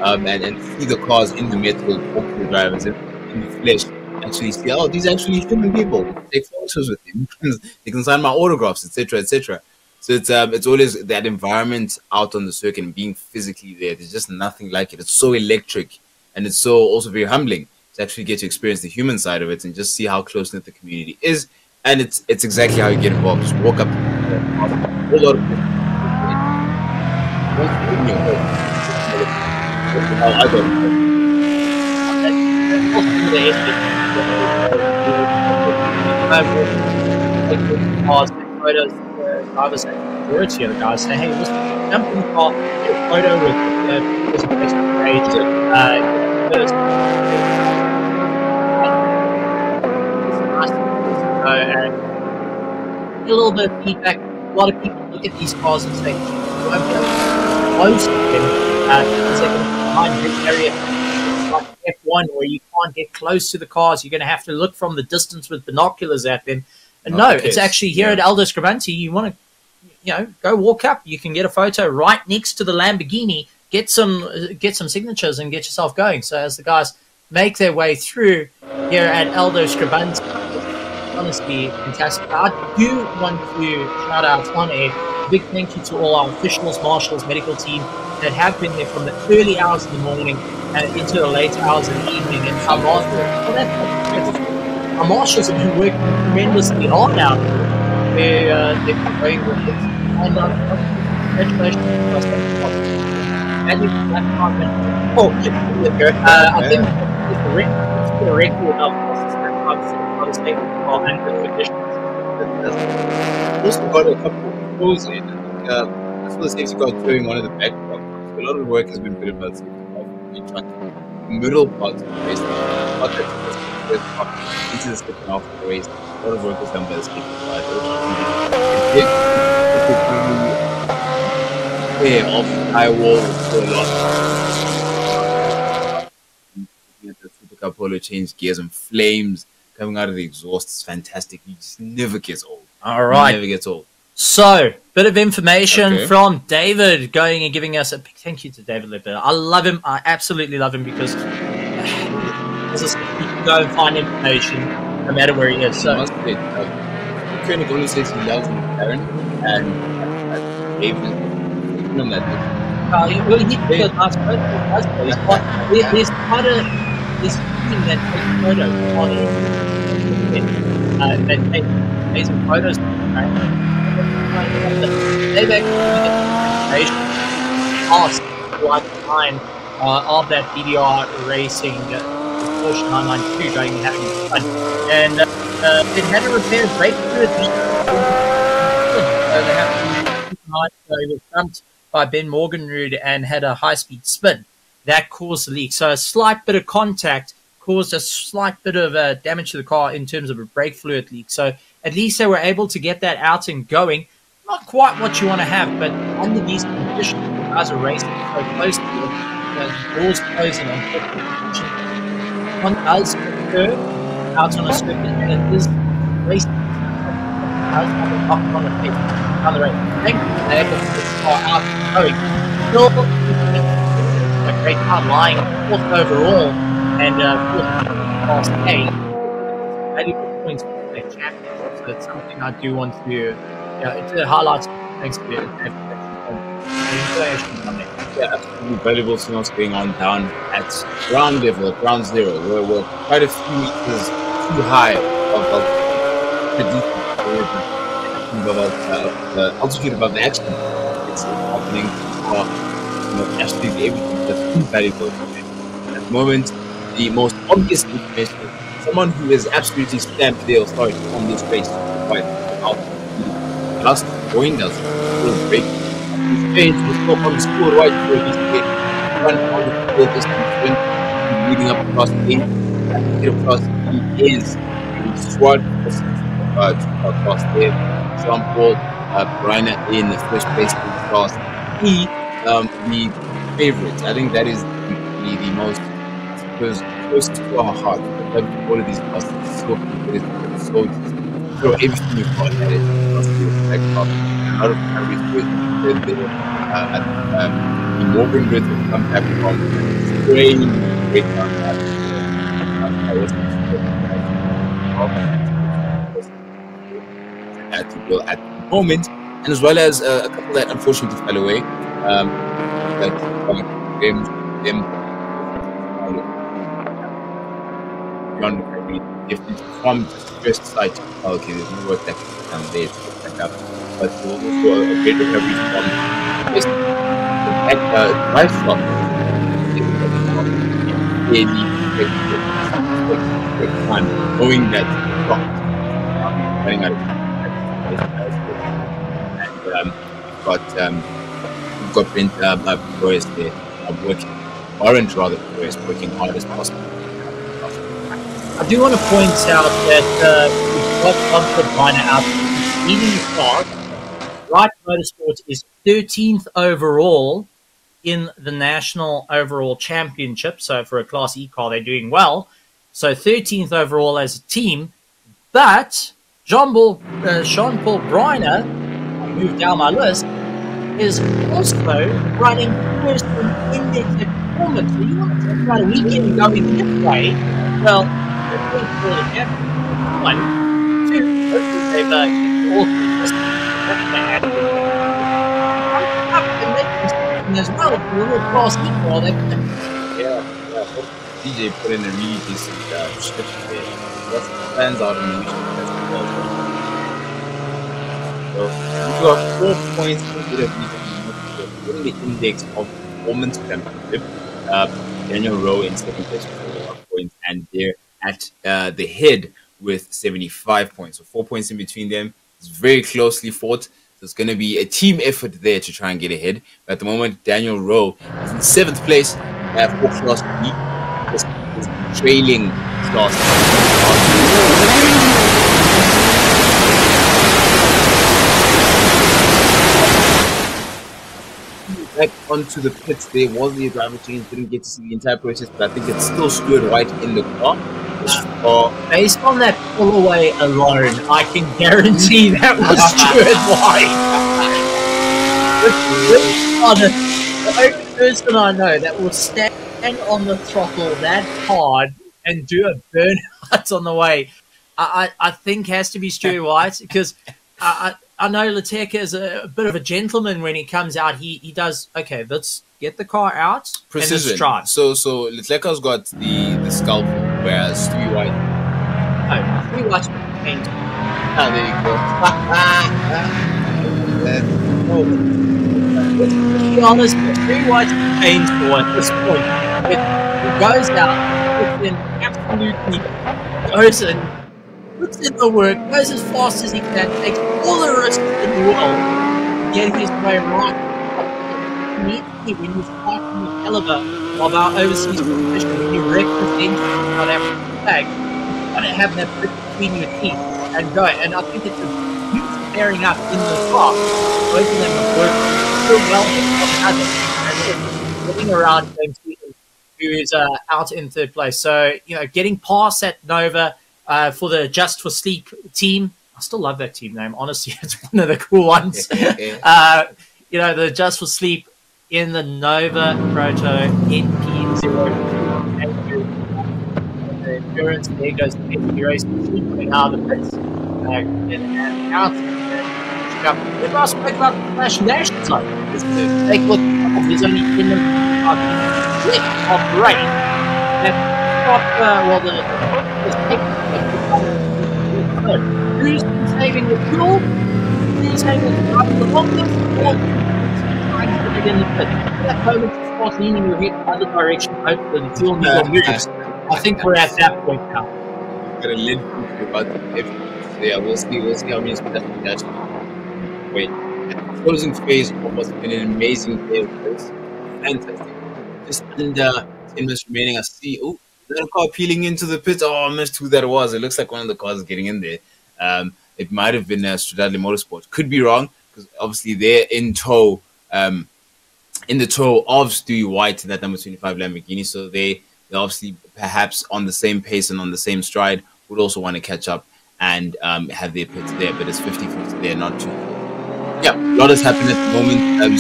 um, and, and see the cars in the metal, walk the drivers in, in the flesh. Actually, see, oh, these actually human people. Take photos with them. they can sign my autographs, etc., etc. So it's um, it's always that environment out on the circuit and being physically there. There's just nothing like it. It's so electric and it's so also very humbling to actually get to experience the human side of it and just see how close knit the community is. And it's it's exactly how you get involved. Just walk up, whole lot of photos, uh, drivers and words the guys say, hey, listen, jump in the car, get a photo with uh, this Facebook page, uh, you know, first. It's nice to know and a little bit of feedback. A lot of people look at these cars and say, well, I'm close to them, uh, they're going to behind this area like F1 where you can't get close to the cars. You're going to have to look from the distance with binoculars at them. And Not no, the it's actually here at Aldo Scribante. You want to, you know, go walk up. You can get a photo right next to the Lamborghini. Get some, get some signatures and get yourself going. So as the guys make their way through here at Aldo Scribante, honestly fantastic. I do want to shout out on a big thank you to all our officials, marshals, medical team that have been here from the early hours of the morning and into the late hours of the evening. And our marshals, our marshals have been working tremendously hard now. They, uh, they've been going with it. And uh, congratulations to us. And you that comment. Oh, uh, I think it's the record, it's the record of of state of and the conditions. also got a couple of pros in. Uh, I saw the safety car towing one of the back trucks. A lot of work has been put car. We're trying to middle part of the race, not the first part, into the second half of the race. A lot of work was done by the speed side. It did clear off Skywall for a lot. The Super Polo change gears and flames coming out of the exhaust. It's fantastic. It just never gets old. All right. Never gets old. So, bit of information Okay. from David going and giving us a big thank you to David Lipper. I love him. I absolutely love him because you can go and find information no matter where he is. So, Koenig only says he loves McLaren, and uh, David, know that. Uh, he- well, he did a nice photo. Nice photo. He's quite, there's quite a team that on it. Uh, that take amazing photos. They've actually one time uh, of that BDR racing uh, Porsche 992 going and and uh, uh, it had a repair they had to so it was dumped by Ben Morganrud and had a high speed spin. That caused the leak. So a slight bit of contact caused a slight bit of uh, damage to the car in terms of a brake fluid leak. So at least they were able to get that out and going. Not quite what you want to have, but under these conditions, the guys are racing so close to it, the doors closing on. One does occur out on a circuit, and it is racing on the pit on the right. Thank they able to get the car out and going. Still a great car lying fourth overall and uh, class A. Valuable points for the championship. So it's something I do want to yeah, it uh, highlights thanks to the Yeah, absolutely valuable signals going on down at ground level, ground zero. We're, we're quite a few meters too high of, of the above uh, the altitude above the accident. It's happening for you know, absolutely everything that's too valuable. At the moment, the most obvious information. Someone who is absolutely stamped their authority on this quite altitude just joined us will break. Change was stop on the school right where he's been run all the field distance leading up across the eight and across he is a squad uh, across there. Jean Paul uh, Briner in the first place the he um, the favorite. I think that is the, the most because close to our heart all of these classes so competitive so throw everything you've got at it. Like a lot of carries with then they uh, at um, Morgan will come back from spraying great that. I was at the at the moment, and as well as uh, a couple that unfortunately fell away. Um, um, them beyond recovery, if it's from just first sight, okay, there's no work that can be done there to get back up. But there's also a great recovery from this that uh, right flop. Really quick, quick, quick fun, knowing that flop running out of and um, we've got um, we've got Brent um, uh, Boyes there uh, working, Orange rather working hard as possible. I do want to point out that uh, got Comfort Minor out leading the class. Right Motorsports is 13th overall in the national overall championship. So for a Class E car, they're doing well. So 13th overall as a team. But John Paul, uh, Sean Paul Briner, I moved down my list, is also running first in index performance. So you want to talk about a weekend going this way? Well, That's. They Yeah, yeah. DJ put in a really decent uh, shift there. Stands out in the weekend as well. So we got four points the in the index of performance. Uh, Daniel Rowe in second place with 41 points, and they're at uh, the head with 75 points. So four points in between them. It's very closely fought. So it's going to be a team effort there to try and get ahead. But at the moment, Daniel Rowe is in seventh place uh, for Class B. trailing last back onto the pits there was the driver change didn't get to see the entire process but I think it's still Stuart White in the car Based on that pull away alone, I can guarantee mm. that was Stuart White. The only person I know that will stand on the throttle that hard and do a burnout on the way. I, I, I think has to be Stuart White because I, I, I know Lateca is a, a bit of a gentleman when he comes out. He he does okay. Let's get the car out and precision drive. so so Leclerc's got the the scalp whereas Three White Oh, White paint. ah there you go Oh, let's be honest, Stewie White's painful at this point. It, it goes out, puts in absolutely goes and puts in the work, goes as fast as he can, takes all the risks in the world, getting his way right. Immediately when you start from the caliber of our overseas competition, when you represent South African flag, you gotta have that bit between your teeth and go. And I think it's a huge pairing up in the car. Both of them have worked so well with one another. And around James Wheaton, who is uh, out in third place. So, you know, getting past that Nova uh, for the Just for Sleep team. I still love that team name. Honestly, it's one of the cool ones. uh, you know, the Just for Sleep in the Nova Proto NP0. The endurance there goes to NP Racing coming of the out. We last spoke about the Flash National side. Take a look at He's only in the click of rain. Uh, well, the, the Who's been saving the fuel? Who's saving the drive the longest? Or trying to put it in the pit? That moment, start leaning your head the other direction, hopefully the fuel needle moves. I think we're at that point now. gonna lean about if yeah we'll see we'll see how many speed that that's wait. The closing phase almost been an amazing day of race fantastic. Just under 10 minutes remaining. I see oh another car peeling into the pit oh I missed who that was. It looks like one of the cars is getting in there. Um it might have been uh, Stradley Motorsport. Could be wrong because obviously they're in tow um in the tour of Stewie White that number 25 Lamborghini so they they're obviously perhaps on the same pace and on the same stride would also want to catch up and um, have their pits there, but it's 50 50 there, not too. Yeah, a lot has happened at the moment. Um,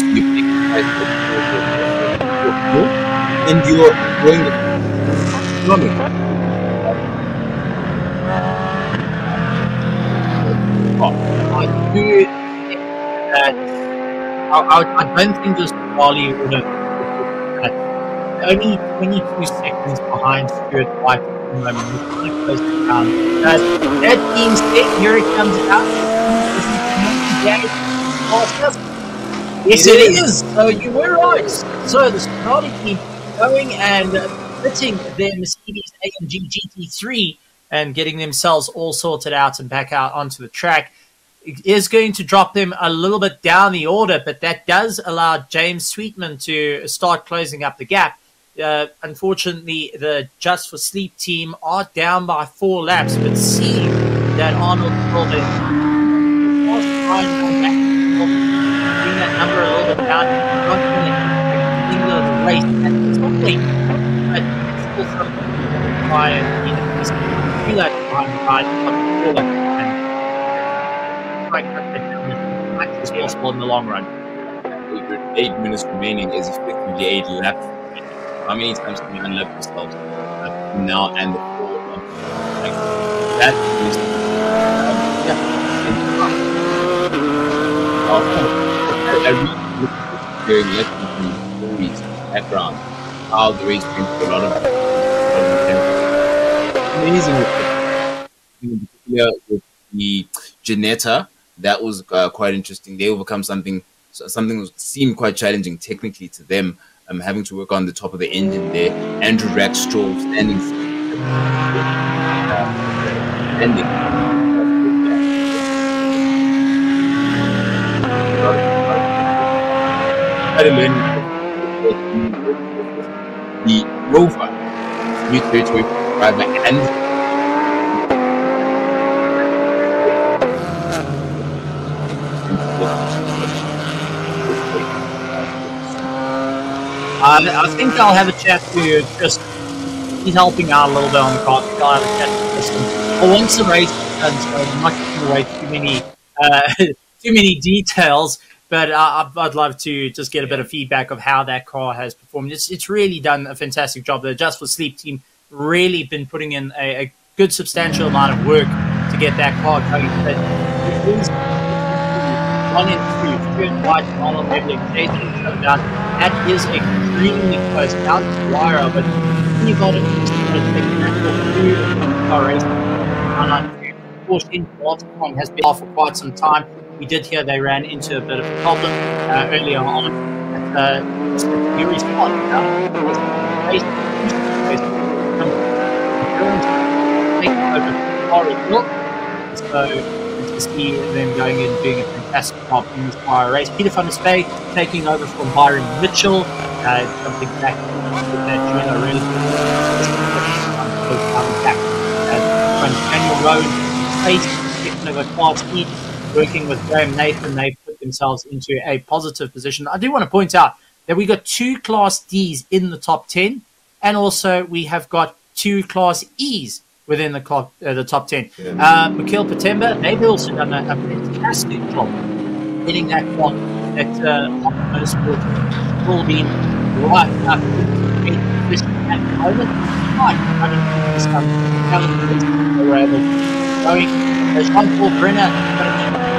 and you're going economic. I do that I, I, don't think this quality would have only 22 seconds behind Stuart White at the moment. Kind of close to down. Uh, that being said, here it comes out. Yes, it is. So you were right. So the Starry team going and fitting their Mercedes AMG GT3 and getting themselves all sorted out and back out onto the track it is going to drop them a little bit down the order, but that does allow James Sweetman to start closing up the gap. Uh, unfortunately, the Just for Sleep team are down by four laps, but see that Arnold Colvin was trying to come back, bring that number a little bit down, not going to the race at this point, but know, just do that behind the ride, not before that try and cut that down as possible in the long run. Eight minutes remaining is effectively eight laps. How many times can you unlap yourself uh, now and the four? Like, that is. Um, yeah. Oh, I, I really look at this very letting stories background how the race went through a lot of, a lot of amazing in particular with the Ginetta that was uh, quite interesting. They overcome something something seemed quite challenging technically to them, um, having to work on the top of the engine there. Andrew Rackstraw standing standing. The rover new territory driver and Uh, I think I'll have a chat to just. He's helping out a little bit on the car. I'll have a chat to Tristan. But once the race so I'm not giving away too many, uh, too many details. But uh, I'd love to just get a bit of feedback of how that car has performed. It's it's really done a fantastic job. The Just for Sleep team really been putting in a, a good substantial amount of work to get that car going. But it is one and two, two and white, model leveling, Jason showdown. That is extremely close down to the wire, but you got it. Taking that through the car race. And unfortunately, Baltimore has been off for quite some time. We did hear they ran into a bit of a problem uh, earlier on at uh, Fury spot. Taking over the car as well. So to see them going and doing a fantastic job in this fire race. Peter van taking over from Byron Mitchell, uh, jumping back with that Juno really back. Uh, Daniel Rowan, Space, taking over Class E, working with Graham Nathan. They've put themselves into a positive position. I do want to point out that we got two Class Ds in the top 10, and also we have got two Class Es within the clock, uh, the top 10. Uh, Mikaeel Pitamber, they've also done a, a fantastic job hitting that clock that uh, Motorsport will be right up in position at the moment. Right, I think this comes they were able to going. Uh, Jean-Paul Brenner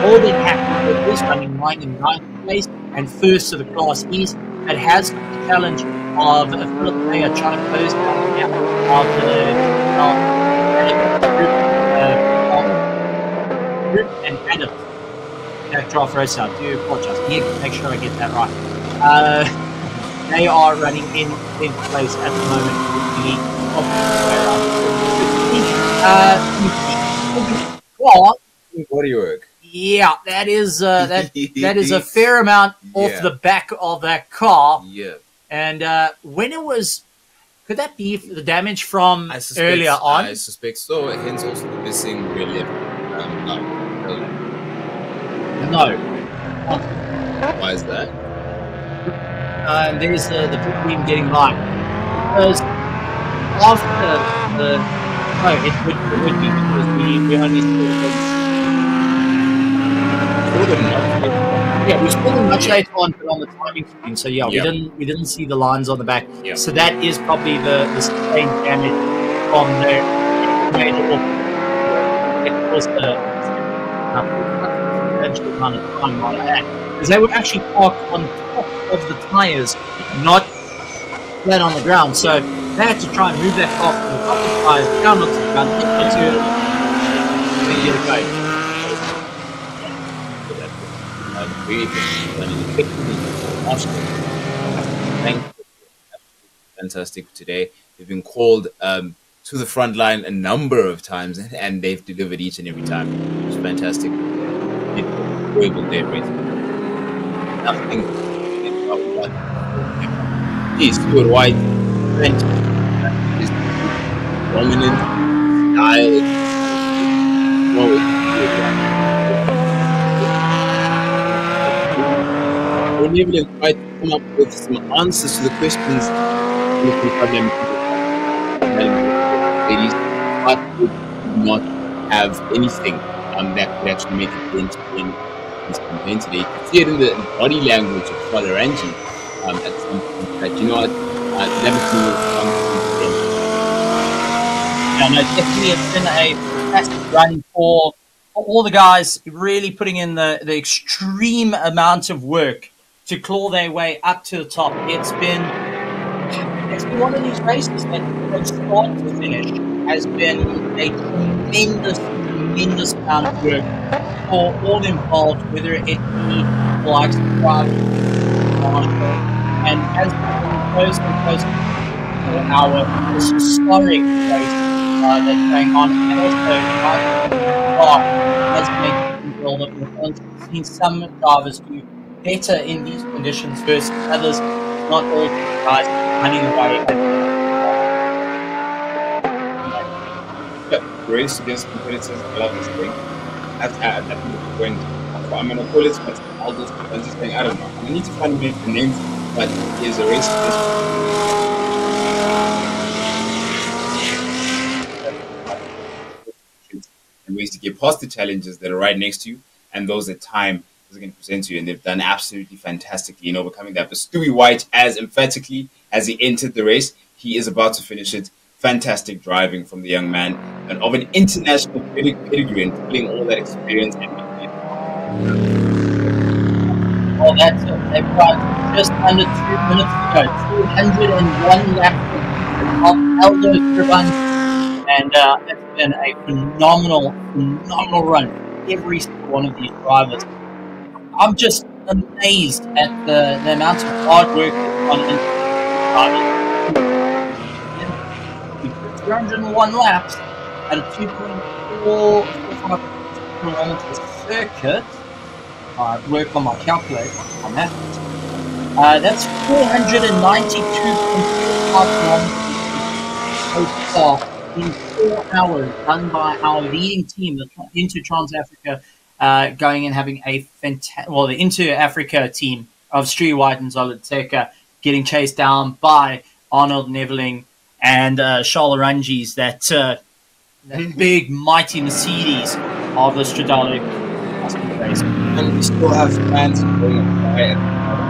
more than happy with this running 9 in ninth place and first to the Class East, but has the challenge of Philip Mayer trying to close down the gap of the and Adams. That draw for us out. Do apologize. Here, make sure I get that right. Uh, they are running in in place at the moment. Uh, well, bodywork. Yeah, that is uh, that that is a fair amount off Yeah. the back of that car. Yeah. And uh, when it was, could that be the damage from suspect, earlier on? I suspect so. Hence also the missing relief. Um, no. No. Why is that? And there's uh, the beam getting light. Because after the. No, it would, it would be because we, we only saw Yeah, we saw them much later on, but on the timing screen. So yeah, Yeah. we didn't we didn't see the lines on the back. Yeah. So that is probably the the sustained damage from there. It made it all. It was the amount of time on that because they were actually parked on top of the tires, not flat on the ground. So they had to try and move that car from the top of the tires down onto the ground, into it, and get it fantastic today. They've been called um, to the front line a number of times, and they've delivered each and every time. It was fantastic. Enjoyable day. Nothing. He's Stuart White. Is dominant style. Well, to try to come up with some answers to the questions looking for them ladies, but would not have anything um, that could actually make it into in this campaign today. You can see it in the body language of Father Angie um, at some point that you know what, uh, never will come to Yeah, no, definitely it's been a fantastic run for all the guys really putting in the, the extreme amount of work to claw their way up to the top. It's been it's been one of these races that from start to finish has been a tremendous, tremendous amount of work for all involved, whether it be Drive, Marshall, and as we come closer and closer to our this historic race uh, that's going on, and also uh, has made feel that we've seen some drivers do better in these conditions versus others. Not all guys running away. race against competitors. I love this thing. At, at, at the point, I'm gonna call it, but I'll just, I'm just saying, I don't know. We need to find for names, but here's a race. And ways to get past the challenges that are right next to you and those that time is going to present to you. And they've done absolutely fantastically in overcoming that. But Stewie White, as emphatically as he entered the race, he is about to finish it. Fantastic driving from the young man and of an international pedigree and pulling all that experience Well, that's it. They've got just under two minutes to go. 201 laps of Aldo Scribante. And uh, it's been a phenomenal, phenomenal run every single one of these drivers. I'm just amazed at the, the amount of hard work that's gone into drivers. 201 laps at a 2.4 kilometers circuit. Uh, work on my calculator on that. Uh, that's 492.5 kilometers so far in four hours, done by our leading team, Into Trans Africa, uh, going and having a fantastic, well, the Into Africa team of Stewie White and Zoloteka getting chased down by Arnold Neveling and uh, Charl Arangies, that, uh, that big, mighty Mercedes of the Stradale. And we still have fans going by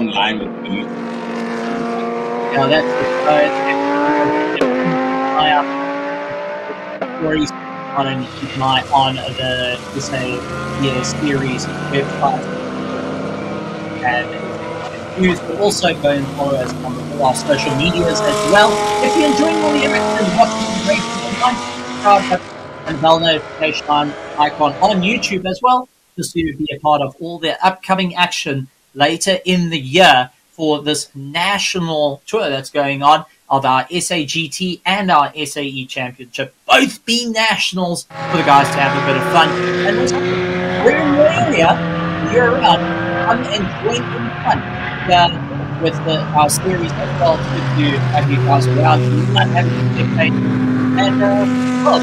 online with me. Yeah, that's the uh, stories on and keep an eye on the say yeah, series website and news, but also go and follow us on our social medias as well. If you're enjoying all the and watching the online, subscribe and bell notification icon on YouTube as well, just to be a part of all the upcoming action later in the year for this national tour that's going on of our SAGT and our SAE championship, both being nationals for the guys to have a bit of fun. And we're in area year round. Come and join in fun with the, our series as well. It's good to have you guys around. You might have a debate. And, uh, well,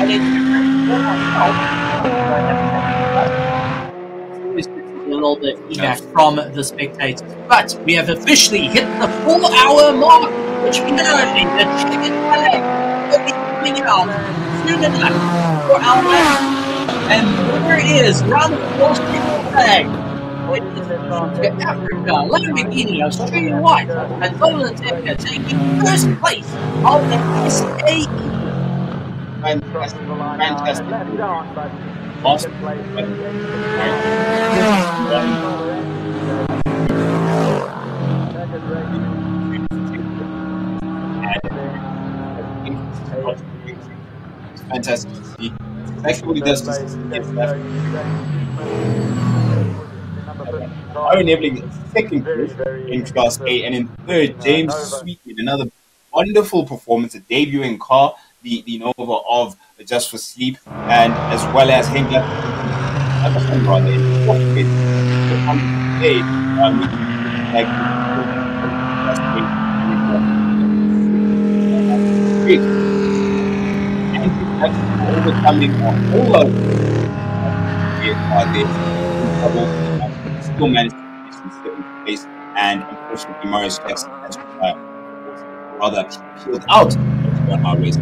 I didn't for myself a little bit feedback from the spectators. But we have officially hit the four hour mark, which means the chicken flag will be coming out soon enough for our left. And there it is, round of applause chicken flag. To Africa, Lamborghini, Australian White, and Zoloteka taking first place on the SAE. Fantastic. Fantastic. It's fantastic to see. Actually what he does to get left. Aaron Eveling second place in Class A, and in third, James Sweetman, another wonderful performance, a debuting car, the, the Nova of Just for Sleep, and as well as in fourth place. On the day, um, like. And all still managed to in and unfortunately, Marius Jackson has uh, rather peeled out of hour race.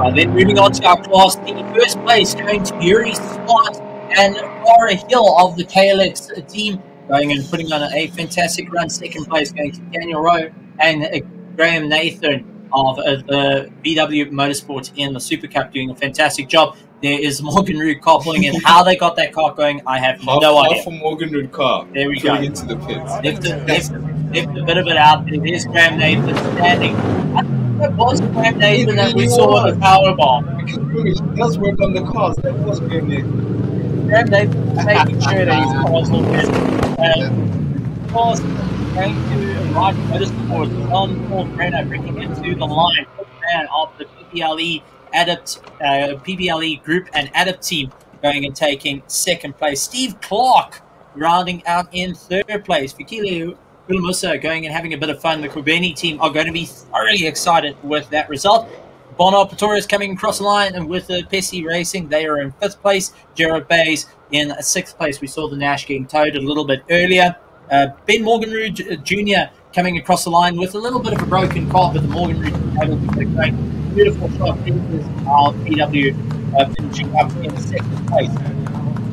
Uh, then moving on to our class D, first place going to Yuri Swart and Cora Hill of the KLX team, going and putting on a, fantastic run. Second place going to Daniel Rowe and uh, Graham Nathan of uh, the VW Motorsports in the Super Cup, doing a fantastic job. There is Morgan Root car pulling in. How they got that car going, I have half, no idea. Half a Morgan Root car. There we go. into the pits. Lift a, lift, lift a bit of it out there. There's Graham Nathan standing. I think that was Graham Nathan that we saw at the power bar. He does work on the cars. That was Graham Nathan. Graham Nathan making sure that his cars look good. And of course, going to Ride Motorsport on Paul Brenner bringing it to the line. man of the PBLE Adapt, uh, PBLE group and Adapt team going and taking second place. Steve Clark rounding out in third place. Fikile Ulamusa going and having a bit of fun. The Kobeni team are going to be thoroughly excited with that result. Bono Pretorius coming across the line, and with the Pessi Racing, they are in fifth place. Gerard Bays in sixth place. We saw the Nash getting towed a little bit earlier. Uh, ben Morgan Jr. coming across the line with a little bit of a broken car, but the Morgan able to beautiful shot. Finishes our PW uh, finishing up in second place,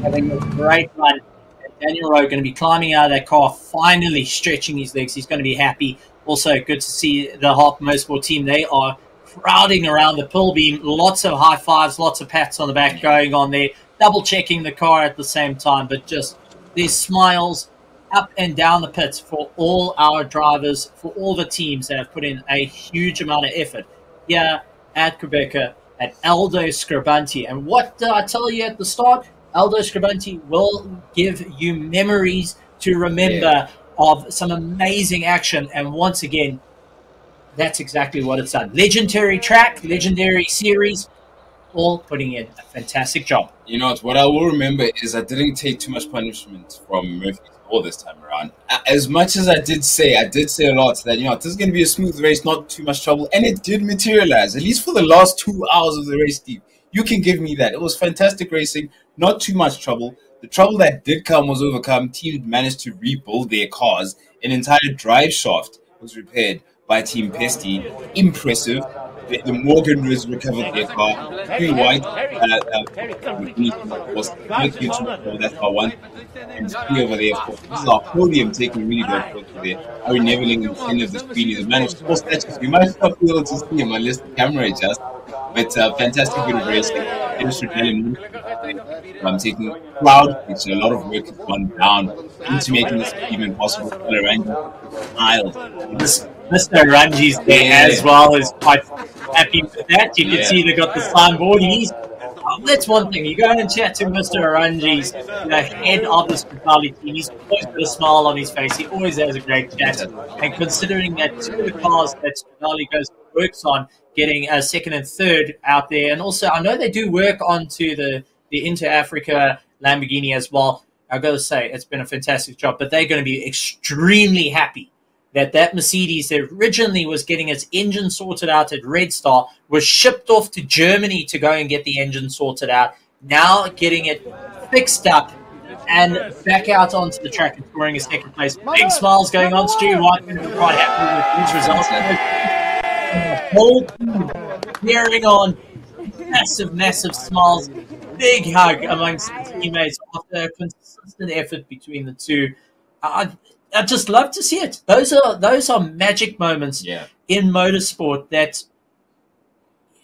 having a great run. Daniel Rowe going to be climbing out of that car, finally stretching his legs. He's going to be happy. Also, good to see the Hawk Motorsport team. They are crowding around the Pilbeam. Lots of high fives, lots of pats on the back going on there. Double checking the car at the same time, but just these smiles up and down the pits for all our drivers, for all the teams that have put in a huge amount of effort here at Gqeberha at Aldo Scribante. And what did I tell you at the start? Aldo Scribante will give you memories to remember yeah. of some amazing action. And once again, that's exactly what it's done. Legendary track, legendary series, all putting in a fantastic job. You know, what I will remember is I didn't take too much punishment from Murphy all this time around. As much as I did say, I did say a lot that, you know, this is going to be a smooth race, not too much trouble. And it did materialize, at least for the last two hours of the race, Steve. You can give me that. It was fantastic racing, not too much trouble. The trouble that did come was overcome. Teams managed to rebuild their cars. An entire drive shaft was repaired by Team Pesty. Impressive. The, the Morgan was recovered their car. Green White uh, uh, was that's our one. And three over there, of course. This is our podium taking really good photo there. Harry Neveling in the center of the screen is managed four statues. We might not be able to see him unless the camera adjusts. But uh, fantastic bit of racing. I'm taking proud. It's a lot of work has gone down into making this even possible for Laranji. Wild. Mr. Ranji's there yeah. as well is quite happy with that. You can yeah. see they've got the signboard. He's oh, that's one thing. You go in and chat to Mr. Arangies the head of the Spitali team. He's always got a smile on his face. He always has a great chat. And considering that two of the cars that Spitali goes works on, getting a second and third out there, and also I know they do work onto the the Inter Africa Lamborghini as well. I've got to say it's been a fantastic job, but they're going to be extremely happy that that Mercedes that originally was getting its engine sorted out at Red Star was shipped off to Germany to go and get the engine sorted out. Now getting it fixed up and back out onto the track and scoring a second place. Big smiles going on. Stu White quite happy with these results. The whole team on, massive, massive smiles. Big hug amongst the teammates after a consistent effort between the two. I, I just love to see it. Those are those are magic moments yeah. in motorsport that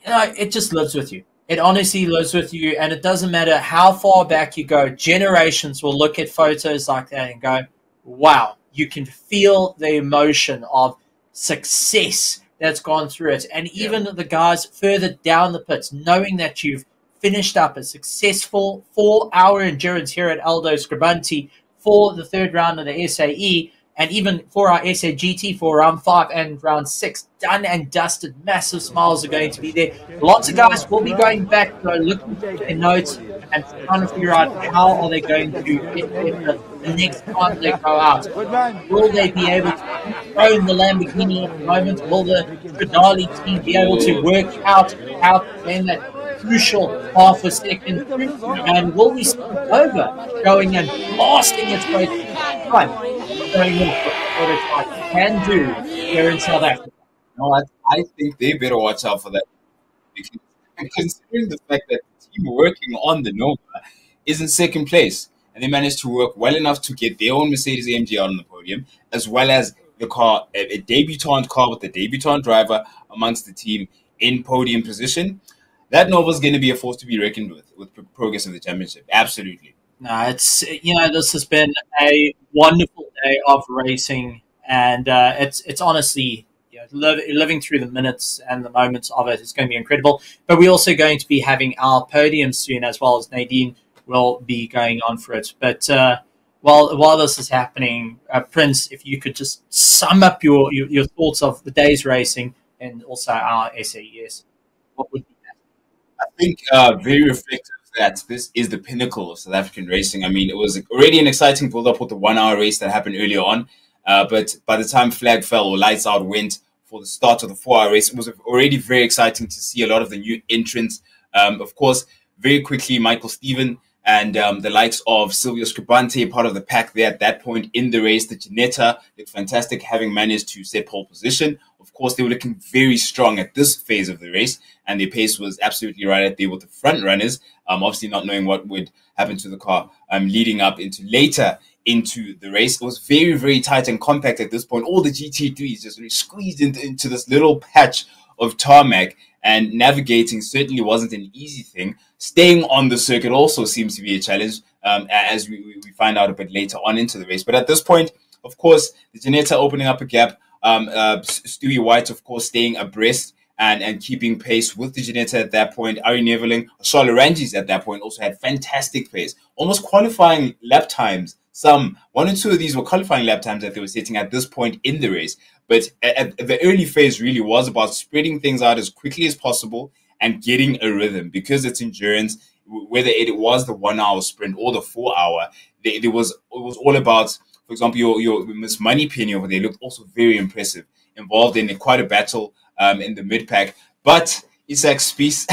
you know it just lives with you. It honestly lives with you, and it doesn't matter how far back you go. Generations will look at photos like that and go, "Wow!" You can feel the emotion of success that's gone through it, and even yeah. the guys further down the pits, knowing that you've finished up a successful four-hour endurance here at Aldo Scribante for the third round of the SAE and even for our SAGT for round five and round six, done and dusted. Massive smiles are going to be there. Lots of guys will be going back, to looking at their notes and trying to figure out how are they going to get the, the next time they go out. Will they be able to own the Lamborghini at the moment? Will the Stradale team be able to work out how to plan that crucial half a second. And will we start over going and blasting its way through time? Them what it can do here in South Africa. No, I, I think they better watch out for that. Because considering the fact that the team working on the Nova is in second place, and they managed to work well enough to get their own Mercedes AMG out on the podium, as well as the car, a, a debutant car with a debutant driver amongst the team in podium position that Nova is going to be a force to be reckoned with with progress in the championship. Absolutely. No, it's you know this has been a wonderful day of racing, and uh, it's it's honestly you know, li- living through the minutes and the moments of it is going to be incredible. But we're also going to be having our podium soon, as well as Nadine will be going on for it. But uh, while while this is happening, uh, Prince, if you could just sum up your, your, your thoughts of the day's racing and also our SAES. What would I think uh, very reflective that this is the pinnacle of South African racing. I mean, it was already an exciting build up with the one hour race that happened earlier on. Uh, but by the time flag fell or lights out went for the start of the four hour race, it was already very exciting to see a lot of the new entrants. Um, of course, very quickly, Michael Stephen and um, the likes of Silvio Scribante, part of the pack there at that point in the race. The Ginetta looked fantastic, having managed to set pole position. Of course, they were looking very strong at this phase of the race, and their pace was absolutely right at there with the front runners. Um, obviously, not knowing what would happen to the car um, leading up into later into the race. It was very, very tight and compact at this point. All the GT3s just really squeezed into, into this little patch of tarmac, and navigating certainly wasn't an easy thing. Staying on the circuit also seems to be a challenge, um, as we, we find out a bit later on into the race. But at this point, of course, the Ginetta opening up a gap. Um, uh, Stewie White, of course, staying abreast and, and keeping pace with the Ginetta at that point. Ari Neveling, Charl Arangies at that point also had fantastic pace, almost qualifying lap times. Some one or two of these were qualifying lap times that they were sitting at this point in the race. But at, at the early phase really was about spreading things out as quickly as possible and getting a rhythm because it's endurance. Whether it was the one hour sprint or the four hour, there was it was all about for example, your your Miss Money Penny over there looked also very impressive, involved in quite a battle um, in the mid pack. But Isak Spies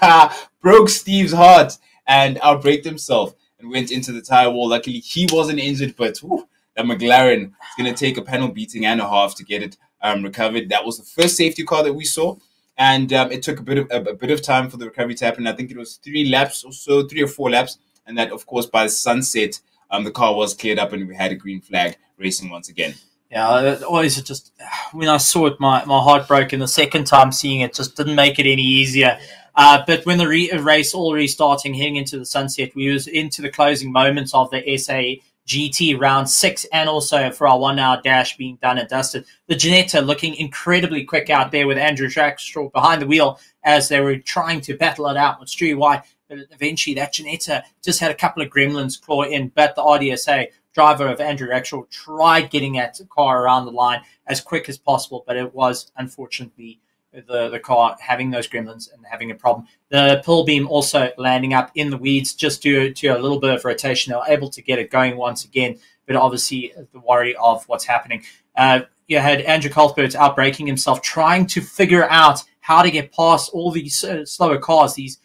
broke Steve's heart and outbraked himself and went into the tire wall. Luckily, he wasn't injured, but whew, that McLaren is going to take a panel beating and a half to get it um, recovered. That was the first safety car that we saw. And um, it took a bit of a, a, bit of time for the recovery to happen. I think it was three laps or so, three or four laps, and that, of course, by sunset, um, the car was cleared up and we had a green flag racing once again. Yeah, always just when I saw it, my, my heart broke. And the second time seeing it just didn't make it any easier. Uh, but when the re- race all restarting, heading into the sunset, we was into the closing moments of the SA GT round six, and also for our one hour dash being done and dusted. The Ginetta looking incredibly quick out there with Andrew Rackstraw behind the wheel as they were trying to battle it out with Stewie White. But eventually, that Ginetta just had a couple of gremlins claw in. But the RDSA driver of Andrew Rackstraw tried getting that car around the line as quick as possible, but it was unfortunately the, the car having those gremlins and having a problem. The Pilbeam also landing up in the weeds just due to a little bit of rotation. They were able to get it going once again, but obviously the worry of what's happening. Uh, you had Andrew Cuthbert outbreaking himself, trying to figure out how to get past all these uh, slower cars, these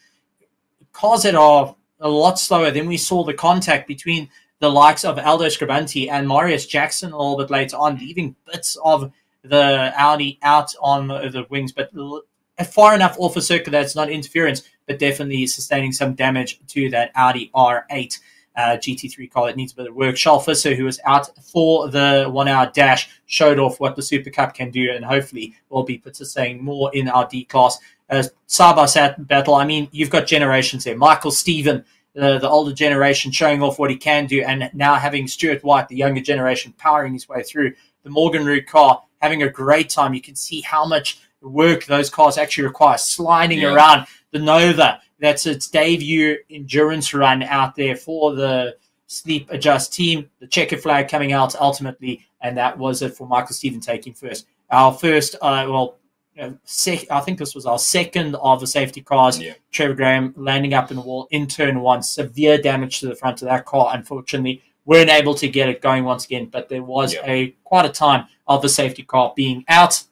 cars that are a lot slower. Then we saw the contact between the likes of Aldo Scribante and Marius Jackson a little bit later on, leaving bits of the Audi out on the, wings, but far enough off a circuit that it's not interference, but definitely sustaining some damage to that Audi R8 uh, GT3 car that needs a bit of work. Charles Fisser, who was out for the one hour dash, showed off what the Super Cup can do and hopefully will be participating more in our D class. Uh, side by side battle, I mean, you've got generations there. Michael Stephen, uh, the older generation, showing off what he can do, and now having Stuart White, the younger generation, powering his way through. The Morgan Root car having a great time. You can see how much work those cars actually require. Sliding yeah. around the Nova, that's its debut endurance run out there for the Sleep Adjust team. The checker flag coming out ultimately, and that was it for Michael Stephen taking first. Our first, uh, well, sec- I think this was our second of the safety cars. Yeah. Trevor Graham landing up in the wall in turn one, severe damage to the front of that car. Unfortunately, weren't able to get it going once again. But there was yeah. a quite a time of the safety car being out.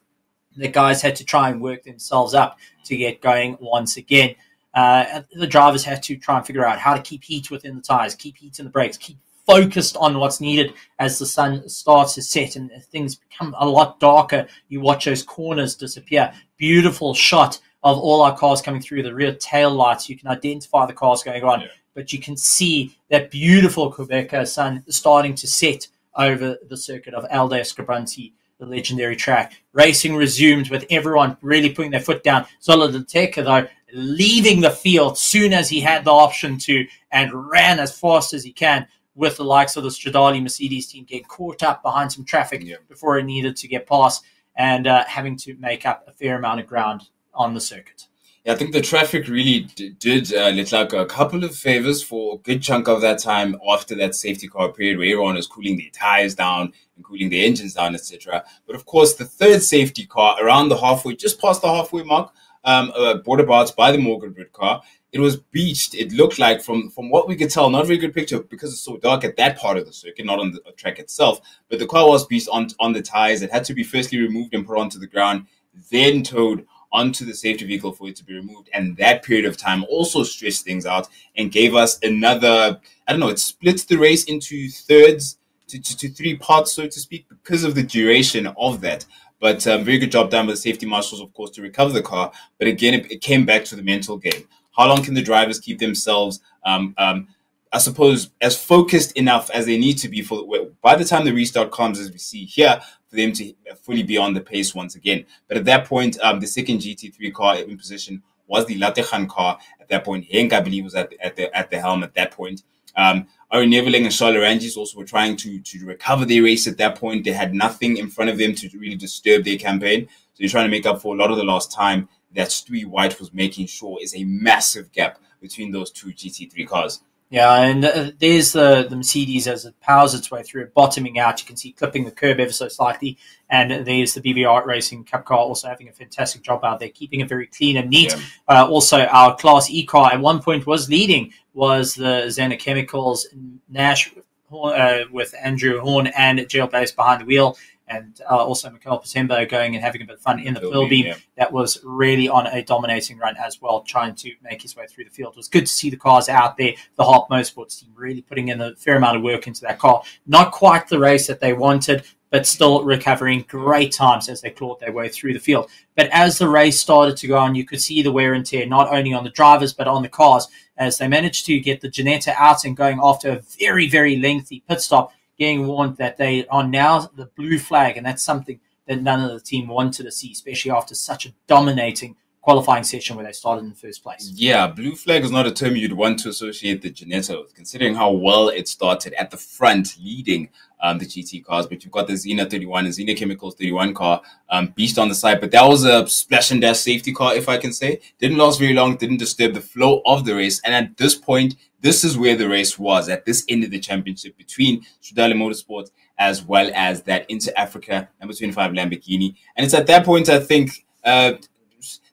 The guys had to try and work themselves up to get going once again. Uh, the drivers had to try and figure out how to keep heat within the tires, keep heat in the brakes, keep focused on what's needed as the sun starts to set and things become a lot darker. You watch those corners disappear. Beautiful shot of all our cars coming through the rear tail lights. You can identify the cars going on, yeah. but you can see that beautiful Gqeberha sun starting to set over the circuit of Aldo Scribante, the legendary track. Racing resumed with everyone really putting their foot down. Zola Teca, though, leaving the field soon as he had the option to and ran as fast as he can with the likes of the Stradale Mercedes team getting caught up behind some traffic yeah. before it needed to get past and uh, having to make up a fair amount of ground on the circuit. Yeah, I think the traffic really d- did uh, Leclerc a couple of favors for a good chunk of that time after that safety car period where everyone was cooling their tires down and cooling their engines down, etc. But of course, the third safety car around the halfway, just past the halfway mark, um, uh, brought about by the Morgan Britt car, it was beached. It looked like from from what we could tell, not a very good picture because it's so dark at that part of the circuit, not on the track itself. But the car was beached on on the tires. It had to be firstly removed and put onto the ground, then towed onto the safety vehicle for it to be removed. And that period of time also stretched things out and gave us another. I don't know. It splits the race into thirds. To, to, to three parts, so to speak, because of the duration of that. But um, very good job done by the safety marshals, of course, to recover the car. But again, it, it came back to the mental game. How long can the drivers keep themselves, um, um, I suppose, as focused enough as they need to be for by the time the restart comes, as we see here, for them to fully be on the pace once again. But at that point, um, the second GT3 car in position was the Lategan car. At that point, Henk, I believe, was at the, at the at the helm at that point. Um, Ari Neveling and Charl Arangies also were trying to to recover their race at that point. They had nothing in front of them to really disturb their campaign. So they're trying to make up for a lot of the lost time that Stewie White was making sure is a massive gap between those two GT3 cars. Yeah, and uh, there's the, the Mercedes as it powers its way through, bottoming out. You can see clipping the curb ever so slightly. And there's the BBR Racing Cup car also having a fantastic job out there, keeping it very clean and neat. Yeah. Uh, also, our Class E car at one point was leading, was the Zena Chemicals Nash uh, with Andrew Horn and Jailbase behind the wheel and uh, also Mikaeel Pitamber going and having a bit of fun in the field beam. Yeah. That was really on a dominating run as well, trying to make his way through the field. It was good to see the cars out there. The Hawk Motorsports team really putting in a fair amount of work into that car. Not quite the race that they wanted, but still recovering great times as they clawed their way through the field. But as the race started to go on, you could see the wear and tear, not only on the drivers, but on the cars, as they managed to get the Ginetta out and going after a very, very lengthy pit stop getting warned that they are now the blue flag, and that's something that none of the team wanted to see, especially after such a dominating qualifying session where they started in first place. Yeah, blue flag is not a term you'd want to associate the Ginetta with, considering how well it started at the front, leading um, the GT cars. But you've got the Xena 31 and Xena Chemicals 31 car, um, beast on the side. But that was a splash and dash safety car, if I can say. Didn't last very long, didn't disturb the flow of the race. And at this point, this is where the race was at this end of the championship between Stradale Motorsport as well as that Inter Africa number 25 Lamborghini. And it's at that point, I think, uh,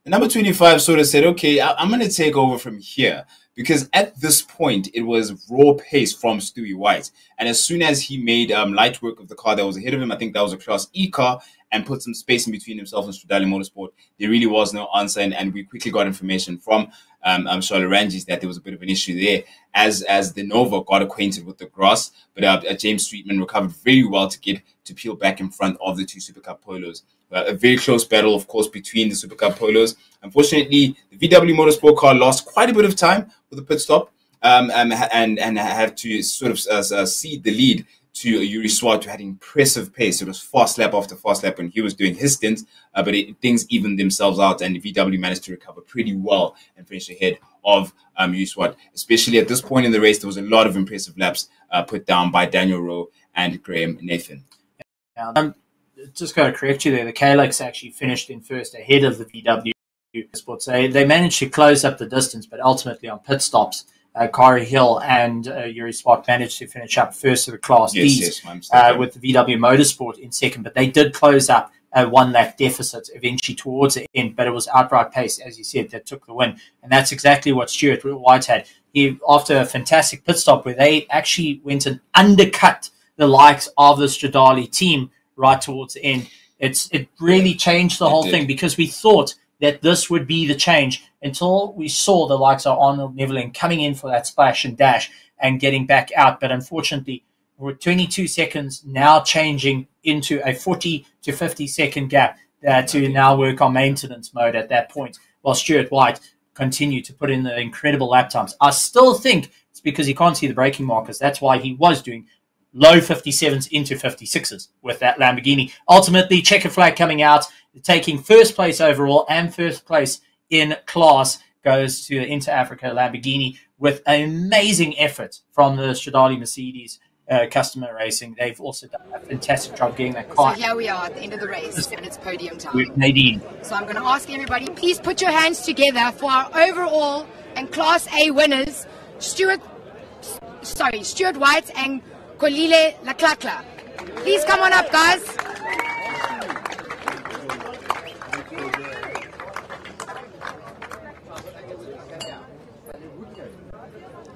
number 25 sort of said, okay, I- am going to take over from here. Because at this point, it was raw pace from Stewie White. And as soon as he made um, light work of the car that was ahead of him, I think that was a Class E car, and put some space in between himself and Stradale Motorsport, there really was no answer. And, and we quickly got information from um, um, Charl Arangies that there was a bit of an issue there as as the Nova got acquainted with the grass. But uh, uh, James Streetman recovered very well to get to peel back in front of the two Super Cup polos. Uh, a very close battle, of course, between the Super Cup polos. Unfortunately, the VW Motorsport car lost quite a bit of time with a pit stop um, and, and, and have to sort of uh, uh, cede the lead to Yuri Swart, who had impressive pace. It was fast lap after fast lap when he was doing his stint, uh, but it, things evened themselves out, and the VW managed to recover pretty well and finish ahead of um, Yuri Swart. Especially at this point in the race, there was a lot of impressive laps uh, put down by Daniel Rowe and Graham Nathan. Um, just got to correct you there. The Kalex actually finished in first ahead of the VW Sports. They, they managed to close up the distance, but ultimately on pit stops, uh, Kari Hill and uh, Yuri Swart managed to finish up first of the Class yes, Ds yes, uh, with the VW Motorsport in second. But they did close up a one lap deficit eventually towards the end, but it was outright pace, as you said, that took the win. And that's exactly what Stuart White had. He, after a fantastic pit stop where they actually went and undercut the likes of the Stradale team right towards the end, it's it really changed the it whole did. thing because we thought that this would be the change until we saw the likes of Arnold Neveling coming in for that splash and dash and getting back out. But unfortunately, we're 22 seconds now changing into a 40 to 50 second gap uh, to now work on maintenance mode at that point, while Stuart White continued to put in the incredible lap times. I still think it's because he can't see the braking markers. That's why he was doing low 57s into 56s with that Lamborghini. Ultimately, checker flag coming out, taking first place overall and first place in class goes to the Inter Africa Lamborghini with an amazing effort from the Stradale Mercedes uh, Customer Racing. They've also done a fantastic job getting that car. So here we are at the end of the race, and it's podium time. with Nadine. So I'm going to ask everybody, please put your hands together for our overall and Class A winners, Stuart, sorry, Stuart White and Xolile Letlaka. Please come on up, guys.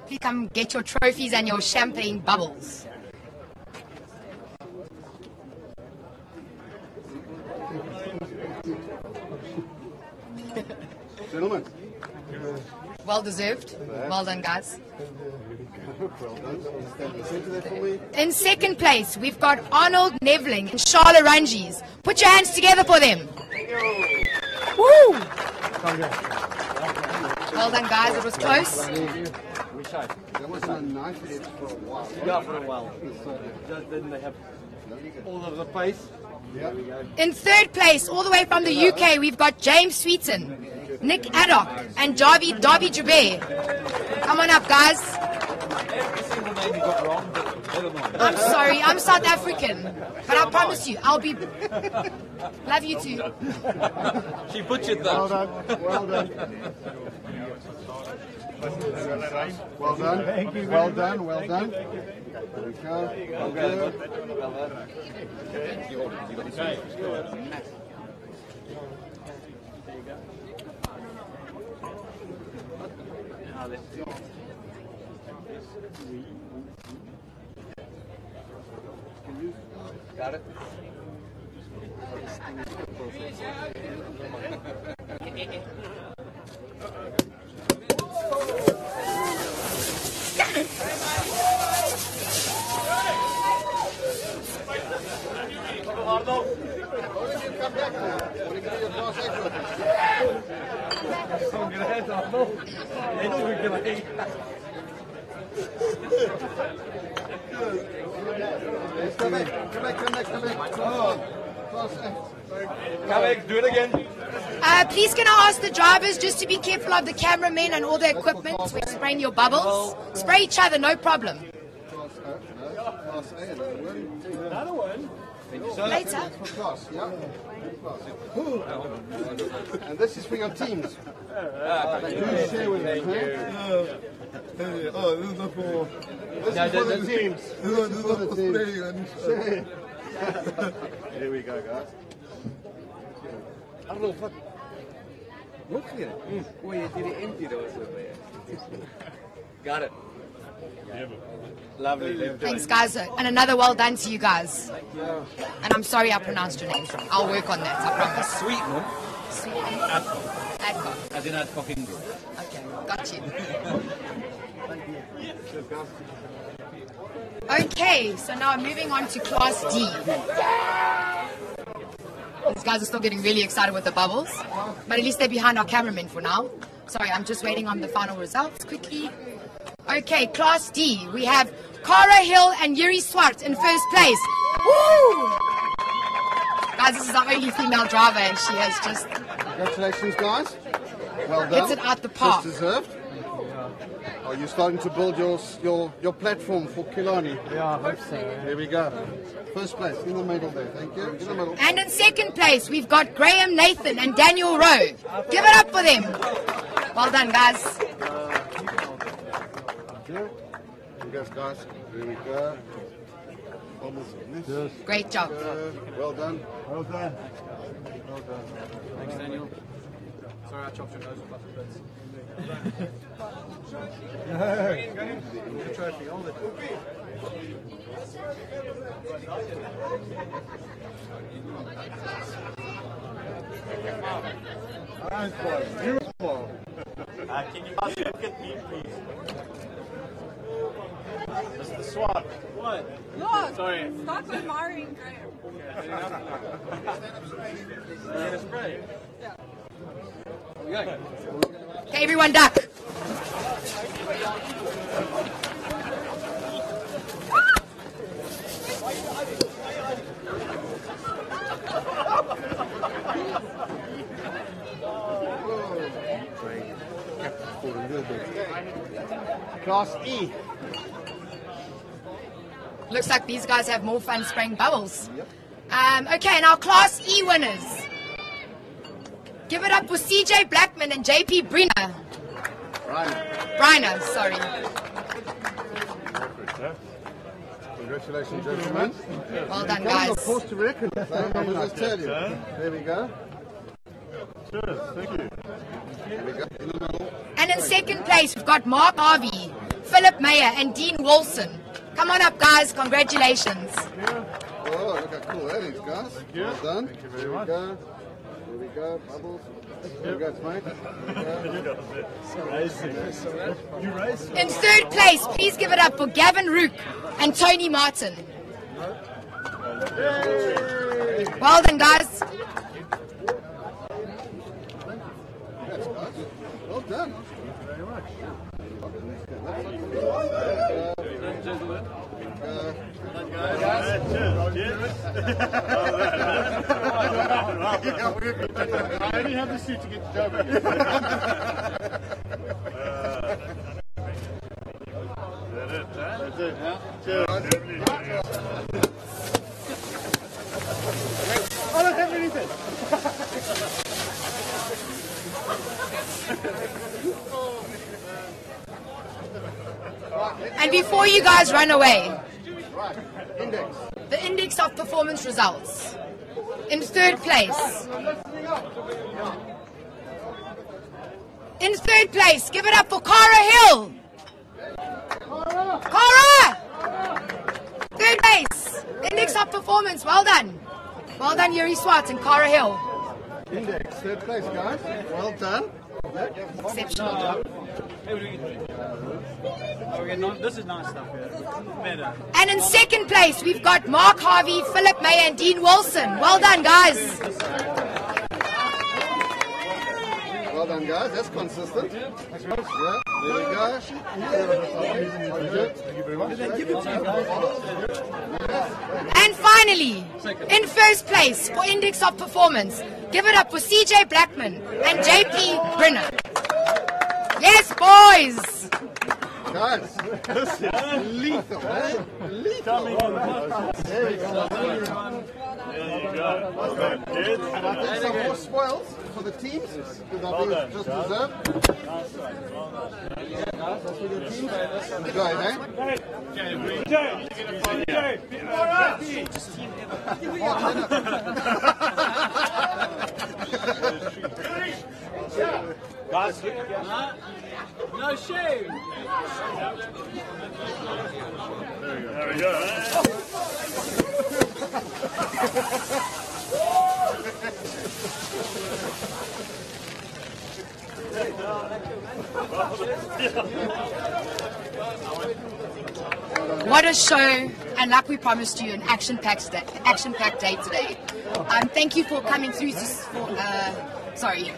Please come get your trophies and your champagne bubbles. Gentlemen. Well deserved. Well done, guys. Well done. Stand in the center there for me. In second place, we've got Arnold Neveling and Charl Arangies. Put your hands together for them. Woo! Well done, guys. It was close. That was a knife edge for a while. Yeah, for a while. Just they have all of the pace. Go. In third place, all the way from the UK, we've got James Sweeton, Nick Adcock, and Darby Darby Jabir. Come on up, guys. Every single name you got wrong, but never mind. I'm sorry, I'm South African, but I promise you, I'll be. Love you too. She butchered that. Well done. Well done. Well done. Thank you. Well done. Well done. There we go. Well done. avec. Oui. Got it. Come Come back. Come back. Come back. Oh. Come back, do it again. Uh, please, can I ask the drivers just to be careful of the cameramen and all the equipment when spraying your bubbles? Spray each other, no problem. Later. For class. Yeah. And this is for your teams. Do share with them. huh? Oh, this is for. This No, is for that- the teams. this is- this is for the teams. spraying and Share. Here we go, guys. I don't Arnold, wat? Nog weer? Oei, je die empty dat was weer. Got it. Lovely. Thanks, guys. And another well done to you guys. And I'm sorry I pronounced your names wrong. I'll work on that, I promise. Sweet, man. Sweet. Adcock. As in Adcock Ingram. Okay, got you. Okay, so now I'm moving on to Class D. These guys are still getting really excited with the bubbles, but at least they're behind our cameraman for now. Sorry, I'm just waiting on the final results quickly. Okay, Class D, we have Cara Hill and Yuri Swart in first place. Woo! Guys, this is our only female driver, and she has just Congratulations, guys. Well done. Hits it out the park. Just deserved. Are you starting to build your your your platform for Kilani? Yeah, I hope so. Here we go. First place in the middle there. Thank you. In the middle. And in second place, we've got Graham Nathan and Daniel Rowe. Give it up for them. Well done, guys. On this. Great job. Good. Well done. Well done. Well done. Thanks, Daniel. Sorry I chopped your nose off a bit. Trophy, hold it. Beautiful. Uh, can you guys look at me, please? Mr. Swart. What? Look! Sorry. Stop admiring Graham. Okay, everyone duck. Class E. looks like these guys have more fun spraying bubbles. Um, okay, and our Class E winners. Give it up for CJ Blackman and JP Briner. Briner, sorry. Congratulations, gentlemen. Well done, You've got guys. a force to reckon with? I will tell you. There we go. Cheers, thank you. There we go. In the middle. And in second place, we've got Mark Harvey, Philip Mayer, and Dean Wilson. Come on up, guys. Congratulations. Oh, look how cool that is, guys. Well done. Thank you very much. There we go. Bubbles. There we go, mate. You race. In third place, please give it up for Gavin Rook and Tony Martin. Well done, guys. Well done. I only have the suit to get the job. That's it. Cheers. I don't have anything. And before you guys run away, the index of performance results. In third place. In third place, give it up for Cara Hill. Cara! Third place. Index of performance. Well done. Well done, Yuri Swart and Cara Hill. Index. Third place, guys. Well done. Exceptional job. This is nice stuff here. Better. And in second place, we've got Mark Harvey, Philip May, and Dean Wilson. Well done, guys. Well done, guys. That's consistent. Yeah, there we go. Thank you very much. And finally, in first place for Index of Performance, give it up for CJ Blackman and JP Brenner. Yes, boys! Guys, this is lethal, eh? Lethal. There we go. There you go. I think some more spoils for the teams, because I think it's just deserved. That's for the teams. Ahead, eh? Guys, no shame. There we go. What a show, and like we promised you, an action-packed day, action-packed day today. Um, thank you for coming through to, s- for, uh, sorry,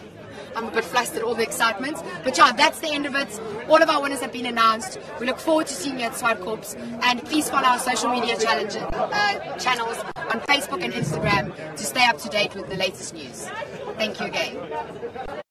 I'm a bit flustered, all the excitement. But yeah, that's the end of it. All of our winners have been announced. We look forward to seeing you at Zwartkops. And please follow our social media challenge, uh, channels on Facebook and Instagram to stay up to date with the latest news. Thank you again.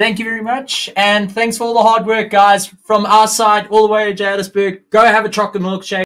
Thank you very much. And thanks for all the hard work, guys. From our side, all the way to Johannesburg. Go have a chocolate milkshake.